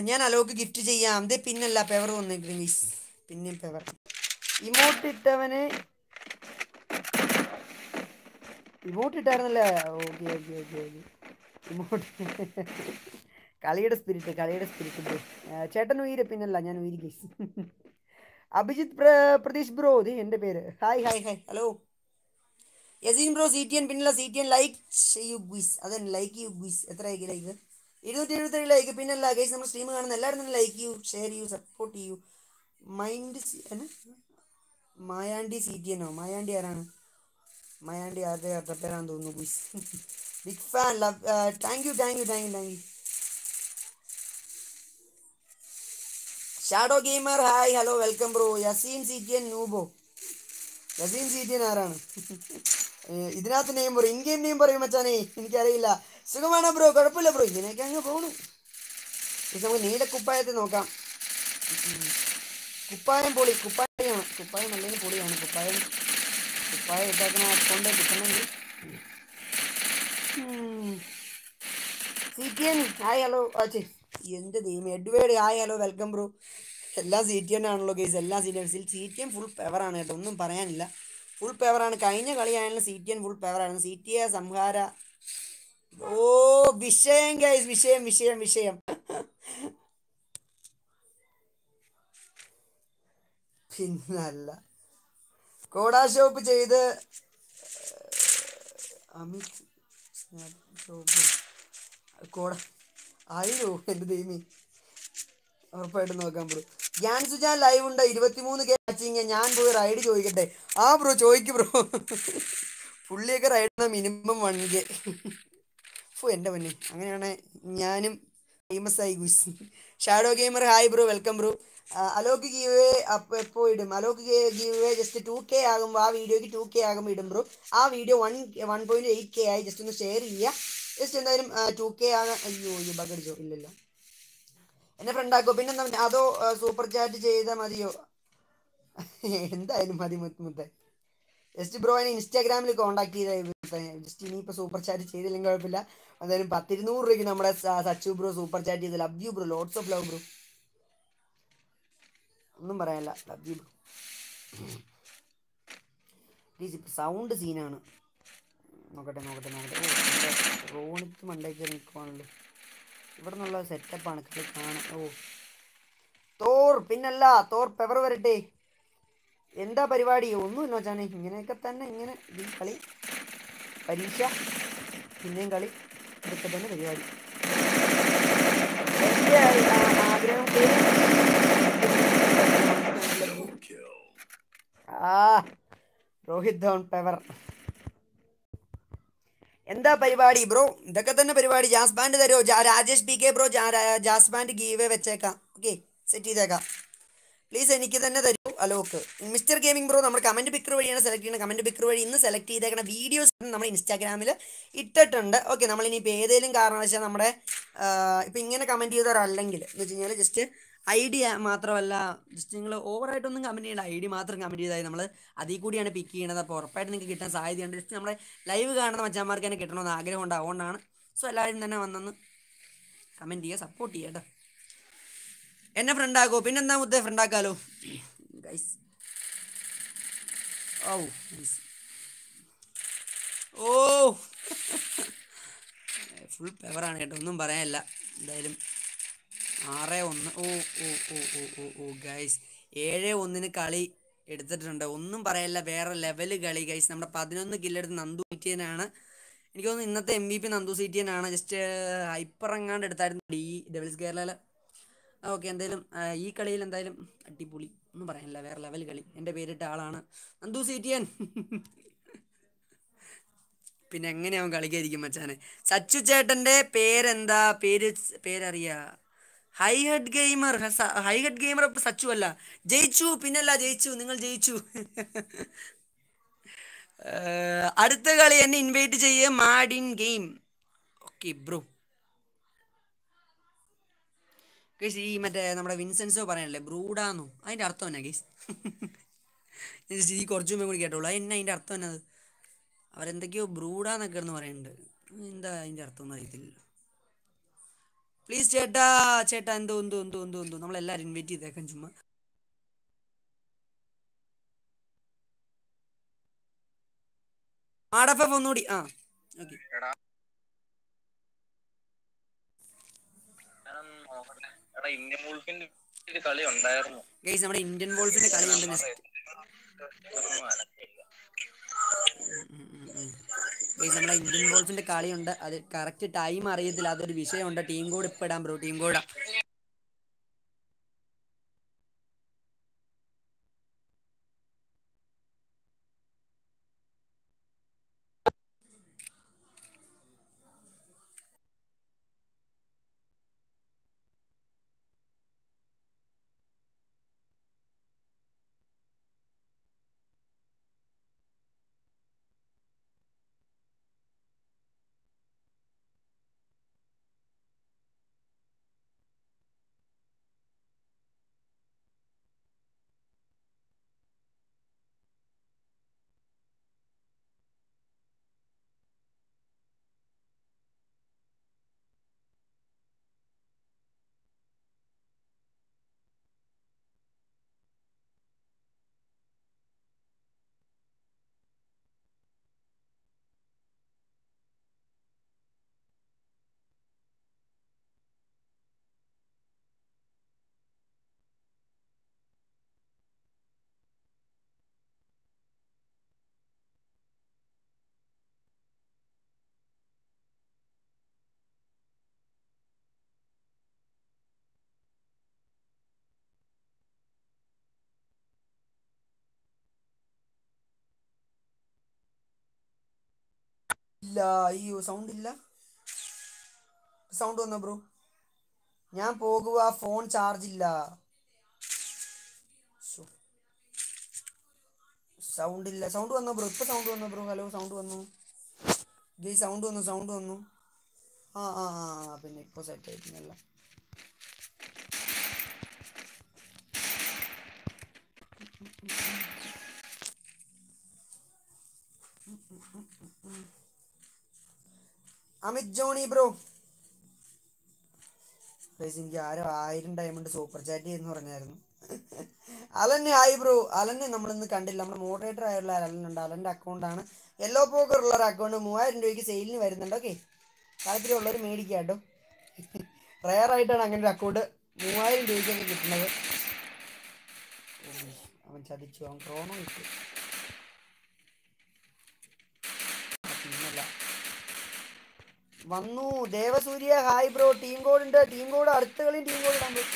ഞാൻ അലോക്ക് ഗിഫ്റ്റ് ചെയ്യാം. ദേ പിന്നല്ല പെവർ വന്നേക്കും മീസ് പിന്നെയും power emote ഇട്ടവനെ emote okay okay okay okay. Emote കളിയുടെ സ്പിരിറ്റ് കളിയുടെ സ്പിരിറ്റ് ചേട്ടൻ ഉയര പിന്നല്ല ഞാൻ ഉയരി ഗൈസ് അഭിജിത്ത് പ്ര- പ്രതീഷ് ബ്രോ ഇത് എന്റെ പേര്. Hi hi hi hello Yaseen bro C T N പിന്നല്ല C T N like you guys അതന്നെ ലൈക്ക് യു ഗുയിസ് എത്ര ആയിക്ക് ലൈക്ക് ഇരുന്നൂറ്റി എഴുപത്തേഴ് ലൈക്ക് പിന്നല്ല ഗൈസ് നമ്മൾ സ്ട്രീം കാണുന്ന എല്ലാവരും തന്നെ ലൈക്ക് ചെയ്യൂ ഷെയർ ചെയ്യൂ സപ്പോർട്ട് ചെയ്യൂ. മൈൻഡ് മായാണ്ടി സി ടി എന്നോ മായാണ്ടി ആരാണ്? മായാണ്ടി ആരുടെ പേരാണെന്ന് തോന്നുന്നു guys big fan love thank you thank you thank you thank you shadow gamer hi hello welcome bro Yaseen C T N നൂബോ Yaseen C T N ആരാണ് ഇതിനകത്ത് നെയിം പറയും ഇൻ ഗെയിം നെയിം പറയും മച്ചാനെ. എനിക്കറിയില്ല. സുഖമാണോ ബ്രോ കുഴപ്പമില്ല ബ്രോ ഇങ്ങനെയൊക്കെ അങ്ങ് പോണു. നമുക്ക് നീല കുപ്പായത്തെ നോക്കാം. കുപ്പായം പൊളി കുപ്പായാണ് കുപ്പായം അല്ലെങ്കിൽ പൊളിയാണ്. കുപ്പായം കുപ്പായം ഇട്ടാക്കണ അക്കൗണ്ട് കിട്ടണമെങ്കിൽ. C T N hi hello. ആച്ചേ എന്റെ ദൈവം Edward hi hello welcome bro. എല്ലാ സി ടി എൻ ആണല്ലോ ഗെയ്സ് എല്ലാ C T N C T N full പെവറാണ് കേട്ടോ. ഒന്നും പറയാനില്ല. ഫുൾ പെവറാണ് കഴിഞ്ഞ കളിയായാലും സി ടി എൻ ഫുൾ പെവറാണ് സി ടി എ സംഹാര. ഓ വിഷയം ഗൈസ് വിഷയം വിഷയം വിഷയം. പിന്നല്ല. കോടാ ഷോപ്പ് ചെയ്ത് അമിത് ഷോപ്പ് കോട ആയിരോ എന്റെ ദൈവമേ. ഉറപ്പായിട്ട് നോക്കാൻ ബ്രോ ഞാൻ സുജാൻ ലൈവ് ഉണ്ട്. ഇരുപത്തിമൂന്ന് കെ വാച്ചിങ് ഞാൻ പോയി റൈഡ് ചോദിക്കട്ടെ? ആ ബ്രോ ചോദിക്ക് ബ്രോ പുള്ളിയൊക്കെ റൈഡ് മിനിമം വൺ കെ ഫു എന്റെ പൊന്നെ. അങ്ങനെയാണെ ഞാനും ഫേമസ് ആയി guys shadow gamer hi bro welcome bro Alok giveaway അപ്പോൾ എപ്പോൾ ഇടും? Alok giveaway just two K ആകുമ്പോൾ ആ വീഡിയോക്ക് ടു കെ ആകുമ്പോൾ ഇടും ബ്രോ ആ video one one point eight K ആയി. ജസ്റ്റ് ഒന്ന് ഷെയർ ചെയ്യുക ജസ്റ്റ് എന്തായാലും ടു കെ ആകാൻ അയ്യോ അയ്യോ ബഗടിച്ചോ ഇല്ലല്ലോ. എന്നെ ഫ്രണ്ടാക്കോ പിന്നെ എന്താ അതോ സൂപ്പർ ചാറ്റ് ചെയ്താൽ മതിയോ? എന്തായാലും മതി മുത്ത് മുത്തേ. ജസ്റ്റ് ബ്രോ എന്നെ ഇൻസ്റ്റാഗ്രാമിൽ കോൺടാക്ട് ചെയ്താൽ ജസ്റ്റ് ഇനിയിപ്പോൾ സൂപ്പർ ചാറ്റ് ചെയ്തില്ലെങ്കിൽ കുഴപ്പമില്ല. എന്തായാലും പത്തിരുന്നൂറ് രൂപയ്ക്ക് നമ്മുടെ സച്ചു ബ്രോ സൂപ്പർ ചാറ്റ് ചെയ്ത് love you bro lots of love bro ഒന്നും പറയാനില്ല ലവ് യു ബ്രോ സൗണ്ട് സീനാണ് നോക്കട്ടെ നോക്കട്ടെ നോക്കട്ടെ. റോണിക്ക് മണ്ടേക്ക് നിൽക്കുവാണല്ലോ ഇവിടെ നിന്നുള്ള സെറ്റപ്പാണ് കാണാൻ. ഓ. തോർ പിന്നല്ല തോർ പെവർ വരട്ടെ. എന്താ പരിപാടി? ഒന്നുമില്ല വെച്ചാണ് ഇങ്ങനെയൊക്കെ തന്നെ ഇങ്ങനെ കളി. പരീക്ഷ പിന്നെയും കളി. ഇതൊക്കെ തന്നെ പരിപാടി. രോഹിത് ധോൺ പെവർ. എന്താ പരിപാടി ബ്രോ? ഇതൊക്കെ തന്നെ പരിപാടി. ജാസ് ബാൻഡ് തരുമോ Rajesh P K bro? Jazz band giveaway വെച്ചേക്കാം. ഓക്കെ സെറ്റ് ചെയ്തേക്കാം. പ്ലീസ് എനിക്ക് തന്നെ തരൂ. അലോക്ക് മിസ്റ്റർ ഗെയിമിംഗ് ബ്രോ നമ്മൾ കമന്റ് പിക്കർ വഴിയാണ് സെലക്ട് ചെയ്യുന്നത്. കമന്റ് പിക്കർ വഴി ഇന്ന് സെലക്ട് ചെയ്തേക്കുന്ന വീഡിയോസ് നമ്മൾ ഇൻസ്റ്റാഗ്രാമിൽ ഇട്ടിട്ടുണ്ട്. ഓക്കെ നമ്മൾ ഇനിയിപ്പോൾ ഏതെങ്കിലും കാരണവശാൽ നമ്മുടെ ഇപ്പം ഇങ്ങനെ കമന്റ് ചെയ്തവരല്ലെങ്കിൽ എന്ന് വെച്ച് കഴിഞ്ഞാൽ ജസ്റ്റ് ഐ ഡി മാത്രമല്ല ജസ്റ്റ് നിങ്ങൾ ഓവറായിട്ടൊന്നും കമന്റ് ചെയ്യേണ്ട. ഐ ഡി മാത്രം കമന്റ് ചെയ്താൽ നമ്മൾ അതിൽ കൂടിയാണ് പിക്ക് ചെയ്യുന്നത് അപ്പോൾ ഉറപ്പായിട്ട് നിങ്ങൾക്ക് കിട്ടാൻ സാധ്യതയുണ്ട്. ജസ്റ്റ് നമ്മുടെ ലൈവ് കാണുന്ന മച്ചാന്മാർക്ക് തന്നെ കിട്ടണമെന്ന് ആഗ്രഹമുണ്ട്. അതുകൊണ്ടാണ്. സോ എല്ലാവരും തന്നെ വന്നൊന്ന് കമന്റ് ചെയ്യുക സപ്പോർട്ട് ചെയ്യുക കേട്ടോ. എന്നെ ഫ്രണ്ട് ആക്കോ? പിന്നെന്താ മുത്തേ ഫ്രണ്ട് ആക്കാലോ? ഓ. ഓ ഫുൾ പെവറാണ് കേട്ടോ ഒന്നും പറയാനില്ല. എന്തായാലും ആറ് ഒന്ന് ഓ ഓ ഓ ഓ ഓ ഓ ഗൈസ് ഏഴ് ഒന്നിന് കളി എടുത്തിട്ടുണ്ട്. ഒന്നും പറയല്ല വേറെ ലെവൽ കളി ഗൈസ് നമ്മുടെ പതിനൊന്ന് കില്ലെടുത്ത് നന്ദു സീറ്റിയനാണ്. എനിക്ക് തോന്നുന്നു ഇന്നത്തെ എം വി പി നന്ദു സീറ്റിയനാണ്. ജസ്റ്റ് ഹൈപ്പർ എങ്ങാണ്ട് എടുത്തായിരുന്നു ഡി ഡബിൾസ് കേരളയിൽ ഓക്കെ എന്തായാലും ഈ കളിയിൽ എന്തായാലും അടിപൊളി ഒന്നും പറയാനില്ല. വേറെ ലെവൽ കളി. എന്റെ പേരിട്ട ആളാണ് നന്ദു സീറ്റിയൻ. പിന്നെ എങ്ങനെയാവും കളിക്കായിരിക്കും മച്ചാനെ? സച്ചു ചേട്ടന്റെ പേരെന്താ? പേര് പേരറിയാ? High head gamer high head gamer Sachu അല്ല. ജയിച്ചു പിന്നല്ല ജയിച്ചു നിങ്ങൾ ജയിച്ചു. അടുത്ത കളി എന്നെ ഇൻവൈറ്റ് ചെയ്യേ മാഡിൻ ഗെയിം ഓക്കെ ബ്രോ ഗൈസ് ഈ മറ്റേ നമ്മുടെ വിൻസെൻസോ പറയാനല്ലേ ബ്രൂഡാന്നോ? അതിന്റെ അർത്ഥം എന്നാ ഗൈസ് ഈ കുറച്ച് മുമ്പേ കൂടി കേട്ടോളൂ. അത് എന്നാ അതിന്റെ അർത്ഥം എന്നത്? അവരെന്തൊക്കെയോ ബ്രൂഡാന്നൊക്കെ എന്ന് പറയുന്നുണ്ട് എന്താ അതിന്റെ അർത്ഥം ഒന്നും അറിയത്തില്ല. പ്ലീസ് ചേട്ടാ ചേട്ടാ എന്തോ എന്തോ എന്തോ എന്തോ എന്തോ. നമ്മളെല്ലാവരും ഇൻവൈറ്റ് ചെയ്തേക്കാം ചുമ്മാ. ആടഫ് ഒന്നുകൂടി. ആ ഓക്കെ കളി ഗൈസ് നമ്മുടെ ഇന്ത്യൻ വോൾഫിന്റെ കളിയുണ്ട് ഉണ്ട് ഗൈസ് നമ്മുടെ ഇന്ത്യൻ വോൾഫിന്റെ കളിയുണ്ട് അത് കറക്റ്റ് ടൈം അറിയത്തില്ല. അതൊരു വിഷയമുണ്ട്. ടീം കോഡ് ഇപ്പം ഇടാം ബ്രോ ടീം കോഡ് ഇല്ല അയ്യോ സൗണ്ട് ഇല്ല. സൗണ്ട് വന്നോ ബ്രോ ഞാൻ പോകുക ഫോൺ ചാർജ് ഇല്ല. സൗണ്ട് ഇല്ല. സൗണ്ട് വന്നോ ബ്രോ ഇപ്പൊ സൗണ്ട് വന്നോ ബ്രോ ഹലോ സൗണ്ട് വന്നു. ജയ് സൗണ്ട് വന്നു സൗണ്ട് വന്നു. ആ ആ ആ പിന്നെ ഇപ്പൊ സെറ്റ് ആയിട്ടില്ല അമിത് ജോണി ബ്രോ എനിക്ക് ആരോ ആയിരം ഡയമണ്ട് സൂപ്പർ ചാറ്റ് എന്ന് പറഞ്ഞായിരുന്നു. അലന്നെ ഹായ് ബ്രോ അലന്നെ നമ്മളിന്ന് കണ്ടില്ല. നമ്മുടെ മോഡറേറ്റർ ആയുള്ള അലനുണ്ട് അലന്റെ അക്കൗണ്ടാണ് യെല്ലോ പോക്കർ ഉള്ള ഒരു അക്കൗണ്ട് മൂവായിരം രൂപയ്ക്ക് സെയിലിന് വരുന്നുണ്ട്. ഓക്കെ താല്പര്യമുള്ളവർ മേടിക്കുക കേട്ടോ. റയർ ആയിട്ടാണ് അങ്ങനെ ഒരു അക്കൗണ്ട് മൂവായിരം രൂപയ്ക്ക് കിട്ടുന്നത്. അവൻ ചതിച്ചു. അവൻ ക്രോണോ ഇട്ടു ആ, പിന്നല്ല വന്നു. Devasurya hi bro. Team code ഉണ്ട്. ടീം കോഡ് അടുത്ത കളി ടീം കോഡ് ഇടാൻ പോയി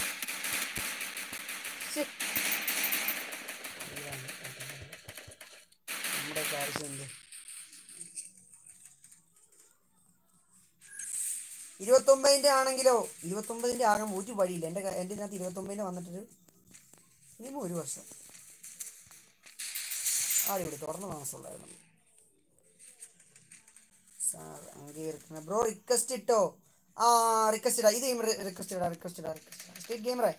ഇരുപത്തൊമ്പതിന്റെ ആണെങ്കിലോ? ഇരുപത്തൊമ്പതിന്റെ ആകാൻ ഒരു വഴിയില്ല. എന്റെ എന്റെ ഇതിനകത്ത് ഇരുപത്തൊമ്പതിന്റെ വന്നിട്ടൊരു മിനിമം ഒരു വർഷം. ആരും ഇവിടെ തുറന്ന് താമസമുള്ളായിരുന്നു സാർ അംഗീകരിക്കുന്ന ബ്രോ റിക്വസ്റ്റ് ഇട്ടോ? ആ റിക്വസ്റ്റ് ഇടാ. ഇത് റിക്വസ്റ്റ് ഇടാ റിക്വസ്റ്റ് ഇടാ റിക്വസ്റ്റ് സ്റ്റേറ്റ് ഗെയിമറേ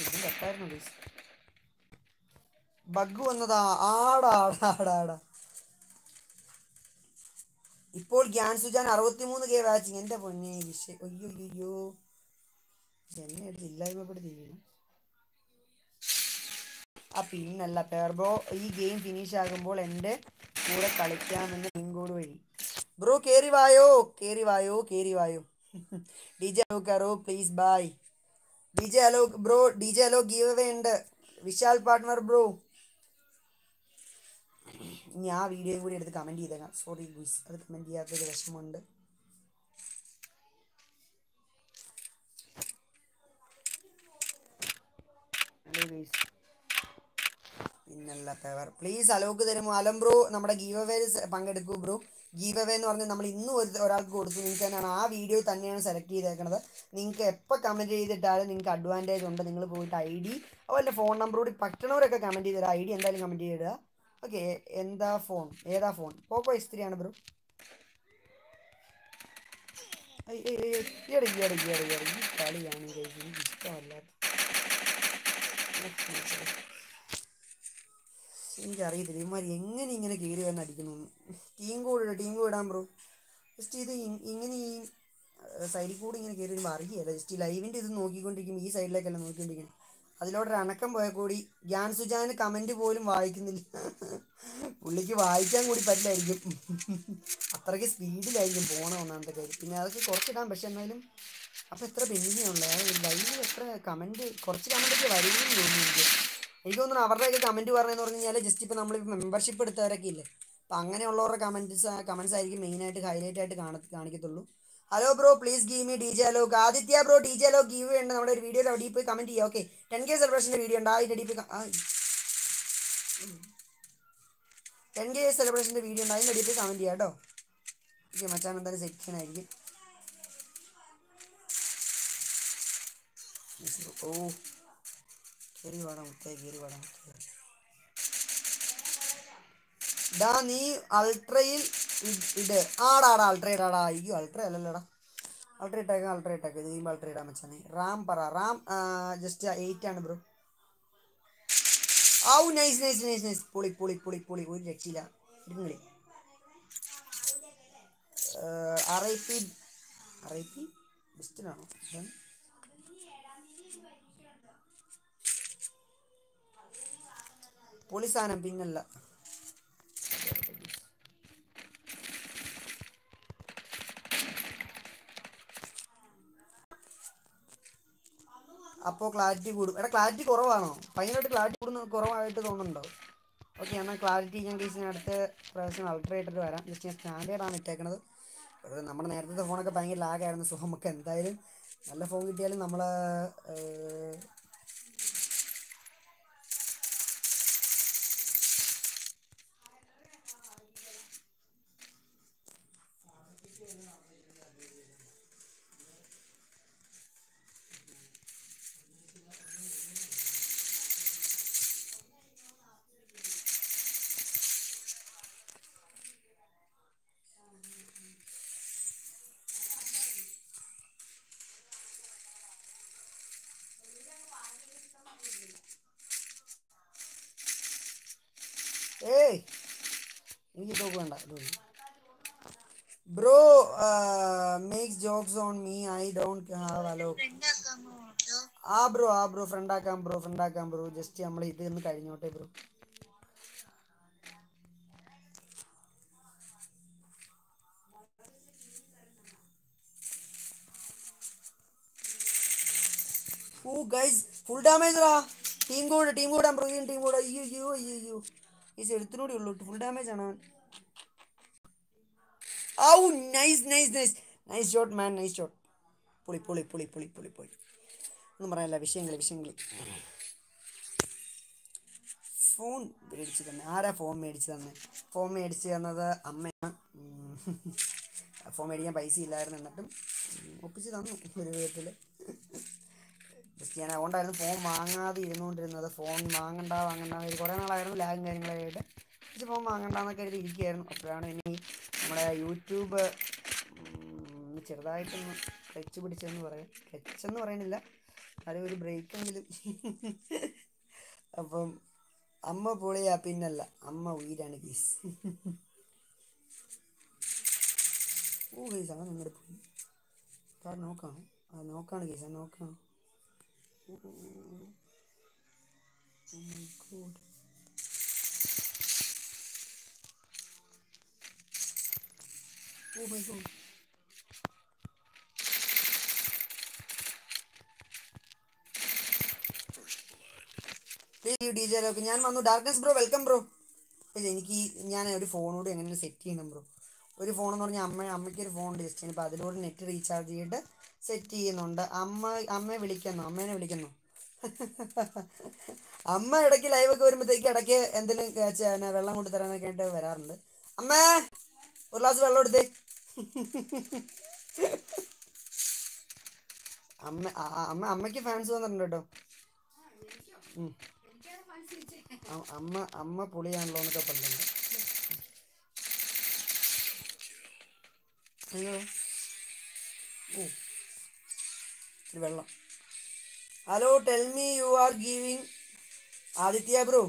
ഇതിന് തെറ്റായിരുന്നു ബഗ് വന്നതാ. ആടാ ആടാ ആടാ ആടാ. ഇപ്പോൾ ഗ്യാൻ സുജാൻ അറുപത്തിമൂന്ന് കെ വാച്ചിങ് എന്റെ പൊന്നെ വിഷയ അയ്യോ അയ്യോ എന്നെ എടുത്ത് ഇല്ലായ്മപ്പെടുത്തിയിരിക്കുന്നു ആ പിന്നല്ല പേർബോ ഈ ഗെയിം ഫിനിഷ് ആകുമ്പോൾ എന്റെ കൂടെ കളിക്കാമെന്ന് പിൻകോഡ് വഴി. ബ്രോ കേറി വായോ? കേറി വായോ? കേറി വായോ? D J please bye D J bro D J away ഉണ്ട്. വിശാൽ പാർട്ട്ണർ ബ്രോ ഇനി ആ വീഡിയോയും കൂടി എടുത്ത് കമന്റ് ചെയ്തേക്കാം. സോറി ഗുയ്സ് അത് കമന്റ് ചെയ്യാത്തൊരു വിഷമമുണ്ട്. ഗൈസ് പിന്നല്ല പേവർ പ്ലീസ് അലോക്ക് തരുമോ അലം ബ്രോ നമ്മുടെ ഗീവ് അവേ പങ്കെടുക്കൂ ബ്രോ. ഗീവ് അവേ എന്ന് പറഞ്ഞാൽ നമ്മൾ ഇന്നും ഒരു ഒരാൾക്ക് കൊടുത്തു. നിങ്ങൾക്ക് തന്നെയാണ്. ആ വീഡിയോ തന്നെയാണ് സെലക്ട് ചെയ്തേക്കുന്നത് നിങ്ങൾക്ക് എപ്പോൾ കമന്റ് ചെയ്തിട്ടാലും നിങ്ങൾക്ക് അഡ്വാന്റേജ് ഉണ്ട്. നിങ്ങൾ പോയിട്ട് ഐ ഡി അതുപോലെ ഫോൺ നമ്പർ കൂടി പറ്റണവരൊക്കെ കമന്റ് ചെയ്തിടുക ഐ ഡി എന്തായാലും കമന്റ് ചെയ്തിടുക ഓക്കെ എന്താ ഫോൺ ഏതാ ഫോൺ പോക്കോ എസ് ബ്രോ. ഈയട ഈയട ഈയട ഈ കളിയാണ് ഇഷ്ടമല്ലാത്ത. എനിക്കറിയത്തില്ല. ഇവന്മാർ എങ്ങനെ ഇങ്ങനെ കയറി വന്ന് അടിക്കുന്നു? ടീം കൂടെ ടീം കൂടാൻ ബ്രോ ജസ്റ്റ് ഇത് ഇങ്ങനെ ഈ സൈഡിൽ കൂടെ ഇങ്ങനെ കയറി വരുമ്പോൾ അറിയില്ല. ജസ്റ്റ് ലൈവിന്റെ ഇത് നോക്കിക്കൊണ്ടിരിക്കും ഈ സൈഡിലേക്കല്ല നോക്കിക്കൊണ്ടിരിക്കുന്നത് അതിലോട്ട് അണക്കം പോയാൽ കൂടി. ഗ്യാൻ സുജാന് കമന്റ് പോലും വായിക്കുന്നില്ല. പുള്ളിക്ക് വായിക്കാൻ കൂടി പറ്റില്ലായിരിക്കും. അത്രയ്ക്ക് സ്പീഡിലായിരിക്കും പോണ ഒന്നാമത്തെ കാര്യം. പിന്നെ അതൊക്കെ കുറച്ചിടാം പക്ഷെ എന്നാലും അപ്പോൾ എത്ര പെൻഡിങ്ങുള്ളത് ലൈവിൽ എത്ര കമന്റ് കുറച്ച് കമന്റൊക്കെ വരുമെന്ന് തോന്നുന്നു എനിക്ക് തോന്നുന്നു അവരുടെയൊക്കെ കമന്റ് പറഞ്ഞതെന്ന് പറഞ്ഞു കഴിഞ്ഞാൽ ജസ്റ്റ് ഇപ്പോൾ നമ്മൾ മെമ്പർഷിപ്പ് എടുത്തവരൊക്കെ ഇല്ലേ? അപ്പോൾ അങ്ങനെയുള്ളവരുടെ കമന്റ്സ് കമൻസ് ആയിരിക്കും മെയിനായിട്ട് ഹൈലൈറ്റ് ആയിട്ട് കാണ കാണിക്കത്തുള്ളൂ. Hello bro please give me D J Alok Aditya bro D J Alok give ഉണ്ട്. നമ്മുടെ ഒരു വീഡിയോയിൽ അവിടെ പോയി കമന്റ് ചെയ്യാം. ഓക്കെ ടെൻ കെ സെലിബ്രേഷന്റെ വീഡിയോ ഉണ്ട്. അതിന്റെ അടിയിൽ ടെൻ കെ സെലിബ്രേഷന്റെ വീഡിയോ ഉണ്ട്. അതിന്റെ അടിയിൽ പോയി കമന്റ് ചെയ്യാം കേട്ടോ. ഓക്കെ മച്ചാൻ എന്തായാലും സെറ്റ് ചെയ്യാനായിരിക്കും ഓ. കയറി വാടാ മുത്തേ കയറി മുത്തേ ഡാ നീ അൾട്രയിൽ ഇട്. ആടാടാ അൾട്ര ഇടാടാ അയ്യോ അൾട്ര അല്ലല്ലോടാ. അൾട്ര ഇട്ടേക്കാം അൾട്ര ഇട്ടേക്കാം. ഇത് കഴിയുമ്പോൾ അൾട്ര ഇടാൻ വെച്ചാൽ റാം പറ. റാം ജസ്റ്റ് എയ്റ്റ് ആണ് ബ്രോ. ഔ നൈസ് നൈസ് നൈസ് നൈസ് പൊളി പൊളി പൊളി പൊളി. ഒരു രക്ഷയില്ല. ഇരുങ്ങളി R I P R I P ബെസ്റ്റിനാണോ പൊളി സാധനം പിന്നല്ല അപ്പോ ക്ലാരിറ്റി കൂടും. എടാ ക്ലാരിറ്റി കുറവാണോ? ഭയങ്കരമായിട്ട് ക്ലാരിറ്റി കൂടുന്ന കുറവായിട്ട് തോന്നുന്നുണ്ടോ? ഓക്കെ എന്നാൽ ക്ലാരിറ്റി ഞാൻ കേസിന് അടുത്ത പ്രാവശ്യം അൾട്രേറ്റർ വരാം. ജസ്റ്റ് ഞാൻ സ്റ്റാൻഡേർഡാണ് ഇട്ടേക്കണത്. നമ്മുടെ നേരത്തെ ഫോണൊക്കെ ഭയങ്കര ലാഗായിരുന്നു സോ നമുക്ക് എന്തായാലും നല്ല ഫോൺ കിട്ടിയാലും നമ്മൾ ഏയ് എനിക്ക് തോക്ക് വേണ്ട bro makes jokes on me I don't have hello ആ ബ്രോ ഫ്രണ്ട് ആക്കാം ബ്രോ ഫ്രണ്ട് ആക്കാം ബ്രോ. ജസ്റ്റ് നമ്മൾ ഇത് ഒന്ന് കഴിഞ്ഞോട്ടെ ബ്രോ. ഓ ഗൈസ് ഫുൾ ഡാമേജ് റാ ടീം കൂടെ ടീം കൂടെ ബ്രോ ടീം കൂടെ അയ്യോ അയ്യോ അയ്യോ അയ്യോ. ഈ എടുത്തിനൂടെ ഉള്ളൂ ഫുൾ ഡാമേജ് ആണ് അവൻ. ഔ nice nice nice nice shot man nice shot പൊളി പൊളി പൊളി പൊളി പൊളി പൊളി. ഒന്നും പറയാനില്ല വിഷയങ്ങൾ വിഷയങ്ങൾ ഫോൺ മേടിച്ച് തന്നെ. ആരാ ഫോൺ മേടിച്ച് തന്നെ? ഫോൺ മേടിച്ച് തന്നത് അമ്മയാണ്. ഫോൺ മേടിക്കാൻ പൈസ ഇല്ലായിരുന്നു എന്നിട്ടും ഒപ്പിച്ച് തന്നു ഒരു വിധത്തിൽ ജസ്റ്റ് ഞാൻ അതുകൊണ്ടായിരുന്നു ഫോൺ വാങ്ങാതെ ഇരുന്നുകൊണ്ടിരുന്നത്. ഫോൺ വാങ്ങണ്ട വാങ്ങണ്ട. കുറേ നാളായിരുന്നു ലാഗും കാര്യങ്ങളായിട്ട് ജസ്റ്റ് ഫോൺ വാങ്ങണ്ടെന്നൊക്കെ കരുതി ഇരിക്കുകയായിരുന്നു അപ്പോഴാണ് ഇനി നമ്മുടെ യൂട്യൂബ് ചെറുതായിട്ടൊന്ന് ടച്ച് പിടിച്ചെന്ന് പറയാം ടച്ചെന്ന് പറയുന്നില്ല അത് ഒരു ബ്രേക്കെങ്കിലും അപ്പം അമ്മ പൊളിയാ പിന്നല്ല. അമ്മ ഉയരാണ് ഗീസ് ഓ ഗീസ് അങ്ങനെ അങ്ങോട്ട് പോയി. സാർ നോക്കാം. ആ നോക്കാണ് ഗീസ് ആ നോക്കാം. Oh my god. Oh. ഞാൻ വന്നു. ഡാർക്ക്നെസ് ബ്രോ വെൽക്കം ബ്രോ എനിക്ക് ഞാൻ ഒരു ഫോണോട് എങ്ങനെ സെറ്റ് ചെയ്യണം ബ്രോ ഒരു ഫോൺ എന്ന് പറഞ്ഞാൽ അമ്മ അമ്മയ്ക്ക് ഒരു ഫോൺ ജസ്റ്റ് ഇപ്പോൾ അതിലൂടെ നെറ്റ് റീചാർജ് ചെയ്തിട്ട് സെറ്റ് ചെയ്യുന്നുണ്ട്. അമ്മ അമ്മയെ വിളിക്കുന്നു. അമ്മേനെ വിളിക്കുന്നു. അമ്മ ഇടയ്ക്ക് ലൈവൊക്കെ വരുമ്പോഴത്തേക്ക് ഇടയ്ക്ക് എന്തെങ്കിലും വെള്ളം കൊണ്ട് തരാനൊക്കെ ആയിട്ട് വരാറുണ്ട്. അമ്മേ ഒരു ഗ്ലാസ് വെള്ളം എടുത്തേ. അമ്മ അമ്മ അമ്മയ്ക്ക് ഫാൻസ് വന്നിട്ടുണ്ട് കേട്ടോ. അമ്മ അമ്മ പുളിയാണല്ലോ എന്നൊക്കെ പറഞ്ഞിട്ടുണ്ട്. അയ്യോ. ഓ. വെള്ളം. Hello tell me you are giving Aditya bro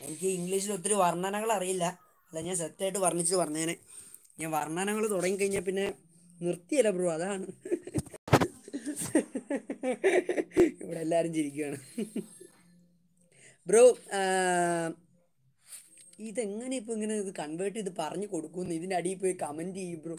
എനിക്ക് ഇംഗ്ലീഷിൽ ഒത്തിരി വർണനകൾ അറിയില്ല. അല്ല ഞാൻ സെറ്റായിട്ട് വർണിച്ച് പറഞ്ഞേനെ ഞാൻ വർണനകൾ തുടങ്ങിക്കഴിഞ്ഞാൽ പിന്നെ നിർത്തിയല്ല ബ്രോ അതാണ്. ഇവിടെ എല്ലാവരും ചിരിക്കുകയാണ് ബ്രോ ഇതെങ്ങനെ ഇപ്പൊ ഇങ്ങനെ ഇത് കൺവേർട്ട് ചെയ്ത് പറഞ്ഞു കൊടുക്കുന്നു? ഇതിന്റെ അടിയിൽ പോയി കമന്റ് ചെയ്യും ബ്രോ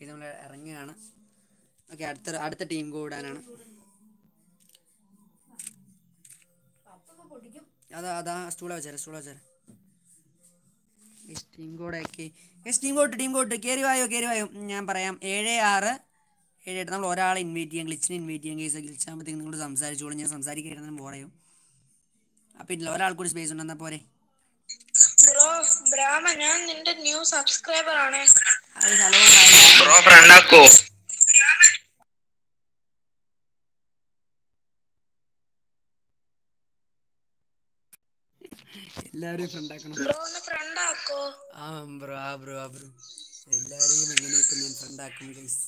ഇത് നമ്മൾ ഇറങ്ങുകയാണ്. ഓക്കെ അടുത്ത അടുത്ത ടീം കൂടാനാണ്. അതാ അതാ സ്റ്റൂള വെച്ചേരെ സ്റ്റൂള വെച്ചേരെ. Team കോഡാക്കി yes team code team code കയറി വായോ കയറി വായോ. ഞാൻ പറയാം. ഏഴ് ആറ് ഏഴ് എട്ട്. നമ്മൾ ഒരാളെ ഇൻവൈറ്റ് ചെയ്യാം ഗ്ലിച്ചിനെ ഇൻവൈറ്റ് ചെയ്യാം. കേസ് ഗ്ലിച്ചാകുമ്പോഴത്തേക്ക് നിങ്ങൾ സംസാരിച്ചോളൂ. ഞാൻ സംസാരിക്കുന്ന പോറയോ അപ്പം ഇല്ല ഒരാൾ കൂടി സ്പേസ് ഉണ്ടെന്നാ പോരെ? ബ്രോ ബ്രാമ ഞാൻ നിന്റെ ന്യൂ സബ്സ്ക്രൈബർ ആണ്. ഹലോ ബ്രോ ഫ്രണ്ടാക്കോ എല്ലാവരെയും ഫ്രണ്ടാക്കണം ബ്രോ ഒന്ന് ഫ്രണ്ട് ആക്കോ? ആ ബ്രോ ആ ബ്രോ ആ ബ്രോ. എല്ലാരെയും എങ്ങനെ ഇപ്പം ഞാൻ ഫ്രണ്ടാക്കും ഗൈസ്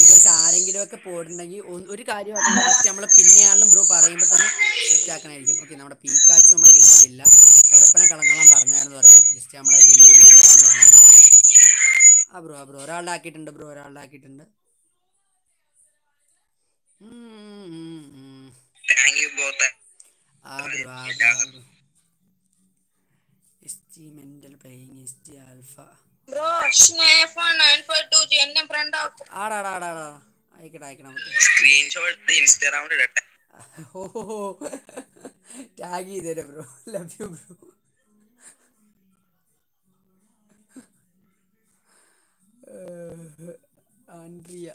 ഗൈസ് ആരെങ്കിലും ഒക്കെ പോയിട്ടുണ്ടെങ്കിൽ ഒരു കാര്യം ജസ്റ്റ് നമ്മൾ പിന്നെയാണെങ്കിലും ബ്രോ പറയുമ്പോൾ തന്നെ സെറ്റ് ആക്കണമായിരിക്കും ഓക്കെ നമ്മുടെ പീക്കാച്ചു നമ്മുടെ ഗിൽഡിലില്ല തുറപ്പനെ കളങ്ങാൻ പറഞ്ഞായിരുന്നു തുറപ്പൻ ജസ്റ്റ് നമ്മളെ ഗിൽഡിൽ നിൽക്കാന്ന് പറഞ്ഞായിരുന്നു. ആ ബ്രോ ആ ബ്രോ ഒരാളുടെ ആക്കിയിട്ടുണ്ട് ബ്രോ ഒരാളുടെ ആക്കിയിട്ടുണ്ട്. താങ്ക് യു ബോത്ത് ആഗ്രഹം എസ്റ്റി മെന്റൽ പെയിങ് എസ്റ്റി ആൽഫ ബ്രോ സ്നേഫ് 952 ജി എന്നെ ഫ്രണ്ട് ആക്ക്. ആടാടാ ആടാടാ അയക്കടാ അയക്കണം സ്ക്രീൻഷോട്ട് ഇൻസ്റ്റാഗ്രാമിൽ ഇടട്ടെ. ഓ tag ചെയ്തേരെ bro love you bro Andrea.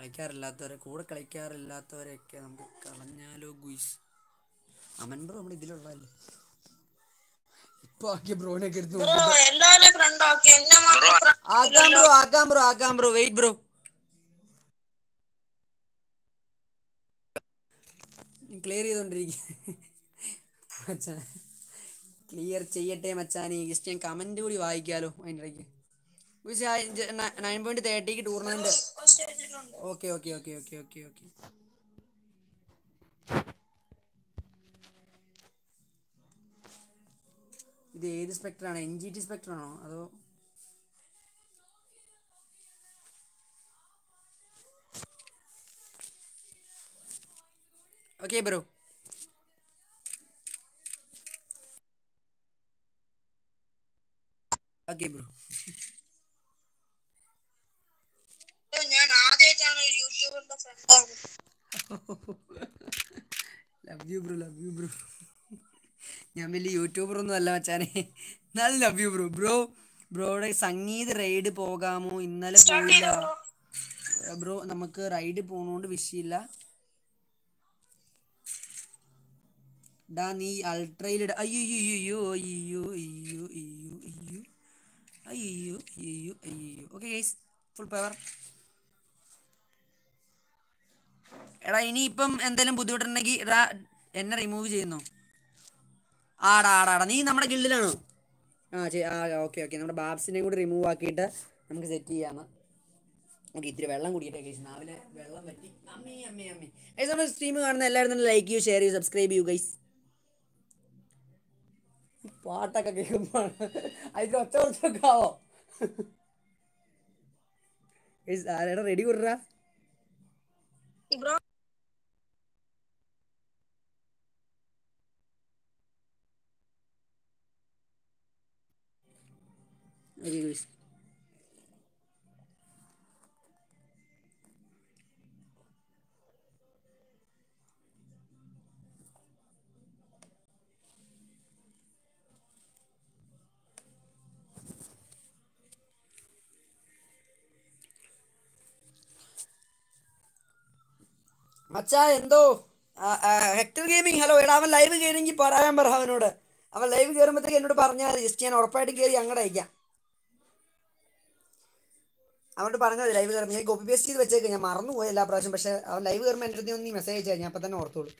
കളിക്കാറില്ലാത്തവരെ കൂടെ കളിക്കാറില്ലാത്തവരെയൊക്കെ നമുക്ക് കളഞ്ഞാലോ ഗുയിസ്? അമൻ ബ്രോ നമ്മുടെ ഇതിലുള്ളതല്ലേ? ഇപ്പൊ ആക്കിയ ബ്രോനെ എടുത്ത് ആക്കി. ബ്രോ ആക്കാം. ബ്രോ ആക്കാം ബ്രോ വെയിറ്റ് ബ്രോ ക്ലിയർ ചെയ്തോണ്ടിരിക്കുക ക്ലിയർ ചെയ്യട്ടെ മച്ചാനി. ജസ്റ്റ് ഞാൻ കമന്റ് കൂടി വായിക്കാലോ അതിന്റെ ഇടയ്ക്ക് nine point തേർട്ടിക്ക് tournament. Okay okay okay okay okay okay. ഇത് ഏത് സ്പെക്ടറാണ് എൻ ജി ടി സ്പെക്ടറാണോ അതോ ഓക്കെ ബ്രോ ഓക്കെ ബ്രോ ഞാൻ ആദ്യമായിട്ടാണ് friend love you bro love you bro ഞാൻ വലിയ യൂട്യൂബർ ഒന്നും അല്ല മച്ചാനെ. എന്നാലും ലവ് യു ബ്രോ ബ്രോ ബ്രോയുടെ സംഗീത റൈഡ് പോകാമോ? ഇന്നലെ പോയില്ല. ബ്രോ ബ്രോ നമുക്ക് റൈഡ് പോണോണ്ട് വിഷയില്ല. ഡാ നീ അൾട്രയിൽ അയ്യോ അയ്യോ അയ്യോ അയ്യോ അയ്യോ അയ്യോ അയ്യോ അയ്യോ. അയ്യോ ഓക്കെ ഗൈസ് ഫുൾ പവർ എടാ ഇനിയിപ്പം എന്തെങ്കിലും ബുദ്ധിമുട്ടുണ്ടെങ്കിൽ എടാ എന്നെ റിമൂവ് ചെയ്യുന്നു? ആടാ ആടാ നീ നമ്മുടെ ഗിൽഡിലാണോ ആ ചെ- ആ ഓക്കെ ഓക്കെ നമ്മുടെ ബാബ്സിനെയും കൂടി റിമൂവ് ആക്കിയിട്ട് നമുക്ക് സെറ്റ് ചെയ്യാം ഓക്കെ ഇത്തിരി വെള്ളം കുടിക്കട്ടെ ഗൈസ് രാവിലെ വെള്ളം പറ്റി അമ്മേ അമ്മേ അമ്മേ. ഗൈസ് നമ്മുടെ സ്ട്രീം കാണുന്ന എല്ലാവരും തന്നെ ലൈക്ക് ചെയ്യൂ ഷെയർ ചെയ്യൂ സബ്സ്ക്രൈബ് ചെയ്യൂ ഗൈസ് പാട്ടൊക്കെ കേൾക്കുമ്പോൾ അതിൽ ഒറ്റ കുറച്ചൊക്കെ ആവോ ഗൈസ് ആരുടെ റെഡി കൊടുറാ इब्राहिम Adiós. മച്ചാ എന്തോ? ഹെക്ടർ ഗെയിമിംഗ് ഹലോ എടാ അവൻ ലൈവ് കയറിയെങ്കിൽ പറയാൻ പറ അവനോട്. അവൻ ലൈവ് കയറുമ്പോഴത്തേക്ക് എന്നോട് പറഞ്ഞാൽ മതി. ജസ്റ്റ് ഞാൻ ഉറപ്പായിട്ടും കയറി അങ്ങോട്ട് അയക്കാം. അവനോട് പറഞ്ഞാൽ മതി ലൈവ് കയറുമ്പോൾ ഞാൻ കോപ്പി പേസ്റ്റ് ചെയ്ത് വെച്ചേക്ക്. ഞാൻ മറന്നുപോയി എല്ലാ പ്രാവശ്യം. പക്ഷെ അവൻ ലൈവ് കയറുമ്പോൾ എന്റെ അടുത്ത് ഒന്ന് മെസ്സേജ് അയച്ചാൽ ഞാൻ അപ്പൊ തന്നെ ഓർത്തോളൂ.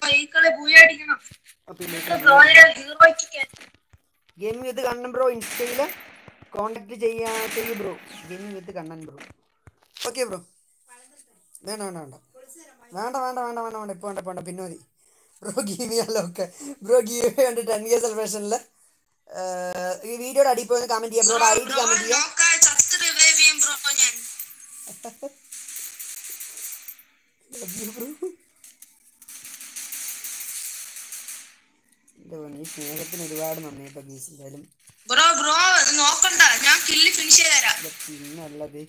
ഗെയിമിംഗ് വിത്ത് കണ്ണൻ ബ്രോ ഇൻസ്റ്റയിൽ കോണ്ടാക്ട് ചെയ്യാ ചെയ്യൂ bro gaming with Kannan bro okay bro വേണ്ട വേണ്ട വേണ്ട. വേണ്ട വേണ്ട വേണ്ട വേണ്ട വേണ്ട. ഇപ്പോൾ വേണ്ട വേണ്ട പിന്നെ മതി ബ്രോ ഗീവ് ചെയ്യാലോ ഒക്കെ ബ്രോ ഗീവ് കണ്ട് ടെൻ ഇയർ സെലിബ്രേഷനിൽ ഈ വീഡിയോയുടെ അടിയിൽ പോയി കമന്റ് ചെയ്യാം. ബ്രോയുടെ ഐ ഡി കമന്റ് ചെയ്യാം. ബ്രോ ഈ സ്നേഹത്തിന് ഒരുപാട് നന്ദി കേട്ടോ ഗീസ്. എന്തായാലും ബ്രോ ബ്രോ നോക്കണ്ട. ഞാൻ കില്ല് ഫിനിഷ് ചെയ്ത് തരാം. ഇത് പിന്നല്ലത്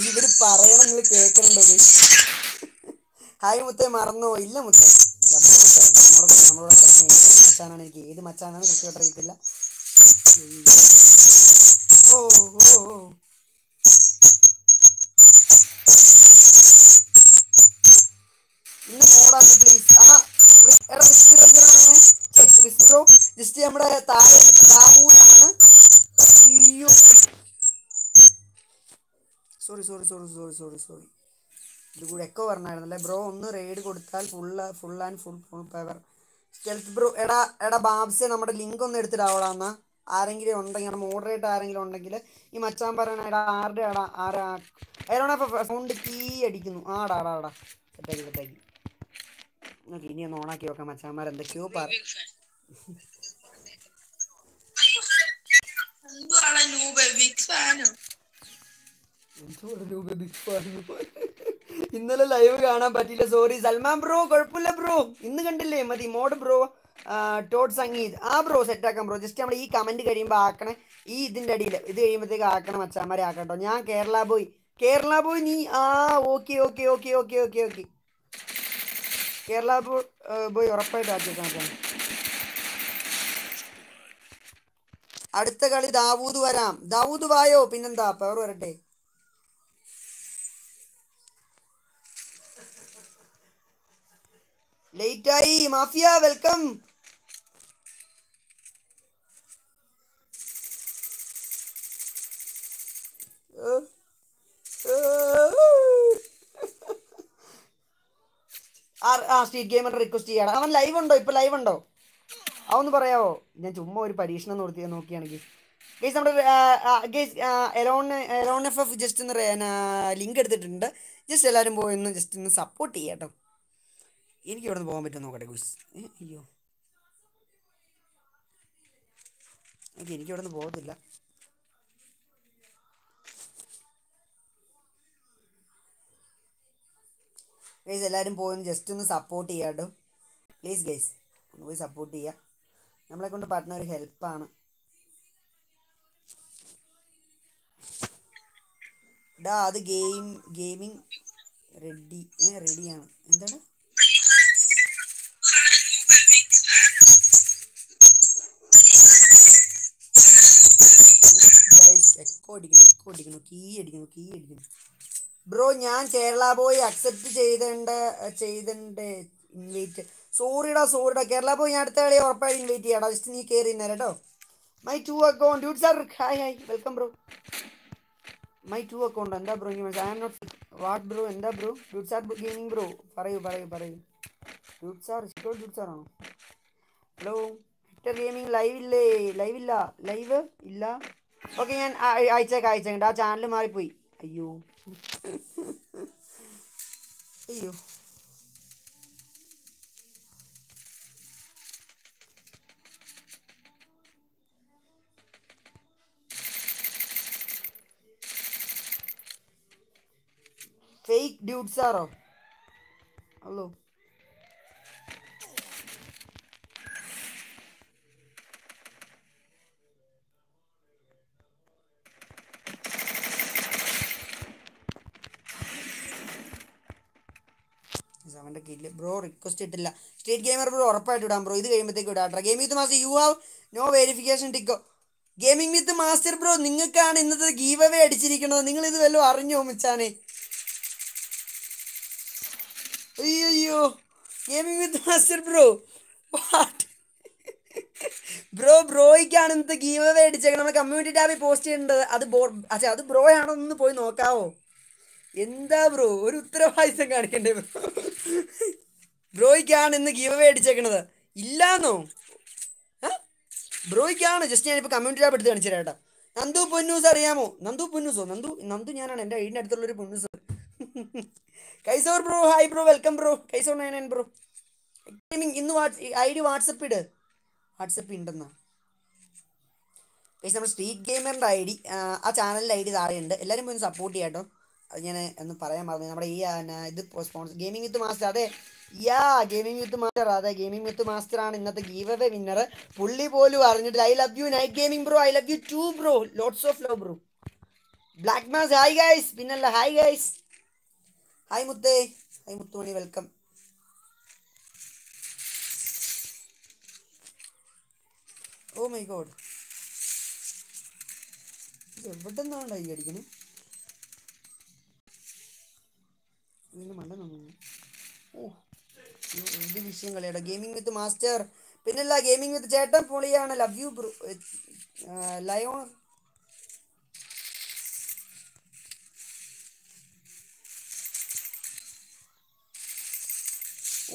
ഇവർ പറയണം നിങ്ങൾ കേൾക്കണ്ടോ ഹായ് മുത്തേ മറന്നോ ഇല്ല മുത്തേ നമ്മുടെ നമ്മളോട് ഏത് മച്ചാനാണ് എനിക്ക്. ഏത് മച്ചാനാണ് കൃത്യമായിട്ട് അറിയത്തില്ല. ഓ മോഡാക്ക് പ്ലീസ് ആ റിസ്ക് ജസ്റ്റ് നമ്മുടെ താഴെ ദാമൂലാണ് അയ്യോ sorry sorry sorry sorry sorry ഇത് കൂടെ എക്കോ പറഞ്ഞായിരുന്നല്ലേ? ബ്രോ ഒന്ന് റെയ്ഡ് കൊടുത്താൽ full full and full full power stealth bro എടാ എടാ ബാബ്സെ നമ്മുടെ ലിങ്ക് ഒന്ന് എടുത്തിടാവടാ എന്നാ ആരെങ്കിലും ഉണ്ടെങ്കിൽ നമ്മുടെ മോഡറേറ്റ് ആരെങ്കിലും ഉണ്ടെങ്കിൽ ഈ മച്ചാൻ പറയണ എടാ ആരുടെ എടാ ആരാ? ഏതാണ് സൗണ്ട് കീ അടിക്കുന്നു. ആടാ ആടാ ആടാ. സെറ്റാക്കി സെറ്റാക്കി നോക്കി ഇനി ഒന്ന് ഓണാക്കി നോക്കാം മച്ചാന്മാർ എന്തൊക്കെയോ പറ എന്തുവാണ് ഫാനോ പോയി ഇന്നലെ ലൈവ് കാണാൻ പറ്റില്ല സോറി സൽമാൻ ബ്രോ കുഴപ്പമില്ല ബ്രോ ഇന്ന് കണ്ടില്ലേ? മതി മോഡ് ബ്രോ ടോട്ട് സംഗീത്. ആ ബ്രോ സെറ്റ് ആക്കാം ബ്രോ ജസ്റ്റ് നമ്മൾ ഈ കമന്റ് കഴിയുമ്പോൾ ആക്കണേ. ഈ ഇതിന്റെ അടിയിൽ ഇത് കഴിയുമ്പോഴത്തേക്ക് ആക്കണം മച്ചാന്മാരെ ആക്കട്ടോ. ഞാൻ കേരള ബോയ് കേരള ബോയ് നീ ആ okay okay okay okay okay okay Kerala boy ഉറപ്പായിട്ട് ആക്കിയേക്കാം അടുത്ത കളി ദാവൂദ് വരാം. ദാവൂദ് വായോ? പിന്നെന്താ? പവർ വരട്ടെ. ലേറ്റായി മാഫിയ വെൽക്കം ആ ഗെയിമർ റിക്വസ്റ്റ് അവൻ ലൈവ് ഉണ്ടോ? ഇപ്പൊ ലൈവ് ഉണ്ടോ? അതൊന്ന് പറയാവോ? ഞാൻ ചുമ്മാ ഒരു പരീക്ഷണം നോർത്തി നോക്കിയാണെങ്കിൽ. ഗേസ് നമ്മുടെ guys alone alone F F just ഒന്ന് ലിങ്ക് എടുത്തിട്ടുണ്ട്. ജസ്റ്റ് എല്ലാവരും പോയി ഒന്ന് ജസ്റ്റ് ഒന്ന് സപ്പോർട്ട് ചെയ്യാം എനിക്ക് ഇവിടെ നിന്ന് പോകാൻ പറ്റുമോ നോക്കട്ടെ ഗുസ്. അയ്യോ. ഓക്കെ എനിക്ക് നിന്ന് പോകത്തില്ല. ഗൈസ് എല്ലാവരും പോയി ജസ്റ്റ് ഒന്ന് സപ്പോർട്ട് ചെയ്യാം കേട്ടോ. പ്ലീസ് ഗൈസ് ഒന്ന് പോയി സപ്പോർട്ട് ചെയ്യുക നമ്മളെ കൊണ്ട് പറ്റുന്ന ഒരു ഹെൽപ്പാണ് ഡാ അത് ഗെയിം ഗെയിമിംഗ് റെഡി റെഡിയാണ് എന്താണ്? എക്കോ അടിക്കണം എക്കോ അടിക്കണം കീ അടിക്കണം കീ അടിക്കണം. ബ്രോ ഞാൻ കേരള ബോയ് അക്സെപ്റ്റ് ചെയ്തേണ്ട ചെയ്തേണ്ട ഇൻവൈറ്റ് സോറിടാ സോറിടാ കേരള ബോയ് ഞാൻ അടുത്ത കളി ഉറപ്പായി ഇൻവൈറ്റ് ചെയ്യാടാ ജസ്റ്റ് നീ കയറി നേരം കേട്ടോ. My two account dude sir hi hi welcome bro my two account എന്താ bro I am not what bro എന്താ bro dude sir gaming bro പറയൂ പറയൂ പറയൂ. ഡ്യൂട്ട് സാർ ഇഷ്ടോ ഡ്യൂട്ട് സാർ ആണോ? ഹലോ ഹിറ്റർ ഗെയിമിംഗ് ലൈവ് ഇല്ലേ? Live ഇല്ല? Live ഇല്ല? ഓക്കെ ഞാൻ അയച്ചേക്കാം അയച്ചേക്കാം ആ ചാനൽ മാറിപ്പോയി. അയ്യോ. അയ്യോ. ഫേക്ക് ഡ്യൂട്ട്സ് ആറോ ഹലോ അവന്റെ ഇല്ല ബ്രോ റിക്വസ്റ്റ് ഇട്ടില്ല. സ്റ്റേറ്റ് ഗെയിമർ ബ്രോ ഉറപ്പായിട്ട് ഇടാം ബ്രോ. ഇത് കഴിയുമ്പോഴത്തേക്ക് ഇടാം gaming with master you have no verification ടിക്കോ gaming with master bro നിങ്ങൾക്കാണ് ഇന്നത്തെ ഗീവ് അവേ അടിച്ചിരിക്കുന്നത്. നിങ്ങൾ ഇത് വല്ലതും അറിഞ്ഞോ മച്ചാനെ അയ്യോ gaming with master bro bro ബ്രോയ്ക്കാണ് ഇന്നത്തെ ഗീവ് അവേ അടിച്ചേക്കുന്നത് നമ്മൾ കമ്മ്യൂണിറ്റി ടാബിൽ പോസ്റ്റ് ചെയ്യേണ്ടത്. അത് ബോ അച്ഛാ അത് ബ്രോ ആണോ ഒന്ന് പോയി നോക്കാവോ. എന്താ ബ്രോ ഒരു ഉത്തരവാദിത്തം കാണിക്കണ്ടേ ബ്രോ? ബ്രോയ്ക്കാണ് ഇന്ന് ഗീവ് അവേ അടിച്ചേക്കണത്. ഇല്ലാന്നോ? ബ്രോയ്ക്കാണ്. ജസ്റ്റ് ഞാനിപ്പോൾ കമ്മ്യൂണിറ്റി ടാബ് എടുത്ത് കാണിച്ചു കേട്ടോ. നന്ദു പൊന്നൂസ് അറിയാമോ? നന്ദു പൊന്നൂസോ? നന്ദു നന്ദു ഞാനാണ് എന്റെ വീടിന്റെ അടുത്തുള്ളൊരു Ponnus. കൈസോർ bro hi bro welcome bro. കൈസോർ nine nine bro. Gaming ഇന്ന് ഐ ഡി വാട്സപ്പ് ഇട്. വാട്സപ്പ് ഉണ്ടെന്നാ നമ്മുടെ സ്ട്രീറ്റ് ഗെയിമറിന്റെ ഐ ഡി ആ ചാനലിന്റെ ഐ ഡി താഴെയുണ്ട്. എല്ലാവരും പോയി സപ്പോർട്ട് ചെയ്യാം കേട്ടോ. ഞാൻ ഒന്ന് പറയാൻ മറന്നു. നമ്മുടെ ഈ ഇത് സ്പോൺസർ ഗെയിമിംഗ് വിത്ത് മാസ്റ്റർ അതെ. യാ ഗെയിമിംഗ് വിത്ത് മാസ്റ്റർ അതെ ഗെയിമിംഗ് വിത്ത് മാസ്റ്റർ ആണ് ഇന്നത്തെ ഗീവ് അവേ വിന്നർ പുള്ളി പോലും അറിഞ്ഞിട്ട് I love you night gaming bro I love you too bro lots of love bro black mass hi guys പിന്നല്ല hi guys hi മുത്തേ. Hi മുത്തുമണി welcome oh my God എവിടെ നിന്നാണ് ഈ അടിക്കണേ? ഇതിന് മണ്ട ഓ എന്ത് വിഷയം കളിയാടോ. ഗെയിമിംഗ് വിത്ത് മാസ്റ്റർ പിന്നല്ല ഗെയിമിംഗ് വിത്ത് ചേട്ടൻ പൊളിയാണ്. Love you bro Leon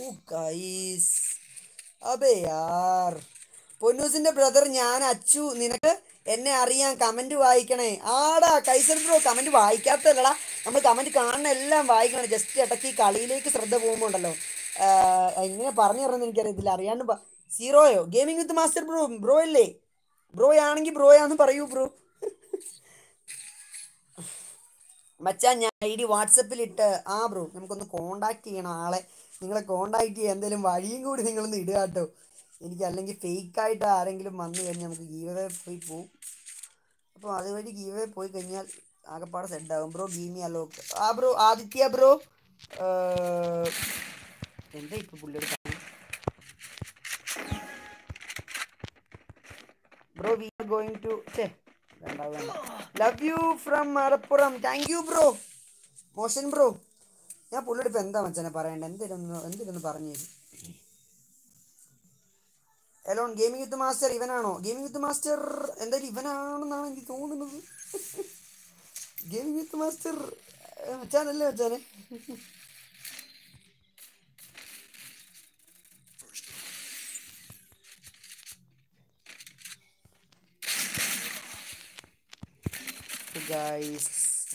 oh guys അബേ യാർ. പൊന്നൂസിന്റെ ബ്രദർ ഞാൻ അച്ചു നിനക്ക് എന്നെ അറിയാൻ കമന്റ് വായിക്കണേ. ആടാ കൈസർ ബ്രോ കമന്റ് വായിക്കാത്തല്ലടാ നമ്മൾ കമന്റ് കാണുന്ന എല്ലാം വായിക്കണം. ജസ്റ്റ് ഇടയ്ക്ക് ഈ കളിയിലേക്ക് ശ്രദ്ധ ആഹ് എങ്ങനെ പറഞ്ഞു തരണം എനിക്കറിയത്തില്ല. അറിയാണ്ട് സീറോയോ? Gaming with master bro bro അല്ലേ? ബ്രോ ആണെങ്കിൽ ബ്രോ ബ്രോയാന്ന് പറയൂ ബ്രോ മച്ചാ ഞാൻ ഐ ഡി വാട്സപ്പിൽ ഇട്ട് ആ ബ്രോ നമുക്കൊന്ന് കോണ്ടാക്ട് ചെയ്യണം ആളെ. നിങ്ങളെ കോണ്ടാക്ട് ചെയ്യാൻ എന്തെങ്കിലും വഴിയും കൂടി നിങ്ങളൊന്ന് ഇടുക കേട്ടോ. എനിക്ക് അല്ലെങ്കിൽ ഫേക്ക് ആയിട്ട് ആരെങ്കിലും വന്നു കഴിഞ്ഞാൽ നമുക്ക് ഗീവേ പോയി പോവും. അപ്പോൾ അതുവഴി ഗീവേ പോയി കഴിഞ്ഞാൽ ആകെപ്പാടെ സെറ്റ് ആകും ബ്രോ ഗീമി അലോക്ക് ആ ബ്രോ ആദിത്യ ബ്രോ എന്താ ഇപ്പൊ പുള്ളിയുടെ bro we are going to ചേ love you from Malappuram. Thank you bro മോശൻ bro ഞാൻ പുള്ളിയുടെ എന്താ മച്ചനെ പറയണ്ടേ? എന്തിനൊന്ന് എന്തിനൊന്ന് പറഞ്ഞു? തരും എലോൺ ഗെയിമിംഗ് വിത്ത് മാസ്റ്റർ ഇവനാണോ? ഗെയിമിംഗ് വിത്ത് മാസ്റ്റർ എന്തായാലും ഇവനാണെന്നാണ് എനിക്ക് തോന്നുന്നത്. ഗെയിമിംഗ് വിത്ത് മാസ്റ്റർ മച്ചാനല്ലേ മച്ചാനെ? ഗൈസ്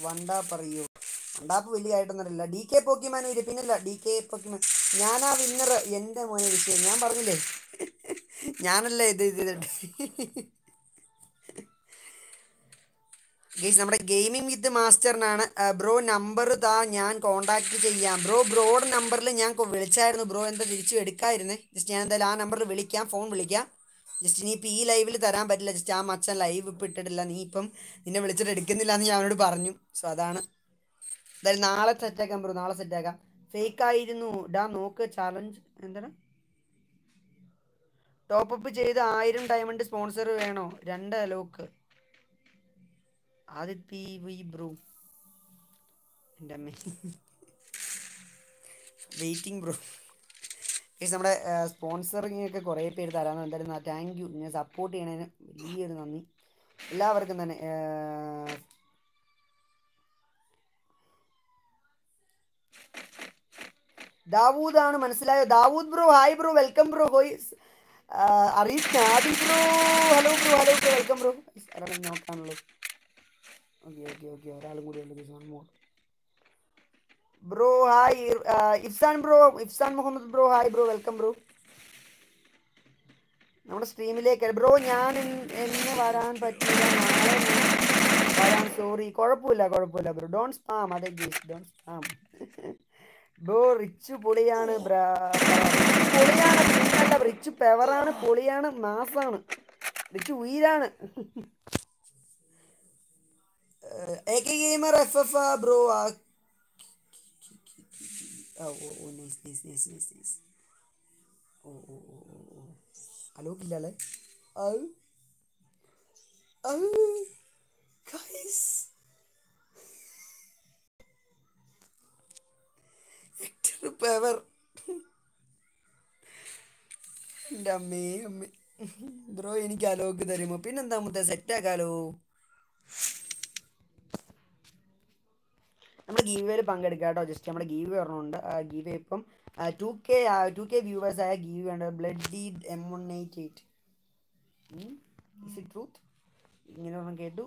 വണ്ടാ പറയൂ. വണ്ടാപ്പ് വലിയ ആയിട്ടൊന്നുമില്ല ഡി കെ പോക്കിമാൻ വരും പിന്നല്ല. ഡി കെ പോക്കിമാൻ ഞാനാ വിന്നർ എന്റെ മോനെ വിഷയം. ഞാൻ പറഞ്ഞില്ലേ? ഞാനല്ലേ ഇത് ഇത് ഗൈസ് നമ്മുടെ ഗെയിമിംഗ് വിത്ത് മാസ്റ്ററിനാണ് ബ്രോ നമ്പർ താ ഞാൻ കോണ്ടാക്ട് ചെയ്യാം. ബ്രോ ബ്രോയുടെ നമ്പറിൽ ഞാൻ വിളിച്ചായിരുന്നു. ബ്രോ എന്താ തിരിച്ചു എടുക്കായിരുന്നേ. ജസ്റ്റ് ഞാൻ എന്തായാലും ആ നമ്പറിൽ വിളിക്കാം ഫോൺ വിളിക്കാം. ജസ്റ്റ് ഇനിയിപ്പോൾ ഈ ലൈവിൽ തരാൻ പറ്റില്ല. ജസ്റ്റ് ആ മച്ചൻ ലൈവ് ഇപ്പം ഇട്ടിട്ടില്ല. നീ ഇപ്പം നിന്നെ വിളിച്ചിട്ട് എടുക്കുന്നില്ല എന്ന് ഞാൻ അവനോട് പറഞ്ഞു. സോ അതാണ്. എന്തായാലും നാളെ സെറ്റാക്കാം ബ്രോ നാളെ സെറ്റാക്കാം ഫേക്ക് ആയിരുന്നു. ഡാ നോക്ക് ചാലഞ്ച് എന്താണ്? ടോപ്പ് അപ്പ് ചെയ്ത് ആയിരം ഡയമണ്ട് സ്പോൺസർ വേണോ? രണ്ട് ലോക്ക് വി ബ്രോ എന്റെ അമ്മ. Waiting bro. ഗൈസ് നമ്മുടെ സ്പോൺസറിങ് ഒക്കെ കുറേ പേര് തരാമെന്ന് എന്തായാലും താങ്ക് യു ഞാൻ സപ്പോർട്ട് ചെയ്യണതിന് വലിയൊരു നന്ദി. എല്ലാവർക്കും തന്നെ ദാവൂദ് ആണ് മനസ്സിലായോ? Dawood bro hi bro welcome bro. ഹോയ്. അറിയിച്ചു Adi bro hello bro hello bro welcome bro. നോക്കാനുള്ളൂ okay okay okay ഒരാളും കൂടി ഉണ്ട് more bro hi Ifsan bro Ifsan Muhammad bro hi bro welcome bro നമ്മുടെ സ്ട്രീമിലേക്ക് ബ്രോ ഞാൻ എന്ന് വരാൻ പറ്റില്ല വരാൻ സോറി കുഴപ്പമില്ല കുഴപ്പമില്ല ബ്രോ ഡോൺ സ്പാം അതെ ഡോൺ സ്പാം ബ്രോ റിച്ച് പൊളിയാണ് പൊളിയാണ് റിച്ച് പെവറാണ് പൊളിയാണ് മാസാണ് റിച്ച് ഉയരാണ്. AK Gamer FFA, bro. Ah, oh, oh, oh, nice, nice, nice, nice, nice. Oh, oh, oh, oh, oh. Hello, Kilala. Oh. Oh. Guys. Victor Power. ഡമ്മേ അമ്മേ bro എനിക്ക് അലോക്ക് തരുമോ പിന്നെന്താ മുത്ത സെറ്റാക്കാലോ നമ്മുടെ ഗീവേയിൽ പങ്കെടുക്കുക കേട്ടോ. ജസ്റ്റ് നമ്മുടെ ഗീവ് ആ ഗീവ് ഇപ്പം two K two K viewers ആയ ഗീവ് ഉണ്ട് blood D M one eight eight truth ഇങ്ങനെ ഒരെണ്ണം കേട്ടു.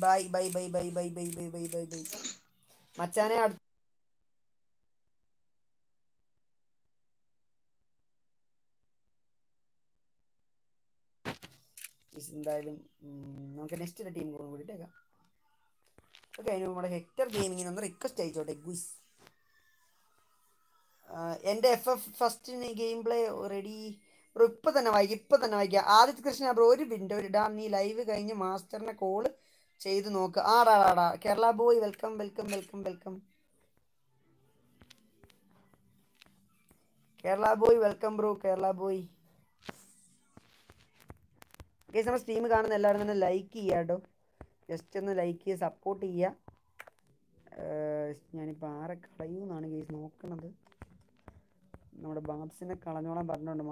Bye bye bye bye bye bye bye bye bye bye മച്ചാനെ അടുത്ത എന്തായാലും നമുക്ക് നെക്സ്റ്റ് ടീം കൂടെ കൂടിയിട്ടേക്കാം ഓക്കെ അതിന് നമ്മുടെ ഹെക്ടർ ഗെയിമിങ്ങിന് ഒന്ന് റിക്വസ്റ്റ് അയച്ചോട്ടെ ഗുസ് എന്റെ F F first game play ready bro ഇപ്പം തന്നെ വായിക്കുക ഇപ്പം തന്നെ വായിക്കുക ആദിത്യ കൃഷ്ണ ബ്രോ ഒരു വിൻഡോ ഡാ നീ ലൈവ് കഴിഞ്ഞ് മാസ്റ്ററിനെ കോൾ ചെയ്ത് നോക്ക്. ആടാടാടാ Kerala boy welcome welcome welcome welcome Kerala boy welcome bro Kerala boy guys നമ്മുടെ സ്ട്രീം കാണുന്ന എല്ലാവരും തന്നെ ലൈക്ക് ചെയ്യുക കേട്ടോ ജസ്റ്റ് ഒന്ന് ലൈക്ക് ചെയ്യുക. സപ്പോർട്ട് ചെയ്യുക ഞാനിപ്പോൾ ആരെ കളയൂന്നാണ് കേസ് നോക്കണത്. നമ്മുടെ ബാബ്സിനെ കളഞ്ഞോളാൻ പറഞ്ഞിട്ടുണ്ട്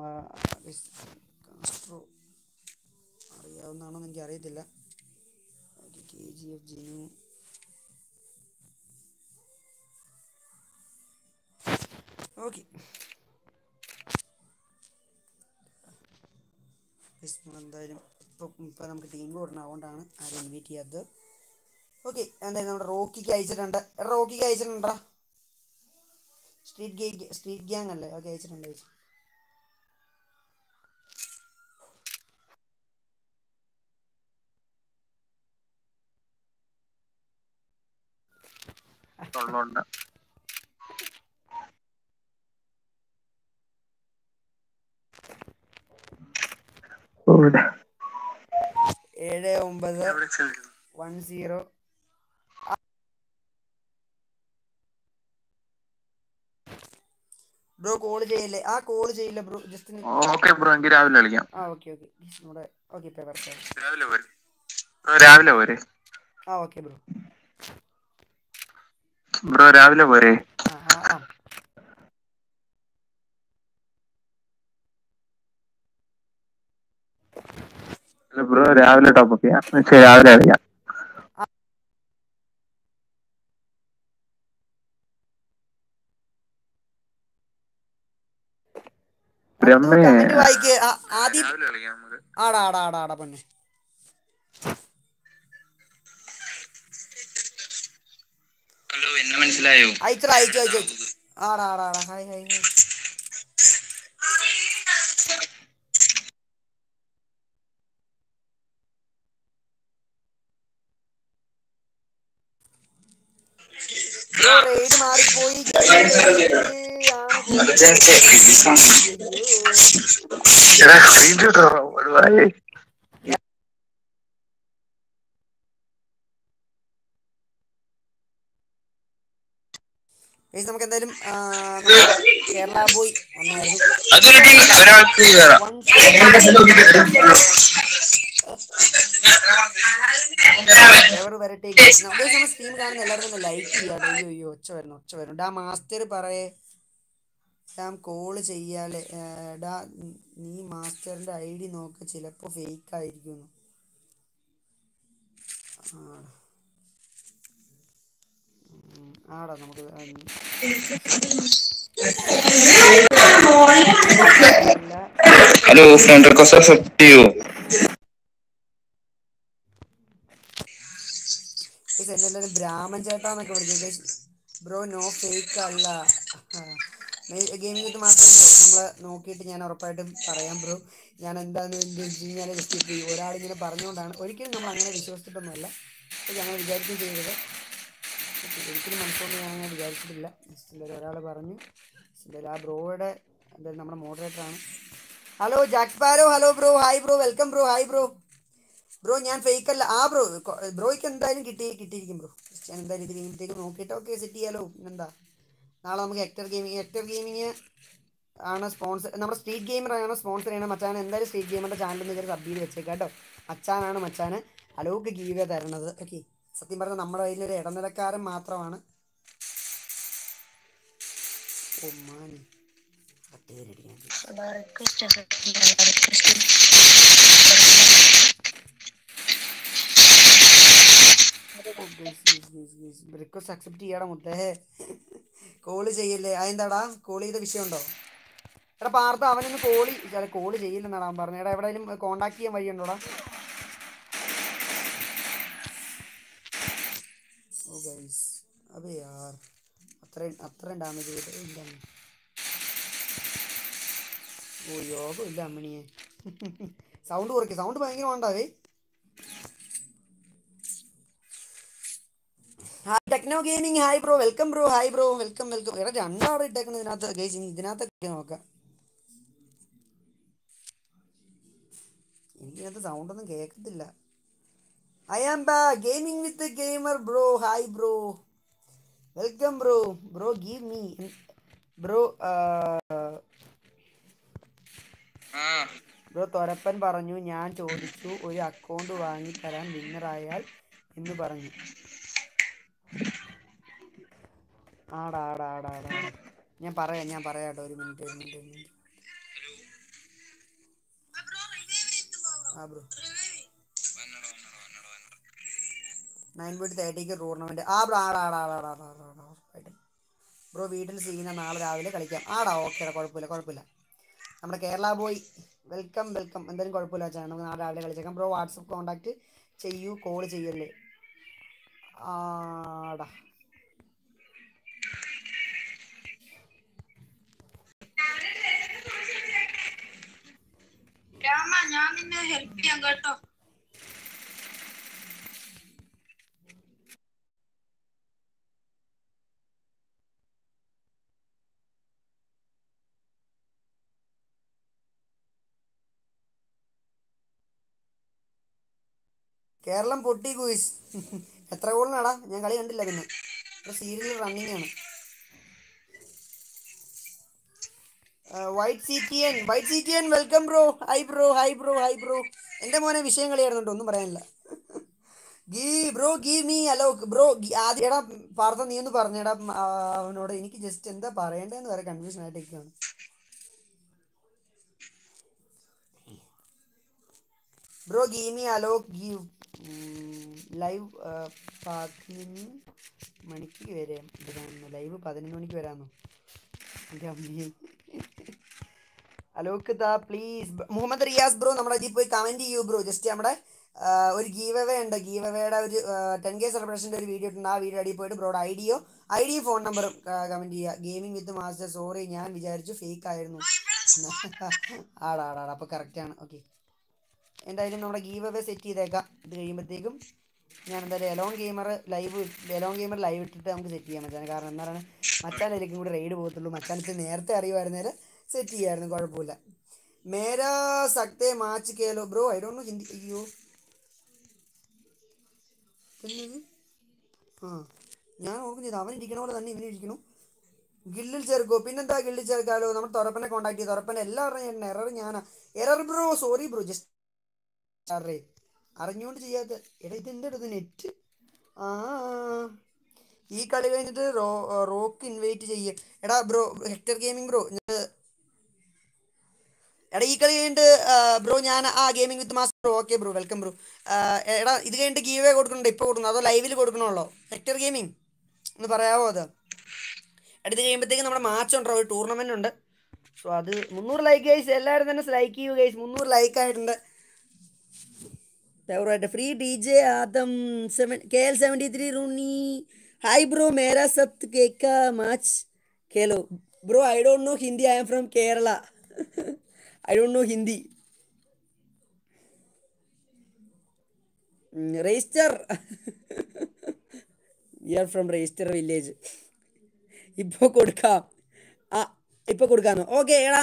അറിയാവുന്നതാണോ എനിക്ക് അറിയത്തില്ല. K G F Jinu okay എന്തായാലും ഇപ്പം ഇപ്പം നമുക്ക് ടീം കൂടണം അതുകൊണ്ടാണ് ആരും ഇൻവൈറ്റ് ചെയ്യാത്തത്. ഓക്കെ എന്തായാലും നമ്മുടെ റോക്കിക്ക് അയച്ചിട്ടുണ്ട്. റോക്കിക്ക് അയച്ചിട്ടുണ്ടാ? സ്ട്രീറ്റ് ഗേ സ്ട്രീറ്റ് ഗ്യാങ് അല്ലേ? ഓക്കെ അയച്ചിട്ടുണ്ട് അയച്ചു ഉള്ളതുകൊണ്ട് ഏഴ് ഒമ്പത് വൺ സീറോ. ബ്രോ കോൾ ചെയ്യില്ലേ? ആ കോൾ ചെയ്യില്ല ബ്രോ. ജസ്റ്റ് ഓക്കെ ബ്രോ എനിക്ക് രാവിലെ വിളിക്കാം. ആ ഓക്കെ ഓക്കെ. നമ്മുടെ ഓക്കെ പേപ്പർ രാവിലെ പോരെ. രാവിലെ പോരെ. ആ ഓക്കെ ബ്രോ. ബ്രോ രാവിലെ പോരെ. ആ ആ. ബ്രോ രാവിലെ ടോപ്പ് ചെയ്യാം. രാവിലെ കളിക്കാം ഹലോ എന്നെ മനസ്സിലായോ? അയച്ചോ അയച്ചോ അയച്ചോ. ആടാ ആടാ. Hi hi hi. റെയ്ഡ് മാറിപ്പോയി നമുക്ക് എന്തായാലും കേരള പോയി ഒന്നായിരുന്നു എവർ വരട്ടെ സ്ട്രീം കാണുന്ന എല്ലാവരും ലൈക്ക് ചെയ്യാട്ടോ അയ്യോ അയ്യോ ഒച്ച വരുന്നു ഒച്ച വരണം ഡാ മാസ്റ്റർ പറയേ. ഡാം കോൾ ചെയ്യാലേ ഡാ നീ മാസ്റ്ററിന്റെ ഐ ഡി നോക്ക്. ചിലപ്പോ ഫേക്ക് ആയിരിക്കുന്നു. ആടാ. നമുക്ക് ഹലോ ഫ്രണ്ട് റിക്വസ്റ്റ് അക്സെപ്റ്റ് ചെയ്യൂ. ഗൈസ് എന്നെ എല്ലാവരും ബ്രാഹ്മൺ ചേട്ടാന്നൊക്കെ വിളിക്കും. ബ്രോ നോ ഫേക്ക് അല്ല. ഗെയിമിംഗ് മാത്രം ബ്രോ. നമ്മളെ നോക്കിയിട്ട് ഞാൻ ഉറപ്പായിട്ടും പറയാം ബ്രോ. ഞാൻ എന്താന്ന് വെച്ച് കഴിഞ്ഞാൽ ജസ്റ്റ് ഇപ്പോൾ ഒരാളിങ്ങനെ പറഞ്ഞുകൊണ്ടാണ്. ഒരിക്കലും നമ്മൾ അങ്ങനെ വിശ്വസിച്ചിട്ടൊന്നുമല്ല. അങ്ങനെ വിചാരിക്കും ചെയ്തത്. ഒരിക്കലും മനസ്സുകൊണ്ട് ഞാൻ അങ്ങനെ വിചാരിച്ചിട്ടില്ല. എന്തായാലും ഒരാൾ പറഞ്ഞു. എന്തായാലും ആ ബ്രോയുടെ എന്തായാലും നമ്മുടെ മോഡറേറ്ററാണ് hello Jack Sparrow? Hello bro. Hi bro. Welcome bro. Hi bro. Bro ഞാൻ ഫേക്ക് അല്ല. ആ ബ്രോ ബ്രോയ്ക്ക് എന്തായാലും കിട്ടി കിട്ടിയിരിക്കും ബ്രോ ഞാൻ എന്തായാലും ഇത് കഴിയുമ്പോഴത്തേക്ക് നോക്കിയിട്ട് ഓക്കെ സെറ്റ് ചെയ്യാലോ. പിന്നെന്താ? നാളെ നമുക്ക് എക്ടർ ഗെയിമിങ് എക്ടർ ഗെയിമിങ് ആണ് സ്പോൺസർ നമ്മുടെ സ്ട്രീറ്റ് ഗെയിമർ ആണ് സ്പോൺസർ ചെയ്യണം മച്ചാൻ എന്തായാലും സ്ട്രീറ്റ് ഗെയിമറിന്റെ ചാനലിൽ എന്ന് സബ് ചെയ്ത് വെച്ചേക്കാം കേട്ടോ. മച്ചാനാണ് മച്ചാന് അലോക്ക് ഗീവ തരണത്. ഓക്കെ. സത്യം പറഞ്ഞാൽ നമ്മുടെ കയ്യിലൊരു ഇടനിലക്കാരൻ മാത്രമാണ്. ഓ മാൻ കട്ട് ചെയ്തിരിക്കാൻ റിക്വസ്റ്റ് അക്സെപ്റ്റ് ചെയ്യണം മുത്തേ. കോൾ ചെയ്യല്ലേ? അതെന്താടാ കോൾ ചെയ്ത വിഷയമുണ്ടോ? എടാ പാർത്ത അവനൊന്ന് കോളി കോൾ ചെയ്യില്ലെന്നാടാ അവൻ പറഞ്ഞത് എടാ എവിടെയെങ്കിലും കോണ്ടാക്ട് ചെയ്യാൻ വഴിയുണ്ടോടാ ഓ ഗൈസ് അതെ യാർ. അത്രയും അത്രയും ഡാമേജ് ചെയ്ത്. എന്താണ് ഓ അമ്മണിയെ. സൗണ്ട് കുറയ്ക്കുക സൗണ്ട് ഭയങ്കര ഉണ്ടാവേ hi techno gaming hi bro welcome bro hi bro welcome welcome വേറെ രണ്ടാളും ഇട്ടേക്കുന്നത് ഇതിനകത്ത്. ഗൈസ് ഇനി ഇതിനകത്തൊക്കെ നോക്കാം. എനിക്കതിനകത്ത് സൗണ്ട് ഒന്നും കേൾക്കത്തില്ല ഐ ആം ബാ gaming with gamer bro hi bro welcome bro bro give me bro bro തൊരപ്പൻ പറഞ്ഞു. ഞാൻ ചോദിച്ചു. ഒരു അക്കൗണ്ട് വാങ്ങി തരാൻ വിന്നറായാൽ എന്ന് പറഞ്ഞു. ആടാ ആടാ ആടാ ആടാ. ഞാൻ പറയാം ഞാൻ പറയാട്ടോ. ഒരു മിനിറ്റ് ഒരു മിനിറ്റ് ഒരു മിനിറ്റ്. ആ ബ്രോ. നയൻ പോയിന്റ് തേർട്ടിക്ക് ടൂർണമെന്റ് ആ ബ്രോ ആടാ ആടാ ആടാ ആടാ ആടാ ആടാ ഉറപ്പായിട്ടും. ബ്രോ വീട്ടിൽ സീന നാളെ രാവിലെ കളിക്കാം. ആടാ ഓക്കെ കുഴപ്പമില്ല കുഴപ്പമില്ല. നമ്മുടെ കേരള ബോയ് വെൽക്കം വെൽക്കം എന്തായാലും കുഴപ്പമില്ല വെച്ചാൽ നമുക്ക് നാളെ രാവിലെ കളിച്ചേക്കാം. ബ്രോ വാട്സപ്പ് കോൺടാക്ട് ചെയ്യൂ കോൾ ചെയ്യല്ലേ? ആടാ. രാമ ഞാൻ നിന്നെ ഹെൽപ്പ് ചെയ്യാം കേട്ടോ കേരളം പൊട്ടി കുയിസ്. എത്ര ഗോളിനാടാ ഞാൻ കളി കണ്ടില്ല പിന്നെ. സീരിയൽ റണ്ണിങ് ആണ്. White C T N white C T N welcome bro hi bro hi bro hi bro എന്റെ മോനെ വിഷയം കളിയായിരുന്നുണ്ടോ. ഒന്നും പറയാനില്ല. Give bro give me hello bro ആദ്യം എടാ പാർത്ഥ നീ ഒന്ന് പറഞ്ഞേടാ അവനോട് എനിക്ക് ജസ്റ്റ് എന്താ പറയണ്ടേന്ന് വരെ confusion ആയിട്ടൊക്കെയാണ് bro give me hello give live പതിനൊന്ന് മണിക്ക് വരാം ലൈവ് പതിനൊന്ന് മണിക്ക് വരാമെന്നോ അലോക്ക് താ പ്ലീസ് മുഹമ്മദ് റിയാസ് ബ്രോ നമ്മുടെ ഇതിൽ പോയി കമന്റ് ചെയ്യൂ ബ്രോ. ജസ്റ്റ് നമ്മുടെ ഒരു ഗീവ് ഉണ്ട്. ഗീവ് അവേയുടെ ഒരു ടെൻ കെ സെലിബ്രേഷന്റെ ഒരു വീഡിയോ ഉണ്ട് ആ വീഡിയോ അടിയിൽ പോയിട്ട് ബ്രോയുടെ ഐഡിയോ ഐ ഡി ഫോൺ നമ്പറും കമന്റ് ചെയ്യുക. ഗെയിമിംഗ് വിത്ത് മാസ്റ്റർ സോറി ഞാൻ വിചാരിച്ചു ഫേക്ക് ആയിരുന്നു. ആടാ ആടാ അപ്പോൾ കറക്റ്റാണ് ഓക്കെ എന്തായാലും നമ്മുടെ ഗീവ് സെറ്റ് ചെയ്തേക്കാം. ഇത് കഴിയുമ്പോഴത്തേക്കും ഞാൻ എന്തായാലും alone gamer live alone gamer live ഇട്ടിട്ട് നമുക്ക് സെറ്റ് ചെയ്യാൻ പറ്റാൻ കാരണം എന്താണ് മച്ചാനായിരിക്കും കൂടി റെയ്ഡ് പോകത്തുള്ളൂ. മച്ചാൻ ഇത് നേരത്തെ അറിയുമായിരുന്നേൽ സെറ്റ് ചെയ്യായിരുന്നു. കുഴപ്പമില്ല. മേരാ സക്തെ match Khelo. Bro I don't know Hindi അയ്യോ. ആ. ഞാൻ ഓർക്കുന്നത് അവൻ ഇരിക്കണ പോലെ തന്നെ ഇവന് ഇരിക്കണു ഗില്ലിൽ ചേർക്കോ? പിന്നെന്താ ഗില്ലിൽ ചേർക്കാലോ? നമ്മൾ തുറപ്പനെ കോൺടാക്ട് ചെയ്ത്. തുറപ്പനെ എല്ലാവരുടെയും എറർ ഞാനാ. Error bro sorry bro just സാറേ അറിഞ്ഞുകൊണ്ട് ചെയ്യാത്ത. എടാ ഇതെന്റെ അടുത്ത് നെറ്റ്? ആ ഈ കളി കഴിഞ്ഞിട്ട് റോ റോക്ക് ഇൻവൈറ്റ് ചെയ്യ. എടാ ബ്രോ ഹെക്ടർ ഗെയിമിംഗ് ബ്രോ എടാ ഈ കളി കഴിഞ്ഞിട്ട് ബ്രോ ഞാൻ ആ gaming with master bro okay bro welcome bro. എടാ ഇത് കഴിഞ്ഞിട്ട് ഗീവേ കൊടുക്കണുണ്ടോ? ഇപ്പോൾ കൊടുക്കണോ അതോ ലൈവിൽ കൊടുക്കണുള്ളോ? Hectare gaming? ഒന്ന് പറയാവോ അത്? എടാ ഇത് കഴിയുമ്പോഴത്തേക്ക് നമ്മുടെ മാച്ച് ഉണ്ടോ ഒരു ടൂർണമെന്റ് ഉണ്ട്. സോ അത് മുന്നൂറ് ലൈക്ക് ഗൈസ് എല്ലാവരും തന്നെ ലൈക്ക് ചെയ്യുക ഗൈസ് മുന്നൂറ് ലൈക്ക് ആയിട്ടുണ്ട്. Favourite free D J Adam seven K L seventy three Rooney hi bro മേരാ സത്ത് കേക്ക match Khelo bro I don't know Hindi I'm from Kerala I don't know Hindi register we are from register village ഇപ്പോൾ കൊടുക്കാം. ആ ഇപ്പോൾ കൊടുക്കാമെന്ന് okay എടാ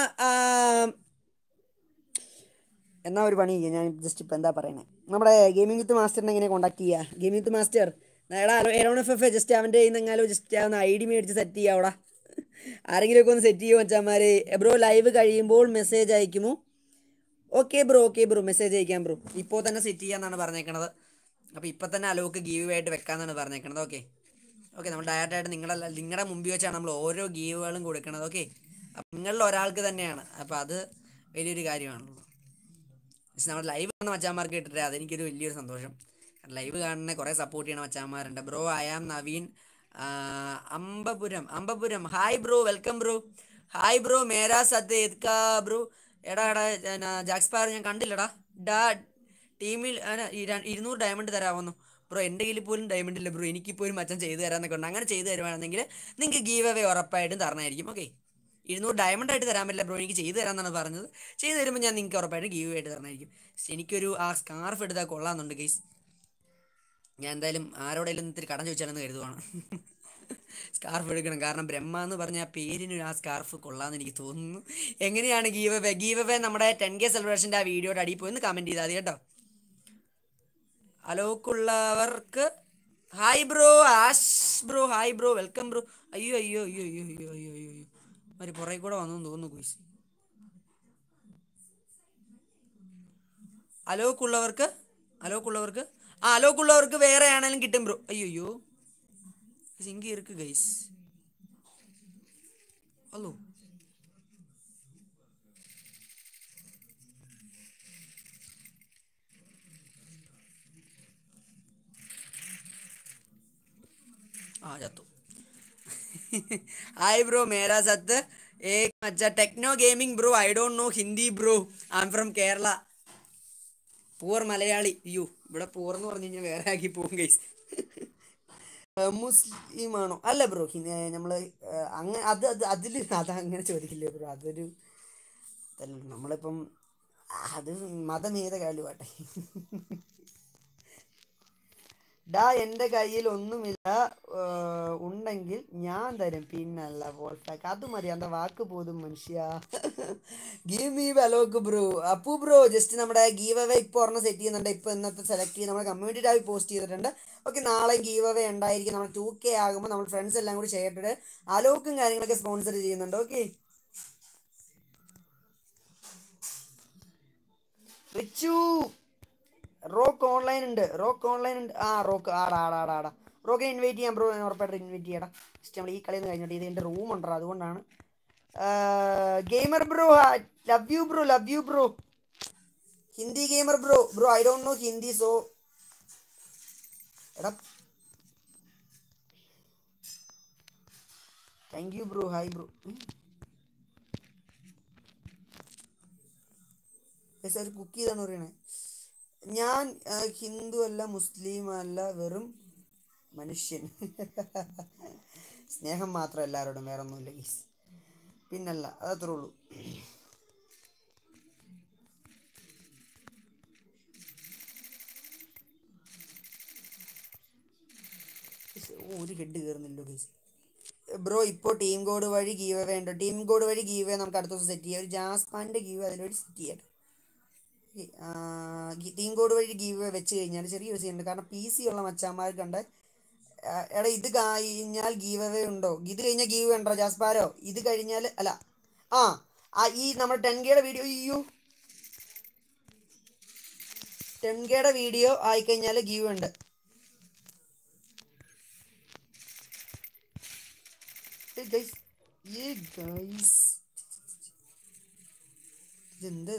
എന്നാ ഒരു പണി ഞാൻ ജസ്റ്റ് ഇപ്പം എന്താ പറയണേ? നമ്മുടെ ഗെയിമിംഗ് വിത്ത് മാസ്റ്ററിനെ എങ്ങനെ കോൺടാക്ട് ചെയ്യുക ഗെയിമിംഗ് വിത്ത് മാസ്റ്റർ എറോൺ എഫ് എഫ് ജസ്റ്റ് അവന്റെ കയ്യിൽ ജസ്റ്റ് ഒന്ന് ഐ ഡി മേടിച്ച് സെറ്റ് ചെയ്യുക അവിടെ ആരെങ്കിലുമൊക്കെ ഒന്ന് സെറ്റ് ചെയ്യുമോ മച്ചാമാരെ ബ്രോ ലൈവ് കഴിയുമ്പോൾ message അയക്കുമോ? Okay bro okay bro message അയക്കാം ബ്രോ ഇപ്പോൾ തന്നെ സെറ്റ് ചെയ്യാന്നാണ് പറഞ്ഞേക്കണത്. അപ്പോൾ ഇപ്പോൾ തന്നെ അലോക്ക് ഗീവ് ആയിട്ട് വെക്കാന്നാണ് പറഞ്ഞേക്കണത് ഓക്കെ ഓക്കെ നമ്മൾ ഡയറക്റ്റായിട്ട് നിങ്ങളുടെ നിങ്ങളുടെ മുമ്പിൽ വെച്ചാണ് നമ്മൾ ഓരോ ഗീവുകളും കൊടുക്കണത് ഓക്കെ നിങ്ങളിൽ ഒരാൾക്ക് തന്നെയാണ്. അപ്പോൾ അത് വലിയൊരു കാര്യമാണല്ലോ. പക്ഷെ നമ്മുടെ ലൈവ് കാണുന്ന മച്ചാന്മാർക്ക് കിട്ടിട്ട് അതെനിക്കൊരു വലിയൊരു സന്തോഷം. ലൈവ് കാണുന്ന കുറേ സപ്പോർട്ട് ചെയ്യണ മച്ചാന്മാരുണ്ട്. Bro I am Naveen Ambapuram Ambapuram. Hi bro welcome bro hi bro മേരാ സത്ത് എത്കാ ബ്രോ എടാ എടാ ജാക്സ് ജാക്സ്പാർ ഞാൻ കണ്ടില്ലടാ. ഡാ ടീമിൽ ഇരുന്നൂറ് ഡയമണ്ട് തരാമെന്നു ബ്രോ എന്റെ കയ്യിൽ പോലും ഡയമണ്ട് ഇല്ല ബ്രോ എനിക്കിപ്പോലും ഒരു മച്ചൻ ചെയ്തു തരാമെന്നൊക്കെ ഉണ്ട്. അങ്ങനെ ചെയ്തു തരുവാണെന്നെങ്കിൽ നിങ്ങൾക്ക് ഗീവ് അവേ ഉറപ്പായിട്ടും തരണമായിരിക്കും ഓക്കെ ഇരുന്നൂറ് ഡയമണ്ട് ആയിട്ട് തരാൻ പറ്റില്ല ബ്രോ എനിക്ക് ചെയ്തു തരാമെന്നാണ് പറഞ്ഞത്. ചെയ്തു തരുമ്പോൾ ഞാൻ നിങ്ങൾക്ക് ഉറപ്പായിട്ട് ഗീവ് ആയിട്ട് തരണമായിരിക്കും എനിക്കൊരു ആ സ്കാർഫ് എടുത്താൽ കൊള്ളാമെന്നുണ്ട് ഗൈസ് ഞാൻ എന്തായാലും ആരോടെങ്കിലും ഇത്തിരി കടം ചോദിച്ചാലെന്ന് കരുതുവാണ്. സ്കാർഫ് എടുക്കണം. കാരണം ബ്രഹ്മ എന്ന് പറഞ്ഞ ആ പേരിന് ആ സ്കാർഫ് കൊള്ളാമെന്ന് എനിക്ക് തോന്നുന്നു. എങ്ങനെയാണ് ഗീവ് അവേ ഗീവ് അവേ നമ്മുടെ ടെൻ കെ സെലിബ്രേഷന്റെ ആ വീഡിയോയുടെ അടിയിൽ പോയി ഒന്ന് കമന്റ് ചെയ്താൽ മതി കേട്ടോ. അലോക്കുള്ളവർക്ക് hi bro Ash bro hi bro welcome bro അയ്യോ അയ്യോ അയ്യോ അയ്യോ അയ്യോ അയ്യോ അയ്യോ. അവർ പുറകെ കൂടെ വന്നു തോന്നുന്നു കുയിസ്. അലോക്കുള്ളവർക്ക് അലോക്കുള്ളവർക്ക് ആ അലോക്കുള്ളവർക്ക് വേറെ ആണെങ്കിലും കിട്ടും ബ്രോ. അയ്യോ സിങ്കി ഇருக்கு ഗൈസ് ഹലോ ആ ചത്തു. ഹായ് ബ്രോ മേരാ സത്ത് ഏ ek techno gaming bro I I know Hindi bro I'm from Kerala poor Malayali you ഇവിടെ പൂർ എന്ന് പറഞ്ഞു കഴിഞ്ഞാൽ വേറെ ആക്കി പോകും ഗൈസ് മുസ്ലിം ആണോ അല്ല ബ്രോ നമ്മൾ അങ്ങനെ അത് അത് അതിൽ അത് അങ്ങനെ ചോദിക്കില്ല ബ്രോ അതൊരു നമ്മളിപ്പം അത് മതം കാലുവാട്ടെ ഡാ എന്റെ കയ്യിൽ ഒന്നുമില്ല. ഉണ്ടെങ്കിൽ ഞാൻ തരും. പിന്നല്ല വോൾഫാക്ക് അത് മതി. എന്താ വാക്ക് പോതും മനുഷ്യ. ഗീവ് മീ ബലോക്ക് ബ്രോ അപ്പു ബ്രോ ജസ്റ്റ് നമ്മുടെ ഗീവ് അവേ ഇപ്പോൾ ഒരെണ്ണം സെറ്റ് ചെയ്യുന്നുണ്ട്. ഇപ്പോൾ ഇന്നത്തെ സെലക്ട് ചെയ്ത് നമ്മുടെ കമ്മ്യൂണിറ്റി ആയി പോസ്റ്റ് ചെയ്തിട്ടുണ്ട്. ഓക്കെ നാളെ ഗീവ് അവേ ഉണ്ടായിരിക്കും. നമ്മൾ ടു കെ ആകുമ്പോൾ നമ്മൾ ഫ്രണ്ട്സ് എല്ലാം കൂടി ഷെയർ ചെയ്തിട്ട് അലോക്കും കാര്യങ്ങളൊക്കെ സ്പോൺസർ ചെയ്യുന്നുണ്ട്. ഓക്കെ റിച്ചു റോക്ക് ഓൺലൈൻ ഉണ്ട്. റോക്ക് ഓൺലൈൻ ഉണ്ട്. ആ റോക്ക് ആടാ ആടാ ആടാ റോക്കിനെ ഇൻവൈറ്റ് ചെയ്യാം ബ്രോ. ഉറപ്പായിട്ട് ഇൻവൈറ്റ് ചെയ്യടാ. ജസ്റ്റ് നമ്മൾ ഈ കളിയിൽ നിന്ന് കഴിഞ്ഞിട്ട് ഇത് എന്റെ റൂം ഉണ്ടോ അതുകൊണ്ടാണ്. Gamer bro love you bro love you bro Hindi gamer bro bro I don't know Hindi so എടാ. Thank you bro hi bro cook ചെയ്താണ് പറയണേ? ഞാൻ ഹിന്ദു അല്ല മുസ്ലിം അല്ല വെറും മനുഷ്യൻ. സ്നേഹം മാത്രം എല്ലാവരോടും വേറെ ഒന്നുമില്ല ഗീസ് പിന്നല്ല അതത്രേ ഉള്ളൂ. ഒരു ഹെഡ് കയറുന്നില്ലോ ഗീസ് ബ്രോ ഇപ്പോൾ ടീം കോഡ് വഴി ഗീവ് വേണ്ട ടീം കോഡ് വഴി ഗീവ് നമുക്ക് അടുത്ത ദിവസം സെറ്റ് ചെയ്യാം. ഒരു ജാസ്പാന്റെ ഗീവ് അതിലൂടെ സെറ്റ് ചെയ്യാം. ടീം കോഡ് വഴി ഗീവ് വെച്ച് കഴിഞ്ഞാൽ ചെറിയൊരു സീനുണ്ട് കാരണം പി സി ഉള്ള മച്ചാന്മാർ കണ്ട് ആ, എടാ ഇത് കഴിഞ്ഞാൽ ഗീവ് അവേ ഉണ്ടോ? ഇത് കഴിഞ്ഞാൽ ഗീവ് ഉണ്ടോ ജാസ്പാരോ? ഇത് കഴിഞ്ഞാൽ അല്ല. ആ ആ ഈ നമ്മുടെ ടെൻ കെയുടെ വീഡിയോ അയ്യോ. ടെൻ കെയുടെ വീഡിയോ ആയിക്കഴിഞ്ഞാൽ ഗീവ് ഉണ്ട്. guys. ഇതെന്ത്?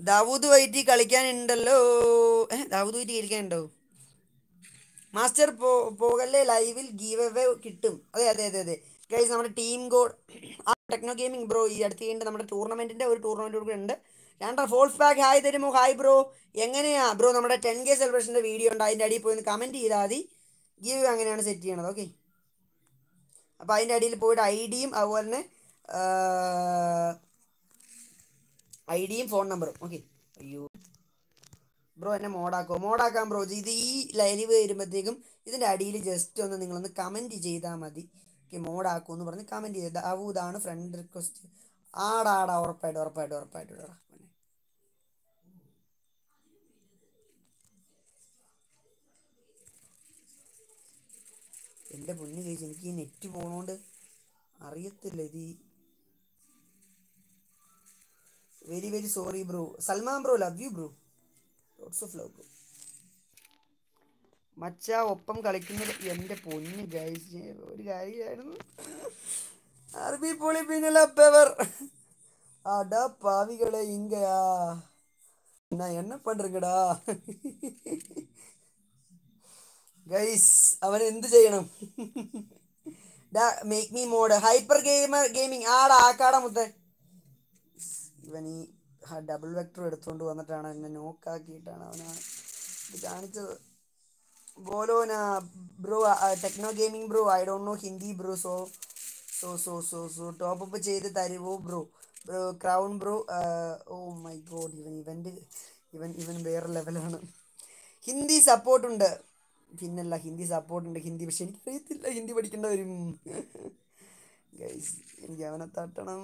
ദാവൂദ് വൈറ്റി കളിക്കാനുണ്ടല്ലോ. ദാവൂദ് വൈറ്റി കളിക്കാനുണ്ടോ? മാസ്റ്റർ പോ പോകല്ലേ ലൈവിൽ ഗീവ് അവേ കിട്ടും. അതെ അതെ അതെ അതെ. ഗൈസ് നമ്മുടെ ടീം കോഡ് ആ ടെക്നോ ഗെയിമിംഗ് ബ്രോ ഈ അടുത്ത് കഴിഞ്ഞിട്ട് നമ്മുടെ ടൂർണമെന്റിന്റെ ഒരു ടൂർണമെന്റ് കൂടെ ഉണ്ട്. രണ്ടാം ഫോൾസ് ബാക്ക് ഹായ് തരുമോ? ഹായ് ബ്രോ എങ്ങനെയാ? ബ്രോ നമ്മുടെ ടെൻ കെ സെലിബ്രേഷന്റെ വീഡിയോ ഉണ്ട്. അതിന്റെ അടിയിൽ പോയി കമന്റ് ചെയ്താൽ മതി. ഗീവ് അങ്ങനെയാണ് സെറ്റ് ചെയ്യണത്. ഓക്കെ അപ്പോൾ അതിന്റെ അടിയിൽ പോയിട്ട് ഐ ഡിയും അതുപോലെ തന്നെ ഐ ഡിയും ഫോൺ നമ്പറും. ഓക്കെ. അയ്യോ. ബ്രോ എന്നെ മോഡാക്കോ? മോഡാക്കാം ബ്രോ. ഇത് ഈ ലൈവ് വരുമ്പോഴത്തേക്കും ഇതിന്റെ അടിയിൽ ജസ്റ്റ് ഒന്ന് നിങ്ങളൊന്ന് കമന്റ് ചെയ്താൽ മതി. ഓക്കെ മോഡാക്കൂ എന്ന് പറഞ്ഞ് കമന്റ് ചെയ്ത് ദാവൂദാണ് ഫ്രണ്ട് റിക്വസ്റ്റ് ആടാ ആടാ ഉറപ്പായിട്ട് ഉറപ്പായിട്ട് ഉറപ്പായിട്ട് ഇടാ. എന്റെ പൊന്നു ചേച്ചി എനിക്ക് ഈ നെറ്റ് പോണോണ്ട് അറിയത്തില്ല ഇത് very very sorry bro Salman bro love you bro lots of love bro മച്ച ഒപ്പം കളിക്കുന്നത് എന്റെ പൊന്ന് ഗൈസ് ഒരു കാര്യമായിരുന്നു അറബി പൊളി പിന്നെ അടാ പാവികളെ ഇങ്ങയാ நான் என்ன பண்ணுறேங்கடா ഗൈസ് അവൻ എന്ത് ചെയ്യണം? Make me mod hyper gamer gaming ആടാ ആക്കാടാ മുത്തേ. ഇവൻ ഈ ഡബിൾ വെക്ടർ എടുത്തുകൊണ്ട് വന്നിട്ടാണ് എന്നെ നോക്കാക്കിയിട്ടാണ് അവനാണ് ഇത് കാണിച്ചത്. ബോലോന bro techno gaming bro I don't know Hindi bro so so so so so top up ചെയ്ത് തരുവോ bro bro crown bro oh my god ഇവൻ ഇവന്റെ ഇവൻ ഇവൻ വേറെ ലെവലാണ് ഹിന്ദി സപ്പോർട്ടുണ്ട് പിന്നല്ല ഹിന്ദി സപ്പോർട്ടുണ്ട് ഹിന്ദി പക്ഷെ എനിക്ക് അറിയത്തില്ല ഹിന്ദി പഠിക്കേണ്ട വരും ഗൈസ് എനിക്ക് അവനെ തട്ടണം.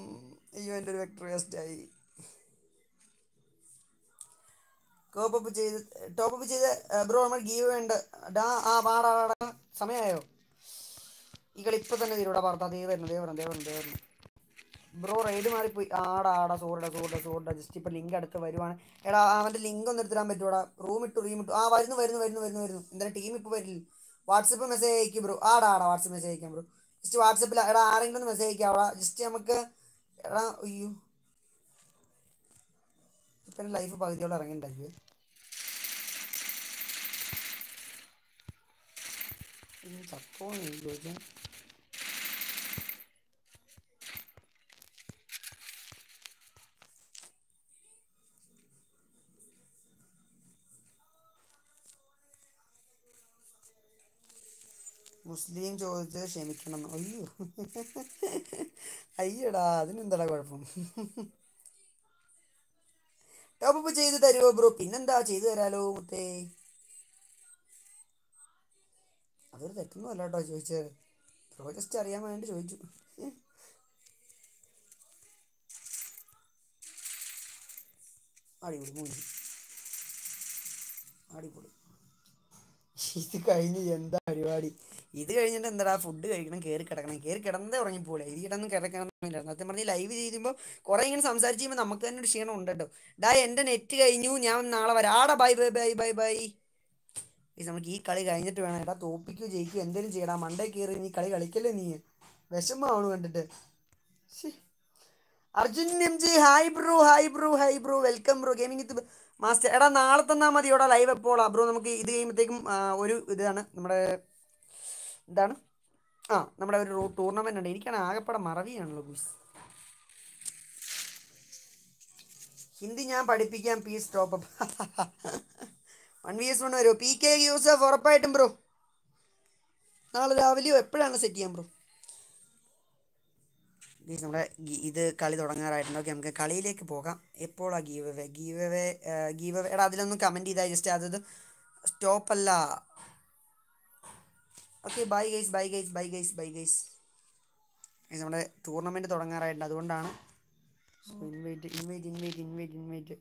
അയ്യോ എന്റെ ഒരു വെക്ടർ വേസ്റ്റായി കോപ്പപ്പ് ചെയ്ത് ടോപ്പപ്പ് ചെയ്ത് ബ്രോ നമ്മൾ ഗീവ് വേണ്ട. ഡാ ആ വാടാ സമയമായോ ഈ കളി ഇപ്പം തന്നെ തീരൂടാ പറഞ്ഞാ ദേ വരുന്നു ദേ വരുന്നു ദേ വരുന്നു ബ്രോ റൈഡ് മാറിപ്പോയി. ആടാ ആടാ സോറിടാ സോറിടാ സോറിടാ. ജസ്റ്റ് ഇപ്പം ലിങ്ക് അടുത്ത് വരുവാണ്. എടാ അവന്റെ ലിങ്ക് ഒന്ന് എടുത്തിടാൻ പറ്റൂടാ. റൂം ഇട്ടു റീം ഇട്ടു. ആ വരുന്നു വരുന്നു വരുന്നു വരുന്നു വരുന്നു. എന്തായാലും ടീം ഇപ്പോൾ വരില്ല. വാട്സപ്പ് മെസ്സേജ് അയക്കും ബ്രോ ആടാ ആടാ വാട്സപ്പ് മെസ്സേജ് അയക്കാം ബ്രോ ജസ്റ്റ് വാട്സപ്പിൽ എടാ ആരെങ്കിലും ഒന്ന് മെസ്സേജ് അയക്കാം അവിടെ ജസ്റ്റ് നമുക്ക് എടാ അയ്യോ. ഇപ്പം ലൈഫ് പകുതിയോടെ ഇറങ്ങിയിട്ടുണ്ടാക്കി ചത്തോ ചോദിച്ചാൽ മുസ്ലിം ചോദിച്ചത് ക്ഷമിക്കണം. അയ്യോ. അയ്യടാ അതിനെന്താടാ കുഴപ്പം? ടോപ്പ് ചെയ്ത് തരുമോ ബ്രോ പിന്നെന്താ ചെയ്തു തരാലോ മുത്തേ? അതൊരു തെറ്റൊന്നും അല്ല കേട്ടോ ചോദിച്ചത്. ബ്രോ ജസ്റ്റ് അറിയാൻ വേണ്ടി ചോദിച്ചു. അടിപൊളി മൂഞ്ചി. അടിപൊളി. ഇത് കഴിഞ്ഞ് എന്താ പരിപാടി? ഇത് കഴിഞ്ഞിട്ട് എന്താടാ ഫുഡ് കഴിക്കണം കയറി കിടക്കണം. കയറി കിടന്നേ ഉറങ്ങിപ്പോലെ ഇത് കിടന്ന് കിടക്കണമെന്നില്ല സത്യം പറഞ്ഞ് ലൈവ് ചെയ്യുമ്പോൾ കുറേ ഇങ്ങനെ സംസാരിച്ച് കഴിയുമ്പോൾ നമുക്ക് തന്നെ ഒരു ക്ഷീണം ഉണ്ട് കേട്ടോ. ഡാ എന്റെ നെറ്റ് കഴിഞ്ഞു. ഞാൻ നാളെ വരാടാ bye bye bye bye bye നമുക്ക് ഈ കളി കഴിഞ്ഞിട്ട് വേണം. ഏട്ടാ തോപ്പിക്കോ ജയിക്കോ എന്തെങ്കിലും ചെയ്യടാ. മണ്ടേ കയറി നീ കളി കളിക്കല്ലേ നീ? വിഷമമാണ് കണ്ടിട്ട്. Arjun M G hi bro hi bro hi bro welcome bro gaming ഇത് മാസ്റ്റർ എടാ നാളെ തന്നാൽ മതി ഇവിടെ ലൈവ് എപ്പോഴാണ് ബ്രോ നമുക്ക് ഇത് കഴിയുമ്പോഴത്തേക്കും ഒരു ഇതാണ് നമ്മുടെ എന്താണ് ആ നമ്മുടെ ഒരു ടൂർണമെന്റ് ഉണ്ട്. എനിക്കാണ് ആകെപ്പാടെ മറവിയാണല്ലോ ഗുസ്. ഹിന്ദി ഞാൻ പഠിപ്പിക്കാം please top one V S one വരുമോ പി കെ യൂസഫ് ഉറപ്പായിട്ടും ബ്രോ നാളെ രാവിലെയോ എപ്പോഴാണ് സെറ്റ് ചെയ്യാൻ ബ്രോ ഗീസ് നമ്മുടെ ഇത് കളി തുടങ്ങാറായിട്ടുണ്ട്. ഓക്കെ നമുക്ക് കളിയിലേക്ക് പോകാം. എപ്പോഴാണ് giveaway giveaway give എടാ അതിലൊന്നും കമന്റ് ചെയ്താൽ ജസ്റ്റ് അതത് സ്റ്റോപ്പല്ല okay bye guys bye guys bye guys bye guys നമ്മുടെ ടൂർണമെന്റ് തുടങ്ങാറായിട്ടുണ്ട്. അതുകൊണ്ടാണ് invite invite invite invite invite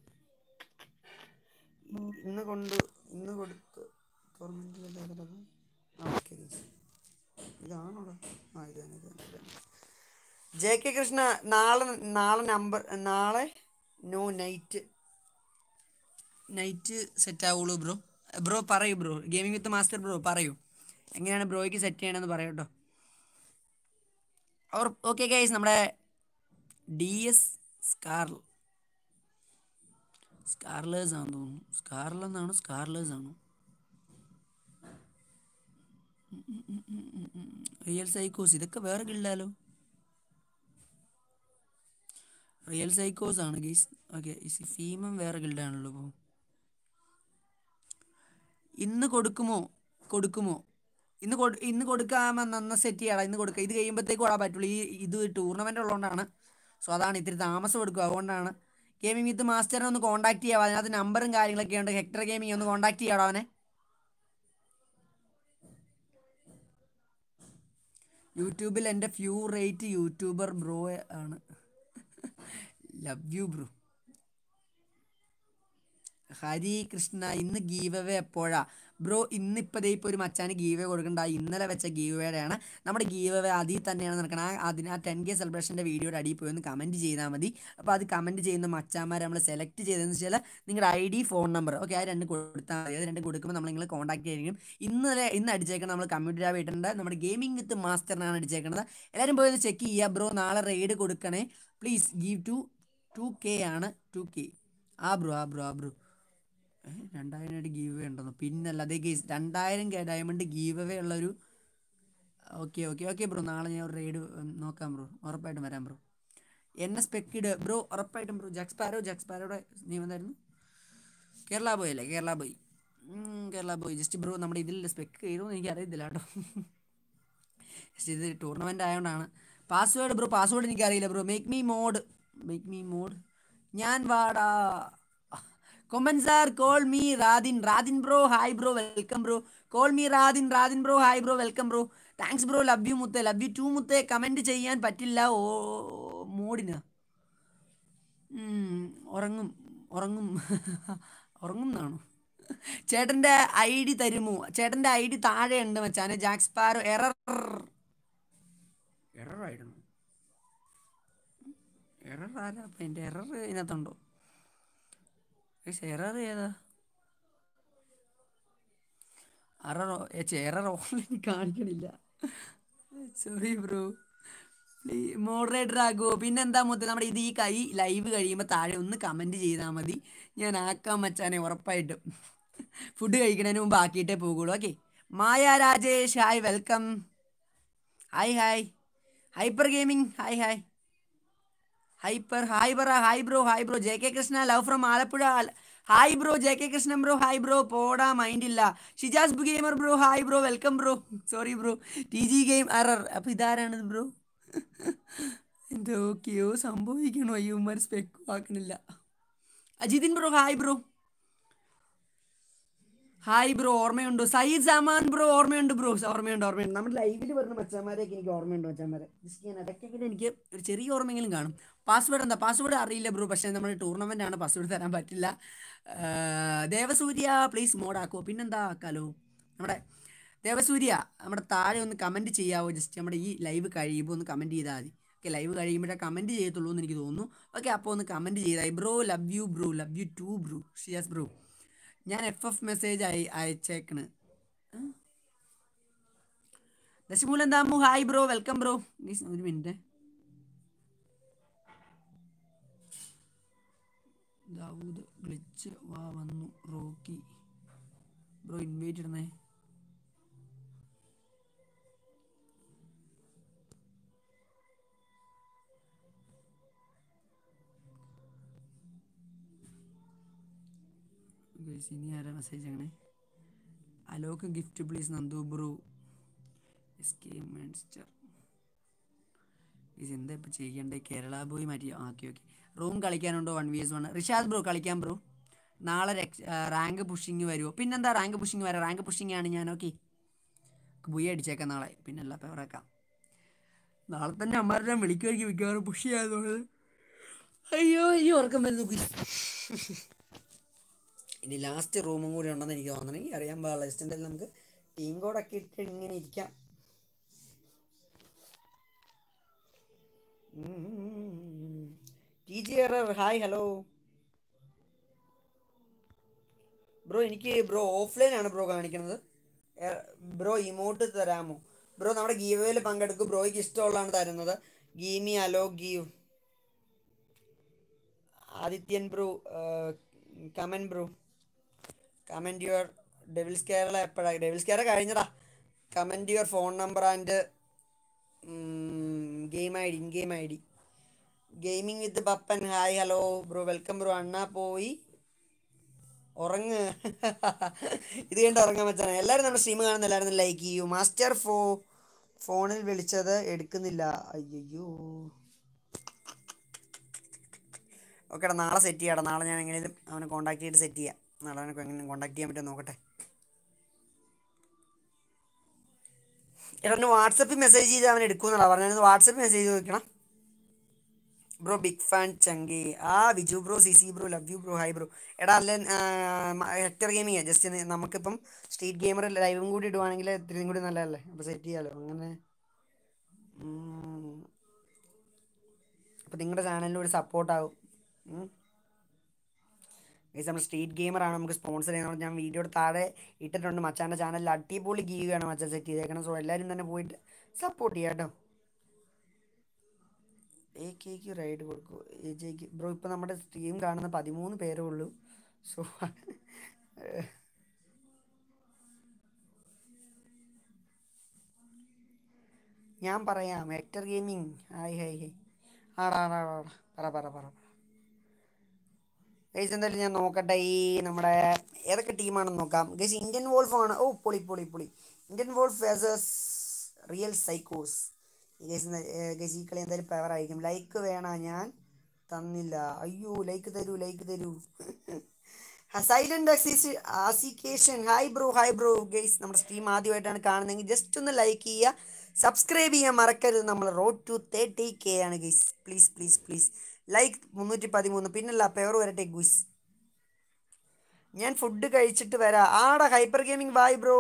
ഇന്ന് കൊണ്ട് ഇന്ന് കൊടുത്ത് ടൂർണമെന്റിൽ ഓക്കെ ഗൈസ് ഇതാണോടാ? ആ ഇതാണ് ഇതാണ് ജെ കെ കൃഷ്ണ നാളെ നാളെ നമ്പർ നാളെ നോ നൈറ്റ് നൈറ്റ് സെറ്റ് ആവുള്ളൂ ബ്രോ ബ്രോ പറയൂ bro gaming with master bro പറയൂ. എങ്ങനെയാണ് ബ്രോയ്ക്ക് സെറ്റ് ചെയ്യണമെന്ന് പറയാം കേട്ടോ ഓക്കെ ഗൈസ് നമ്മുടെ ഡി എസ് സ്കാർ സ്കാർലേഴ്സ് ആണെന്ന് തോന്നുന്നു. സ്കാർൽ എന്നാണ്? സ്കാർലേഴ്സ് ആണോ? റിയൽ സൈക്കോസ് ഇതൊക്കെ വേറെ ഗിൽഡാലോ റിയൽ സൈക്കോസ് ആണ് ഗീസ് ഓക്കെ ഫീമം വേറെ ഗിൽഡാണല്ലോ ഇപ്പോൾ ഇന്ന് കൊടുക്കുമോ? കൊടുക്കുമോ? ഇന്ന് ഇന്ന് കൊടുക്കാമെന്ന് സെറ്റ് ചെയ്യാടാ ഇന്ന് കൊടുക്കുക ഇത് കഴിയുമ്പോഴത്തേക്കും ഓടാൻ പറ്റുള്ളൂ. ഈ ഇത് ടൂർണമെന്റ് ഉള്ളതുകൊണ്ടാണ് സോ അതാണ് ഇത്തിരി താമസം എടുക്കുക. അതുകൊണ്ടാണ് ഗെയിമിംഗ് ഇത് മാസ്റ്ററിനെ ഒന്ന് കോൺടാക്ട് ചെയ്യാം അതിനകത്ത് നമ്പറും കാര്യങ്ങളൊക്കെ ഉണ്ട്. ഹെക്ടർ ഗെയിമിംഗ് ഒന്ന് കോൺടാക്ട് ചെയ്യാടോ അവനെ. യൂട്യൂബിൽ എന്റെ ഫ്യൂ റേറ്റ് യൂട്യൂബർ ബ്രോ ആണ്. Love you bro Hari Krishna ഇന്ന് ഗീവ് അവേ എപ്പോഴാ? ബ്രോ ഇന്നിപ്പോൾ ഇപ്പോൾ ഒരു മച്ചാന് ഗീവ് കൊടുക്കേണ്ട. ഇന്നലെ വെച്ച ഗീവേടെയാണ് നമ്മുടെ ഗീവേ അതിൽ തന്നെയാണ് നടക്കുന്നത് ആ അതിന് ആ ടെൻ കെ സെലിബ്രേഷന്റെ വീഡിയോയുടെ അടിയിൽ പോയി ഒന്ന് കമന്റ് ചെയ്താൽ മതി. അപ്പോൾ അത് കമന്റ് ചെയ്യുന്ന മച്ചാന്മാരെ നമ്മൾ സെലക്ട് ചെയ്തതെന്ന് വെച്ചാൽ നിങ്ങളുടെ I D phone number okay ആ രണ്ട് കൊടുത്താൽ മതി. അത് രണ്ട് കൊടുക്കുമ്പോൾ നമ്മൾ നിങ്ങളെ കോൺടാക്ട് ചെയ്യും ഇന്നലെ ഇന്ന് അടിച്ചേക്കണം നമ്മൾ കമ്മ്യൂണിറ്റി ഇട്ടിട്ടുണ്ട് നമ്മുടെ ഗെയിമിംഗ് വിത്ത് മാസ്റ്ററിനാണ് അടിച്ചേക്കുന്നത് എല്ലാവരും പോയി ഒന്ന് ചെക്ക് ചെയ്യുക ബ്രോ നാളെ റെയ്ഡ് കൊടുക്കണേ. Please give two two K ആണ്. ടു കെ ആ ബ്രോ ആ ബ്രോ ആ ബ്രോ രണ്ടായിരം ആയിട്ട് ഗീവ് വേ ഉണ്ടെന്നോ. പിന്നല്ല അതേ കേസ് രണ്ടായിരം കെ ഡയമണ്ട് ഗീവ് വേ ഉള്ളൊരു ഓക്കെ ഓക്കെ ഓക്കെ ബ്രോ നാളെ ഞാൻ ഒരു റൈഡ് നോക്കാം ബ്രോ ഉറപ്പായിട്ടും വരാം ബ്രോ എന്നെ സ്പെക്കിഡ് ബ്രോ ഉറപ്പായിട്ടും ബ്രോ ജക്സ് പാരോ ജക്സ് പാരോടെ നീ എന്തായിരുന്നു? കേരള ബോയ് അല്ലേ? Kerala boy Kerala boy just bro നമ്മുടെ ഇതിൽ സ്പെക്ക് ചെയ്തു എനിക്ക് അറിയത്തില്ല കേട്ടോ. ജസ്റ്റ് ഇത് ടൂർണമെന്റ് ആയതുകൊണ്ടാണ് പാസ്വേഡ് ബ്രോ പാസ്വേഡ് എനിക്കറിയില്ല bro make me mod make me mod ഞാൻ വാടാ. Come on sir call me Radin Radin bro hi bro welcome bro call me Radin Radin bro hi bro welcome bro thanks bro love you മുത്തേ love you too മുത്തേ comment ചെയ്യാൻ പറ്റില്ല. ഓ മോഡിന് ഉറങ്ങും. ഉറങ്ങും. ഉറങ്ങും എന്നാണോ? ചേട്ടന്റെ ഐ ഡി തരുമോ? ചേട്ടന്റെ ഐ ഡി താഴെ ഉണ്ട് മച്ചാന് ജാക്സ് പാരോ എറർ ആയിരുന്നു. എറർ ആരാ? അപ്പം എന്റെ എറർ ഇതിനകത്തുണ്ടോ? എറർ ഏതാ ഏച്ചേ എറർ ഓൺലൈൻ കാണിക്കണില്ല സോറി ബ്രോ മോഡറേറ്റർ ആകുമോ പിന്നെന്താ മൊത്തം നമ്മുടെ ഇത് ഈ കൈ ലൈവ് കഴിയുമ്പോൾ താഴെ ഒന്ന് കമന്റ് ചെയ്താൽ മതി. ഞാൻ ആക്കാൻ മച്ചാനെ ഉറപ്പായിട്ടും. ഫുഡ് കഴിക്കുന്നതിന് മുമ്പ് ആക്കിയിട്ടേ പോകുള്ളൂ okay Maya Rajesh hi welcome hi hi hyper gaming hi hi hyper hi പറ hi bro hi bro J K Krishna love from Alappuzha hi bro J K Krishnan bro hi bro പോടാ mind ഇല്ല. Shijas gamer bro hi bro welcome bro sorry bro T G game അറർ അപ്പോൾ ഇതാരാണിത് bro എന്തൊക്കെയോ സംഭവിക്കണോ. അയ്യോമാർ spec ആക്കണില്ല. അജിതിൻ bro hi bro hi bro ഓർമ്മയുണ്ടോ? Sayyid Zaman bro ഓർമ്മയുണ്ട് ബ്രോ ഓർമ്മയുണ്ട് ഓർമ്മയുണ്ട്. നമ്മുടെ ലൈവിൽ വരുന്ന മച്ചാന്മാരെയൊക്കെ എനിക്ക് ഓർമ്മയുണ്ട് മച്ചാന്മാരെ ജസ്റ്റ് ഞാൻ ഇടയ്ക്കെങ്കിലും എനിക്ക് ഒരു ചെറിയ ഓർമ്മയെങ്കിലും കാണും. പാസ്വേഡ് എന്താ? പാസ്വേഡ് അറിയില്ല ബ്രോ പക്ഷേ നമ്മൾ ടൂർണമെന്റ് ആണ് പാസ്വേഡ് തരാൻ പറ്റില്ല. ദേവസൂര്യ പ്ലീസ് മോഡാക്കുമോ പിന്നെന്താ ആക്കാലോ? നമ്മുടെ ദേവസൂര്യ നമ്മുടെ താഴെ ഒന്ന് കമന്റ് ചെയ്യാവോ? ജസ്റ്റ് നമ്മുടെ ഈ ലൈവ് കഴിയുമ്പോൾ ഒന്ന് കമന്റ് ചെയ്താൽ മതി. ഓക്കെ ലൈവ് കഴിയുമ്പോഴേ കമന്റ് ചെയ്യത്തുള്ളൂ എന്ന് എനിക്ക് തോന്നുന്നു. ഓക്കെ അപ്പോൾ ഒന്ന് കമന്റ് ചെയ്താൽ bro love you bro love you too bro Shiyas bro ഞാൻ എഫ് എഫ് മെസ്സേജ് അയ അയച്ചേക്കണ്. Dashamoolam Damu hi bro welcome bro ഒരു മിനിറ്റ് ദാവൂദ് ഗ്ലിച്ച് വാ വന്നു. റോക്കി ബ്രോ ഇൻവൈറ്റ് ഇടണേ Guys, ഇനി ആരാ മെസ്സേജ് അങ്ങനെ Alok gift please Nandu bro. S K monster ഇത് എന്താ ഇപ്പം ചെയ്യണ്ടേ? കേരള ബോയ് മാറ്റി. Okay okay room കളിക്കാനുണ്ടോ one V S one? Rishad bro കളിക്കാൻ ബ്രോ. നാളെ റാങ്ക് പുഷിങ് വരുമോ പിന്നെന്താ റാങ്ക് പുഷിങ് വരാം? റാങ്ക് പുഷിങ് ആണ് ഞാൻ ഓക്കെ. ബുയ അടിച്ചേക്കാം നാളെ. പിന്നെ എല്ലാ പേവറേക്കാം. നാളെ തന്നെ അമ്മാരുടെ വിളിക്കുമായിരിക്കും മിക്കവാറും പുഷ് ചെയ്യാതുള്ളത് അയ്യോ ഈ ഉറക്കം വരുന്നു. ഇനി ലാസ്റ്റ് റൂമും കൂടി ഉണ്ടെന്ന് എനിക്ക് തോന്നണമെങ്കിൽ അറിയാൻ പാടില്ല. ജസ്റ്റ് നമുക്ക് ടീം കോഡൊക്കെ ഇട്ട് ഇങ്ങനെ ഇരിക്കാം. ഹായ് ഹലോ ബ്രോ എനിക്ക് ബ്രോ ഓഫ്ലൈൻ ആണ് ബ്രോ കാണിക്കുന്നത് ബ്രോ ഇമോട്ട് തരാമോ? ബ്രോ നമ്മുടെ ഗീവയിൽ പങ്കെടുക്കും. ബ്രോയ്ക്ക് ഇഷ്ടമുള്ളതാണ് തരുന്നത്. Give me hello give Adithyan bro come on bro comment your Devils Kerala എപ്പോഴാണ് Devils Kerala കഴിഞ്ഞടാ comment your phone number and game I D in game I D. Gaming with Pappan. Hi hello bro. Welcome bro. അണ്ണാ പോയി. ഉറങ്ങ്. ഇത് കണ്ട് ഉറങ്ങാൻ പറ്റാണ് എല്ലാവരും നമ്മുടെ stream കാണുന്ന എല്ലാവരും like ചെയ്യൂ. മാസ്റ്റർ ഫോ ഫോണിൽ വിളിച്ചത് എടുക്കുന്നില്ല. അയ്യോ ഓക്കേടാ നാളെ സെറ്റ് ചെയ്യാടാ നാളെ ഞാൻ എങ്ങനെയും അവനെ കോൺടാക്ട് ചെയ്തിട്ട് സെറ്റ് ചെയ്യാം. നാളെ അവനെ എങ്ങനെ കോൺടാക്ട് ചെയ്യാൻ പറ്റുമോ നോക്കട്ടെ. എടാ ഒന്ന് വാട്സപ്പിൽ മെസ്സേജ് ചെയ്ത് അവൻ എടുക്കുമെന്നാണ് പറഞ്ഞത്. വാട്സപ്പിൽ മെസ്സേജ് നോക്കണം ബ്രോ ബിഗ് ഫാൻ ചങ്കി ആ Viju bro C C bro love you bro hi bro എടാ അല്ല ഹെക്ടർ ഗെയിമിങ് ജസ്റ്റ് നമുക്കിപ്പം സ്ട്രീറ്റ് ഗെയിമർ ലൈവും കൂടി ഇടുവാണെങ്കിൽ ഇത്രയും കൂടി നല്ലതല്ലേ? അപ്പോൾ സെറ്റ് ചെയ്യാലോ. അങ്ങനെ. അപ്പോൾ നിങ്ങളുടെ ചാനലിന് ഒരു സപ്പോർട്ടാകും ഗൈസ് നമ്മൾ സ്ട്രീറ്റ് ഗെയിമറാണ് നമുക്ക് സ്പോൺസർ ചെയ്യുന്നത് ഞാൻ വീഡിയോയുടെ താഴെ ഇട്ടിട്ടുണ്ട്. മച്ചാന്റെ ചാനലിൽ അടിപൊളി ഗീവാണ് മച്ചാൻ സെറ്റ് ചെയ്തേക്കണം സോ എല്ലാവരും തന്നെ പോയിട്ട് സപ്പോർട്ട് ചെയ്യാം കേട്ടോ. എ കെക്ക് റൈഡ് കൊടുക്കൂ. എ ജെക്ക് ബ്രോ ഇപ്പം നമ്മുടെ സ്ട്രീം കാണുന്ന പതിമൂന്ന് പേരേ ഉള്ളൂ. സോ ഞാൻ പറയാം. Hector gaming hi hi hi. ആടാ ആടാ പറ പറ പറ ഗൈസ് എന്തായാലും ഞാൻ നോക്കട്ടെ ഈ നമ്മുടെ ഏതൊക്കെ ടീമാണെന്ന് നോക്കാം. ഗൈസ് ഇന്ത്യൻ വോൾഫ് ആണ്. ഓ പൊളി പൊളി പൊളി. ഇന്ത്യൻ വോൾഫ് വേഴ്സസ് റിയൽ സൈക്കോസ് ഗൈസ് ഗൈസ് ഈ കളി എന്തായാലും പവർ ആയിരിക്കും ലൈക്ക് വേണ ഞാൻ? തന്നില്ല. അയ്യോ ലൈക്ക് തരൂ ലൈക്ക് തരൂ. Silent ആസിക്കേഷൻ hi bro hi bro guys നമ്മുടെ സ്ട്രീം ആദ്യമായിട്ടാണ് കാണുന്നതെങ്കിൽ ജസ്റ്റ് ഒന്ന് ലൈക്ക് ചെയ്യുക. സബ്സ്ക്രൈബ് ചെയ്യാൻ മറക്കരുത്. നമ്മൾ റോഡ് ടു തേർട്ടി കെ ആണ് guys please please please like മുന്നൂറ്റി പതിമൂന്ന്. പിന്നല്ല പേർ വരട്ടെ ഗുസ് ഞാൻ ഫുഡ് കഴിച്ചിട്ട് വരാം. ആടാ hyper gaming bye bro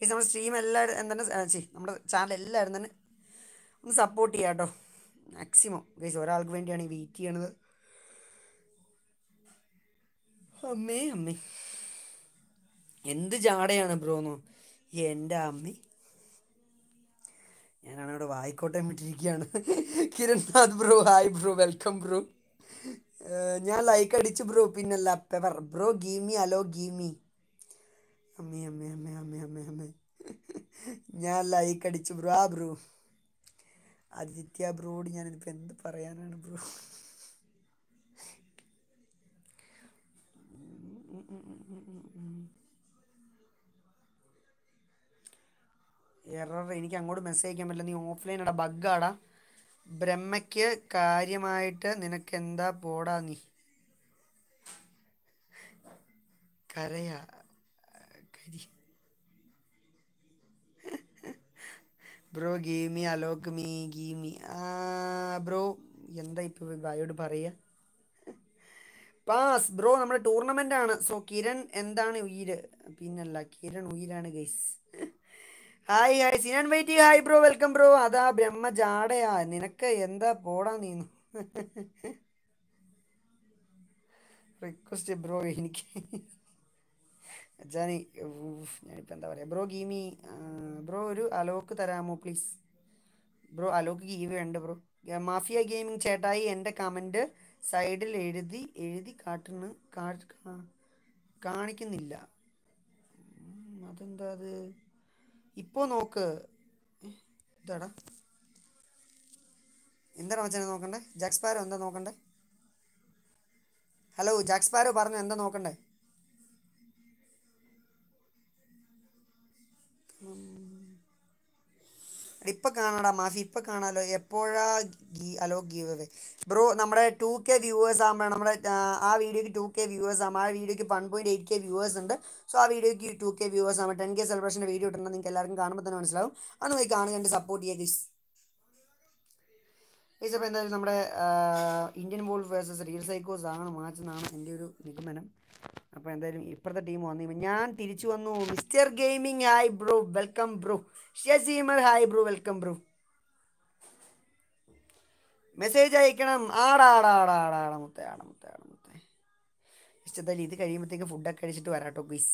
guys നമ്മുടെ സ്ട്രീം എല്ലാവരും എന്താണ് നമ്മുടെ ചാനൽ എല്ലാവരും തന്നെ ഒന്ന് സപ്പോർട്ട് ചെയ്യാം കേട്ടോ മാക്സിമം ഗൈസ് ഒരാൾക്ക് വേണ്ടിയാണ് വെയിറ്റ് ചെയ്യണത്. അമ്മേ അമ്മേ. എന്ത് ജാടയാണ് ബ്രോന്നോ എന്റെ അമ്മേ. ഞാനാണ് ഇവിടെ വായിക്കോട്ടയം വിട്ടിരിക്കുകയാണ്. Kirannath bro hi bro welcome bro ഞാൻ ലൈക്ക് അടിച്ചു ബ്രോ പിന്നല്ല പെവർ ബ്രോ ഗീമി അലോ ഗീമി അമ്മേ അമ്മേ അമ്മേ അമ്മേ അമ്മേ അമ്മേ. ഞാൻ ലൈക്ക് അടിച്ചു ബ്രോ ആ ബ്രോ ആദിത്യ ബ്രോഡ് ഞാനിപ്പോൾ എന്ത് പറയാനാണ് ബ്രോ? എറർ എനിക്ക് അങ്ങോട്ട് മെസ്സേജ് അയക്കാൻ പറ്റില്ല. നീ ഓഫ്ലൈൻ ആടാ ബഗ്ഗാടാ. ബ്രഹ്മയ്ക്ക് കാര്യമായിട്ട് നിനക്ക് എന്താ പോടാ നീ? കരയാ. Bro gimme Alok me gimme ആ ബ്രോ എന്താ ഇപ്പൊ ബായോട് പറയുക പാസ് ബ്രോ നമ്മുടെ ടൂർണമെന്റ് ആണ്. സോ കിരൺ എന്താണ് ഉയിര്? പിന്നല്ല Kiran ഉയിരാണ് guys hi hi Sinan wait hi bro welcome bro അതാ ബ്രഹ്മ ജാടയാ. നിനക്ക് എന്താ പോടാ നീന്നു റിക്വസ്റ്റ് ബ്രോ എനിക്ക് അജാനി ഞാനിപ്പോൾ എന്താ പറയുക ബ്രോ ഗീമി ബ്രോ ഒരു അലോക്ക് തരാമോ പ്ലീസ്? ബ്രോ അലോക്ക് ഗീവ് വേണ്ട ബ്രോ. മാഫിയ ഗെയിമിംഗ് ചേട്ടായി എന്റെ കമന്റ് സൈഡിൽ എഴുതി എഴുതി കാട്ടുന്നു കാണിക്കുന്നില്ല. അതെന്താ അത്? ഇപ്പോൾ നോക്ക്. ഇതാടാ. എന്താണ് അച്ഛനെ നോക്കണ്ടേ? ജാക്സ്പാരോ എന്താ നോക്കണ്ടേ? ഹലോ ജാക്സ്പാരോ പറഞ്ഞു എന്താ നോക്കണ്ടേ? ഇപ്പൊ കാണാടാ മാഫി ഇപ്പൊ കാണാലോ. എപ്പോഴാ ghee hello give away bro നമ്മുടെ ടു കെ വ്യൂവേഴ്സ് ആകുമ്പോൾ നമ്മുടെ ആ, വീഡിയോയ്ക്ക് ടു കെ വ്യൂവേഴ്സ് ആകുമ്പോൾ ആ വീഡിയോക്ക് one point eight K viewers ഉണ്ട്. സോ ആ വീഡിയോക്ക് ടു കെ വ്യൂവേഴ്സ് ആകുമ്പോൾ ടെൻ കെ സെലിബ്രേഷന്റെ വീഡിയോ ഇട്ടുണ്ടെങ്കിൽ നിങ്ങൾക്ക് എല്ലാവർക്കും കാണുമ്പോൾ തന്നെ മനസ്സിലാവും. അന്ന് പോയി കാണുക എന്റെ സപ്പോർട്ട് ചെയ്യുക ഗീസ് ഗൈസ് അപ്പോൾ എന്തായാലും നമ്മുടെ ഇന്ത്യൻ വോൾഫ് വേഴ്സസ് റിയൽ സൈക്കോസ് ആണ് മാച്ച് എന്നാണ് എന്റെ ഒരു നിഗമനം. അപ്പോൾ എന്തായാലും ഇപ്പുറത്തെ ടീം വന്നു. ഞാൻ തിരിച്ചു വന്നു. Mister gaming hi bro welcome bro ഷസീമർ hi bro welcome bro message അയക്കണം. ആടാ ആടാ ആടാ ആടാ ആടാ മുത്തേ ആടാ മുത്തേ ആടാ മുത്തേ. ഇഷ്ടത്തായാലും ഇത് കഴിയുമ്പോഴത്തേക്ക് ഫുഡൊക്കെ കഴിച്ചിട്ട് വരാട്ടോ പ്ലീസ്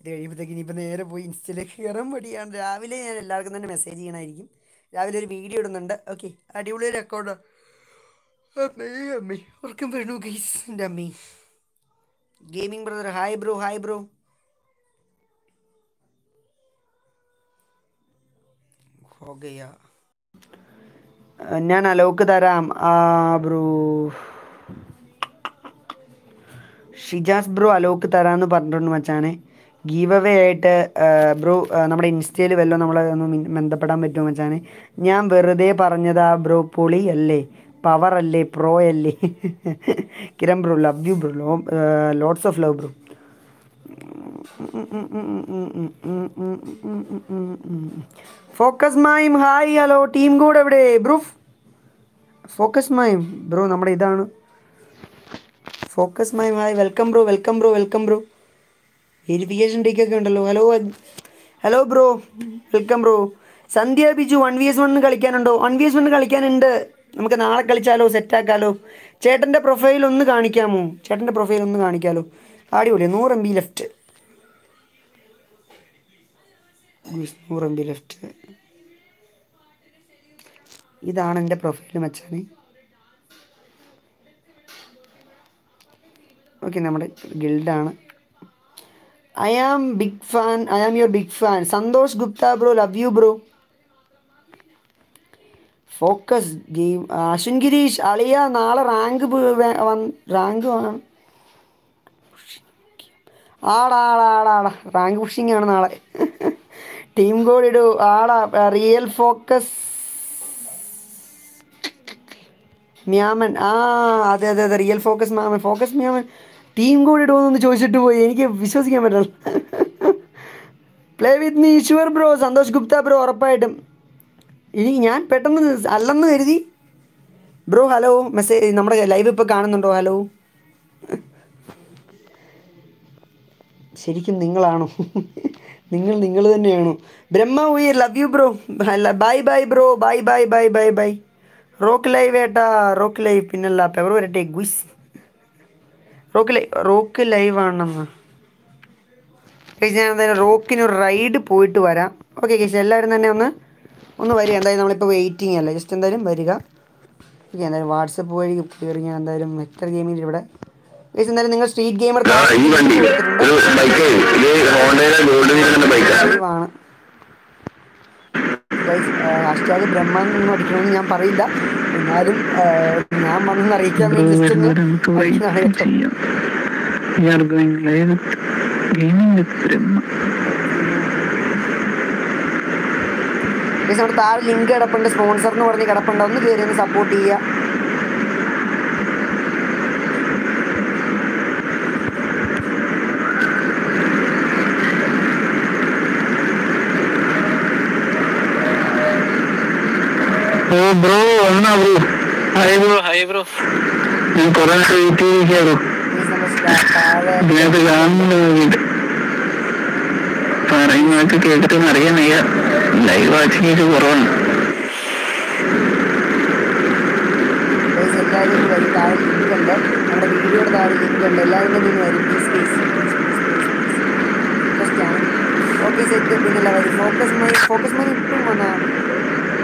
ഇത് കഴിയുമ്പോഴത്തേക്ക് ഇനിയിപ്പോൾ നേരെ പോയി ഇൻസ്റ്റയിലേക്ക് കയറാൻ മടിയാണ്. രാവിലെ ഞാൻ എല്ലാവർക്കും തന്നെ മെസ്സേജ് ചെയ്യണമായിരിക്കും രാവിലെ ഒരു വീഡിയോ ഇടുന്നുണ്ട്. ഓക്കെ അടിപൊളി ഒരു അക്കൗണ്ടാണ് അമ്മേ അമ്മേ. ഓർക്കും വേണു ഗൈസ് എന്റെ അമ്മേ. gaming brother hi bro hi bro हो गया ഞാൻ അലോക്ക് തരാം ആ ബ്രോ ഷിജാസ് ബ്രോ അലോക്ക് തരാമെന്ന് പറഞ്ഞിട്ടുണ്ട് മച്ചാനെ ഗീവ് അവേ ആയിട്ട് ബ്രോ നമ്മുടെ ഇൻസ്റ്റയിൽ വല്ലതും നമ്മളെ ഒന്ന് മിൻ- ബന്ധപ്പെടാൻ പറ്റുമോ മച്ചാനെ ഞാൻ വെറുതെ പറഞ്ഞതാ ബ്രോ പൊളി അല്ലേ പവർ അല്ലേ പ്രോ അല്ലേ Kiran bro love you bro law lots of love bro. Focus mime hi hello team കൂടെ എവിടെ? ബ്രൂഫ് ഫോക്കസ് മൈം ബ്രോ നമ്മുടെ ഇതാണ്. Focus mime hi welcome bro welcome bro welcome bro. Verification ടേക്കൊക്കെ ഉണ്ടല്ലോ. Hello hello bro welcome bro. Sandhya Biju one V S one കളിക്കാനുണ്ടോ? One V S one കളിക്കാനുണ്ട്. നമുക്ക് നാളെ കളിച്ചാലോ സെറ്റാക്കാലോ ചേട്ടന്റെ പ്രൊഫൈൽ ഒന്ന് കാണിക്കാമോ? ചേട്ടന്റെ പ്രൊഫൈൽ ഒന്ന് കാണിക്കാലോ? അടിപൊളി. നൂറ് എം ബി ലെഫ്റ്റ് നൂറ് എം ബി ലെഫ്റ്റ് ഇതാണ് എന്റെ പ്രൊഫൈൽ മച്ചാനെ. ഓക്കെ നമ്മുടെ ഗിൽഡാണ് I am big fan I am your big fan Santhosh Gupta bro love you bro focus game Ashwin Girish അളിയ നാളെ റാങ്ക് റാങ്ക് വേണം. ആടാ ആടാ ആടാ റാങ്ക് പുഷിംഗ് ആണ് നാളെ. ടീം ഗോൾ ഇടു. ആടാ റിയൽ ഫോക്കസ് മ്യാമൻ. ആ അതെ അതെ അതെ റിയൽ ഫോക്കസ് മ്യാമൻ ഫോക്കസ് മ്യാമൻ. ടീം കോഡ് ഇടുമെന്നൊന്ന് ചോദിച്ചിട്ട് പോയി. എനിക്ക് വിശ്വസിക്കാൻ പറ്റില്ല. Play with me Ishwar bro Santosh Gupta bro ഉറപ്പായിട്ടും. ഇനി ഞാൻ പെട്ടെന്ന് അല്ലെന്ന് കരുതി. ബ്രോ ഹലോ മെസ്സേജ് നമ്മുടെ ലൈവ് ഇപ്പോൾ കാണുന്നുണ്ടോ? ഹലോ. ശരിക്കും നിങ്ങളാണോ? നിങ്ങൾ നിങ്ങൾ തന്നെയാണോ? ബ്രഹ്മ ഉയർ love you bro bye bye bro bye bye bye bye bye rock live ഏട്ടാ റോക്ക് ലൈവ് പിന്നല്ല പെവർ വരട്ടെ guys rock live rock live ആണെന്ന്. ഞാൻ റോക്കിന് റൈഡ് പോയിട്ട് വരാം. ഓക്കെ കേസ് എല്ലാവരും തന്നെ ഒന്ന് ഒന്ന് വരിക. എന്തായാലും നമ്മളിപ്പോൾ വെയിറ്റിംഗ് അല്ല? ജസ്റ്റ് എന്തായാലും വരിക. ഓക്കെ എന്തായാലും വാട്സപ്പ് വഴി കയറി ഞാൻ എന്തായാലും വെക്ടർ ഗെയിമിൽ ഇവിടെ. എന്തായാലും നിങ്ങൾ സ്ട്രീറ്റ് ഗെയിമർ ഹാഷ്ടാഗ് ബ്രഹ്മാൻ എന്ന് അടിക്കണമെന്ന് ഞാൻ പറയില്ല. എന്നാലും ഞാൻ വന്നെന്ന് അറിയിക്കാൻ വേണ്ടി just വിത്ത് അടിക്കുന്നതാണ് Guys, നമ്മുടെ താഴെ ലിങ്ക് കിടപ്പുണ്ട്. സ്പോൺസർ എന്ന് പറഞ്ഞ് കിടപ്പുണ്ട്. ഒന്ന് കയറി ഒന്ന് സപ്പോർട്ട് ചെയ്യുക. ഓ ബ്രോ വന്നാ bro hi bro hi bro ഞാൻ കുറെ വെയിറ്റ് ചെയ്തിരിക്കാ ബ്രോ Guys, നമ്മുടെ സ്റ്റാ- താഴെ ഇതിനകത്ത് കാണുന്നുണ്ട് പറയുന്നതൊക്കെ കേട്ടിട്ടൊന്നും അറിയാൻ വയ്യ. ലൈവ് വാച്ചിങ് കുറവാണ് നമ്മുടെ വീഡിയോയുടെ താഴെ എല്ലാവരും വരും. പ്ലീസ് പ്ലീസ് ഓക്കെ സെറ്റ് പിന്നല്ല വരും. ഫോക്കസ് ഫോക്കസ് മൈ ഇപ്പം വന്നാ.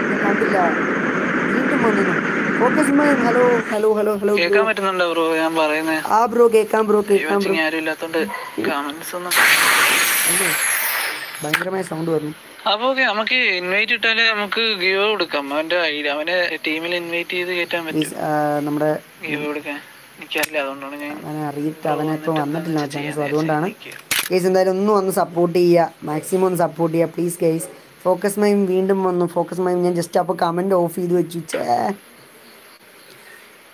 ഞാൻ കണ്ടില്ല. വീണ്ടും വന്നു focus hello hello hello hello കേൾക്കാൻ പറ്റുന്നുണ്ടോ ബ്രോ ഞാൻ പറയുന്നത് ആ ബ്രോ കേൾക്കാം ബ്രോ കേൾക്കാം ബ്രോ വാച്ചിങ് ആരും ഇല്ലാത്തോണ്ട് കമന്റ്സ് ഒന്നും ഭയങ്കരമായ സൗണ്ട് വന്നു. അപ്പൊ ഓക്കെ നമുക്ക് ഇൻവൈറ്റ് ഇട്ടാലേ നമുക്ക് ഗീവ് കൊടുക്കാം. അവന്റെ ഐഡി അവനെ ടീമിൽ ഇൻവൈറ്റ് ചെയ്ത് കേറ്റാൻ പറ്റും. നമ്മുടെ ഗീവ് കൊടുക്കാൻ. എനിക്കറിയില്ല അതുകൊണ്ടാണ് ഞാൻ വന്നിട്ടില്ല ചാൻസ് അതുകൊണ്ടാണ്. കേസ് എന്തായാലും ഒന്ന് വന്ന് സപ്പോർട്ട് ചെയ്യുക. മാക്സിമം ഒന്ന് സപ്പോർട്ട് ചെയ്യുക. പ്ലീസ് കേസ് ഫോക്കസ് മൈം വീണ്ടും വന്നു. ഫോക്കസ് മൈം ഞാൻ ജസ്റ്റ് അപ്പോൾ കമന്റ് ഓഫ് ചെയ്ത് വെച്ചു. ചേ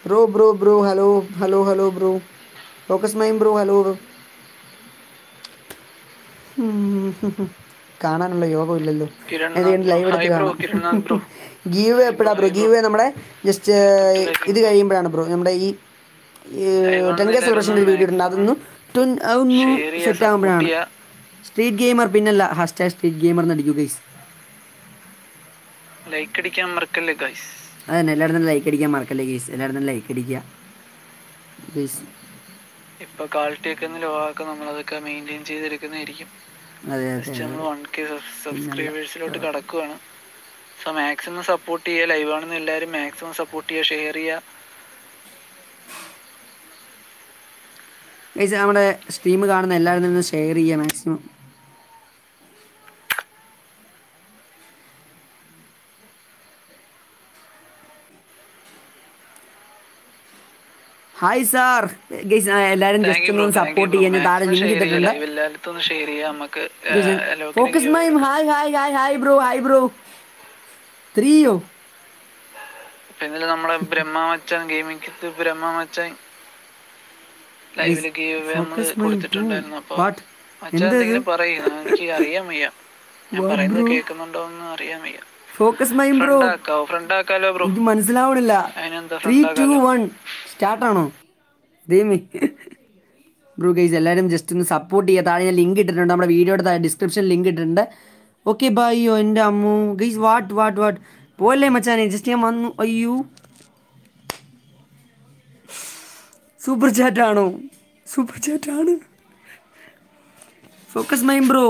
bro bro bro hello hello hello bro focus mime bro hello കാണാനുള്ള യോഗം ഇല്ലല്ലോ ലൈവ് എടുത്ത് കാണാം? ഗീവ് എപ്പോഴാ ബ്രോ ഗീവ് നമ്മുടെ ജസ്റ്റ് ഇത് കഴിയുമ്പോഴാണ് ബ്രോ നമ്മുടെ ഈ ടെൻ കെ സെലിബ്രേഷന്റെ വീഡിയോ ഉണ്ട്. അതൊന്ന് ട്വൻ അതൊന്ന് സെറ്റ് ആകുമ്പോഴാണ് സ്ട്രീറ്റ് ഗെയിമർ പിന്നല്ല ഹാഷ്ടാഗ് സ്ട്രീറ്റ് ഗെയിമർ എന്ന് അടിക്കൂ ഗൈസ് ലൈക്ക് അടിക്കാൻ മറക്കല്ലേ ഗൈസ് അതന്നെ എല്ലാവരും തന്നെ ലൈക്ക് അടിക്കാൻ മറക്കല്ലേ ഗൈസ് എല്ലാവരും തന്നെ ലൈക്ക് അടിക്കുക. ഗൈസ് ഇപ്പൊ ക്വാളിറ്റി ഒക്കെ ലോ ആക്കാൻ നമ്മളതൊക്കെ മെയിന്റെയിൻ ചെയ്തെടുക്കുന്നതായിരിക്കും. ജസ്റ്റ് നമ്മൾ വൺ കെ സബ്സ്ക്രൈബേഴ്സിലോട്ട് കടക്കുവാണ്. സോ മാക്സിമം സപ്പോർട്ട് ചെയ്യുക ലൈവ് ആണെന്ന് എല്ലാവരും മാക്സിമം സപ്പോർട്ട് ചെയ്യുക ഷെയർ ചെയ്യുക. നമ്മുടെ സ്ട്രീം കാണുന്ന എല്ലാവരും തന്നെ ഷെയർ ചെയ്യുക മാക്സിമം ഹായ് സാർ ഗൈസ് എല്ലാരും ജസ്റ്റ് ഒന്ന് സപ്പോർട്ട് ചെയ്യാൻ താഴെ ലിങ്ക് ഇട്ടിട്ടുണ്ട്. Focus mime hi hi hi hi bro hi bro ത്രീയോ ഇന്നലെ നമ്മളെ ബ്രഹ്മ മച്ചാൻ ഗെയിമിംഗ് ബ്രഹ്മ മച്ചാൻ ലൈവിൽ ഗീവ് നമ്മൾ കൊടുത്തിട്ടുണ്ടായിരുന്നു. അപ്പൊ? മച്ചാൻ എന്തെങ്കിലും പറയും എനിക്ക് അറിയാൻ വയ്യ. ഞാൻ പറയുന്നത്? കേൾക്കുന്നുണ്ടോ എന്ന് അറിയാൻ വയ്യ. ഫോക്കസ് മൈം ബ്രോ എനിക്ക് മനസ്സിലാവണില്ല. ത്രീ ടു വൺ സ്റ്റാർട്ടാണോ ദൈവമേ. ബ്രോ ഗൈസ് എല്ലാവരും ജസ്റ്റ് ഒന്ന് സപ്പോർട്ട് ചെയ്യുക താഴെ ഞാൻ ലിങ്ക് ഇട്ടിട്ടുണ്ട്. നമ്മുടെ വീഡിയോയുടെ താഴെ ഡിസ്ക്രിപ്ഷൻ ലിങ്ക് ഇട്ടിട്ടുണ്ട്. ഓക്കെ ബൈയോ എന്റെ അമ്മു. ഗൈസ് വാട്ട് വാട്ട് വാട്ട് പോലെ മച്ചാനെ? ജസ്റ്റ് ഞാൻ വന്നു. അയ്യോ. സൂപ്പർ ചാറ്റ് ആണോ? സൂപ്പർ ചാറ്റ് ആണ്. ഫോക്കസ് മൈം ബ്രോ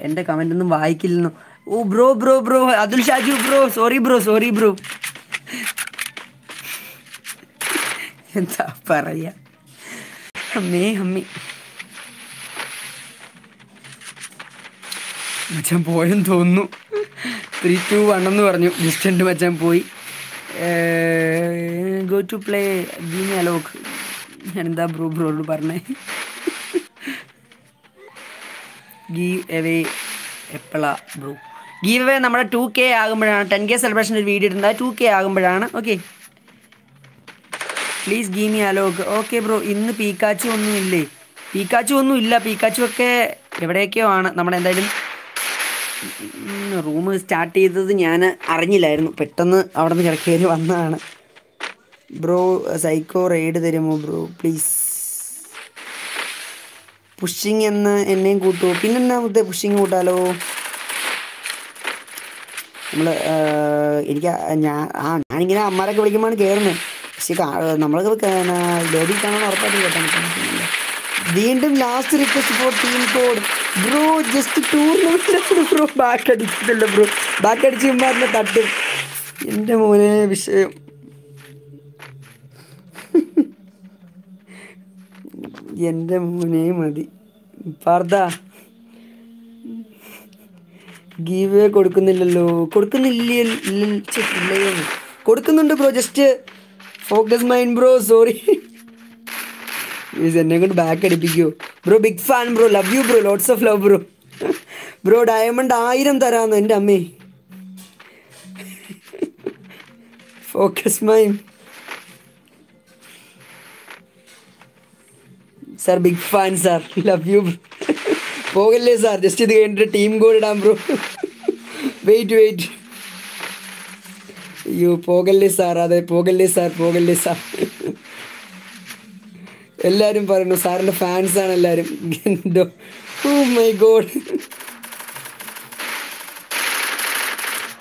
എന്റെ കമന്റ് ഒന്നും വായിക്കില്ലെന്നു. ഓ bro bro bro Athul Shaju bro sorry bro sorry bro. എന്താ പറയാ? അമ്മേ അമ്മേ. മച്ചാൻ പോയെന്ന് തോന്നുന്നു. ത്രീ ടു വൺ എന്ന് പറഞ്ഞു. ഡിസ്റ്റന്റ് മച്ചാൻ പോയി. Go to play gimme Alok ഞാൻ ബ്രൂ ബ്രോ ബ്രോയോട് പറഞ്ഞേ? ഗീവ് എവേ എപ്പോഴാ ബ്രൂ? ഗീവ് എവേ നമ്മുടെ ടു കെ ആകുമ്പോഴാണ് ടെൻ കെ സെലിബ്രേഷൻ ഒരു വീഡിയോ ഇടുന്നത്. ടു കെ ആകുമ്പോഴാണ് okay please give me Alok okay bro ഇന്ന് പീക്കാച്ചു ഒന്നും ഇല്ലേ? പീക്കാച്ചു ഒന്നും ഇല്ല. പീക്കാച്ചു ഒക്കെ എവിടെയൊക്കെയോ ആണ്. നമ്മുടെ എന്തായാലും റൂം സ്റ്റാർട്ട് ചെയ്തത് ഞാൻ അറിഞ്ഞില്ലായിരുന്നു. പെട്ടെന്ന് അവിടെ നിന്ന് കിടക്കേറി വന്നതാണ്. ബ്രോ സൈക്കോ റൈഡ് തരുമോ ബ്രോ പ്ലീസ് പുഷിങ് എന്ന് എന്നെയും കൂട്ടുമോ പിന്നെന്നാ മുത്തേ പുഷിങ് കൂട്ടാലോ? നമ്മൾ എനിക്ക് ഞാൻ ആ ഞാനിങ്ങനെ അമ്മമാരൊക്കെ വിളിക്കുമ്പോഴാണ് കയറുന്നത് പക്ഷെ നമ്മളൊക്കെ ലോബി കാണാൻ ഉറപ്പായിട്ട് കേട്ടോ വീണ്ടും last request for team code bro just tournament bro back അടിക്കുന്നില്ല bro back അടിച്ച് ഇമ്മാറിനെ തട്ടും. എന്റെ മോനെ വിഷയം. എന്റെ മോനെ മതി. പാർദ. ഗീവ് കൊടുക്കുന്നില്ലല്ലോ. കൊടുക്കുന്നില്ല കൊടുക്കുന്നുണ്ട് bro just focus mind bro sorry എന്നെ കൊണ്ട് back അടിപ്പിക്കോ. Bro big fan bro love you bro lots of love bro bro diamond ആയിരം തരാന്ന് എന്റെ അമ്മേ. Focus mine sir big fan sir love you പോകല്ലേ സാർ ജസ്റ്റ് ഇത് കഴിഞ്ഞിട്ട് ടീം കോഡ് ഇടാൻ ബ്രോ വെയിറ്റ് വെയിറ്റ് അയ്യോ പോകല്ലേ സാർ അതെ പോകല്ലേ സാർ പോകല്ലേ സാർ എല്ലാവരും പറയുന്നു സാറിന്റെ ഫാൻസ് ആണ് എല്ലാവരും മൈ ഗോഡ്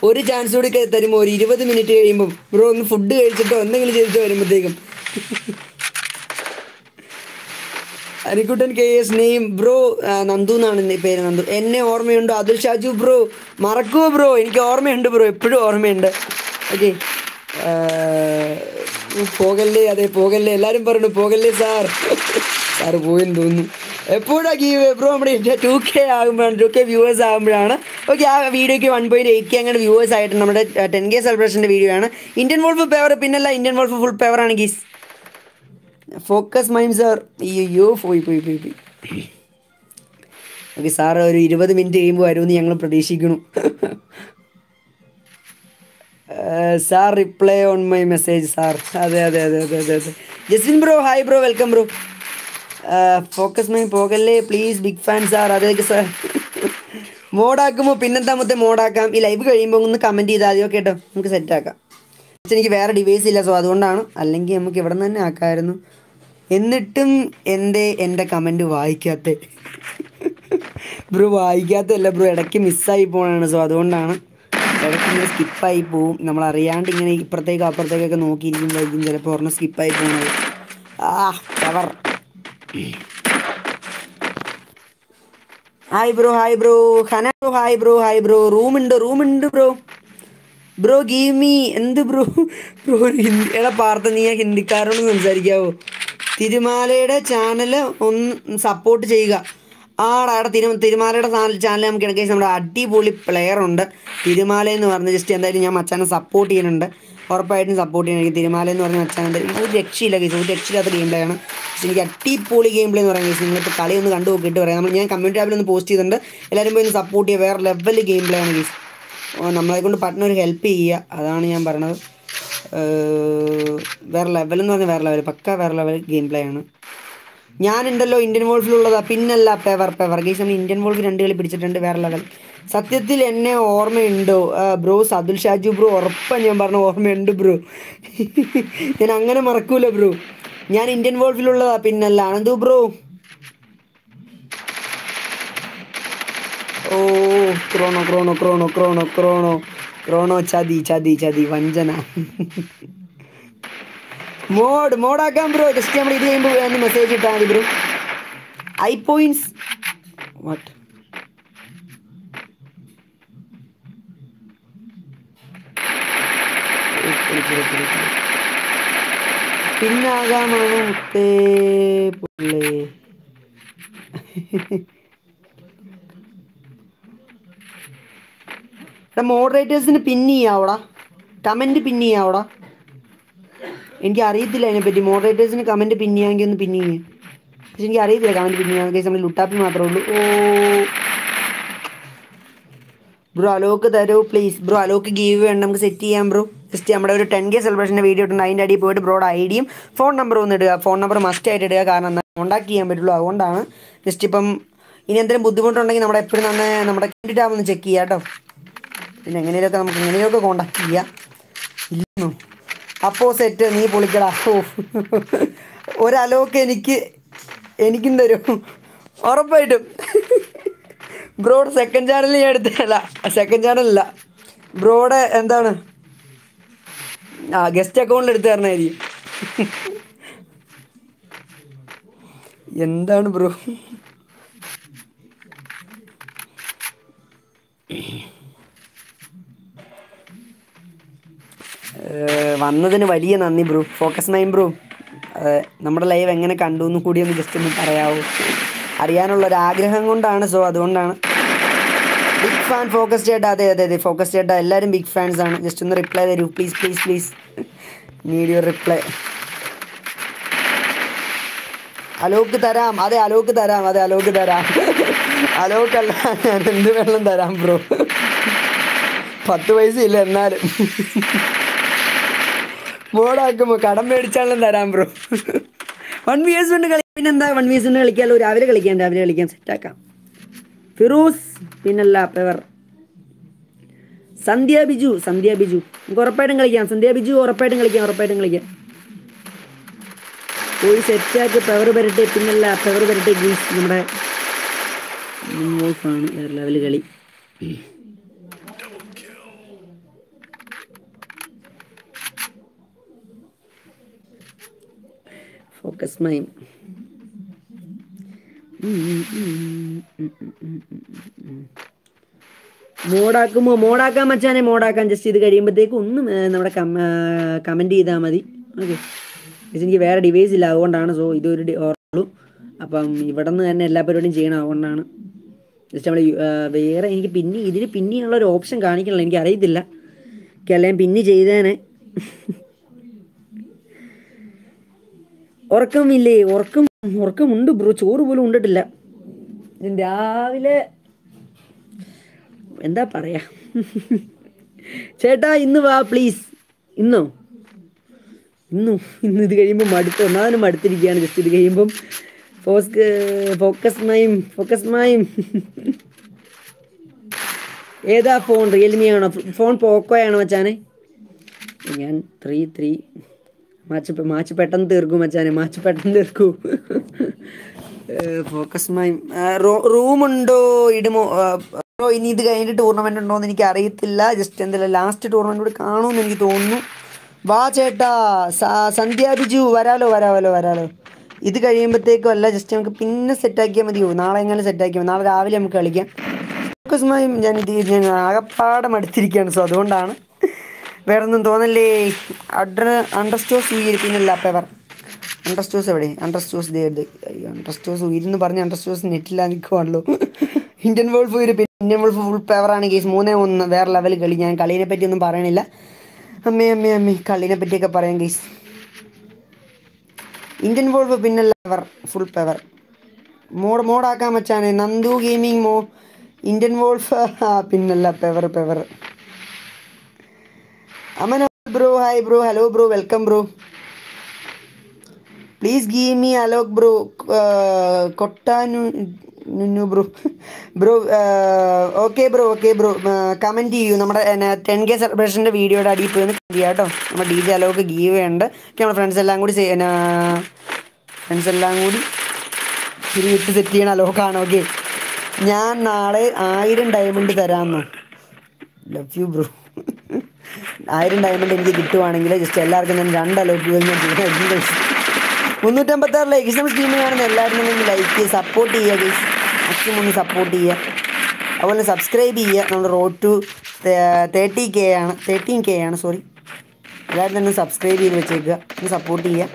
ഒരു ചാൻസ് കൂടി തരുമ്പോൾ തരുമോ ഒരു ഇരുപത് മിനിറ്റ് കഴിയുമ്പോൾ ബ്രോ ഒന്ന് ഫുഡ് കഴിച്ചിട്ടോ എന്തെങ്കിലും ചെയ്തിട്ട് വരുമ്പോഴത്തേക്കും Anikuttan K S name bro Nandu എന്നാണ് പേര് നന്ദു. എന്നെ ഓർമ്മയുണ്ടോ. അതുൽ ഷാജു ബ്രോ മറക്കുമോ ബ്രോ? എനിക്ക് ഓർമ്മയുണ്ട് ബ്രോ. എപ്പോഴും ഓർമ്മയുണ്ട്. ഓക്കെ. പോകല്ലേ അതെ പോകല്ലേ. എല്ലാവരും പറഞ്ഞു പോകല്ലേ സാർ. സാറ് പോയെന്ന് തോന്നുന്നു. എപ്പോഴാ ഗീവ്? ബ്രോ നമ്മുടെ ടു കെ ആകുമ്പോഴാണ് ടു കെ വ്യൂവേഴ്സ് ആകുമ്പോഴാണ്. ഓക്കെ ആ വീഡിയോയ്ക്ക് വൺ പോയിന്റ് എയ്റ്റ് കെ അങ്ങനെ വ്യൂവേഴ്സ് ആയിട്ട് നമ്മുടെ ടെൻ കെ സെലിബ്രേഷന്റെ വീഡിയോ ആണ്. ഇന്ത്യൻ വോൾഫ് പേവർ പിന്നല്ല ഇന്ത്യൻ വോൾഫ് ഫുൾ പേവർ ആണ് ഗീസ്. ഫോക്കസ് മൈം സാർ അയ്യോ പോയി പോയി പോയി പോയി. ഓക്കെ സാർ ഒരു ഇരുപത് മിനിറ്റ് കഴിയുമ്പോൾ വരുമെന്ന് ഞങ്ങൾ പ്രതീക്ഷിക്കുന്നു. Sir reply on my message sir. അതെ അതെ അതെ അതെ അതെ അതെ. Jaswin bro hi bro welcome bro. Focus my പോകല്ലേ? Please big fan sir. അതെ സാർ. മോഡാക്കുമ്പോൾ പിന്നെന്താ മൊത്തം മോഡാക്കാം? ഈ ലൈവ് കഴിയുമ്പോൾ ഒന്ന് കമന്റ് ചെയ്താൽ മതി. ഓക്കെ കേട്ടോ. നമുക്ക് സെറ്റ് ആക്കാം. എനിക്ക് വേറെ ഡിവൈസ് ഇല്ല സോ അതുകൊണ്ടാണ്. അല്ലെങ്കിൽ നമുക്ക് ഇവിടെ നിന്ന് തന്നെ ആക്കാമായിരുന്നു. എന്നിട്ടും എന്റെ എന്റെ കമന്റ് വായിക്കാത്ത. ബ്രോ വായിക്കാത്തല്ല ബ്രോ. ഇടയ്ക്ക് മിസ്സായി പോകണാണ് സോ അതുകൊണ്ടാണ് ഇടയ്ക്ക് ഇങ്ങനെ സ്കിപ്പായി പോവും. നമ്മൾ അറിയാണ്ട് ഇങ്ങനെ ഇപ്പുറത്തേക്ക് അപ്പുറത്തേക്കൊക്കെ നോക്കിയിരിക്കുമ്പോഴായിരിക്കും ചിലപ്പോൾ ഒരെണ്ണം സ്കിപ്പായി പോകുന്നത് ആ cover hi bro hi bro Hana bro hi bro hi bro റൂമുണ്ട് റൂമുണ്ട് ബ്രോ ബ്രോ ഗീവ് മീ എന്ത് ബ്രോ ബ്രോ എടാ പാർത്ത നീ ഹിന്ദിക്കാരോട് സംസാരിക്കാവോ? തിരുമാലയുടെ ചാനൽ ഒന്ന് സപ്പോർട്ട് ചെയ്യുക. ആടാ എടാ തിരു തിരുമാലയുടെ ചാനൽ നമുക്ക് ഇടയ്ക്ക് നമ്മുടെ അടിപൊളി പ്ലെയർ ഉണ്ട്. തിരുമാല എന്ന് പറഞ്ഞ ജസ്റ്റ് എന്തായാലും ഞാൻ മച്ചാനെ സപ്പോർട്ട് ചെയ്യുന്നുണ്ട്. ഉറപ്പായിട്ടും സപ്പോർട്ട് ചെയ്യണം. എനിക്ക് തിരുമാല എന്ന് പറഞ്ഞ മച്ചാൻ എന്തായാലും ഒരു രക്ഷയില്ല കേസ് ഒരു രക്ഷയില്ലാത്ത ഗെയിം പ്ലേ ആണ്. പക്ഷേ എനിക്ക് അടിപൊളി ഗെയിം പ്ലേ എന്ന് പറയുന്നത് കേസ് നിങ്ങളിപ്പോൾ കളി ഒന്ന് കണ്ടു നോക്കിയിട്ട് പറയാം. നമ്മൾ ഞാൻ കമ്മ്യൂണിറ്റി ആപ്പിൽ ഒന്ന് പോസ്റ്റ് ചെയ്തിട്ടുണ്ട്. എല്ലാവരും പോയി ഒന്ന് സപ്പോർട്ട് ചെയ്യുക. വേറെ ലെവൽ ഗെയിം പ്ലേ ആണ് കേസ് നമ്മളെ കൊണ്ട് പറ്റുന്ന ഒരു ഹെൽപ്പ് ചെയ്യുക. അതാണ് ഞാൻ ഏർ, വേറെ ലെവൽ എന്ന് പറഞ്ഞാൽ വേറെ ലെവൽ പക്ക വേറെ ലെവൽ ഗെയിം പ്ലേ ആണ്. ഞാനുണ്ടല്ലോ ഇന്ത്യൻ വോൾഫിലുള്ളതാ പിന്നല്ല പെവർ പെവർ ഗൈസ് നമ്മൾ ഇന്ത്യൻ വോൾഫ് രണ്ട് കളി പിടിച്ചിട്ടുണ്ട് വേറെ ലെവൽ സത്യത്തിൽ എന്നെ ഓർമ്മയുണ്ടോ? ബ്രോ സതുൽ ഷാജു ബ്രോ ഉറപ്പാണ് ഞാൻ പറഞ്ഞ ഓർമ്മയുണ്ട് ബ്രോ. ഞാൻ അങ്ങനെ മറക്കൂല ബ്രോ. ഞാൻ ഇന്ത്യൻ വോൾഫിലുള്ളതാ പിന്നല്ല അനന്തു ബ്രോ. ഓ Chrono Chrono Chrono Chrono Chrono. Chrono ചതി ചതി ചതി വഞ്ചന. Mode മോഡാക്കാം bro. ജസ്റ്റ് നമ്മൾ ഇത് കഴിയുമ്പോൾ ഒന്ന് മെസ്സേജ് ഇട്ടാൽ മതി ബ്രോ. ഐ പോയിന്റ്സ് വാട്ട് പിന്നാകാമാണ് മുത്തേ പുള്ളേ. എടാ മോഡറേറ്റേഴ്സിന് പിൻ ചെയ്യാവടാ? കമന്റ് പിൻ ചെയ്യാവടാ? എനിക്ക് അറിയത്തില്ല അതിനെപ്പറ്റി. മോഡറേറ്റേഴ്സിന് കമന്റ് പിൻ ചെയ്യാമെങ്കിൽ ഒന്ന് പിൻ ചെയ്യേ. പക്ഷെ എനിക്ക് അറിയത്തില്ല കമന്റ് പിൻ ചെയ്യാൻ. കേസ് നമ്മൾ ലുട്ടാപ്പി മാത്രമേ ഉള്ളൂ. ഓ. ബ്രോ അലോക്ക് തരൂ പ്ലീസ് ബ്രോ അലോക്ക് ഗീവ് വേണം. നമുക്ക് സെറ്റ് ചെയ്യാം ബ്രോ. ജസ്റ്റ് നമ്മുടെ ഒരു ടെൻ കെ സെലിബ്രേഷന്റെ വീഡിയോ ഇട്ടുണ്ട് അതിന്റെ അടിയിൽ പോയിട്ട് ബ്രോഡ് ഐ ഡിയും ഫോൺ നമ്പർ ഒന്ന് ഇടുക. ഫോൺ നമ്പർ മസ്റ്റ് ആയിട്ട് ഇടുക. കാരണം കോൺടാക്ട് ചെയ്യാൻ പറ്റുള്ളൂ. അതുകൊണ്ടാണ് ജസ്റ്റ് ഇപ്പം ഇനി എന്തെങ്കിലും ബുദ്ധിമുട്ടുണ്ടെങ്കിൽ നമ്മുടെ എപ്പോഴും തന്നെ നമ്മുടെ ആവുമെന്ന് ചെക്ക് ചെയ്യാം കേട്ടോ. പിന്നെ എങ്ങനെയൊക്കെ നമുക്ക് എങ്ങനെയൊക്കെ കോണ്ടാക്ട് ചെയ്യാം? ഇല്ലെന്നു? അപ്പോ സെറ്റ് നീ പൊളിക്കടാ. ഓ. ഒരലോക്ക് എനിക്ക് എനിക്കും തരും. ഉറപ്പായിട്ടും. ബ്രോഡ് സെക്കൻഡ് ചാനൽ ഞാൻ എടുത്തല്ല സെക്കൻഡ് ചാനലല്ല ബ്രോഡ് എന്താണ്? ആ ഗസ്റ്റ് അക്കൗണ്ടിൽ എടുത്തു തരണമായിരിക്കും എന്താണ് ബ്രോ? വന്നതിന് വലിയ നന്ദി ബ്രൂ. Focus nine bruh. നമ്മുടെ ലൈവ് എങ്ങനെ കണ്ടു എന്ന് കൂടി ഒന്ന് ജസ്റ്റ് ഒന്ന് പറയാവോ. അറിയാനുള്ള ഒരു ആഗ്രഹം കൊണ്ടാണ് സോ അതുകൊണ്ടാണ്. ബിഗ് ഫാൻ ഫോക്കസ് ചേട്ടാ. അതെ അതെ അതെ ഫോക്കസ് ചേട്ടാ. എല്ലാവരും ബിഗ് ഫാൻസ് ആണ്. ജസ്റ്റ് ഒന്ന് റിപ്ലൈ തരൂ. Please please please need your reply Alok തരാം. അതെ അലോക്ക് തരാം. അതെ അലോക്ക് തരാം. അലോക്കല്ല ഞാൻ എന്ത് വെള്ളം തരാം ബ്രോ. പത്ത് പൈസ ഇല്ല എന്നാലും. മോഡാക്കുമ്പോ കടം മേടിച്ചാലും തരാം ബ്രോ വൺ വി എസ് കൊണ്ട് കളി പിന്നെന്താ? വൺ വി എസ് കൊണ്ട് കളിക്കാമല്ലോ രാവിലെ കളിക്കാം രാവിലെ കളിക്കാം സെറ്റാക്കാം ഫിറൂസ് പിന്നല്ല പെവർ സന്ധ്യ ബിജു സന്ധ്യ ബിജു. നമുക്ക് ഉറപ്പായിട്ടും കളിക്കാം. സന്ധ്യ ബിജു ഉറപ്പായിട്ടും കളിക്കാം ഉറപ്പായിട്ടും കളിക്കാം. പോയി സെറ്റാക്കി പെവർ വരട്ടെ. പിന്നല്ല പെവർ വരട്ടെ ഗീസ് നമ്മുടെ ആണ് വേറെ ലെവൽ കളി. ഫോക്കസ് മൈം മോഡാക്കുമോ? മോഡാക്കാൻ മച്ചാനെ മോഡാക്കാൻ. ജസ്റ്റ് ഇത് കഴിയുമ്പോഴത്തേക്കും ഒന്നും നമ്മുടെ കമന്റ് ചെയ്താൽ മതി. ഓക്കെ എനിക്ക് വേറെ ഡിവൈസ് ഇല്ല. അതുകൊണ്ടാണ് സോ ഇതൊരു ഓർമ്മയുള്ളൂ. അപ്പം ഇവിടെ നിന്ന് തന്നെ എല്ലാ പരിപാടിയും ചെയ്യണം. അതുകൊണ്ടാണ്. ജസ്റ്റ് നമ്മൾ വേറെ എനിക്ക് പിന്നെ ഇതിന് പിന്നെയുള്ള ഒരു ഓപ്ഷൻ കാണിക്കണില്ല. എനിക്ക് അറിയത്തില്ല എനിക്ക് എല്ലാം പിന്നെ ചെയ്തേനെ. ഉറക്കമില്ലേ? ഉറക്കം ഉറക്കമുണ്ട് ബ്രോ. ചോറ് പോലും ഉണ്ടിട്ടില്ല. രാവിലെ എന്താ പറയാ? ചേട്ടാ ഇന്ന് വാ പ്ലീസ് ഇന്നോ? ഇന്നു ഇന്ന് ഇത് കഴിയുമ്പോൾ മടുത്ത് ഒന്നാമതിനും മടുത്തിരിക്കുകയാണ്. ജസ്റ്റ് ഇത് കഴിയുമ്പം ഫോസ് ഫോക്കസ് മൈം ഫോക്കസ് മൈം. ഏതാ ഫോൺ റിയൽമി ആണോ? ഫോൺ പോക്കോ ആണോ മച്ചാനെ? ഞാൻ ത്രീ ത്രീ മാച്ച് മാച്ച് പെട്ടെന്ന് തീർക്കും മച്ചാനെ മാച്ച് പെട്ടെന്ന് തീർക്കൂ. ഫോക്കസ് മൈം റൂമുണ്ടോ? ഇടുമോ? ഇനി ഇത് കഴിഞ്ഞിട്ട് ടൂർണമെന്റ് ഉണ്ടോ എന്ന് എനിക്ക് അറിയത്തില്ല ജസ്റ്റ് എന്തെല്ലാം ലാസ്റ്റ് ടൂർണമെന്റ് കൂടി കാണുമെന്ന് എനിക്ക് തോന്നുന്നു. വാ ചേട്ടാ സന്ധ്യ ബിജു വരാലോ വരാമല്ലോ വരാലോ. ഇത് കഴിയുമ്പോഴത്തേക്കും അല്ല ജസ്റ്റ് നമുക്ക് പിന്നെ സെറ്റാക്കിയാൽ മതിയോ? നാളെ എങ്ങനെ സെറ്റാക്കിയാൽ നാളെ രാവിലെ നമുക്ക് കളിക്കാം. ഫോക്കസ് മൈ ഞാൻ ഇത് ഞാൻ അടുത്തിരിക്കുകയാണ് സോ അതുകൊണ്ടാണ് വേറെ ഒന്നും തോന്നല്ലേ അഡ്ര അണ്ടർസ്റ്റോസ് ഉയരിപ്പിന്നില്ല പേപ്പർ അണ്ടർസ്റ്റോസ് എവിടെ? അണ്ടർസ്റ്റോസ് അണ്ടർസ്റ്റോസ് ഉയരുന്ന് പറഞ്ഞ് അണ്ടർസ്റ്റോസ് നെറ്റില്ല നിൽക്കുവാണല്ലോ ഇന്ത്യൻ വേൾഡ് ഉയരിപ്പിൻ ഇന്ത്യൻ വേൾഡ് ഫുൾ പേപ്പറാണ് കേസ് മൂന്നേ ഒന്ന് വേറെ ലെവൽ കളി. ഞാൻ കളീനെ പറ്റി ഒന്നും പറയണില്ല. അമ്മേ അമ്മേ അമ്മേ കളീനെ പറ്റിയൊക്കെ പറയാം കേസ് ഇന്ത്യൻ വേൾഡ് പിന്നെ ലെവർ ഫുൾ പേവർ മോഡ് മോഡാക്കാൻ വെച്ചാണ്. നന്ദു ഗെയിമിംഗ് മോ ഇന്ത്യൻ വോൾഫ് പിന്നല്ല പെവർ പെവർ Amana bro hi bro hello bro welcome bro. Please give me Alok bro. കൊട്ടാനു bro. Bro okay bro okay bro. Comment ചെയ്യൂ. നമ്മുടെ ടെൻ കെ സെലിബ്രേഷന്റെ വീഡിയോയുടെ അടിയിൽ പോയി കമന്റ് ചെയ്യാം കേട്ടോ. നമ്മുടെ ഡി ജെ അലോക്ക് ഗീവ് ഉണ്ട് ഓക്കെ നമ്മുടെ ഫ്രണ്ട്സ് എല്ലാം കൂടി ഫ്രണ്ട്സ് എല്ലാം കൂടി തിരിവിട്ട് സെറ്റ് ചെയ്യണം അലോക്കാണ് ഓക്കെ ഞാൻ നാളെ ആയിരം ഡയമണ്ട് തരാമെന്നോ ലവ് യു ബ്രോ. ആയിരം ഡയമണ്ട് എനിക്ക് കിട്ടുവാണെങ്കിൽ ജസ്റ്റ് എല്ലാവർക്കും ഞാൻ രണ്ട് ചെയ്യുന്നത് മുന്നൂറ്റമ്പത്താറ് ലൈക്ക് നമ്മൾ സ്ട്രീം കാണുന്ന എല്ലാവരും ഒന്ന് ലൈക്ക് ചെയ്യുക സപ്പോർട്ട് ചെയ്യുക ഗൈസ് മാക്സിമം ഒന്ന് സപ്പോർട്ട് ചെയ്യുക. അതുപോലെ സബ്സ്ക്രൈബ് ചെയ്യുക. നമ്മൾ റോഡ് ടു തേർട്ടി കെ ആണ്. തേർട്ടീൻ കെ ആണ് സോറി എല്ലാവരും തന്നെ സബ്സ്ക്രൈബ് ചെയ്ത് വെച്ചേക്കുക. ഒന്ന് സപ്പോർട്ട് ചെയ്യുക.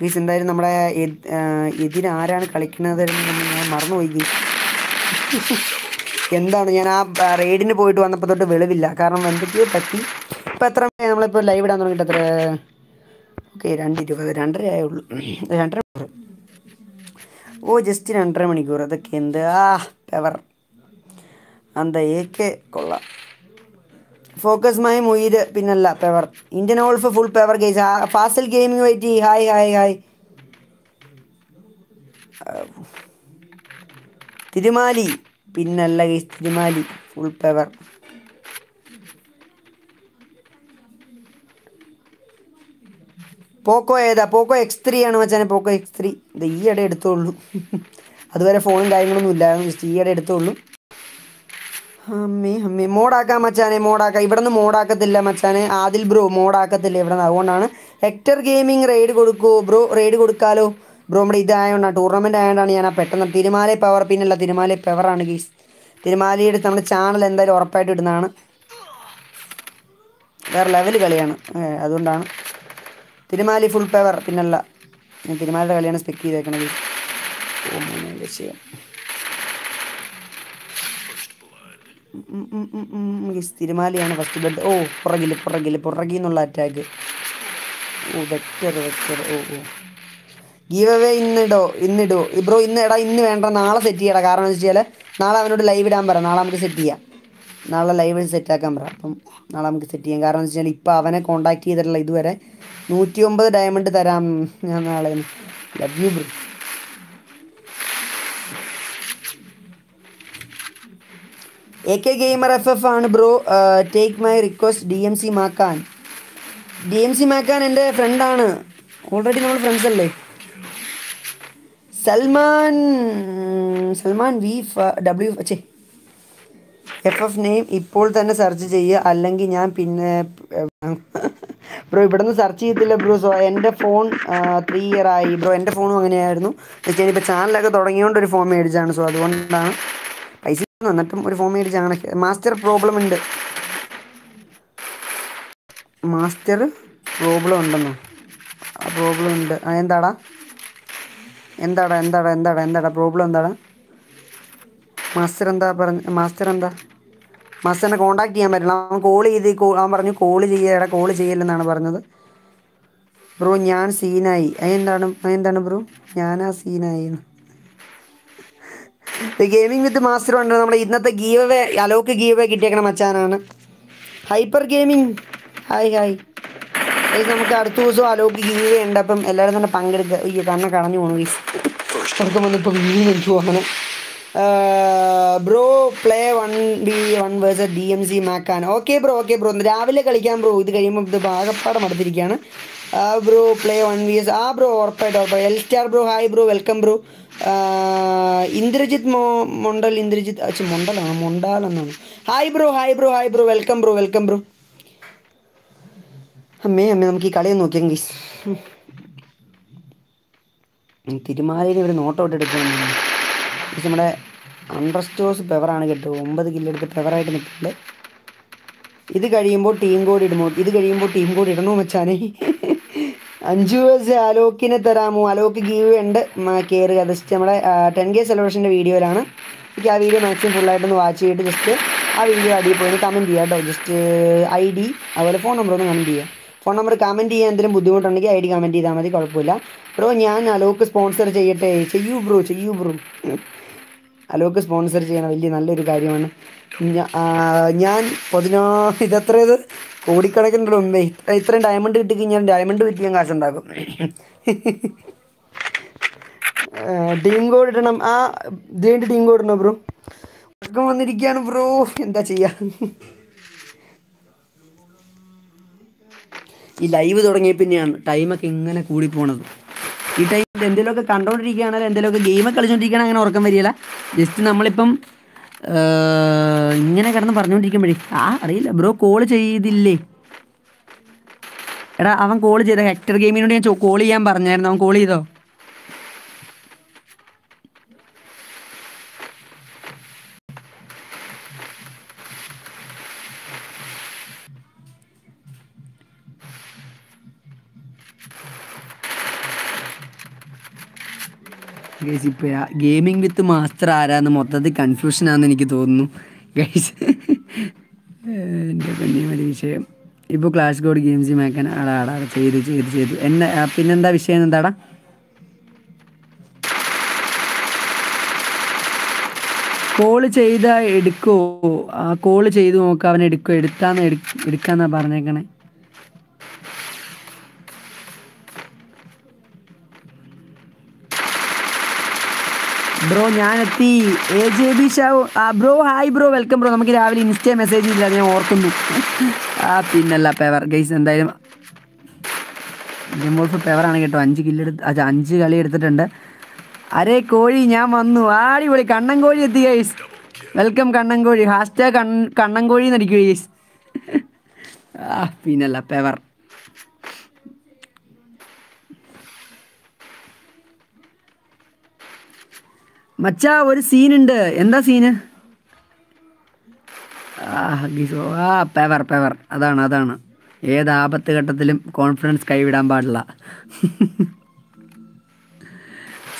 ഗൈസ് എന്തായാലും നമ്മുടെ എതിരാരാണ് കളിക്കുന്നത് ഞാൻ മറന്നുപോയി ഗൈസ് എന്താണ് ഞാൻ ആ റെയ്ഡിന് പോയിട്ട് വന്നപ്പോൾ തൊട്ട് വെളിവില്ല. കാരണം എന്തൊക്കെയോ പറ്റി. ഇപ്പം എത്ര നമ്മളിപ്പോൾ ലൈവ് ഇടാൻ തുടങ്ങിയിട്ട് എത്ര? ഓക്കെ രണ്ട് ഇരുപത് രണ്ടര ആയുള്ളൂ. രണ്ടര മണിക്കൂർ. ഓ ജസ്റ്റ് രണ്ടര മണിക്കൂർ. അതൊക്കെ എന്ത്? ആ പെവർ അന്ത ഏക്കെ കൊള്ളാം. ഫോക്കസ് മൈ മൊയ്ത് പിന്നല്ല power Indian wolf full power guys Fazil gaming വൈറ്റി hi hi hi തിരുമാലി. പിന്നല്ല ഗേസ് ഫുൾ പവർ പോക്കോ ഏതാ? പോക്കോ എക്സ് ത്രീ ആണ് മച്ചാനെ പോക്കോ എക്സ് ത്രീ ഇത് ഈയിടെ എടുത്തോളൂ. അതുവരെ ഫോണും കാര്യങ്ങളൊന്നും ഇല്ലായിരുന്നു ജസ്റ്റ് ഈയിടെ എടുത്തോളൂ. അമ്മേ അമ്മേ മോഡാക്കാം മച്ചാനെ മോഡാക്കാം. ഇവിടെ നിന്ന് മോഡാക്കത്തില്ല മച്ചാനെ. ആദിൽ ബ്രോ മോഡാക്കത്തില്ല ഇവിടെ നിന്ന് അതുകൊണ്ടാണ് ഹെക്ടർ ഗെയിമിംഗ് റെയ്ഡ് കൊടുക്കൂ. ബ്രോ റെയ്ഡ് കൊടുക്കാലോ. ബ്രോ നമ്മുടെ ഇതായതുകൊണ്ടാണ് ടൂർണമെന്റ് ആയതുകൊണ്ടാണ് ഞാൻ ആ പെട്ടെന്ന് തിരുമാലി പവർ പിന്നല്ല തിരുമാലി പവറാണ് ഗീസ്. തിരുമാലിയുടെ നമ്മുടെ ചാനൽ എന്തായാലും ഉറപ്പായിട്ട് ഇടുന്നതാണ്. വേറെ ലെവൽ കളിയാണ്. അതുകൊണ്ടാണ്. തിരുമാലി ഫുൾ പവർ പിന്നല്ല ഞാൻ തിരുമാലിയുടെ കളിയാണ് സ്പെക്ക് ചെയ്തേക്കണത്. തിരുമാലിയാണ് ഫസ്റ്റ് ബ്ലഡ് ഓ പുറകിൽ പുറകിൽ പുറകിൽ നിന്നുള്ള അറ്റാക്ക് ഓ വെക്റ്റർ വെക്റ്റർ ഓ ഓ. ഗീവ് അവേ ഇന്നിടോ ഇന്നിടോ ബ്രോ ഇന്ന് എടാ ഇന്ന് വേണ്ട നാളെ സെറ്റ് ചെയ്യടാ. കാരണം എന്ന് വെച്ചാൽ നാളെ അവനോട് ലൈവ് ഇടാൻ പറ. നാളെ നമുക്ക് സെറ്റ് ചെയ്യാം. നാളെ ലൈവ് സെറ്റ് ആക്കാൻ പറ. അപ്പം നാളെ നമുക്ക് സെറ്റ് ചെയ്യാം. കാരണം എന്ന് വെച്ചാൽ ഇപ്പം അവനെ കോൺടാക്ട് ചെയ്തിട്ടുള്ള ഇതുവരെ നൂറ്റി ഒമ്പത് ഡയമണ്ട് തരാം ഞാൻ നാളെ. Love you bro A K gamer F F ആണ് bro take my request D M C മാക്കാൻ D M C മാക്കാൻ എന്റെ ഫ്രണ്ടാണ് ഓൾറെഡി നമ്മൾ ഫ്രണ്ട്സ് അല്ലേ? സൽമാൻ സൽമാൻ വി ഡബ്ല്യു ചേ എഫ് എഫ് നെയിം ഇപ്പോൾ തന്നെ സെർച്ച് ചെയ്യുക അല്ലെങ്കിൽ ഞാൻ പിന്നെ ബ്രോ ഇവിടെ നിന്ന് സെർച്ച് ചെയ്യത്തില്ല ബ്രോ. സോ എന്റെ ഫോൺ ത്രീ ഇയർ ആയി. ബ്രോ എന്റെ ഫോണും അങ്ങനെയായിരുന്നു. ഞാനിപ്പോൾ ചാനലൊക്കെ തുടങ്ങിയോണ്ട് ഒരു ഫോൺ മേടിച്ചാണ് സോ അതുകൊണ്ടാണ് പൈസ എന്നിട്ടും ഒരു ഫോൺ മേടിച്ചാണ് മാസ്റ്റർ പ്രോബ്ലം ഉണ്ട്. മാസ്റ്റർ പ്രോബ്ലം ഉണ്ടെന്നോ? ആ പ്രോബ്ലം ഉണ്ട്. എന്താടാ? എന്താടാ എന്താടാ എന്താടാ എന്താടാ പ്രോബ്ലം എന്താടാ മാസ്റ്റർ എന്താ പറഞ്ഞ മാസ്റ്റർ എന്താ? മാസ്റ്ററിനെ കോണ്ടാക്ട് ചെയ്യാൻ പറ്റില്ല. അവൻ കോൾ ചെയ്ത് അവൻ പറഞ്ഞു കോൾ ചെയ്യടാ കോൾ ചെയ്യില്ലെന്നാണ് പറഞ്ഞത്. ബ്രോ ഞാൻ സീനായി. അതെന്താണ് അതെന്താണ് ബ്രോ ഞാനാ സീനായി ഗെയിമിംഗ് വിത്ത് മാസ്റ്റർ ഉണ്ട് നമ്മുടെ ഇന്നത്തെ ഗീവേ അലോക്ക് ഗീവേ കിട്ടിയേക്കണ മച്ചാനാണ്. Hyper gaming hi hi guys നമുക്ക് അടുത്ത ദിവസം ഉണ്ട്. അപ്പം എല്ലാവരും തന്നെ പങ്കെടുക്കുക അയ്യോ കണ്ണ കടഞ്ഞു പോണു ഗൈസ് ഉറക്കം വന്നിപ്പോൾ വീണ്ടും എനിക്ക് അങ്ങനെ bro play one B one verse D M C മാക്കാൻ ഓക്കെ ബ്രോ ഓക്കെ ബ്രോ രാവിലെ കളിക്കാൻ ബ്രോ ഇത് കഴിയുമ്പോൾ ഇത് ഭാഗപ്പാടം അടുത്തിരിക്കുകയാണ് ആ bro play one V S ആ ബ്രോ ഉറപ്പായിട്ട് ഉറപ്പായിട്ട്. L star bro hi bro welcome bro Indrajith മോ മൊണ്ടൽ ഇന്ദ്രജിത് അച്ഛൻ മൊണ്ടലാണ്? മൊണ്ടാൽ എന്നാണ്. Hi bro hi bro hi bro welcome bro welcome bro അമ്മേ അമ്മേ നമുക്ക് ഈ കളിയൊന്ന് നോക്കിയാൽ ഗീസ് തിരുമാലയിൽ ഒരു നോട്ടൗട്ട് എടുക്കണം നമ്മുടെ അണ്ടർ സ്റ്റോഴ്സ് പെവറാണ് കേട്ടോ. ഒമ്പത് കില്ലെടുത്ത് പെവറായിട്ട് നിൽക്കുന്നുണ്ട്. ഇത് കഴിയുമ്പോൾ ടീം കോഡ് ഇടുമോ? ഇത് കഴിയുമ്പോൾ ടീം കോഡ് ഇടണോ മച്ചാനെ? അഞ്ചു വയസ്സ് അലോക്കിനെ തരാമോ? അലോക്ക് ഗീവ് ഉണ്ട്. കയറുക ജസ്റ്റ് നമ്മുടെ ടെൻ കെ സെലിബ്രേഷന്റെ വീഡിയോയിലാണ്. എനിക്ക് ആ വീഡിയോ മാക്സിമം ഫുള്ളായിട്ടൊന്ന് വാച്ച് ചെയ്തിട്ട് ജസ്റ്റ് ആ വീഡിയോ അടിയിൽ പോയി കമന്റ് ചെയ്യാം കേട്ടോ. ജസ്റ്റ് ഐ ഡി അതുപോലെ ഫോൺ നമ്പർ ഒന്ന് കമന്റ് ചെയ്യാം. ഫോൺ നമ്പർ കമന്റ് ചെയ്യാൻ എന്തെങ്കിലും ബുദ്ധിമുട്ടുണ്ടെങ്കിൽ ഐ ഡി കമന്റ് ചെയ്താൽ മതി കുഴപ്പമില്ല. ബ്രോ ഞാൻ അലോക്ക് സ്പോൺസർ ചെയ്യട്ടെ? ചെയ്യൂ ബ്രോ ചെയ്യൂ ബ്രോ അലോക്ക് സ്പോൺസർ ചെയ്യണം വലിയ നല്ലൊരു കാര്യമാണ്. ഞാൻ പതിനാ ഇതത്രയത് ഇത്? കോടിക്കണക്കിനുള്ള ഇത്രയും ഡയമണ്ട് കിട്ടി കഴിഞ്ഞാൽ ഡയമണ്ട് വിറ്റ് ഞാൻ കാശുണ്ടാക്കും. ടീം കോഡ് ഇടണം. ആ ഇതിന്റെ ടീം കോഡ് ഇടണം ബ്രോ ഉറക്കം വന്നിരിക്കുകയാണ് ബ്രോ എന്താ ചെയ്യാ? ഈ ലൈവ് തുടങ്ങിയ പിന്നെയാണ് ടൈമൊക്കെ ഇങ്ങനെ കൂടി പോണത് ഈ ടൈമിൽ എന്തെങ്കിലുമൊക്കെ കണ്ടോണ്ടിരിക്കുകയാണെങ്കിൽ എന്തെങ്കിലുമൊക്കെ ഗെയിമൊക്കെ കളിച്ചുകൊണ്ടിരിക്കുകയാണെങ്കിൽ അങ്ങനെ ഉറക്കം വരികയില്ല. ജസ്റ്റ് നമ്മളിപ്പം ഇങ്ങനെ കിടന്ന് പറഞ്ഞുകൊണ്ടിരിക്കുമ്പോഴേ ആ അറിയില്ല ബ്രോ കോൾ ചെയ്തില്ലേ? എടാ അവൻ കോൾ ചെയ്ത ഹെക്ടർ ഗെയിമിനോട് ഞാൻ കോൾ ചെയ്യാൻ പറഞ്ഞായിരുന്നു. അവൻ കോൾ ചെയ്തോ? ഗൈസ് ഇപ്പോൾ ഗെയിമിംഗ് വിത്ത് മാസ്റ്റർ ആരാന്ന് മൊത്തത്തിൽ കൺഫ്യൂഷൻ ആണെന്ന് എനിക്ക് തോന്നുന്നു ഗൈസ് എന്റെ കന്യാമതി വിഷയം. ഇപ്പോൾ ക്ലാസ് കോഡ് ഗെയിംസ് മേക്കാൻ ആടാ ആടാ ചെയ്ത് ചെയ്തു ചെയ്തു. എന്നെ പിന്നെന്താ വിഷയം എന്താടാ? കോൾ ചെയ്താൽ എടുക്കോ? ആ കോൾ ചെയ്ത് നോക്കാം അവൻ എടുത്താന്ന് എടു- എടുക്കാന്നാ പറഞ്ഞേക്കണേ. ബ്രോ ഞാനെത്തി. എ ജെ ബി ഷാവു ആ bro hi bro welcome bro നമുക്ക് രാവിലെ ഇൻസ്റ്റ മെസ്സേജ് ഇല്ല ഞാൻ ഓർക്കുന്നു. ആ പിന്നല്ല പെവർ ഗൈസ് എന്തായാലും ജമ്പോൾഫ് പെവറാണ് കേട്ടോ. അഞ്ച് കില്ലെടുത്ത് അത് അഞ്ച് കളി എടുത്തിട്ടുണ്ട്. അരേ കോഴി ഞാൻ വന്നു. ആടിപൊളി കണ്ണൻ കോഴി എത്തി ഗൈസ് വെൽക്കം കണ്ണൻ കോഴി. ഹാഷ്ടാഗ് കണ്ണൻ കോഴി ഗൈസ് ആ പിന്നല്ല പെവർ മച്ചാ ഒരു സീനുണ്ട്. എന്താ സീന്? ആ പെവർ പെവർ. അതാണ് അതാണ്. ഏത് ആപത്ത് ഘട്ടത്തിലും കോൺഫിഡൻസ് കൈവിടാൻ പാടില്ല.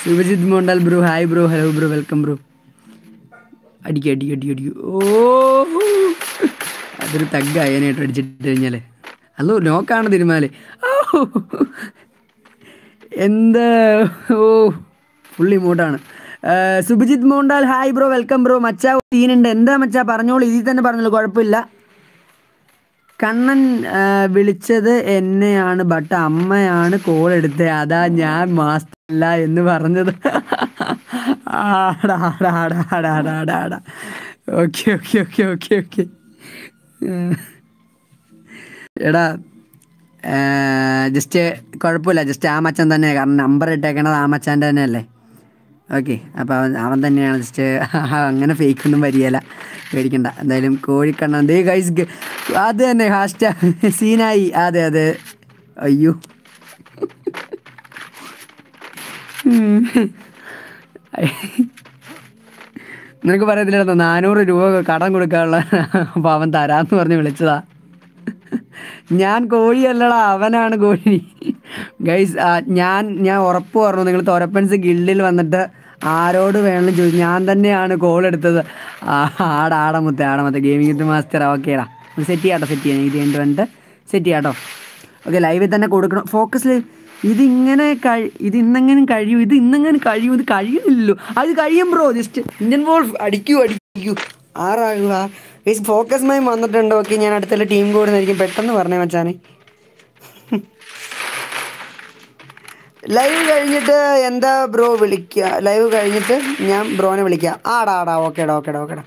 Subhajit Mondal bro. Hi bro. Hello bro. Welcome bro. അടിക്കുക അടിക്കുക അടിക്കുക അടിക്കുക ഓ അതൊരു തഗ് അതിനായിട്ട് അടിച്ചിട്ട് കഴിഞ്ഞാൽ അല്ലോ നോക്കാണ് തിരുമാൽ. എന്ത്? ഓ fully മൂട്ടാണ് Subhajit Mondal hi bro welcome bro. മച്ചാ സീനുണ്ട് എന്താ മച്ചാ? പറഞ്ഞോളൂ ഇതിൽ തന്നെ പറഞ്ഞോളൂ കുഴപ്പമില്ല. കണ്ണൻ വിളിച്ചത് എന്നെയാണ് ബട്ട് അമ്മയാണ് കോൾ എടുത്തത് അതാ ഞാൻ മാസ്റ്റർ അല്ല എന്ന് പറഞ്ഞത്. Okay okay okay okay okay. എടാ ജസ്റ്റ് കുഴപ്പമില്ല. ജസ്റ്റ് ആ മച്ചൻ തന്നെ കാരണം നമ്പർ ഇട്ടേക്കണത് ആ മച്ചാന്റെ തന്നെയല്ലേ? ഓക്കെ അപ്പോൾ അവൻ അവൻ തന്നെയാണ് ജസ്റ്റ് അങ്ങനെ ഫേക്ക് ഒന്നും വരികയില്ല. പേടിക്കണ്ട. എന്തായാലും കോഴിക്കണ്ണൻ ദേ ഗൈസ് അത് തന്നെ ഹാസ്റ്റ സീനായി അതെ അതെ. അയ്യോ. നിനക്ക് പറയത്തില്ലായിരുന്നു? നാനൂറ് രൂപ കടം കൊടുക്കാനുള്ള അപ്പോൾ അവൻ തരാമെന്ന് പറഞ്ഞ് വിളിച്ചതാ. ഞാൻ കോഴിയല്ലടാ അവനാണ് കോഴി. ഗൈസ് ഞാൻ ഞാൻ ഉറപ്പ് പറഞ്ഞു. നിങ്ങൾ തൊരപ്പൻസ് ഗിൽഡിൽ വന്നിട്ട് ആരോട് വേണമെങ്കിലും ചോദിച്ചു. ഞാൻ തന്നെയാണ് കോൾ എടുത്തത്. ആട ആടാ ആടമത്തെ ആടമുത്ത ഗെയിമിംഗ് മാസ്റ്റർ ഓക്കേടാ സെറ്റ് ചെയ്യാട്ടോ സെറ്റ് ചെയ്യാം. ഇത് കഴിഞ്ഞിട്ട് വന്നിട്ട് സെറ്റ് ചെയ്യാട്ടോ. ഓക്കെ ലൈവിൽ തന്നെ കൊടുക്കണം. ഫോക്കസിൽ ഇതിങ്ങനെ കഴി ഇത് ഇന്നെങ്ങനെ കഴിയും ഇത് ഇന്നെങ്ങനെ കഴിയും ഇത് കഴിയുന്നില്ലല്ലോ. അത് കഴിയും ബ്രോ ജസ്റ്റ് ഇന്ത്യൻ ബോൾ അടിക്കൂ അടിക്കൂ. ആറാകുക ഫോക്കസ് മൈം വന്നിട്ടുണ്ട്? ഓക്കെ ഞാൻ അടുത്തുള്ള ടീം കൂടുന്നതായിരിക്കും പെട്ടെന്ന് പറഞ്ഞേ മച്ചാനെ. ലൈവ് കഴിഞ്ഞിട്ട് എന്താ ബ്രോ വിളിക്കുക ലൈവ് കഴിഞ്ഞിട്ട് ഞാൻ ബ്രോനെ വിളിക്കാം. ആടാ ആടാ ഓക്കേടാ ഓക്കേടാ ഓക്കേടാ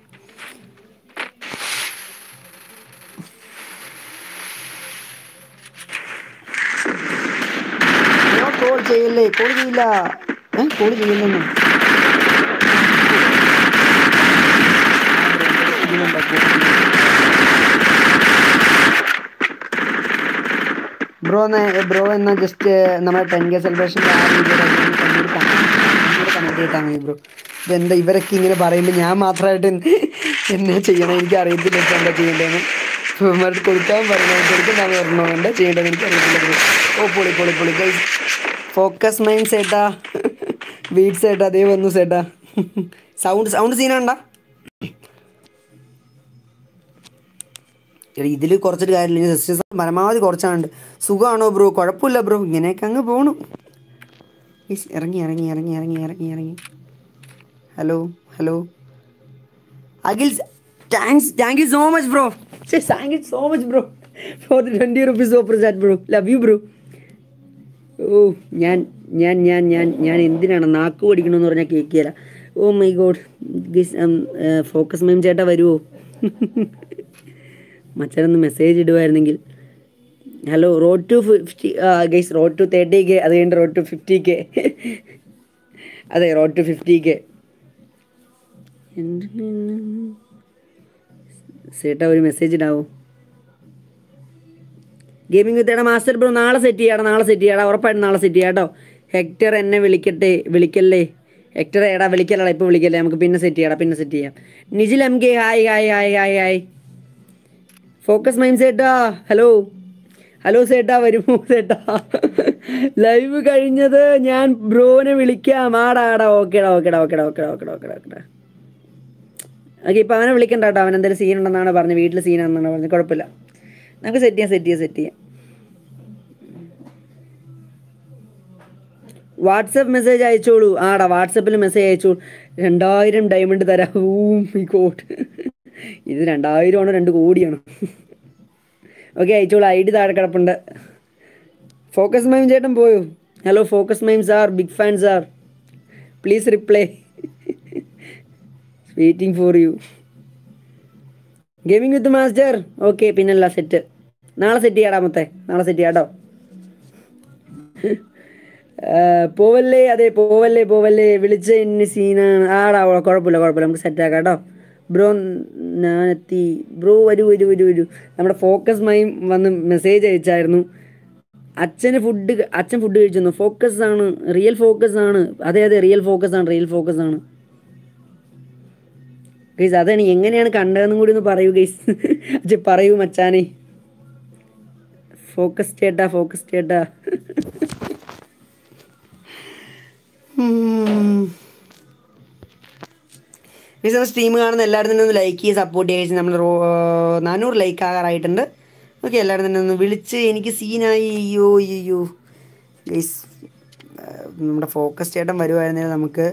കോൾ ചെയ്യില്ലേ? കോൾ ചെയ്യില്ല. ഏ കോൾ ചെയ്യില്ലെന്ന്? ബ്രോ ബ്രോ എന്നാ ജസ്റ്റ് നമ്മുടെ ടെൻ കെ സെലിബ്രേഷൻ ബ്രോ. ഇതെന്താ ഇവരൊക്കെ ഇങ്ങനെ പറയുമ്പോൾ ഞാൻ മാത്രമായിട്ട് എന്നെ ചെയ്യണം എനിക്ക് അറിയത്തില്ല എന്താ ചെയ്യേണ്ടതെന്ന് ഇവന്മാർക്ക് കൊടുക്കാൻ പറഞ്ഞു കൊടുക്കാൻ പറഞ്ഞോ? എന്താ ചെയ്യേണ്ടതെന്ന് എനിക്ക് അറിയത്തില്ല ബ്രോ. ഓ പൊളി പൊളി പൊളി. ഗൈസ് ഫോക്കസ് മൈൻഡ് സേട്ടാ. ബീറ്റ് സേട്ടാ അതേ വന്നു സേട്ടാ. സൗണ്ട് സൗണ്ട് സീനാണ്ടാ ഇതിൽ കുറച്ചിട്ട് കാര്യമില്ല. ജസ്റ്റ് പരമാവധി കുറച്ചാണ്ട്. സുഖമാണോ ബ്രോ? കുഴപ്പമില്ല ബ്രോ. ഇങ്ങനെയൊക്കെ അങ്ങ് പോണു. ഇറങ്ങി ഇറങ്ങി ഇറങ്ങി ഇറങ്ങി ഇറങ്ങി ഇറങ്ങി. Hello hello. Akhil thanks thank you so much bro. Thank you so much bro. For the twenty rupees super chat bro. Love you bro. ഓ ഞാൻ ഞാൻ ഞാൻ ഞാൻ ഞാൻ എന്തിനാണ് നാക്ക് പഠിക്കണമെന്ന് പറഞ്ഞാൽ കേൾക്കില്ല ഓ my God guys focus mime ചേട്ടാ വരുമോ മച്ചാനൊന്ന് message ഇടുമായിരുന്നെങ്കിൽ hello road to fifty guys road to thirty K അത് കഴിഞ്ഞിട്ട് റോഡ് ടു ഫിഫ്റ്റി കെ അതെ റോഡ് ടു ഫിഫ്റ്റി കെ ചേട്ടാ ഒരു മെസ്സേജ് ഉണ്ടാവും ഗെയിമിംഗ് വിത്തേടെ മാസ്റ്റർ ബ്രോ നാളെ സെറ്റ് ചെയ്യാടാ നാളെ സെറ്റ് ചെയ്യാടാ ഉറപ്പായിട്ടും നാളെ സെറ്റ് ചെയ്യാം കേട്ടോ ഹെക്ടർ എന്നെ വിളിക്കട്ടെ വിളിക്കല്ലേ? ഹെക്ടർ ഏടാ വിളിക്കല്ലടാ ഇപ്പോൾ വിളിക്കല്ലേ? നമുക്ക് പിന്നെ സെറ്റ് ചെയ്യാടാ പിന്നെ സെറ്റ് ചെയ്യാം. Nijil M K hi hi hi hi hi focus mind സെറ്റാ ഹലോ ഹലോ സേട്ടാ വരുമോ സേട്ടാ? ലൈവ് കഴിഞ്ഞത് ഞാൻ ബ്രോനെ വിളിക്കാം. ആടാ ആടാ ഓക്കേടാ ഓക്കേടാ ഓക്കേടാ ഓക്കേടാ ഓക്കേടാ ഓക്കേടാ ഓക്കേടാ. ഓക്കെ ഇപ്പം അവനെ വിളിക്കണ്ട കേട്ടോ. അവൻ എന്തെങ്കിലും സീൻ ഉണ്ടെന്നാണ് പറഞ്ഞത്. വീട്ടിൽ സീനാണെന്നാണ് പറഞ്ഞത്. കുഴപ്പമില്ല. നമുക്ക് സെറ്റ് ചെയ്യാം സെറ്റ് ചെയ്യാം സെറ്റ് ചെയ്യാം. വാട്സപ്പ് മെസ്സേജ് അയച്ചോളൂ. ആടാ വാട്സപ്പിൽ മെസ്സേജ് അയച്ചോളൂ. രണ്ടായിരം ഡയമണ്ട് തരാം. മൈ കോട്ട് ഇത് രണ്ടായിരമാണോ രണ്ട് കോടിയാണോ? ഓക്കെ അയച്ചോളൂ. ഐ ഡി താഴെ കിടപ്പുണ്ട്. ഫോക്കസ് മൈം ചേട്ടൻ പോയോ? Hello focus mime sir big fan sir please reply waiting for you gaming with master okay പിന്നല്ല സെറ്റ് നാളെ സെറ്റ് ചെയ്യാടാ മൊത്തേ. നാളെ സെറ്റ് ചെയ്യാട്ടോ. പോവല്ലേ? അതെ പോവല്ലേ പോവല്ലേ. വിളിച്ച എന്നെ സീനാണ് ആടാ കുഴപ്പമില്ല കുഴപ്പമില്ല. നമുക്ക് സെറ്റ് ആക്കാം കേട്ടോ. ബ്രോ ഞാനെത്തി ബ്രോ വരൂ വരൂ വരൂ വരൂ. നമ്മുടെ ഫോക്കസ് മൈം വന്ന് മെസ്സേജ് അയച്ചായിരുന്നു. അച്ഛന് ഫുഡ് അച്ഛൻ ഫുഡ് കഴിച്ചു ഫോക്കസ് ആണ് റിയൽ ഫോക്കസ് ആണ്. അതെ അതെ റിയൽ ഫോക്കസ് ആണ് റിയൽ ഫോക്കസ് ആണ്. ഗൈസ് അതാണ് എങ്ങനെയാണ് കണ്ടതെന്നും കൂടി ഒന്ന് പറയൂ ഗൈസ് അച്ഛൻ പറയൂ മച്ചാനെ. ഫോക്കസ് ചേട്ടാ ഫോക്കസ് ചേട്ടാ ഗൈസ് നമ്മൾ സ്ട്രീം കാണുന്ന എല്ലാവരും തന്നെ ഒന്ന് ലൈക്ക് ചെയ്ത് സപ്പോർട്ട് ചെയ്യുക നമ്മൾ നാനൂറ് ലൈക്ക് ആകാറായിട്ടുണ്ട്. ഓക്കെ എല്ലാവരും തന്നെ ഒന്ന് വിളിച്ച് എനിക്ക് സീനായി അയ്യോ അയ്യോ. ഗൈസ് നമ്മുടെ ഫോക്കസ് ചേട്ടൻ വരുമായിരുന്നെങ്കിൽ നമുക്ക്.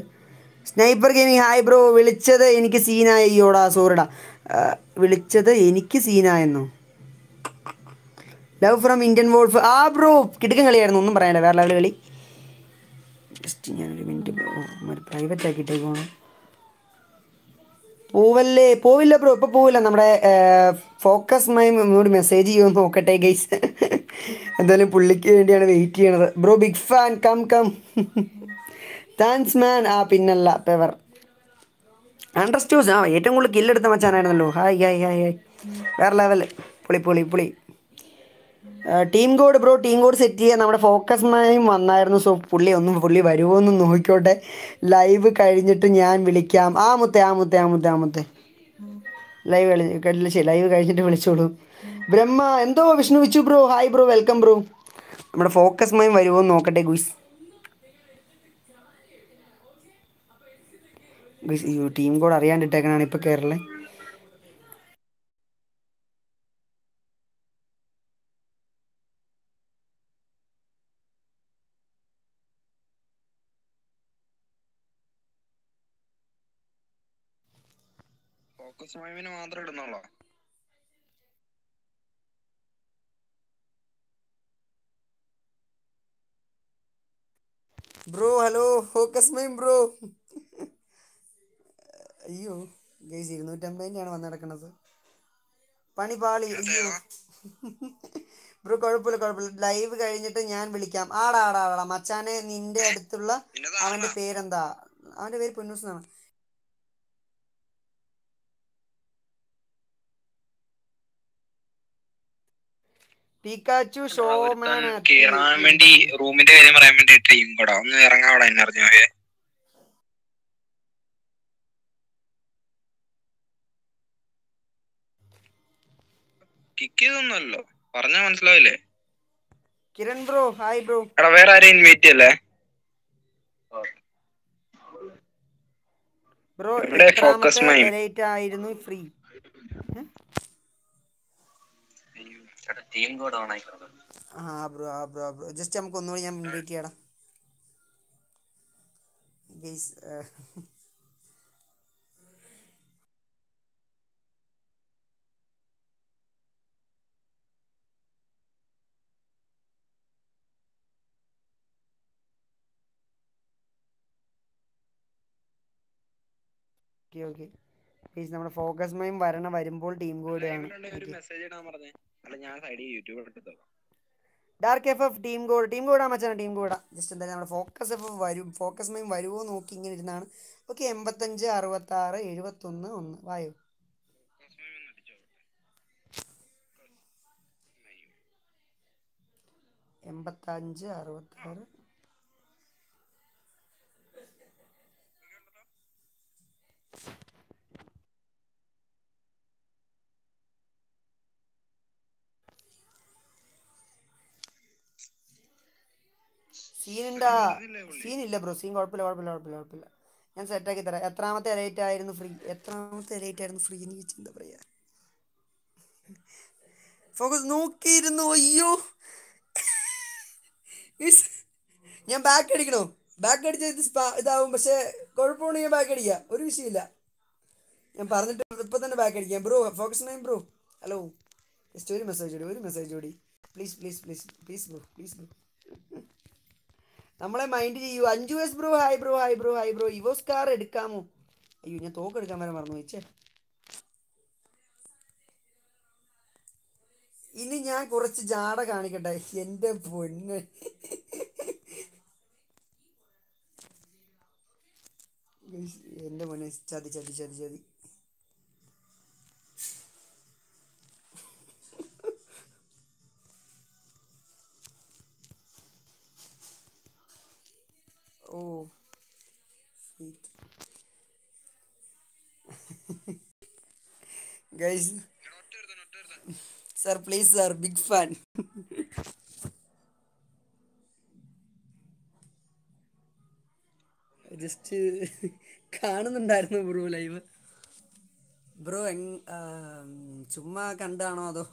സ്നൈപ്പർ ഗെയിമിങ് ഹായ് ബ്രോ വിളിച്ചത് എനിക്ക് സീനായി അയ്യോടാ സോറിടാ വിളിച്ചത് എനിക്ക് സീനായെന്നോ ലവ് ഫ്രം ഇന്ത്യൻ വോൾഫ് ആ ബ്രോ കിടക്കൻ കളിയായിരുന്നു. ഒന്നും പറയാനില്ല. വേറെ ലെവൽ കളി. ജസ്റ്റ് ഞാനൊരു മിനിറ്റ് പ്രൈവറ്റ് ആക്കിയിട്ടേക്ക് പോകണം പോവല്ലേ? പോവില്ല ബ്രോ ഇപ്പൊ പോവില്ല. നമ്മുടെ ഫോക്കസ് മൈം ഒന്നുകൂടി മെസ്സേജ് ചെയ്യുമെന്ന് നോക്കട്ടെ ഗൈസ് എന്തായാലും പുള്ളിക്ക് വേണ്ടിയാണ് വെയിറ്റ് ചെയ്യണത്. Bro big fan come come thanks man ആ പിന്നല്ല പെവർ അണ്ടർസ്റ്റൂസ് ആ ഏറ്റവും കൂടുതൽ കില്ലെടുത്ത മച്ചാനായിരുന്നല്ലോ. ഹായ് ഹായ് ഹായ് ഹായ് വേറെ ലെവൽ പുളി പുളി പുളി. Team code bro team code set ചെയ്യാൻ നമ്മുടെ ഫോക്കസ് മായും വന്നായിരുന്നു. സോ പുള്ളി ഒന്നും പുള്ളി വരുമോ എന്ന് നോക്കിക്കോട്ടെ. ലൈവ് കഴിഞ്ഞിട്ട് ഞാൻ വിളിക്കാം. ആ മുത്തേ ആ മുത്തേ ആ മുത്തേ ആ മുത്തേ. ലൈവ് കളി ലൈവ് കഴിഞ്ഞിട്ട് വിളിച്ചോളൂ. ബ്രഹ്മ എന്തോ Vishnu Vichu bro. Hi bro welcome bro. നമ്മുടെ ഫോക്കസ് മൈം വരുമോ എന്ന് നോക്കട്ടെ ഗുസ് ഗുസ് ടീം കോഡ് അറിയാണ്ടിട്ടേക്കണാണ് ഇപ്പോൾ കയറല്ലേ ഫോക്കസ് മൈമിന് മാത്രം ഇടുന്നുള്ളോ? Bro hello focus mime bro. അയ്യോ ഗൈസ് ഇരുന്നൂറ്റമ്പതിന്റെയാണ് വന്ന് കിടക്കണത് പണി പാളി അയ്യോ. ബ്രോ കുഴപ്പമില്ല കുഴപ്പമില്ല. ലൈവ് കഴിഞ്ഞിട്ട് ഞാൻ വിളിക്കാം. ആടാ ആടാ ആടാ മച്ചാനെ നിന്റെ അടുത്തുള്ള അവന്റെ പേരെന്താ? അവന്റെ പേര് പൊന്നൂസ് എന്നാണ്. പിക്കാച്ചു ഷോമാൻ കേറാൻ വേണ്ടി റൂമിന്റെ കാര്യം പറയാൻ വേണ്ടി ടീം കൂടാ ഒന്ന് ഇറങ്ങാവിടെ എന്നെ അറിഞ്ഞു? കിക്ക് ചെയ്തൊന്നുമല്ലോ? പറഞ്ഞാ മനസ്സിലാവില്ലേ കിരൺ ബ്രോ ഹായ് ബ്രോ. എടാ വേറെ ആരെയും ഇൻവൈറ്റ് അല്ലേ ബ്രോ ഫോക്കസ് ആയിരുന്നു? ഫ്രീ ടീം കോഡ് ഓൺ ആയി ആ ബ്രോ ആ ബ്രോ ബ്രോ ജസ്റ്റ് നമുക്ക് ഒന്നുകൂടി ഞാൻ ഇൻവൈറ്റ് ചെയ്യടാ. ഗെയ്സ് ഓക്കെ ഓക്കെ നമ്മുടെ ഫോക്കസ് മൈം വരണ വരുമ്പോൾ ടീം കോഡ് ആണ്. അല്ല ഞാൻ സൈഡിൽ യൂട്യൂബ് എടുത്തോളാം dark F F team code team കോഡാ മച്ചാണ് ടീം കോഡാ ജസ്റ്റ് എന്തായാലും നമ്മുടെ ഫോക്കസ് എഫ് എഫ് വരും. ഫോക്കസ് മെയിൻ വരുമോ നോക്കി ഇങ്ങനെ ഇരുന്നാണ്. ഓക്കെ എൺപത്തഞ്ച് അറുപത്താറ് എഴുപത്തൊന്ന് ഒന്ന്. വായോ. എൺപത്തഞ്ച് അറുപത്താറ് സീനുണ്ടാ സീനില്ല ബ്രോ. സീൻ കുഴപ്പമില്ല കുഴപ്പമില്ല കുഴപ്പമില്ല കുഴപ്പമില്ല. ഞാൻ സെറ്റാക്കി തരാം. എത്രാമത്തെ റേറ്റ് ആയിരുന്നു ഫ്രീ? എത്രാമത്തെ റേറ്റ് ആയിരുന്നു ഫ്രീ എന്ന് ചോദിച്ചാൽ എന്താ പറയാ? ഫോക്കസ് നോക്കിയിരുന്നു. അയ്യോ. ഞാൻ ബാക്ക് അടിക്കണോ? ബാക്ക് അടിച്ച ഇത് ഇതാവും. പക്ഷെ കുഴപ്പമുണ്ട് ഞാൻ ബാക്ക് അടിക്കാം. ഒരു വിഷയമില്ല. ഞാൻ പറഞ്ഞിട്ട് ഇപ്പൊ തന്നെ ബാക്ക് അടിക്കാം. Bro focus mime bro hello just ഒരു മെസ്സേജ് കൂടി ഒരു മെസ്സേജ് കൂടി please please please please bro please bro നമ്മളെ മൈൻഡ് ചെയ്യൂ. അഞ്ചു വയസ്സ് bro hi bro hi bro hi bro. ഇവോസ് car എടുക്കാമോ? അയ്യോ ഞാൻ തോക്ക് എടുക്കാൻ വരെ മറന്നു വെച്ചേ ഇനി ഞാൻ കുറച്ച് ജാട കാണിക്കട്ടെ. എന്റെ പൊന്ന്. എന്റെ പൊന്നെ. ചതി ചതി ചതി ചതി. ഓ sweet. Guys. Sir please sir big fan just കാണുന്നുണ്ടായിരുന്നു bro live bro ചുമ്മാ കണ്ടാണോ അതോ?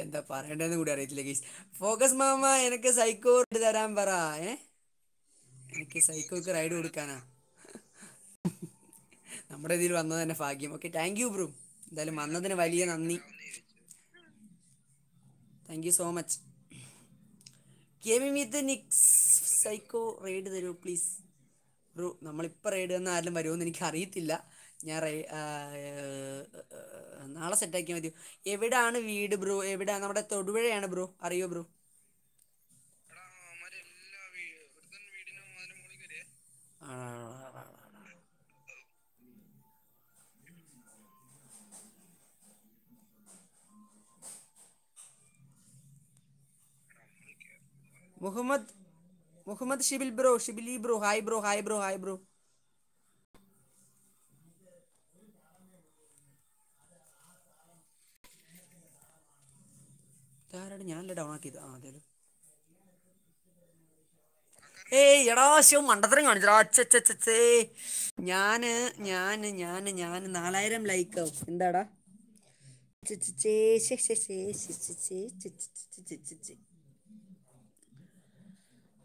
എന്താ പറയണ്ടെന്ന് കൂടി അറിയത്തില്ല ഗീസ് ഫോക്കസ് മാമ എനിക്ക് സൈക്കോ തരാൻ പറ ഏ? എനിക്ക് സൈക്കോക്ക് റൈഡ് കൊടുക്കാനാ. നമ്മുടെ ഇതിൽ വന്നത് തന്നെ ഭാഗ്യം. ഓക്കെ താങ്ക് യു ബ്രൂ എന്തായാലും വന്നതിന് വലിയ നന്ദി. Thank you so much psycho ride തരൂ പ്ലീസ് ബ്രൂ നമ്മളിപ്പോൾ റൈഡ് തന്നെ ആരും വരുമെന്ന് എനിക്ക് അറിയത്തില്ല ഞാൻ റൈ- നാളെ സെറ്റാക്കിയാൽ മതി എവിടാണ് വീട് ബ്രോ? എവിടാ നമ്മുടെ തൊടുപുഴയാണ് ബ്രോ? അറിയോ bro? Muhammad Muhammad Shibil bro Shibili bro hi bro hi bro hi bro. ഇതാരാണ് ഞാനല്ലേ ഡൗൺ ആക്കിയത് ആ അതെ ഏയ് എടാ ശിവ മണ്ടത്തരം കാണിച്ചടാ അച്ഛേ ഞാൻ ഞാൻ ഞാൻ ഞാൻ നാലായിരം ലൈക്ക് ആവും എന്താടാ.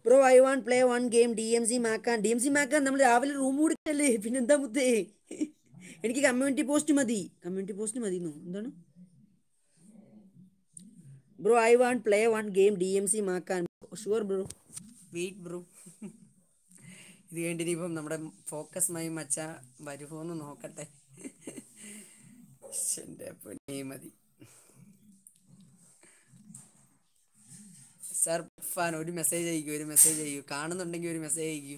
Bro I want play one game D M C മാക്കാൻ D M C മാക്കാൻ നമ്മൾ രാവിലെ റൂം കൊടുക്കല്ലേ പിന്നെന്താ മുത്തേ എനിക്ക് കമ്മ്യൂണിറ്റി പോസ്റ്റ് മതി കമ്മ്യൂണിറ്റി പോസ്റ്റ് മതി എന്താണ് bro I want play one game D M C മാക്കാൻ sure bro wait bro ഇത് കഴിഞ്ഞിട്ട് ഇനിയിപ്പം നമ്മുടെ ഫോക്കസ് മൈ മച്ച വരുമോ എന്ന് നോക്കട്ടെ എന്റെ പൊന്നേ മതി. സാർ ഫാൻ ഒരു മെസ്സേജ് അയക്കൂ ഒരു മെസ്സേജ് അയക്കൂ. കാണുന്നുണ്ടെങ്കിൽ ഒരു മെസ്സേജ് അയക്കൂ.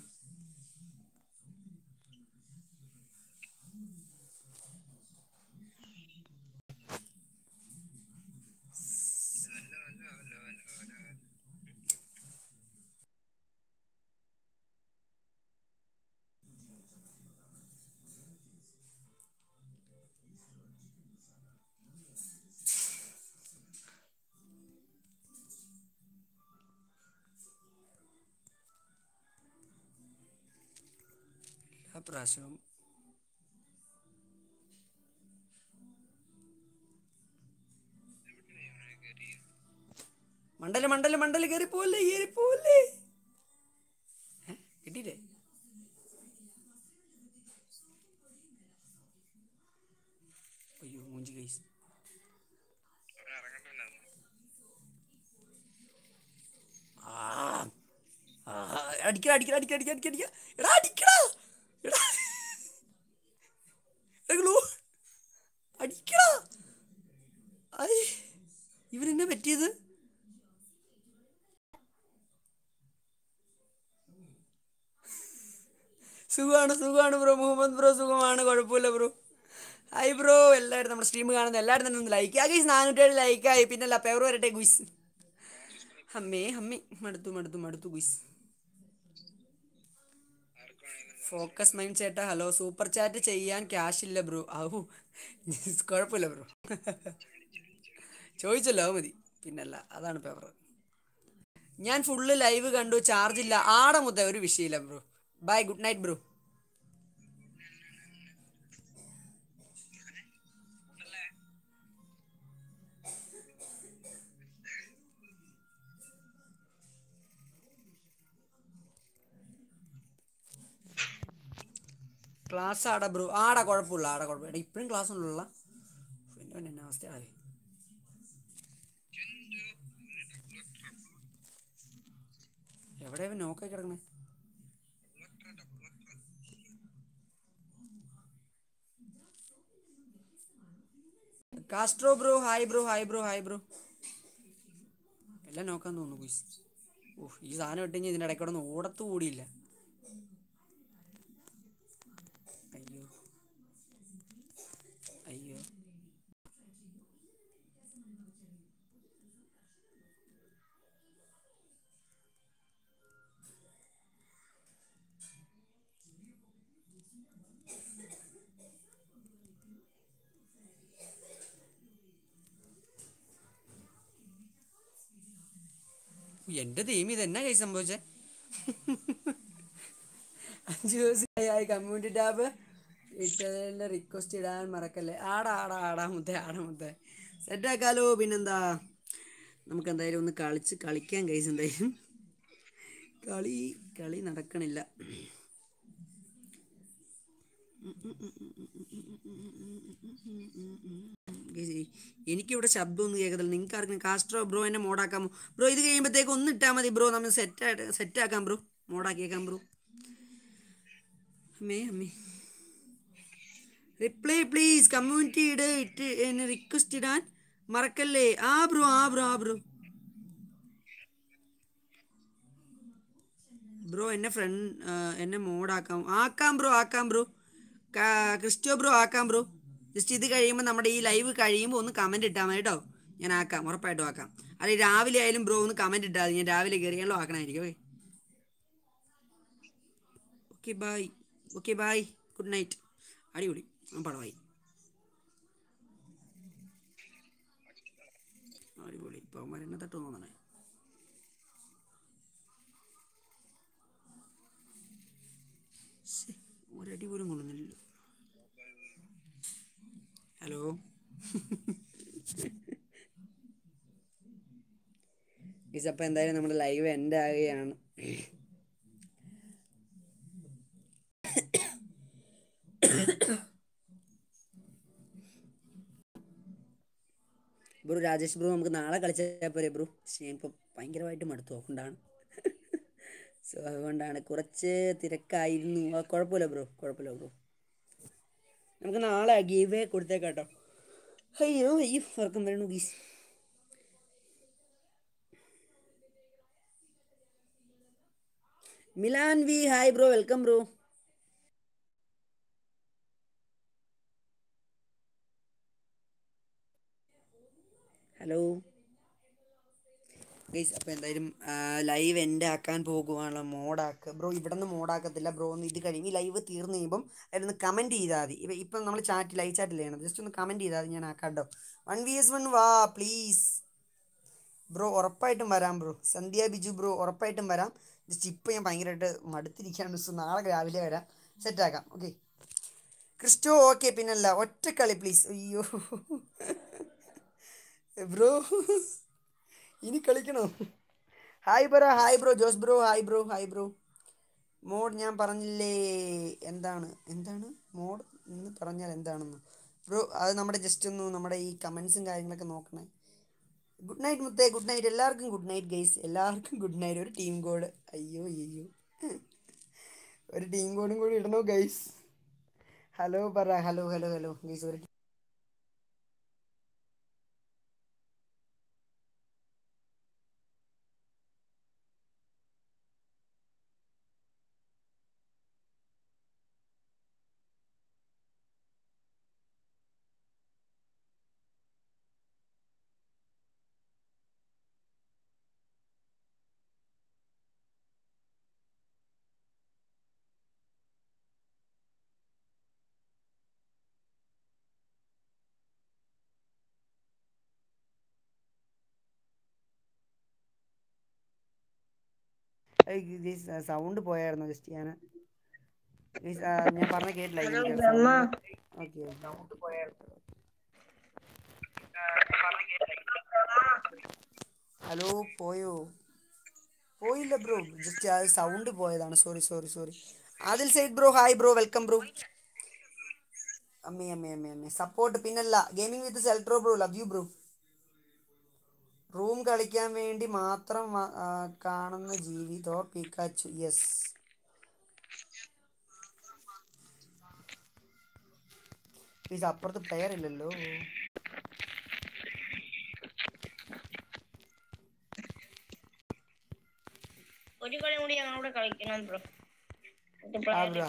എല്ലാ പ്രാവശ്യവും മണ്ടൽ മണ്ടൽ മണ്ടൽ കയറി പോലെ കയറി പോലെ കിട്ടിയില്ലേ? അയ്യോ എടാ അടിക്കടാ ഐ ഇവനെന്നെ പറ്റിയത്? സുഖമാണ് സുഖമാണ് ബ്രോ. മുഹമ്മദ് ബ്രോ സുഖമാണ്. കുഴപ്പമില്ല ബ്രോ. Hi bro. എല്ലാവരും നമ്മുടെ സ്ട്രീം കാണുന്ന എല്ലാവരും തന്നെ ഒന്ന് ലൈക്ക് ആ ഗൈസ് നാനൂറ്റേഴ് ലൈക്കായി പിന്നല്ല പേവർ വരട്ടെ ഗുയിസ് അമ്മേ അമ്മേ. മടുത്തു മടുത്തു മടുത്തു ഗുയിസ് ഫോക്കസ് മൈൻഡ് ചേട്ടാ. ഹലോ സൂപ്പർ ചാറ്റ് ചെയ്യാൻ ക്യാഷ് ഇല്ല ബ്രോ. ആഹു കുഴപ്പമില്ല ബ്രോ. ചോദിച്ചല്ലോ മതി. പിന്നല്ല അതാണ് പേപ്പർ ഞാൻ ഫുള്ള് ലൈവ് കണ്ടു ചാർജ് ഇല്ല. ആടെ മുത്ത ഒരു വിഷയമില്ല bro bye good night bro class ആടാ ബ്രോ ആടാ കുഴപ്പമില്ല ആടാ കുഴപ്പമില്ല. ഇപ്പോഴും ക്ലാസ് പിന്നെ എന്നാ അവസ്ഥയായി എവിടെയാ നോക്കായി കിടക്കണേ? Castro bro hi bro hi bro hi bro. എല്ലാം നോക്കാൻ തോന്നുന്നു ഓഹ് ഈ സാധനം ഇട്ടുകഴിഞ്ഞാൽ ഇതിന്റെ ഇടയ്ക്കൂടെ ഒന്ന് ഓടത്തു കൂടിയില്ല എന്റെ ദൈവം ഇതെന്നാ കൈ സംഭവിച്ചേ? അഞ്ച് ദിവസമായി കമ്മ്യൂണിറ്റി ടാബ് ഇട്ടതിന്റെ റിക്വസ്റ്റ് ഇടാൻ മറക്കല്ലേ? ആടാ ആടാ ആടാ മുത്തേ ആടാ മുത്തേ. സെറ്റാക്കാലോ പിന്നെന്താ? നമുക്ക് എന്തായാലും ഒന്ന് കളിച്ച് കളിക്കാൻ കൈസ് എന്തായാലും. കളി കളി നടക്കണില്ല. എനിക്കിവിടെ ശബ്ദമൊന്നും കേൾക്കത്തില്ല. നിങ്ങൾക്ക് ആർക്കും കാസ്ട്രോ ബ്രോ എന്നെ മോഡാക്കാമോ ബ്രോ ഇത് കഴിയുമ്പോഴത്തേക്ക് ഒന്ന് ഇട്ടാൽ മതി ബ്രോ. നമ്മൾ സെറ്റ് സെറ്റ് ആക്കാം ബ്രോ. മോഡാക്കിയേക്കാം ബ്രോ. അമ്മേ അമ്മേ. റിപ്ലൈ പ്ലീസ് കമ്മ്യൂണിറ്റി ഇട് ഇട്ട് എന്നെ റിക്വസ്റ്റ് ഇടാൻ മറക്കല്ലേ? ആ ബ്രോ ആ ബ്രോ ആ ബ്രോ. ബ്രോ എന്നെ ഫ്രണ്ട് എന്നെ മോഡാക്കാം. ആക്കാം ബ്രോ ആക്കാം ബ്രോ. ക്രിസ്റ്റോ ബ്രോ ആക്കാം ബ്രോ. ജസ്റ്റ് ഇത് കഴിയുമ്പോൾ നമ്മുടെ ഈ ലൈവ് കഴിയുമ്പോൾ ഒന്ന് കമന്റ് ഇട്ടാൽ മതി കേട്ടോ ഞാൻ ആക്കാം ഉറപ്പായിട്ടും ആക്കാം. അല്ലെ രാവിലെ ആയാലും ബ്രോ ഒന്ന് കമന്റ് ഇട്ടാൽ ഞാൻ രാവിലെ കയറിയാലോ ആക്കണമായിരിക്കും okay okay bye okay bye good night അടിപൊളി. പടമായി അടിപൊളി. ഇപ്പം തോന്നണേ. ശ്ശെ, ഒരടി പോലും കൊള്ളുന്നില്ലല്ലോ ഹലോ. ഗീസ് അപ്പോൾ എന്തായാലും നമ്മുടെ ലൈവ് എൻഡ് ആകുകയാണ് ബ്രോ രാജേഷ് ബ്രോ നമുക്ക് നാളെ കളിച്ചാൽ പോരെ ബ്രോ? ഞാനിപ്പോൾ ഭയങ്കരമായിട്ട് മടുത്തു അതുകൊണ്ടാണ്. സോ അതുകൊണ്ടാണ് കുറച്ച് തിരക്കായിരുന്നു. കുഴപ്പമില്ല ബ്രോ കുഴപ്പമില്ല ബ്രോ. നമുക്ക് നാളെ ഗീവേ കൊടുത്തേക്കാട്ടോ. അയ്യോ അയ്യോ ഉറക്കം വരണു guys. Milan V hi bro welcome bro. Hello. Guys അപ്പോൾ എന്തായാലും ലൈവ് എൻഡ് ആക്കാൻ പോകുവാണല്ലോ മോഡാക്ക്. ബ്രോ ഇവിടെ നിന്ന് മോഡാക്കത്തില്ല. ബ്രോ ഒന്ന് ഇത് കഴിയും. ഈ ലൈവ് തീർന്നു കഴിയുമ്പം അതിലൊന്ന് കമന്റ് ചെയ്താൽ മതി. ഇപ്പം ഇപ്പം നമ്മൾ ചാറ്റ് ലൈവ് ചാറ്റിൽ ചെയ്യണം. ജസ്റ്റ് ഒന്ന് കമന്റ് ചെയ്താൽ മതി. ഞാൻ ആക്കാം കേട്ടോ വൺ വി എസ് വൺ വാ പ്ലീസ് ബ്രോ ഉറപ്പായിട്ടും വരാം ബ്രോ. സന്ധ്യ ബിജു ബ്രോ ഉറപ്പായിട്ടും വരാം. ജസ്റ്റ് ഇപ്പം ഞാൻ ഭയങ്കരമായിട്ട് മടുത്തിരിക്കുകയാണ്. സോ നാളെ രാവിലെ വരാം. സെറ്റാക്കാം ഓക്കെ ക്രിസ്റ്റോ ഓക്കെ പിന്നല്ല. ഒറ്റക്കളി കളി പ്ലീസ് അയ്യോ. ബ്രോ. ഇനി കളിക്കണോ? Hi bro hi bro Jose bro hi bro hi bro mod ഞാൻ പറഞ്ഞില്ലേ? എന്താണ്? എന്താണ്? മോഡ് എന്ന് പറഞ്ഞാൽ എന്താണെന്ന്? ബ്രോ അത് നമ്മുടെ ജസ്റ്റ് ഒന്ന് നമ്മുടെ ഈ കമൻസും കാര്യങ്ങളൊക്കെ നോക്കണേ. ഗുഡ് നൈറ്റ് മുത്തേ ഗുഡ് നൈറ്റ് എല്ലാവർക്കും ഗുഡ് നൈറ്റ് ഗൈസ് എല്ലാവർക്കും ഗുഡ് നൈറ്റ് ഒരു ടീം കോഡ് അയ്യോ അയ്യോ. ഒരു ടീം കോഡും കൂടി ഇടണോ ഗൈസ് ഹലോ പറ. ഹലോ ഹലോ ഹലോ ഗൈസ് ഒരു സൗണ്ട് പോയായിരുന്നു ജസ്റ്റ് ഞാൻ ഞാൻ പറഞ്ഞ കേട്ടില്ല ഹലോ പോയോ? പോയില്ല ബ്രോ. ജസ്റ്റ് ആ സൗണ്ട് പോയതാണ്. Sorry sorry sorry. Adil side bro hi bro welcome bro. അമ്മേ അമ്മേ അമ്മേ അമ്മേ. സപ്പോർട്ട് പിന്നല്ല. Gaming with സെൽട്രോ bro. Love you bro. Room കളിക്കാൻ വേണ്ടി മാത്രം കാണുന്ന ജീവി ദോ പിക്കാച്ചു. യെസ്. ഇത് അപ്പുറത്ത് പ്ലെയർ ഇല്ലല്ലോ. ഒരു കളി കൂടി ഞങ്ങളോട് കളിക്കണം ബ്രോ. ബ്രോ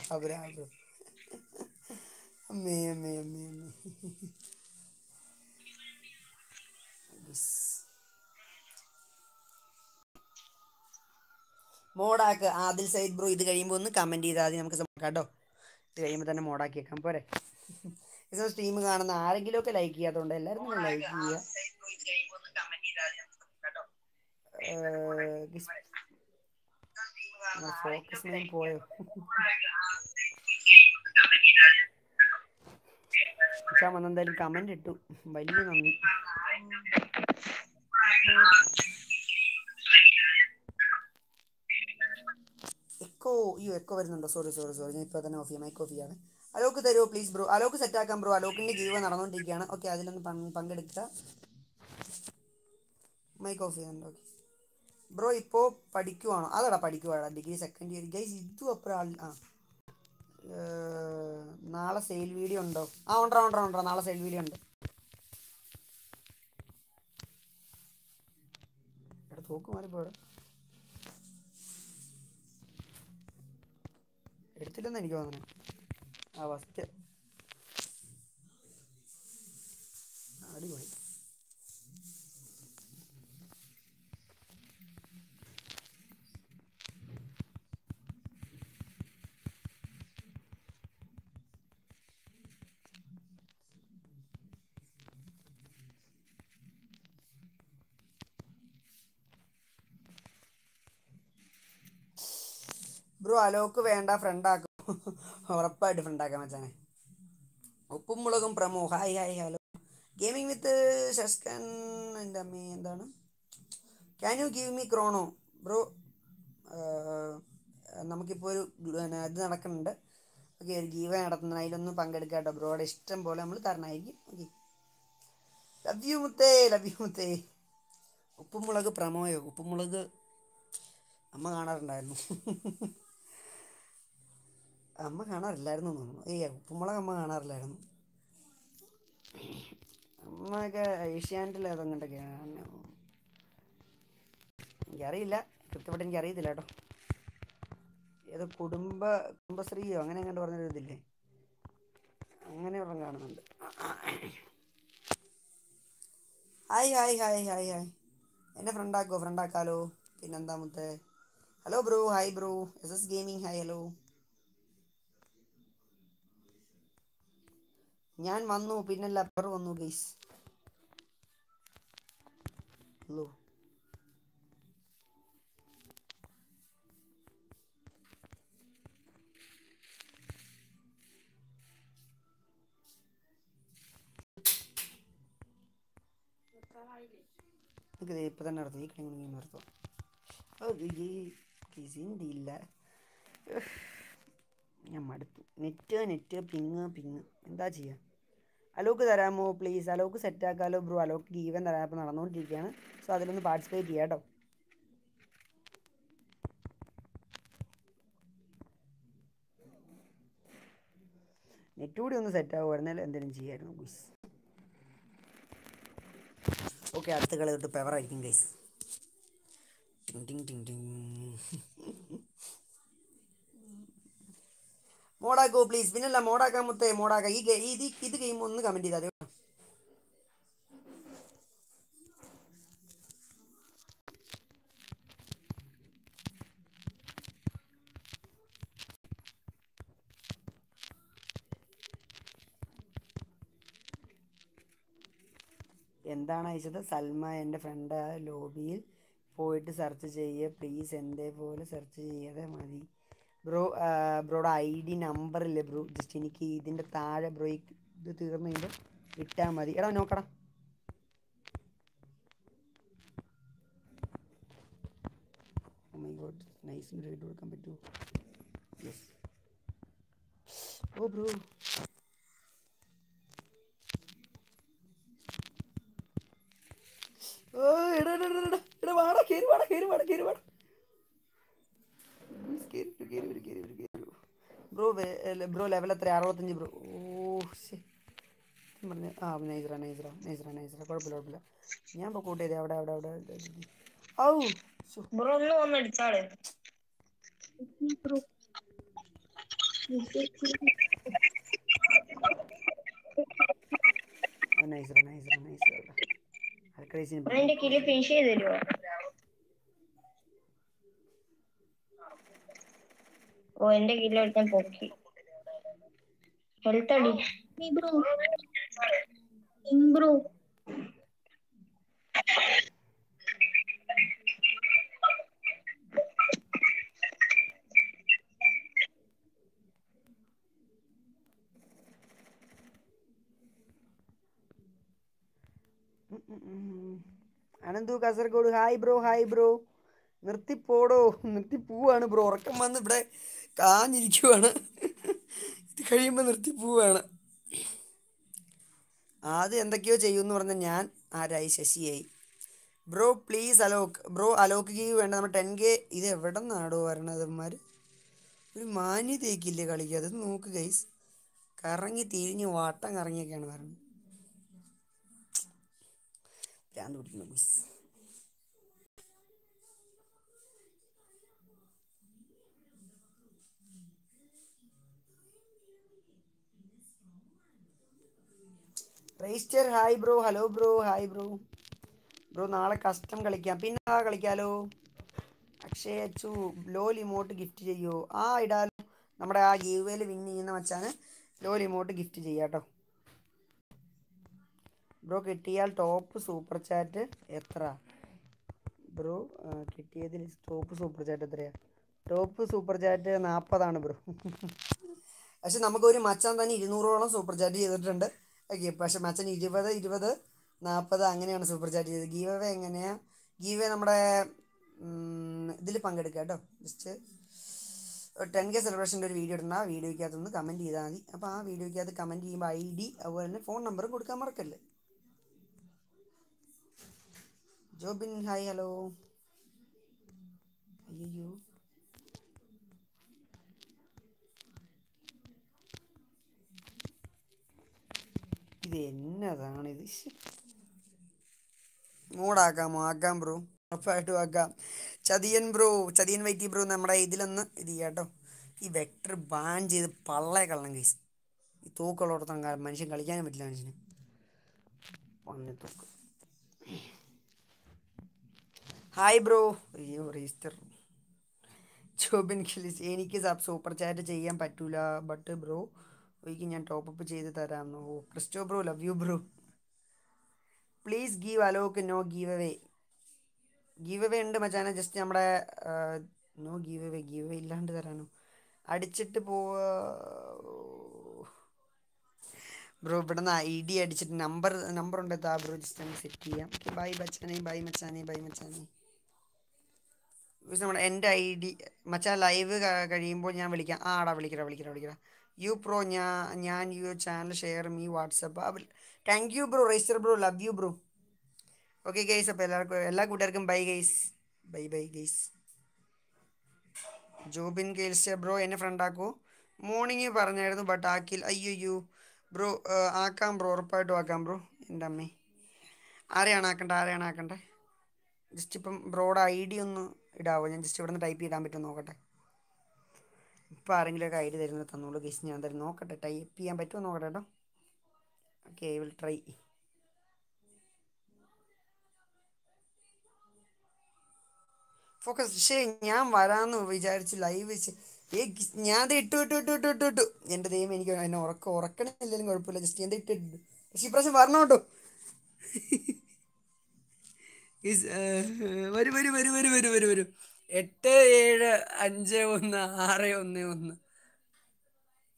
അമ്മേ അമ്മേ അമ്മേ അമ്മേ. മോഡാക്ക് ആദിൽ സയ്യിദ് ബ്രോ ഇത് കഴിയുമ്പോൾ ഒന്ന് കമന്റ് ചെയ്താൽ മതി നമുക്ക് കേട്ടോ ഇത് കഴിയുമ്പോൾ തന്നെ മോഡാക്കി വെക്കാം പോരെ സ്ട്രീം കാണുന്ന ആരെങ്കിലും ഒക്കെ ലൈക്ക് ചെയ്യാത്തതുകൊണ്ട് എല്ലാവരും ലൈക്ക് ചെയ്യുക ഫോക്കസ് മെയിൻ പോയോ എന്തായാലും കമന്റ് ഇട്ടു വലിയ നന്ദി എക്കോ അയ്യോ എക്കോ വരുന്നുണ്ടോ? സോറി സോറി സോറി ഞാൻ ഇപ്പോൾ തന്നെ ഓഫ് ചെയ്യാം. മൈക്ക് ഓഫ് ചെയ്യാണ്. അലോക്ക് തരുമോ പ്ലീസ് ബ്രോ അലോക്ക് സെറ്റ് ആക്കാം ബ്രോ അലോക്കിന്റെ ഗീവ് നടന്നുകൊണ്ടിരിക്കുകയാണ് ഓക്കെ അതിലൊന്ന് പങ്ക്- പങ്കെടുക്കുക. മൈക്ക് ഓഫ് ചെയ്യുന്നുണ്ട്. ഓക്കെ ബ്രോ ഇപ്പോൾ പഠിക്കുവാണോ? അതാടാ പഠിക്കുവാടാ. ഡിഗ്രി സെക്കൻഡ് ഇയർ ഗൈസ് ഇതും അപ്പുറം ആ. നാളെ സെയിൽ വീഡിയോ ഉണ്ടോ? ആ ഉണ്ടോ ഉണ്ടോ ഉണ്ടോ നാളെ സെയിൽ വീഡിയോ ഉണ്ട്. എടാ തോക്ക് മാറിപ്പോടെ എടുത്തില്ലെന്ന് എനിക്ക് തോന്നുന്നു. ആ ഫസ്റ്റ് അടിപൊളി. ബ്രോ അലോക്ക് വേണ്ട ഫ്രണ്ടാക്കും ഉറപ്പായിട്ട് ഫ്രണ്ടാക്കാം മച്ചാനെ. ഉപ്പും മുളകും promo. Hi hi hello. Gaming with ശസ്കൻ എന്റെ അമ്മ എന്താണ്? Can you give me Chrono bro നമുക്കിപ്പോൾ ഒരു ഇത് നടക്കുന്നുണ്ട്. ഓക്കെ ഒരു ഗീവ നടത്തുന്ന അതിലൊന്നും പങ്കെടുക്കുക കേട്ടോ ബ്രോയുടെ ഇഷ്ടം പോലെ നമ്മൾ തരണമായിരിക്കും ഓക്കെ ലവ് യു മുത്തേ ലവ് യു മുത്തേ. ഉപ്പുമുളക് പ്രമോയോ? അമ്മ കാണാറുണ്ടായിരുന്നു. അമ്മ കാണാറില്ലായിരുന്നു തോന്നുന്നു. ഏയ് ഉപ്പുമുളക് അമ്മ കാണാറില്ലായിരുന്നു. അമ്മയൊക്കെ ഏഷ്യാനെറ്റിൽ ഏതെങ്ങോട്ടൊക്കെയാണ് എനിക്കറിയില്ല. കൃത്യമായിട്ട് എനിക്ക് അറിയത്തില്ല കേട്ടോ. ഏതോ കുടുംബ കുടുംബശ്രീയോ അങ്ങനെ എങ്ങോട്ട് പറഞ്ഞൊരു ഇതില്ലേ? അങ്ങനെ ഒരെണ്ണം കാണുന്നുണ്ട്. Hi hi hi hi hi. എന്നെ ഫ്രണ്ടാക്കോ ഫ്രണ്ടാക്കാലോ പിന്നെന്താ മുത്തേ? Hello bro hi bro S S gaming hi hello ഞാൻ വന്നു പിന്നെ ലപ്പർ വന്നു ഗൈസ് ഹലോ. ഇപ്പൊ തന്നെ നടത്തും ഈ കിണി നടത്തും ഇല്ല. ഞാൻ മടുത്തു. നെറ്റ് നെറ്റ് പിങ് പിങ് എന്താ ചെയ്യുക അലോക്ക് തരാമോ പ്ലീസ് അലോക്ക് സെറ്റ് ആക്കാലോ ബ്രോ അലോക്ക് ഗീവൻ തരാം അപ്പം നടന്നുകൊണ്ടിരിക്കുകയാണ്. സോ അതിലൊന്ന് പാർട്ടിസിപ്പേറ്റ് ചെയ്യാം കേട്ടോ. നെറ്റ് കൂടി ഒന്ന് സെറ്റ് ആകുമായിരുന്നെങ്കിൽ എന്തെങ്കിലും ചെയ്യായിരുന്നു ഗുസ് ഓക്കെ അടുത്ത കളി തൊട്ട് പെവറായിരിക്കും ഗൈസ് ടിങ് ടിങ് ടിങ് ടിങ് മോഡാക്കോ പ്ലീസ് പിന്നല്ല മോഡാക്കാൻ മുത്തേ മോഡാക്കാം. ഈ ഇത് ഇത് ഗെയിം ഒന്ന് കമന്റ് ചെയ്താൽ എന്താണ് അയച്ചത്? സൽമ എന്റെ ഫ്രണ്ട് ലോബിയിൽ പോയിട്ട് സെർച്ച് ചെയ്യുക പ്ലീസ് എന്റെ പോലെ സെർച്ച് ചെയ്യാതെ മതി. ബ്രോ ബ്രോയുടെ ഐ ഡി നമ്പറില്ലേ ബ്രോ? ജസ്റ്റ് എനിക്ക് ഇതിന്റെ താഴെ ബ്രോ ഇത് തീർന്നു കഴിയുമ്പോൾ ഇട്ടാൽ മതി. എടാ നോക്കടാ. Oh nice and റൈഡ് കൊടുക്കാൻ പറ്റുമോ ഓ ബ്രോ. ഓ എടാ എടാ എടാ, എടാ എടാ വാടാ കേറി വാടാ കേറി വാടാ കേറി വാടാ Please കേറി വരൂ, കേറി വരൂ, കേറി വരൂ, കേറി വരൂ. ബ്രോ ബ്രോ ലെവൽ എത്ര അറുപത്തഞ്ച് ബ്രോ. ഓ പറഞ്ഞു ആ നൈസ്ര നൈസ്ര നൈസ്ര നൈസ്ര കുഴപ്പമില്ല കുഴപ്പമില്ല. ഞാൻ ഇപ്പോൾ കൂട്ടിയത് അവിടെ അവിടെ അവിടെ. അവിടെ, അവിടെ. ഔ ശ്ശോ. ബ്രോ ഒന്ന് വന്ന് അടിച്ചാളെ ആ, നൈസ്ര നൈസ്ര നൈസ്ര അൽക്രൈസിന് ബ്രോ എന്റെ കിൽ ഫിനിഷ് ചെയ്ത് തരുമോ ഓ എന്റെ കില്ല് ഒരുത്തൻ പൊക്കി. ഹെൽത്ത് അടി bro bro Ananthu Kasaragod. Hi bro hi bro. നിർത്തിപ്പോടോ. നിർത്തി പോവാണ് ബ്രോ. ഉറക്കം വന്ന് ഇവിടെ കാഞ്ഞിരിക്കുവാണ്. കഴിയുമ്പോൾ നിർത്തി പോവുകയാണ് ആദ്യം എന്തൊക്കെയോ ചെയ്യുമെന്ന് പറഞ്ഞ ഞാൻ ആരായി? ശശിയായി. Bro please Alok bro Alok give വേണ്ട. നമ്മൾ ടെൻ കെ ഇത് എവിടെ നിന്നാടോ വരണതന്മാർ ഒരു മാന്യതയ്ക്കില്ലേ കളിക്കുക അത് നോക്ക് ഗൈസ് കറങ്ങി തിരിഞ്ഞ് വാട്ടം കറങ്ങിയൊക്കെയാണ് വരണത്. ഭ്രാന്ത് പിടിക്കുന്നത് miss register hi bro hello bro hi bro bro നാളെ കസ്റ്റം കളിക്കാം. പിന്നെ ആ കളിക്കാലോ? Akshaya Achu low limit gift ചെയ്യോ? ആ ഇടാലോ. നമ്മുടെ ആ ഗീവേൽ വിൻ ചെയ്യുന്ന മച്ചാന് ലോ ലിമോട്ട് ഗിഫ്റ്റ് ചെയ്യാട്ടോ. ബ്രോ കിട്ടിയാൽ ടോപ്പ് സൂപ്പർ ചാറ്റ് എത്ര? ബ്രോ കിട്ടിയതിൽ ടോപ്പ് സൂപ്പർ ചാറ്റ് എത്രയാണ് ടോപ്പ് സൂപ്പർ ചാറ്റ് നാൽപ്പതാണ് ബ്രോ പക്ഷെ നമുക്കൊരു മച്ചാൻ തന്നെ ഇരുന്നൂറോളം സൂപ്പർ ചാറ്റ് ചെയ്തിട്ടുണ്ട്. ഓക്കെ പക്ഷെ മച്ചൻ ഇരുപത് ഇരുപത് നാൽപ്പത് അങ്ങനെയാണ് സൂപ്പർ ചാറ്റ് ചെയ്തത്. ഗീവ് അവേ എങ്ങനെയാ? ഗീവ് നമ്മുടെ ഇതിൽ പങ്കെടുക്കുക കേട്ടോ. ജസ്റ്റ് ടെൻ കെ സെലിബ്രേഷന്റെ ഒരു വീഡിയോ ഇടുന്ന ആ വീഡിയോയ്ക്കകത്തൊന്ന് കമന്റ് ചെയ്താൽ മതി. അപ്പോൾ ആ വീഡിയോയ്ക്കകത്ത് കമന്റ് ചെയ്യുമ്പോൾ ഐ ഡി അതുപോലെ തന്നെ ഫോൺ നമ്പറും കൊടുക്കാൻ മറക്കല്ലേ? ജോബിൻ ഹായ് ഹലോ അയ്യോ ഇത് എന്നതാണ് ഇത് ആക്കാം ബ്രോ. ഉറപ്പായിട്ടും ആക്കാം. ചതിയൻ ബ്രോ ചതിയൻ വൈറ്റി ബ്രോ നമ്മുടെ ഇതിലൊന്ന് ഇത് ചെയ്യാട്ടോ. ഈ വെക്ടർ ബാൻ ചെയ്ത് പള്ളയെ കളണം കേസ് ഈ തൂക്കുള്ളടത്തോളം മനുഷ്യൻ കളിക്കാനും പറ്റില്ല മനുഷ്യന്. പന്നി തൂക്ക്. ഹായ് ബ്രോ അയ്യോ റീസ്റ്റർ ജോബിൻ ഖിലിസ് എനിക്ക് സൂപ്പർ ചാറ്റ് ചെയ്യാൻ പറ്റൂല. ബട്ട് ബ്രോ ഒരിക്കൽ ഞാൻ ടോപ്പ് അപ്പ് ചെയ്ത് തരാം ഓ Christo bro love you bro please give Alok no giveaway giveaway ഉണ്ട് മച്ചാനെ ജസ്റ്റ് നമ്മുടെ no give away give away ഇല്ലാണ്ട് തരാനോ. അടിച്ചിട്ട് പോവാ ബ്രോ ഇവിടെ നിന്ന് ഐ ഡി അടിച്ചിട്ട് നമ്പർ നമ്പർ ഉണ്ട് താ ബ്രോ ജസ്റ്റ് ഒന്ന് സെറ്റ് ചെയ്യാം. ബൈ ബച്ചാനെ ബൈ മച്ചാനെ ബൈ മച്ചാനെ. നമ്മുടെ എന്റെ ഐ ഡി മച്ചാ ലൈവ് കഴിയുമ്പോൾ ഞാൻ വിളിക്കാം. ആടാ വിളിക്കടാ വിളിക്കടാ വിളിക്കടാ. യു പ്രോ ഞാൻ ഞാൻ you channel share me WhatsApp thank you bro register bro love you bro okay guys അപ്പോൾ എല്ലാവർക്കും എല്ലാ കൂട്ടുകാർക്കും bye guys bye bye guys Jobin ഗെയിൽസ് bro എന്നെ ഫ്രണ്ട് ആക്കൂ. മോർണിംഗ് പറഞ്ഞായിരുന്നു ബട്ട് ആക്കിൽ അയ്യോ ബ്രോ ആക്കാം ബ്രോ ഉറപ്പായിട്ടും ആക്കാം ബ്രോ എന്റെ അമ്മേ. ആരെയാണ് ആക്കണ്ടേ ആരെയാണ് ആക്കണ്ടേ? ജസ്റ്റ് ഇപ്പം ബ്രോയുടെ ഐ ഡി ഒന്ന് ഇടാവോ? ഞാൻ ജസ്റ്റ് ഇവിടെ നിന്ന് ടൈപ്പ് ചെയ്താൻ പറ്റുമോ നോക്കട്ടെ. ഇപ്പം ആരെങ്കിലുമൊക്കെ ഐ ഡി തരുന്നത് തന്നോളൂ ഗൈസ് ഞാൻ തരും നോക്കട്ടെ ടൈപ്പ് ചെയ്യാൻ പറ്റുമോ നോക്കട്ടെ കേട്ടോ okay I will try focus പക്ഷേ ഞാൻ വരാമെന്ന് വിചാരിച്ച് ലൈവ് ഏ ഞാൻ അത് ഇട്ടു ഇട്ടു ഇട്ടു ഇട്ടു ഇട്ടു. ഇട്ടു എന്റെ ദൈവം എനിക്ക് എന്നെ ഉറക്ക ഉറക്കണില്ലെങ്കിലും കുഴപ്പമില്ല. ജസ്റ്റ് എന്താ ഇട്ട് ഇട്ടു. പക്ഷേ ഇപ്രാവശ്യം വരണം കേട്ടോ വരും വരും വരും വരും വരൂ വരൂ. എട്ട് ഏഴ് അഞ്ച് ഒന്ന് ആറ് ഒന്ന് ഒന്ന്.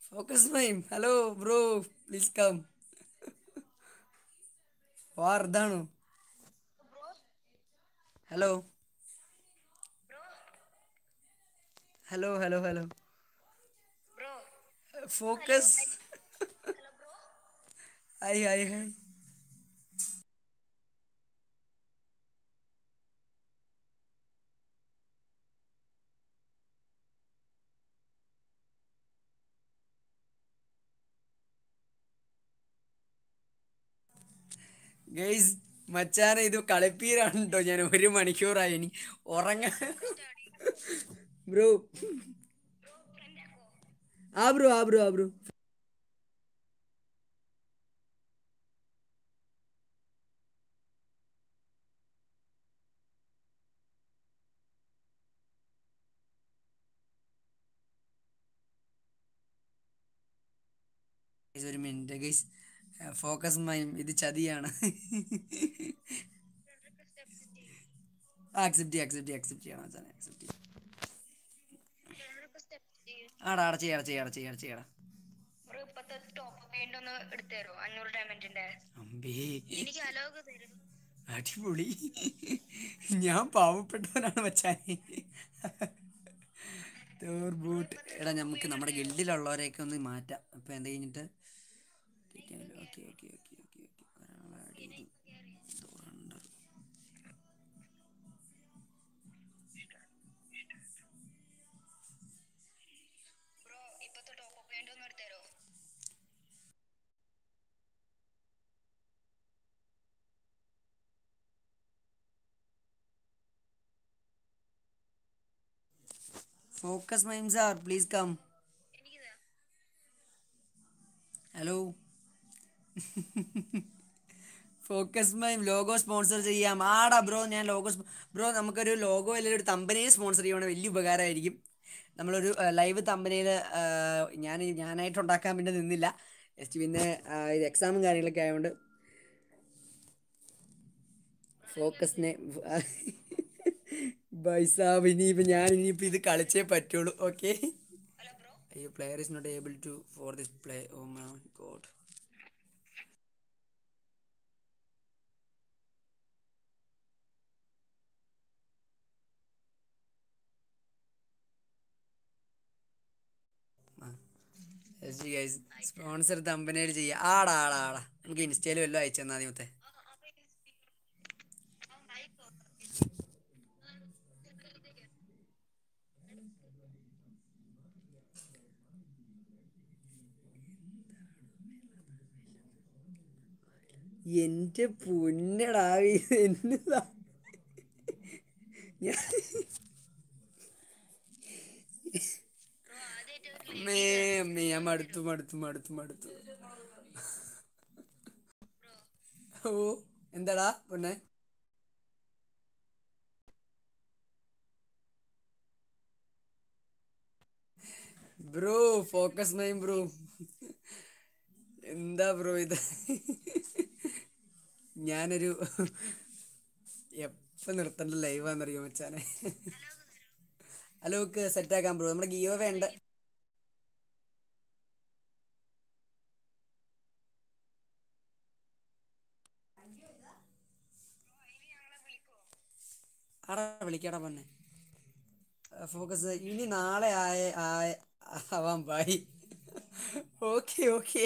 Focus mime hello bro please come war ഇതാണോ hello hello hello hello focus hi hi hi guys മച്ചാന ഇത് കളിപ്പീരാണ് കേട്ടോ ഞാൻ ഒരു മണിക്കൂറായി. ഇനി ഉറങ്ങ ബ്രോ. ആ ബ്രോ ആ ബ്രോ ആ ബ്രോ. ഒരു മിനിറ്റ് ഗൈസ് ഫോക്കസ് മൈം ഇത് ചതിയാണ്. ആക്സെപ്റ്റ് ചെയ്യാം ആക്സെപ്റ്റ് ചെയ്യാം ആക്സെപ്റ്റ് ചെയ്യണം മച്ചാനെ ആക്സെപ്റ്റ് ചെയ്യാം. ആടാ ആടാ ചെയ്യാടാ ചെയ്യാടാ ചെയ്യാടാ ചെയ്യാടാ അടിപൊളി. ഞാൻ പാവപ്പെട്ടവനാണ് മച്ചാനെ. ബൂട്ട് എടാ നമുക്ക് നമ്മുടെ ഗിൽഡിലുള്ളവരെയൊക്കെ ഒന്ന് മാറ്റാം. അപ്പൊ എന്ത് കഴിഞ്ഞിട്ട്? Can okay, okay, okay, okay, okay. Karaladi Focus my sir, please come. Hello. Focus mime logo sponsor ചെയ്യാം. ആടാ ബ്രോ ഞാൻ ലോഗോ ബ്രോ നമുക്കൊരു ലോഗോ അല്ലെങ്കിൽ ഒരു തമ്പനയെ സ്പോൺസർ ചെയ്യുവാണെങ്കിൽ വലിയ ഉപകാരമായിരിക്കും. നമ്മളൊരു ലൈവ് തമ്പനയിൽ ഞാൻ ഞാനായിട്ട് ഉണ്ടാക്കാൻ പിന്നെ നിന്നില്ല. ജസ്റ്റ് പിന്നെ ഇത് എക്സാമും കാര്യങ്ങളൊക്കെ ആയതുകൊണ്ട് ഫോക്കസിനെ ബൈസാബ് ഇനിയിപ്പോൾ ഞാൻ ഇനിയിപ്പോൾ ഇത് കളിച്ചേ പറ്റുള്ളൂ. ഓക്കെ അയ്യോ player is not able to for this play oh my god sponsor തമ്പനയിൽ ചെയ്യാം. ആടാ ആടാ ആടാ. നമുക്ക് ഇൻസ്റ്റയിൽ വല്ലതും അയച്ചു തന്നാൽ മതി എന്റെ പൊന്നടാ എന്നതാ അമ്മേ അമ്മേ ഞാൻ മടുത്തു മടുത്തു മടുത്തു മടുത്തു ഓ എന്താടാ പൊന്നെ ബ്രോ ഫോക്കസ് മൈം ബ്രോ എന്താ ബ്രോ ഇത് ഞാനൊരു എപ്പ നിർത്തേണ്ട ലൈവാന്നറിയോ മച്ചാനെ ഹലോ ആക്കാൻ ബ്രോ നമ്മുടെ ഗീവ വേണ്ട ആടാ വിളിക്കടാ പൊന്നെ. ഫോക്കസ് ഇനി നാളെ ആയ ആയ ആവാൻ പായി ഓക്കെ ഓക്കെ.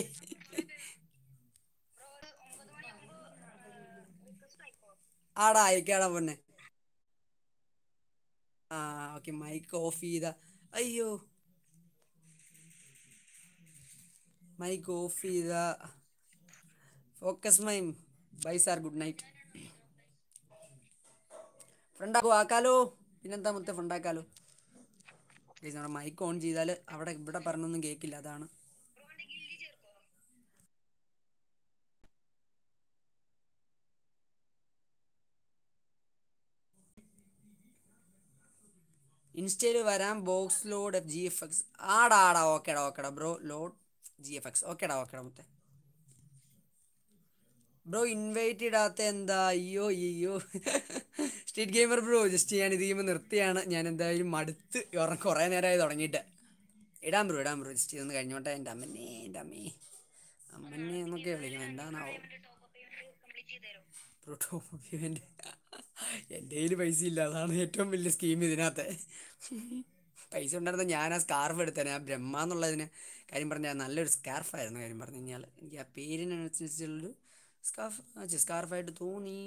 ആടാ അയക്കാടാ പൊന്നെ. ആ ഓക്കെ മൈക്ക് ഓഫ് ചെയ്ത. അയ്യോ. മൈക്ക് ഓഫ് ചെയ്ത. Focus mime bye sir good night ഫ്രണ്ടാക്കോ ആക്കാലോ? പിന്നെന്താ മുത്ത ഫ്രണ്ടാക്കാലോ? ആക്കാലോ മൈക്ക് ഓൺ ചെയ്താൽ അവിടെ ഇവിടെ പറഞ്ഞൊന്നും കേക്കില്ല അതാണ്. ഇൻസ്റ്റയിൽ വരാം box lord G F X ആടാ ആടാ ഓക്കേടാ ഓക്കേടാ bro. Lord G F X ഓക്കേടാ ഓക്കേടാ മുത്തേ. ബ്രോ ഇൻവൈറ്റ് ഇടാത്ത എന്താ? അയ്യോ അയ്യോ. സ്ട്രീറ്റ് ഗെയിമർ ബ്രോ ജസ്റ്റ് ഞാൻ ഇത് ചെയ്യുമ്പോൾ നിർത്തിയാണ്. ഞാൻ എന്തായാലും മടുത്ത് ഉറ- കുറേ നേരമായി തുടങ്ങിയിട്ട്. ഇടാം ബ്രോ ഇടാം ബ്രോ. ജസ്റ്റ് ഇതൊന്ന് കഴിഞ്ഞോട്ടെ. എന്റെ അമ്മനെ എന്റെ അമ്മേ. അമ്മനെ എന്നൊക്കെ വിളിക്കണം. എന്താണാവോ? ബ്രോ ടോപ്പ് ഇവന്റ് എന്റെ കയ്യിൽ പൈസ ഇല്ല. അതാണ് ഏറ്റവും വലിയ സ്കീം ഇതിനകത്ത്. പൈസ ഉണ്ടായിരുന്ന ഞാൻ ആ സ്കാർഫ് എടുത്തേനെ. ആ ബ്രഹ്മ എന്നുള്ളതിന് കാര്യം പറഞ്ഞാൽ നല്ലൊരു സ്കാർഫായിരുന്നു കാര്യം പറഞ്ഞു കഴിഞ്ഞാൽ. എനിക്ക് ആ പേരിനനുസരിച്ചുള്ളൊരു സ്കാർഫ് സ്കാർഫായിട്ട് തോന്നി.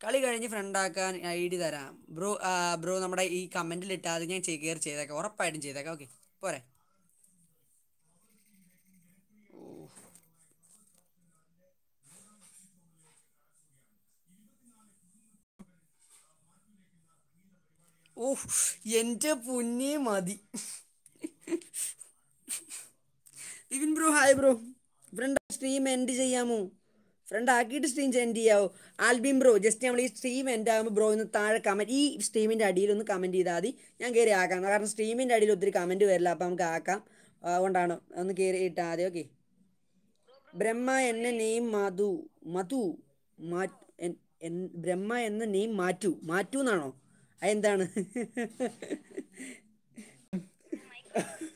കളി കഴിഞ്ഞ് ഫ്രണ്ടാക്കാൻ ഐ ഡി തരാം. ബ്രോ ബ്രോ നമ്മുടെ ഈ കമന്റിൽ ഇട്ടാൽ ഞാൻ കയറി ചെയ്തേക്കാം. ഉറപ്പായിട്ടും ചെയ്തേക്കാം. ഓക്കെ പോരെ. ഓ എന്റെ പുന്നേ മതി. Vipin bro hi bro. Friend stream end ചെയ്യാമോ? ഫ്രണ്ട് ആക്കിയിട്ട് സ്ട്രീം എൻഡ് ചെയ്യാവോ? ആൽബിൻ ബ്രോ ജസ്റ്റ് നമ്മൾ ഈ സ്ട്രീം എൻഡ് ആകുമ്പോൾ ബ്രോ ഒന്ന് താഴെ കമന്റ് ഈ സ്ട്രീമിന്റെ അടിയിൽ ഒന്ന് കമന്റ് ചെയ്താൽ മതി. ഞാൻ കയറി ആക്കാം. കാരണം സ്ട്രീമിന്റെ അടിയിൽ ഒത്തിരി കമന്റ് വരില്ല. അപ്പോൾ നമുക്ക് ആക്കാം. അതുകൊണ്ടാണ് ഒന്ന് കയറി ഇട്ടാൽ മതി. ഓക്കെ ബ്രഹ്മ എന്ന നെയിം മധു. മധു. ബ്രഹ്മ എന്ന നെയിം മാറ്റു. മാറ്റു എന്നാണോ അതെന്താണ്?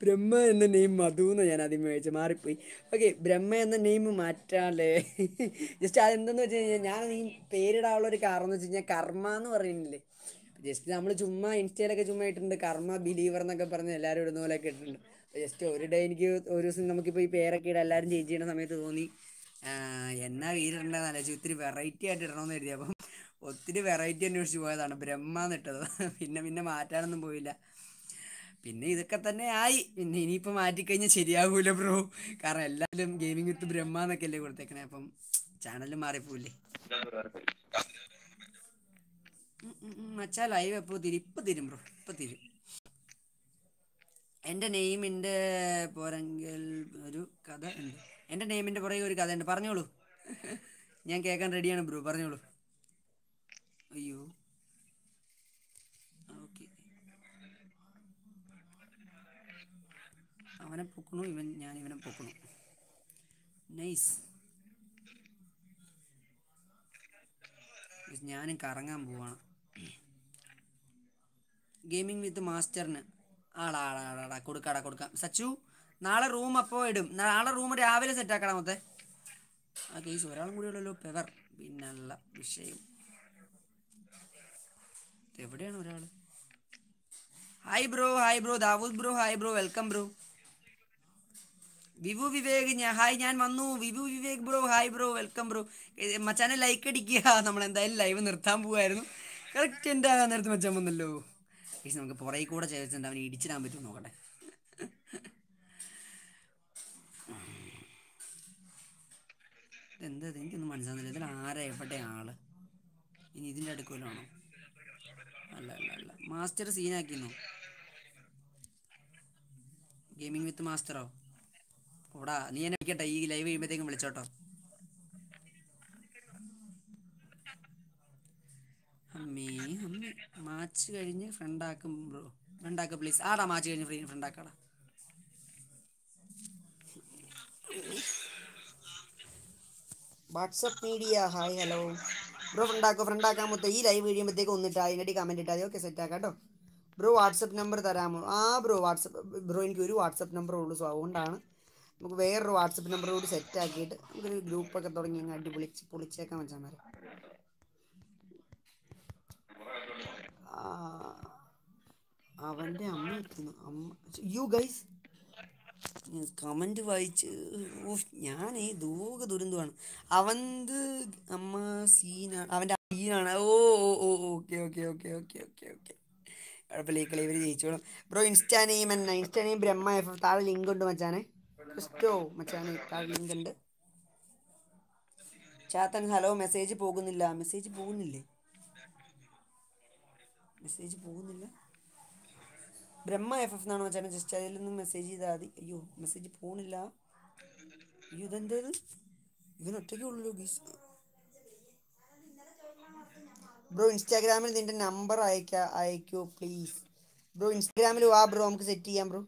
ബ്രഹ്മ എന്ന നെയിം മധു എന്ന് ഞാൻ ആദ്യം വെച്ച് മാറിപ്പോയി. ഓക്കെ ബ്രഹ്മ എന്ന നെയിം മാറ്റാല്ലേ? ജസ്റ്റ് അതെന്തെന്ന് വെച്ച് കഴിഞ്ഞാൽ ഞാൻ ഈ പേരിടാനുള്ള ഒരു കാരണം എന്ന് വെച്ച് കഴിഞ്ഞാൽ കർമ്മ എന്ന് പറയുന്നില്ലേ? ജസ്റ്റ് നമ്മൾ ചുമ്മാ ഇൻസ്റ്റയിലൊക്കെ ചുമ്മാ ഇട്ടിട്ടുണ്ട്. കർമ്മ ബിലീവർ എന്നൊക്കെ പറഞ്ഞ് എല്ലാവരും ഇടുന്ന പോലെയൊക്കെ ഇട്ടിട്ടുണ്ട്. ജസ്റ്റ് ഒരു ഡേ എനിക്ക് ഒരു ദിവസം നമുക്കിപ്പോൾ ഈ പേരൊക്കെ ഇടാം എല്ലാവരും ചേഞ്ച് ചെയ്യുന്ന സമയത്ത് തോന്നി എന്നാ വീരിട്ടുണ്ടെന്ന് ആലോചിച്ചു ഒത്തിരി വെറൈറ്റി ആയിട്ട് ഇടണമെന്ന് കരുതി. അപ്പം ഒത്തിരി വെറൈറ്റി അന്വേഷിച്ച് പോയതാണ്. ബ്രഹ്മ എന്നിട്ടത്. പിന്നെ പിന്നെ മാറ്റാനൊന്നും പോയില്ല. പിന്നെ ഇതൊക്കെ തന്നെ ആയി. പിന്നെ ഇനിയിപ്പോൾ മാറ്റിക്കഴിഞ്ഞാൽ ശരിയാകൂല ബ്രോ കാരണം എല്ലാവരും ഗെയിമിംഗ് വിത്ത് ബ്രഹ്മ എന്നൊക്കെ അല്ലേ കൊടുത്തേക്കണേ. അപ്പം ചാനൽ മാറിപ്പോയില്ലേ. മച്ചാ ലൈവ് എപ്പോ തിരി? ഇപ്പൊ തിരും ബ്രോ ഇപ്പൊ തിരും. എന്റെ നെയിമിന്റെ പോരെങ്കിൽ ഒരു കഥ ഉണ്ട്. എന്റെ നെയിമിന്റെ പുറകെ ഒരു കഥ ഉണ്ട്. പറഞ്ഞോളൂ. ഞാൻ കേൾക്കാൻ റെഡിയാണ് ബ്രോ പറഞ്ഞോളൂ. അയ്യോ ഓക്കെ അവനെ പൊക്കണു? ഇവൻ ഞാൻ ഇവനെ പൊക്കണു? നൈസ്. ഞാനും കറങ്ങാൻ പോവാണ്. ഗെയിമിംഗ് വിത്ത് മാസ്റ്ററിന്. ആടാ ആടാ ആടാ കൊടുക്കാടാ കൊടുക്കാം. സച്ചു നാളെ റൂം അപ്പോൾ ഇടും. നാളെ റൂം രാവിലെ സെറ്റ് ആക്കണം മൊത്തേ. ആ കേസ് ഒരാളും കൂടി ഉള്ളല്ലോ പെവർ പിന്നല്ല വിഷയം. എവിടെയാണ് ഒരാൾ hi bro hi bro Dawood bro hi bro welcome bro Vivu Vivek ഞാൻ ഹായ് ഞാൻ വന്നു. Vivu Vivek bro hi bro welcome bro. മച്ചാനെ ലൈക്ക് അടിക്കുക. നമ്മൾ എന്തായാലും ലൈവ് നിർത്താൻ പോവായിരുന്നു. കറക്റ്റ് എന്റെ നേരത്തെ മച്ചാൻ വന്നല്ലോ. നമുക്ക് പുറകെ കൂടെ ചേർച്ചിട്ടുണ്ട് അവനെ ഇടിച്ചിടാൻ പറ്റും നോക്കട്ടെ. എന്താ? എനിക്കൊന്നും മനസ്സിലാകുന്നില്ല ഇതിൽ ആരാ എവിടെ ആൾ? ഇനി ഇതിന്റെ അടുക്കലാണോ അല്ല അല്ല അല്ല. മാസ്റ്റർ സീനാക്കിന്നു ഗെയിമിംഗ് വിത്ത് മാസ്റ്ററോ ഓടാ നീ എന്നെ വിളിക്കട്ടെ ഈ ലൈവ് ചെയ്യുമ്പോഴത്തേക്കും വിളിച്ചോട്ടോ. അമ്മേ അമ്മേ മാച്ച് കഴിഞ്ഞ് ഫ്രണ്ടാക്കും ബ്രോ ഫ്രണ്ടാക്ക പ്ലീസ് ആടാ മാച്ച് കഴിഞ്ഞ് free ഫ്രണ്ടാക്കാടാ WhatsApp media hi hello bro ഫ്രണ്ടാക്കോ ഫ്രണ്ടാക്കാൻ മൊത്തം ഈ ലൈവ് കഴിയുമ്പോഴത്തേക്ക് ഒന്നിട്ട് അതിനടി കമന്റ് ഇട്ടാൽ ഓക്കെ സെറ്റ് ആക്കാം ബ്രോ വാട്സപ്പ് നമ്പർ തരാമോ? ആ ബ്രോ വാട്സപ്പ് ബ്രോ എനിക്ക് ഒരു വാട്സപ്പ് നമ്പർ ഉള്ളൂ. സോ അതുകൊണ്ടാണ് നമുക്ക് വേറൊരു വാട്സപ്പ് നമ്പർ കൂടി സെറ്റ് ആക്കിയിട്ട് നമുക്കൊരു ഗ്രൂപ്പൊക്കെ തുടങ്ങി അങ്ങ് അടി പൊളിച്ച് പൊളിച്ചേക്കാൻ വെച്ചാൽ മതി ആ, അവന്റെ അമ്മ എത്തുന്നു. അമ്മ യു ഗൈസ് കമന്റ് വായിച്ച് ഓ ഞാൻ ഈ ദൂക ദുരന്തമാണ്. അവന്ത് അമ്മ സീനാണ് അവന്റെ സീനാണ് ഓ ഓ okay okay okay okay okay okay കുഴപ്പമില്ല ഈ കളി ഇവർ ജയിച്ചോളും. ബ്രോ ഇൻസ്റ്റാ നെയിം എന്നാ? ഇൻസ്റ്റാ നെയിം ബ്രഹ്മ എഫ് താഴെ ലിങ്ക് ഉണ്ട് മച്ചാനെ. ക്രിസ്റ്റോ മച്ചാനെ ലിങ്ക് ഉണ്ട് ചാത്തൻ ഹലോ മെസ്സേജ് പോകുന്നില്ല. മെസ്സേജ് പോകുന്നില്ലേ? മെസ്സേജ് പോകുന്നില്ല. ബ്രഹ്മ എഫ് എഫ് എന്നാണ് വെച്ചാൽ ജസ്റ്റ് നിന്ന് മെസ്സേജ് ചെയ്താൽ മതി. അയ്യോ മെസ്സേജ് പോകുന്നില്ല അയ്യോ ഇതെന്തത് ഇവൻ ഉള്ളൂ ഗീസ്. ബ്രോ ഇൻസ്റ്റാഗ്രാമിൽ നിന്റെ നമ്പർ അയക്ക അയക്കൂ പ്ലീസ് ബ്രോ ഇൻസ്റ്റാഗ്രാമിൽ വാ ബ്രോ നമുക്ക് സെറ്റ് ചെയ്യാം ബ്രോ.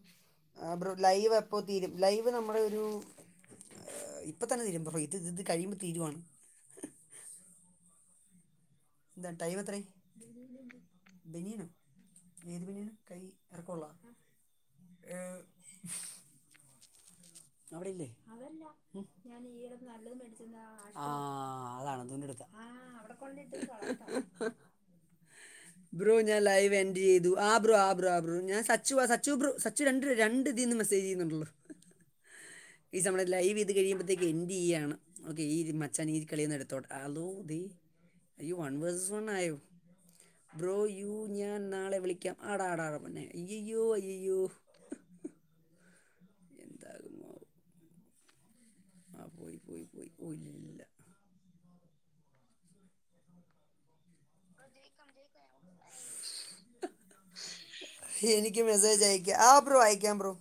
ബ്രോ ലൈവ് എപ്പോൾ തീരും? ലൈവ് നമ്മുടെ ഒരു ഇപ്പം തന്നെ തീരും ബ്രോ. ഇത് ഇത് കഴിയുമ്പോൾ തീരുവാണ്. എന്താ ടൈം എത്രയും ബനിയനോ? ഏത് ബനിയനോ? കൈ ഇറക്കമുള്ള? അവിടെ ഇല്ലേ ആ അതാണ് തുണ്ടെടുത്ത ആ അവിടെ കൊണ്ടിട്ട് കളയട്ടോ ബ്രോ ഞാൻ ലൈവ് എൻഡ് ചെയ്തു. ആ ബ്രോ ആ ബ്രോ ആ ബ്രോ ഞാൻ സച്ചു ആ സച്ചു ബ്രോ സച്ചു രണ്ട് രണ്ട് ഇതിൽ നിന്ന് മെസ്സേജ് ചെയ്യുന്നുണ്ടല്ലോ. ഈ നമ്മുടെ ലൈവ് ചെയ്ത് കഴിയുമ്പോഴത്തേക്ക് എൻഡ് ചെയ്യാണ്. ഓക്കെ ഈ മച്ചാൻ ഈ കളിയൊന്നും എടുത്തോട്ടെ. ഹലോ ദേ. അയ്യോ വൺ വേഴ്സസ് വൺ ആയോ? ബ്രോ യു ഞാൻ നാളെ വിളിക്കാം. ആടാ ആടാ ആടാ പിന്നെ. അയ്യോ അയ്യോ എന്താകുമോ ആ പോയി പോയി പോയി. ഓ ഇല്ല. എനിക്ക് മെസ്സേജ് അയക്കാം. ആ ബ്രോ അയക്കാം ബ്രോ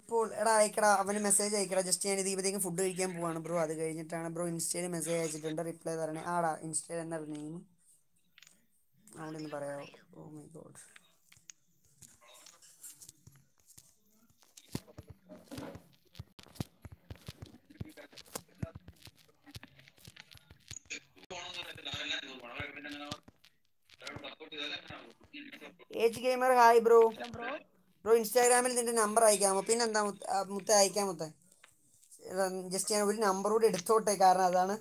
ഇപ്പോൾ എടാ അയക്കടാ. അവന് മെസ്സേജ് അയക്കടാ. ജസ്റ്റ് ഞാൻ ഇത് ഇപ്പോഴത്തേക്കും ഫുഡ് കഴിക്കാൻ പോവാണ് ബ്രോ അത് കഴിഞ്ഞിട്ടാണ് ബ്രോ ഇൻസ്റ്റയിൽ മെസ്സേജ് അയച്ചിട്ടുണ്ട്. റിപ്ലൈ തരണേ. ആടാ ഇൻസ്റ്റയിൽ എന്താ നെയിം അവിടെ ഒന്ന് പറയാമോ ഓ my god age gamer hi bro. Bro. ഇൻസ്റ്റാഗ്രാമിൽ നിന്റെ നമ്പർ അയക്കാമോ? പിന്നെ എന്താ മുത്ത അയക്കാം മുത്ത ജസ്റ്റ് ഞാൻ ഒരു നമ്പർ കൂടി എടുത്തോട്ടെ കാരണം അതാണ്.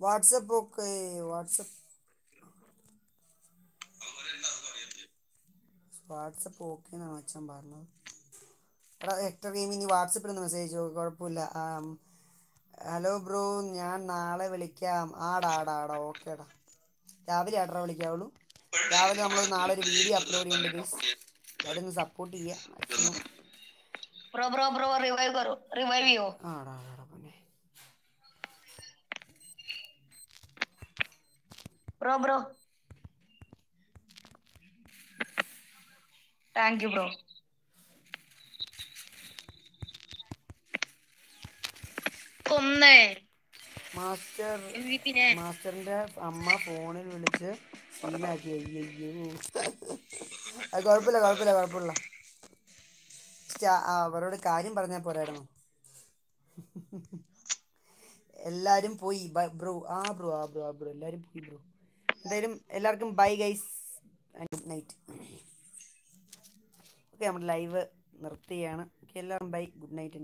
WhatsApp okay WhatsApp WhatsApp okay എന്നാണ് അച്ഛൻ പറഞ്ഞത്. എടാ ഹെക്ടർ ഗെയിം ഇനി വാട്സപ്പിൽ ഒന്ന് മെസ്സേജ് കുഴപ്പമില്ല. ഹലോ ബ്രോ ഞാൻ നാളെ വിളിക്കാം. ആടാ ആടാ ആടാ ഓക്കേടാ. രാവിലെ ആടാ വിളിക്കാവുള്ളൂ. രാവിലെ നമ്മൾ നാളെ ഒരു വീഡിയോ അപ്ലോഡ് ചെയ്യുന്നുണ്ട് ഗൈസ് എല്ലാവരും സപ്പോർട്ട് ചെയ്യാം. Maximum bro bro bro revive കറോ. Revive ചെയ്യോ? ആടാ ആടാ പിന്നെ. Bro bro. Thank you bro master മാസ്റ്ററിന്റെ അമ്മ ഫോണിൽ വിളിച്ച് സീനാക്കി അയ്യോ അത് കുഴപ്പമില്ല കുഴപ്പമില്ല കുഴപ്പമില്ല. അവരോട് കാര്യം പറഞ്ഞാൽ പോരായിരുന്നു. എല്ലാരും പോയി. ബ്രോ ആ ബ്രോ ആ ബ്രോ ആ ബ്രോ. എല്ലാരും പോയി ബ്രോ. എന്തായാലും എല്ലാവർക്കും bye guys. Good night okay live നിർത്തുകയാണ് ഓക്കെ എല്ലാവരും ബൈ ഗുഡ് നൈറ്റ്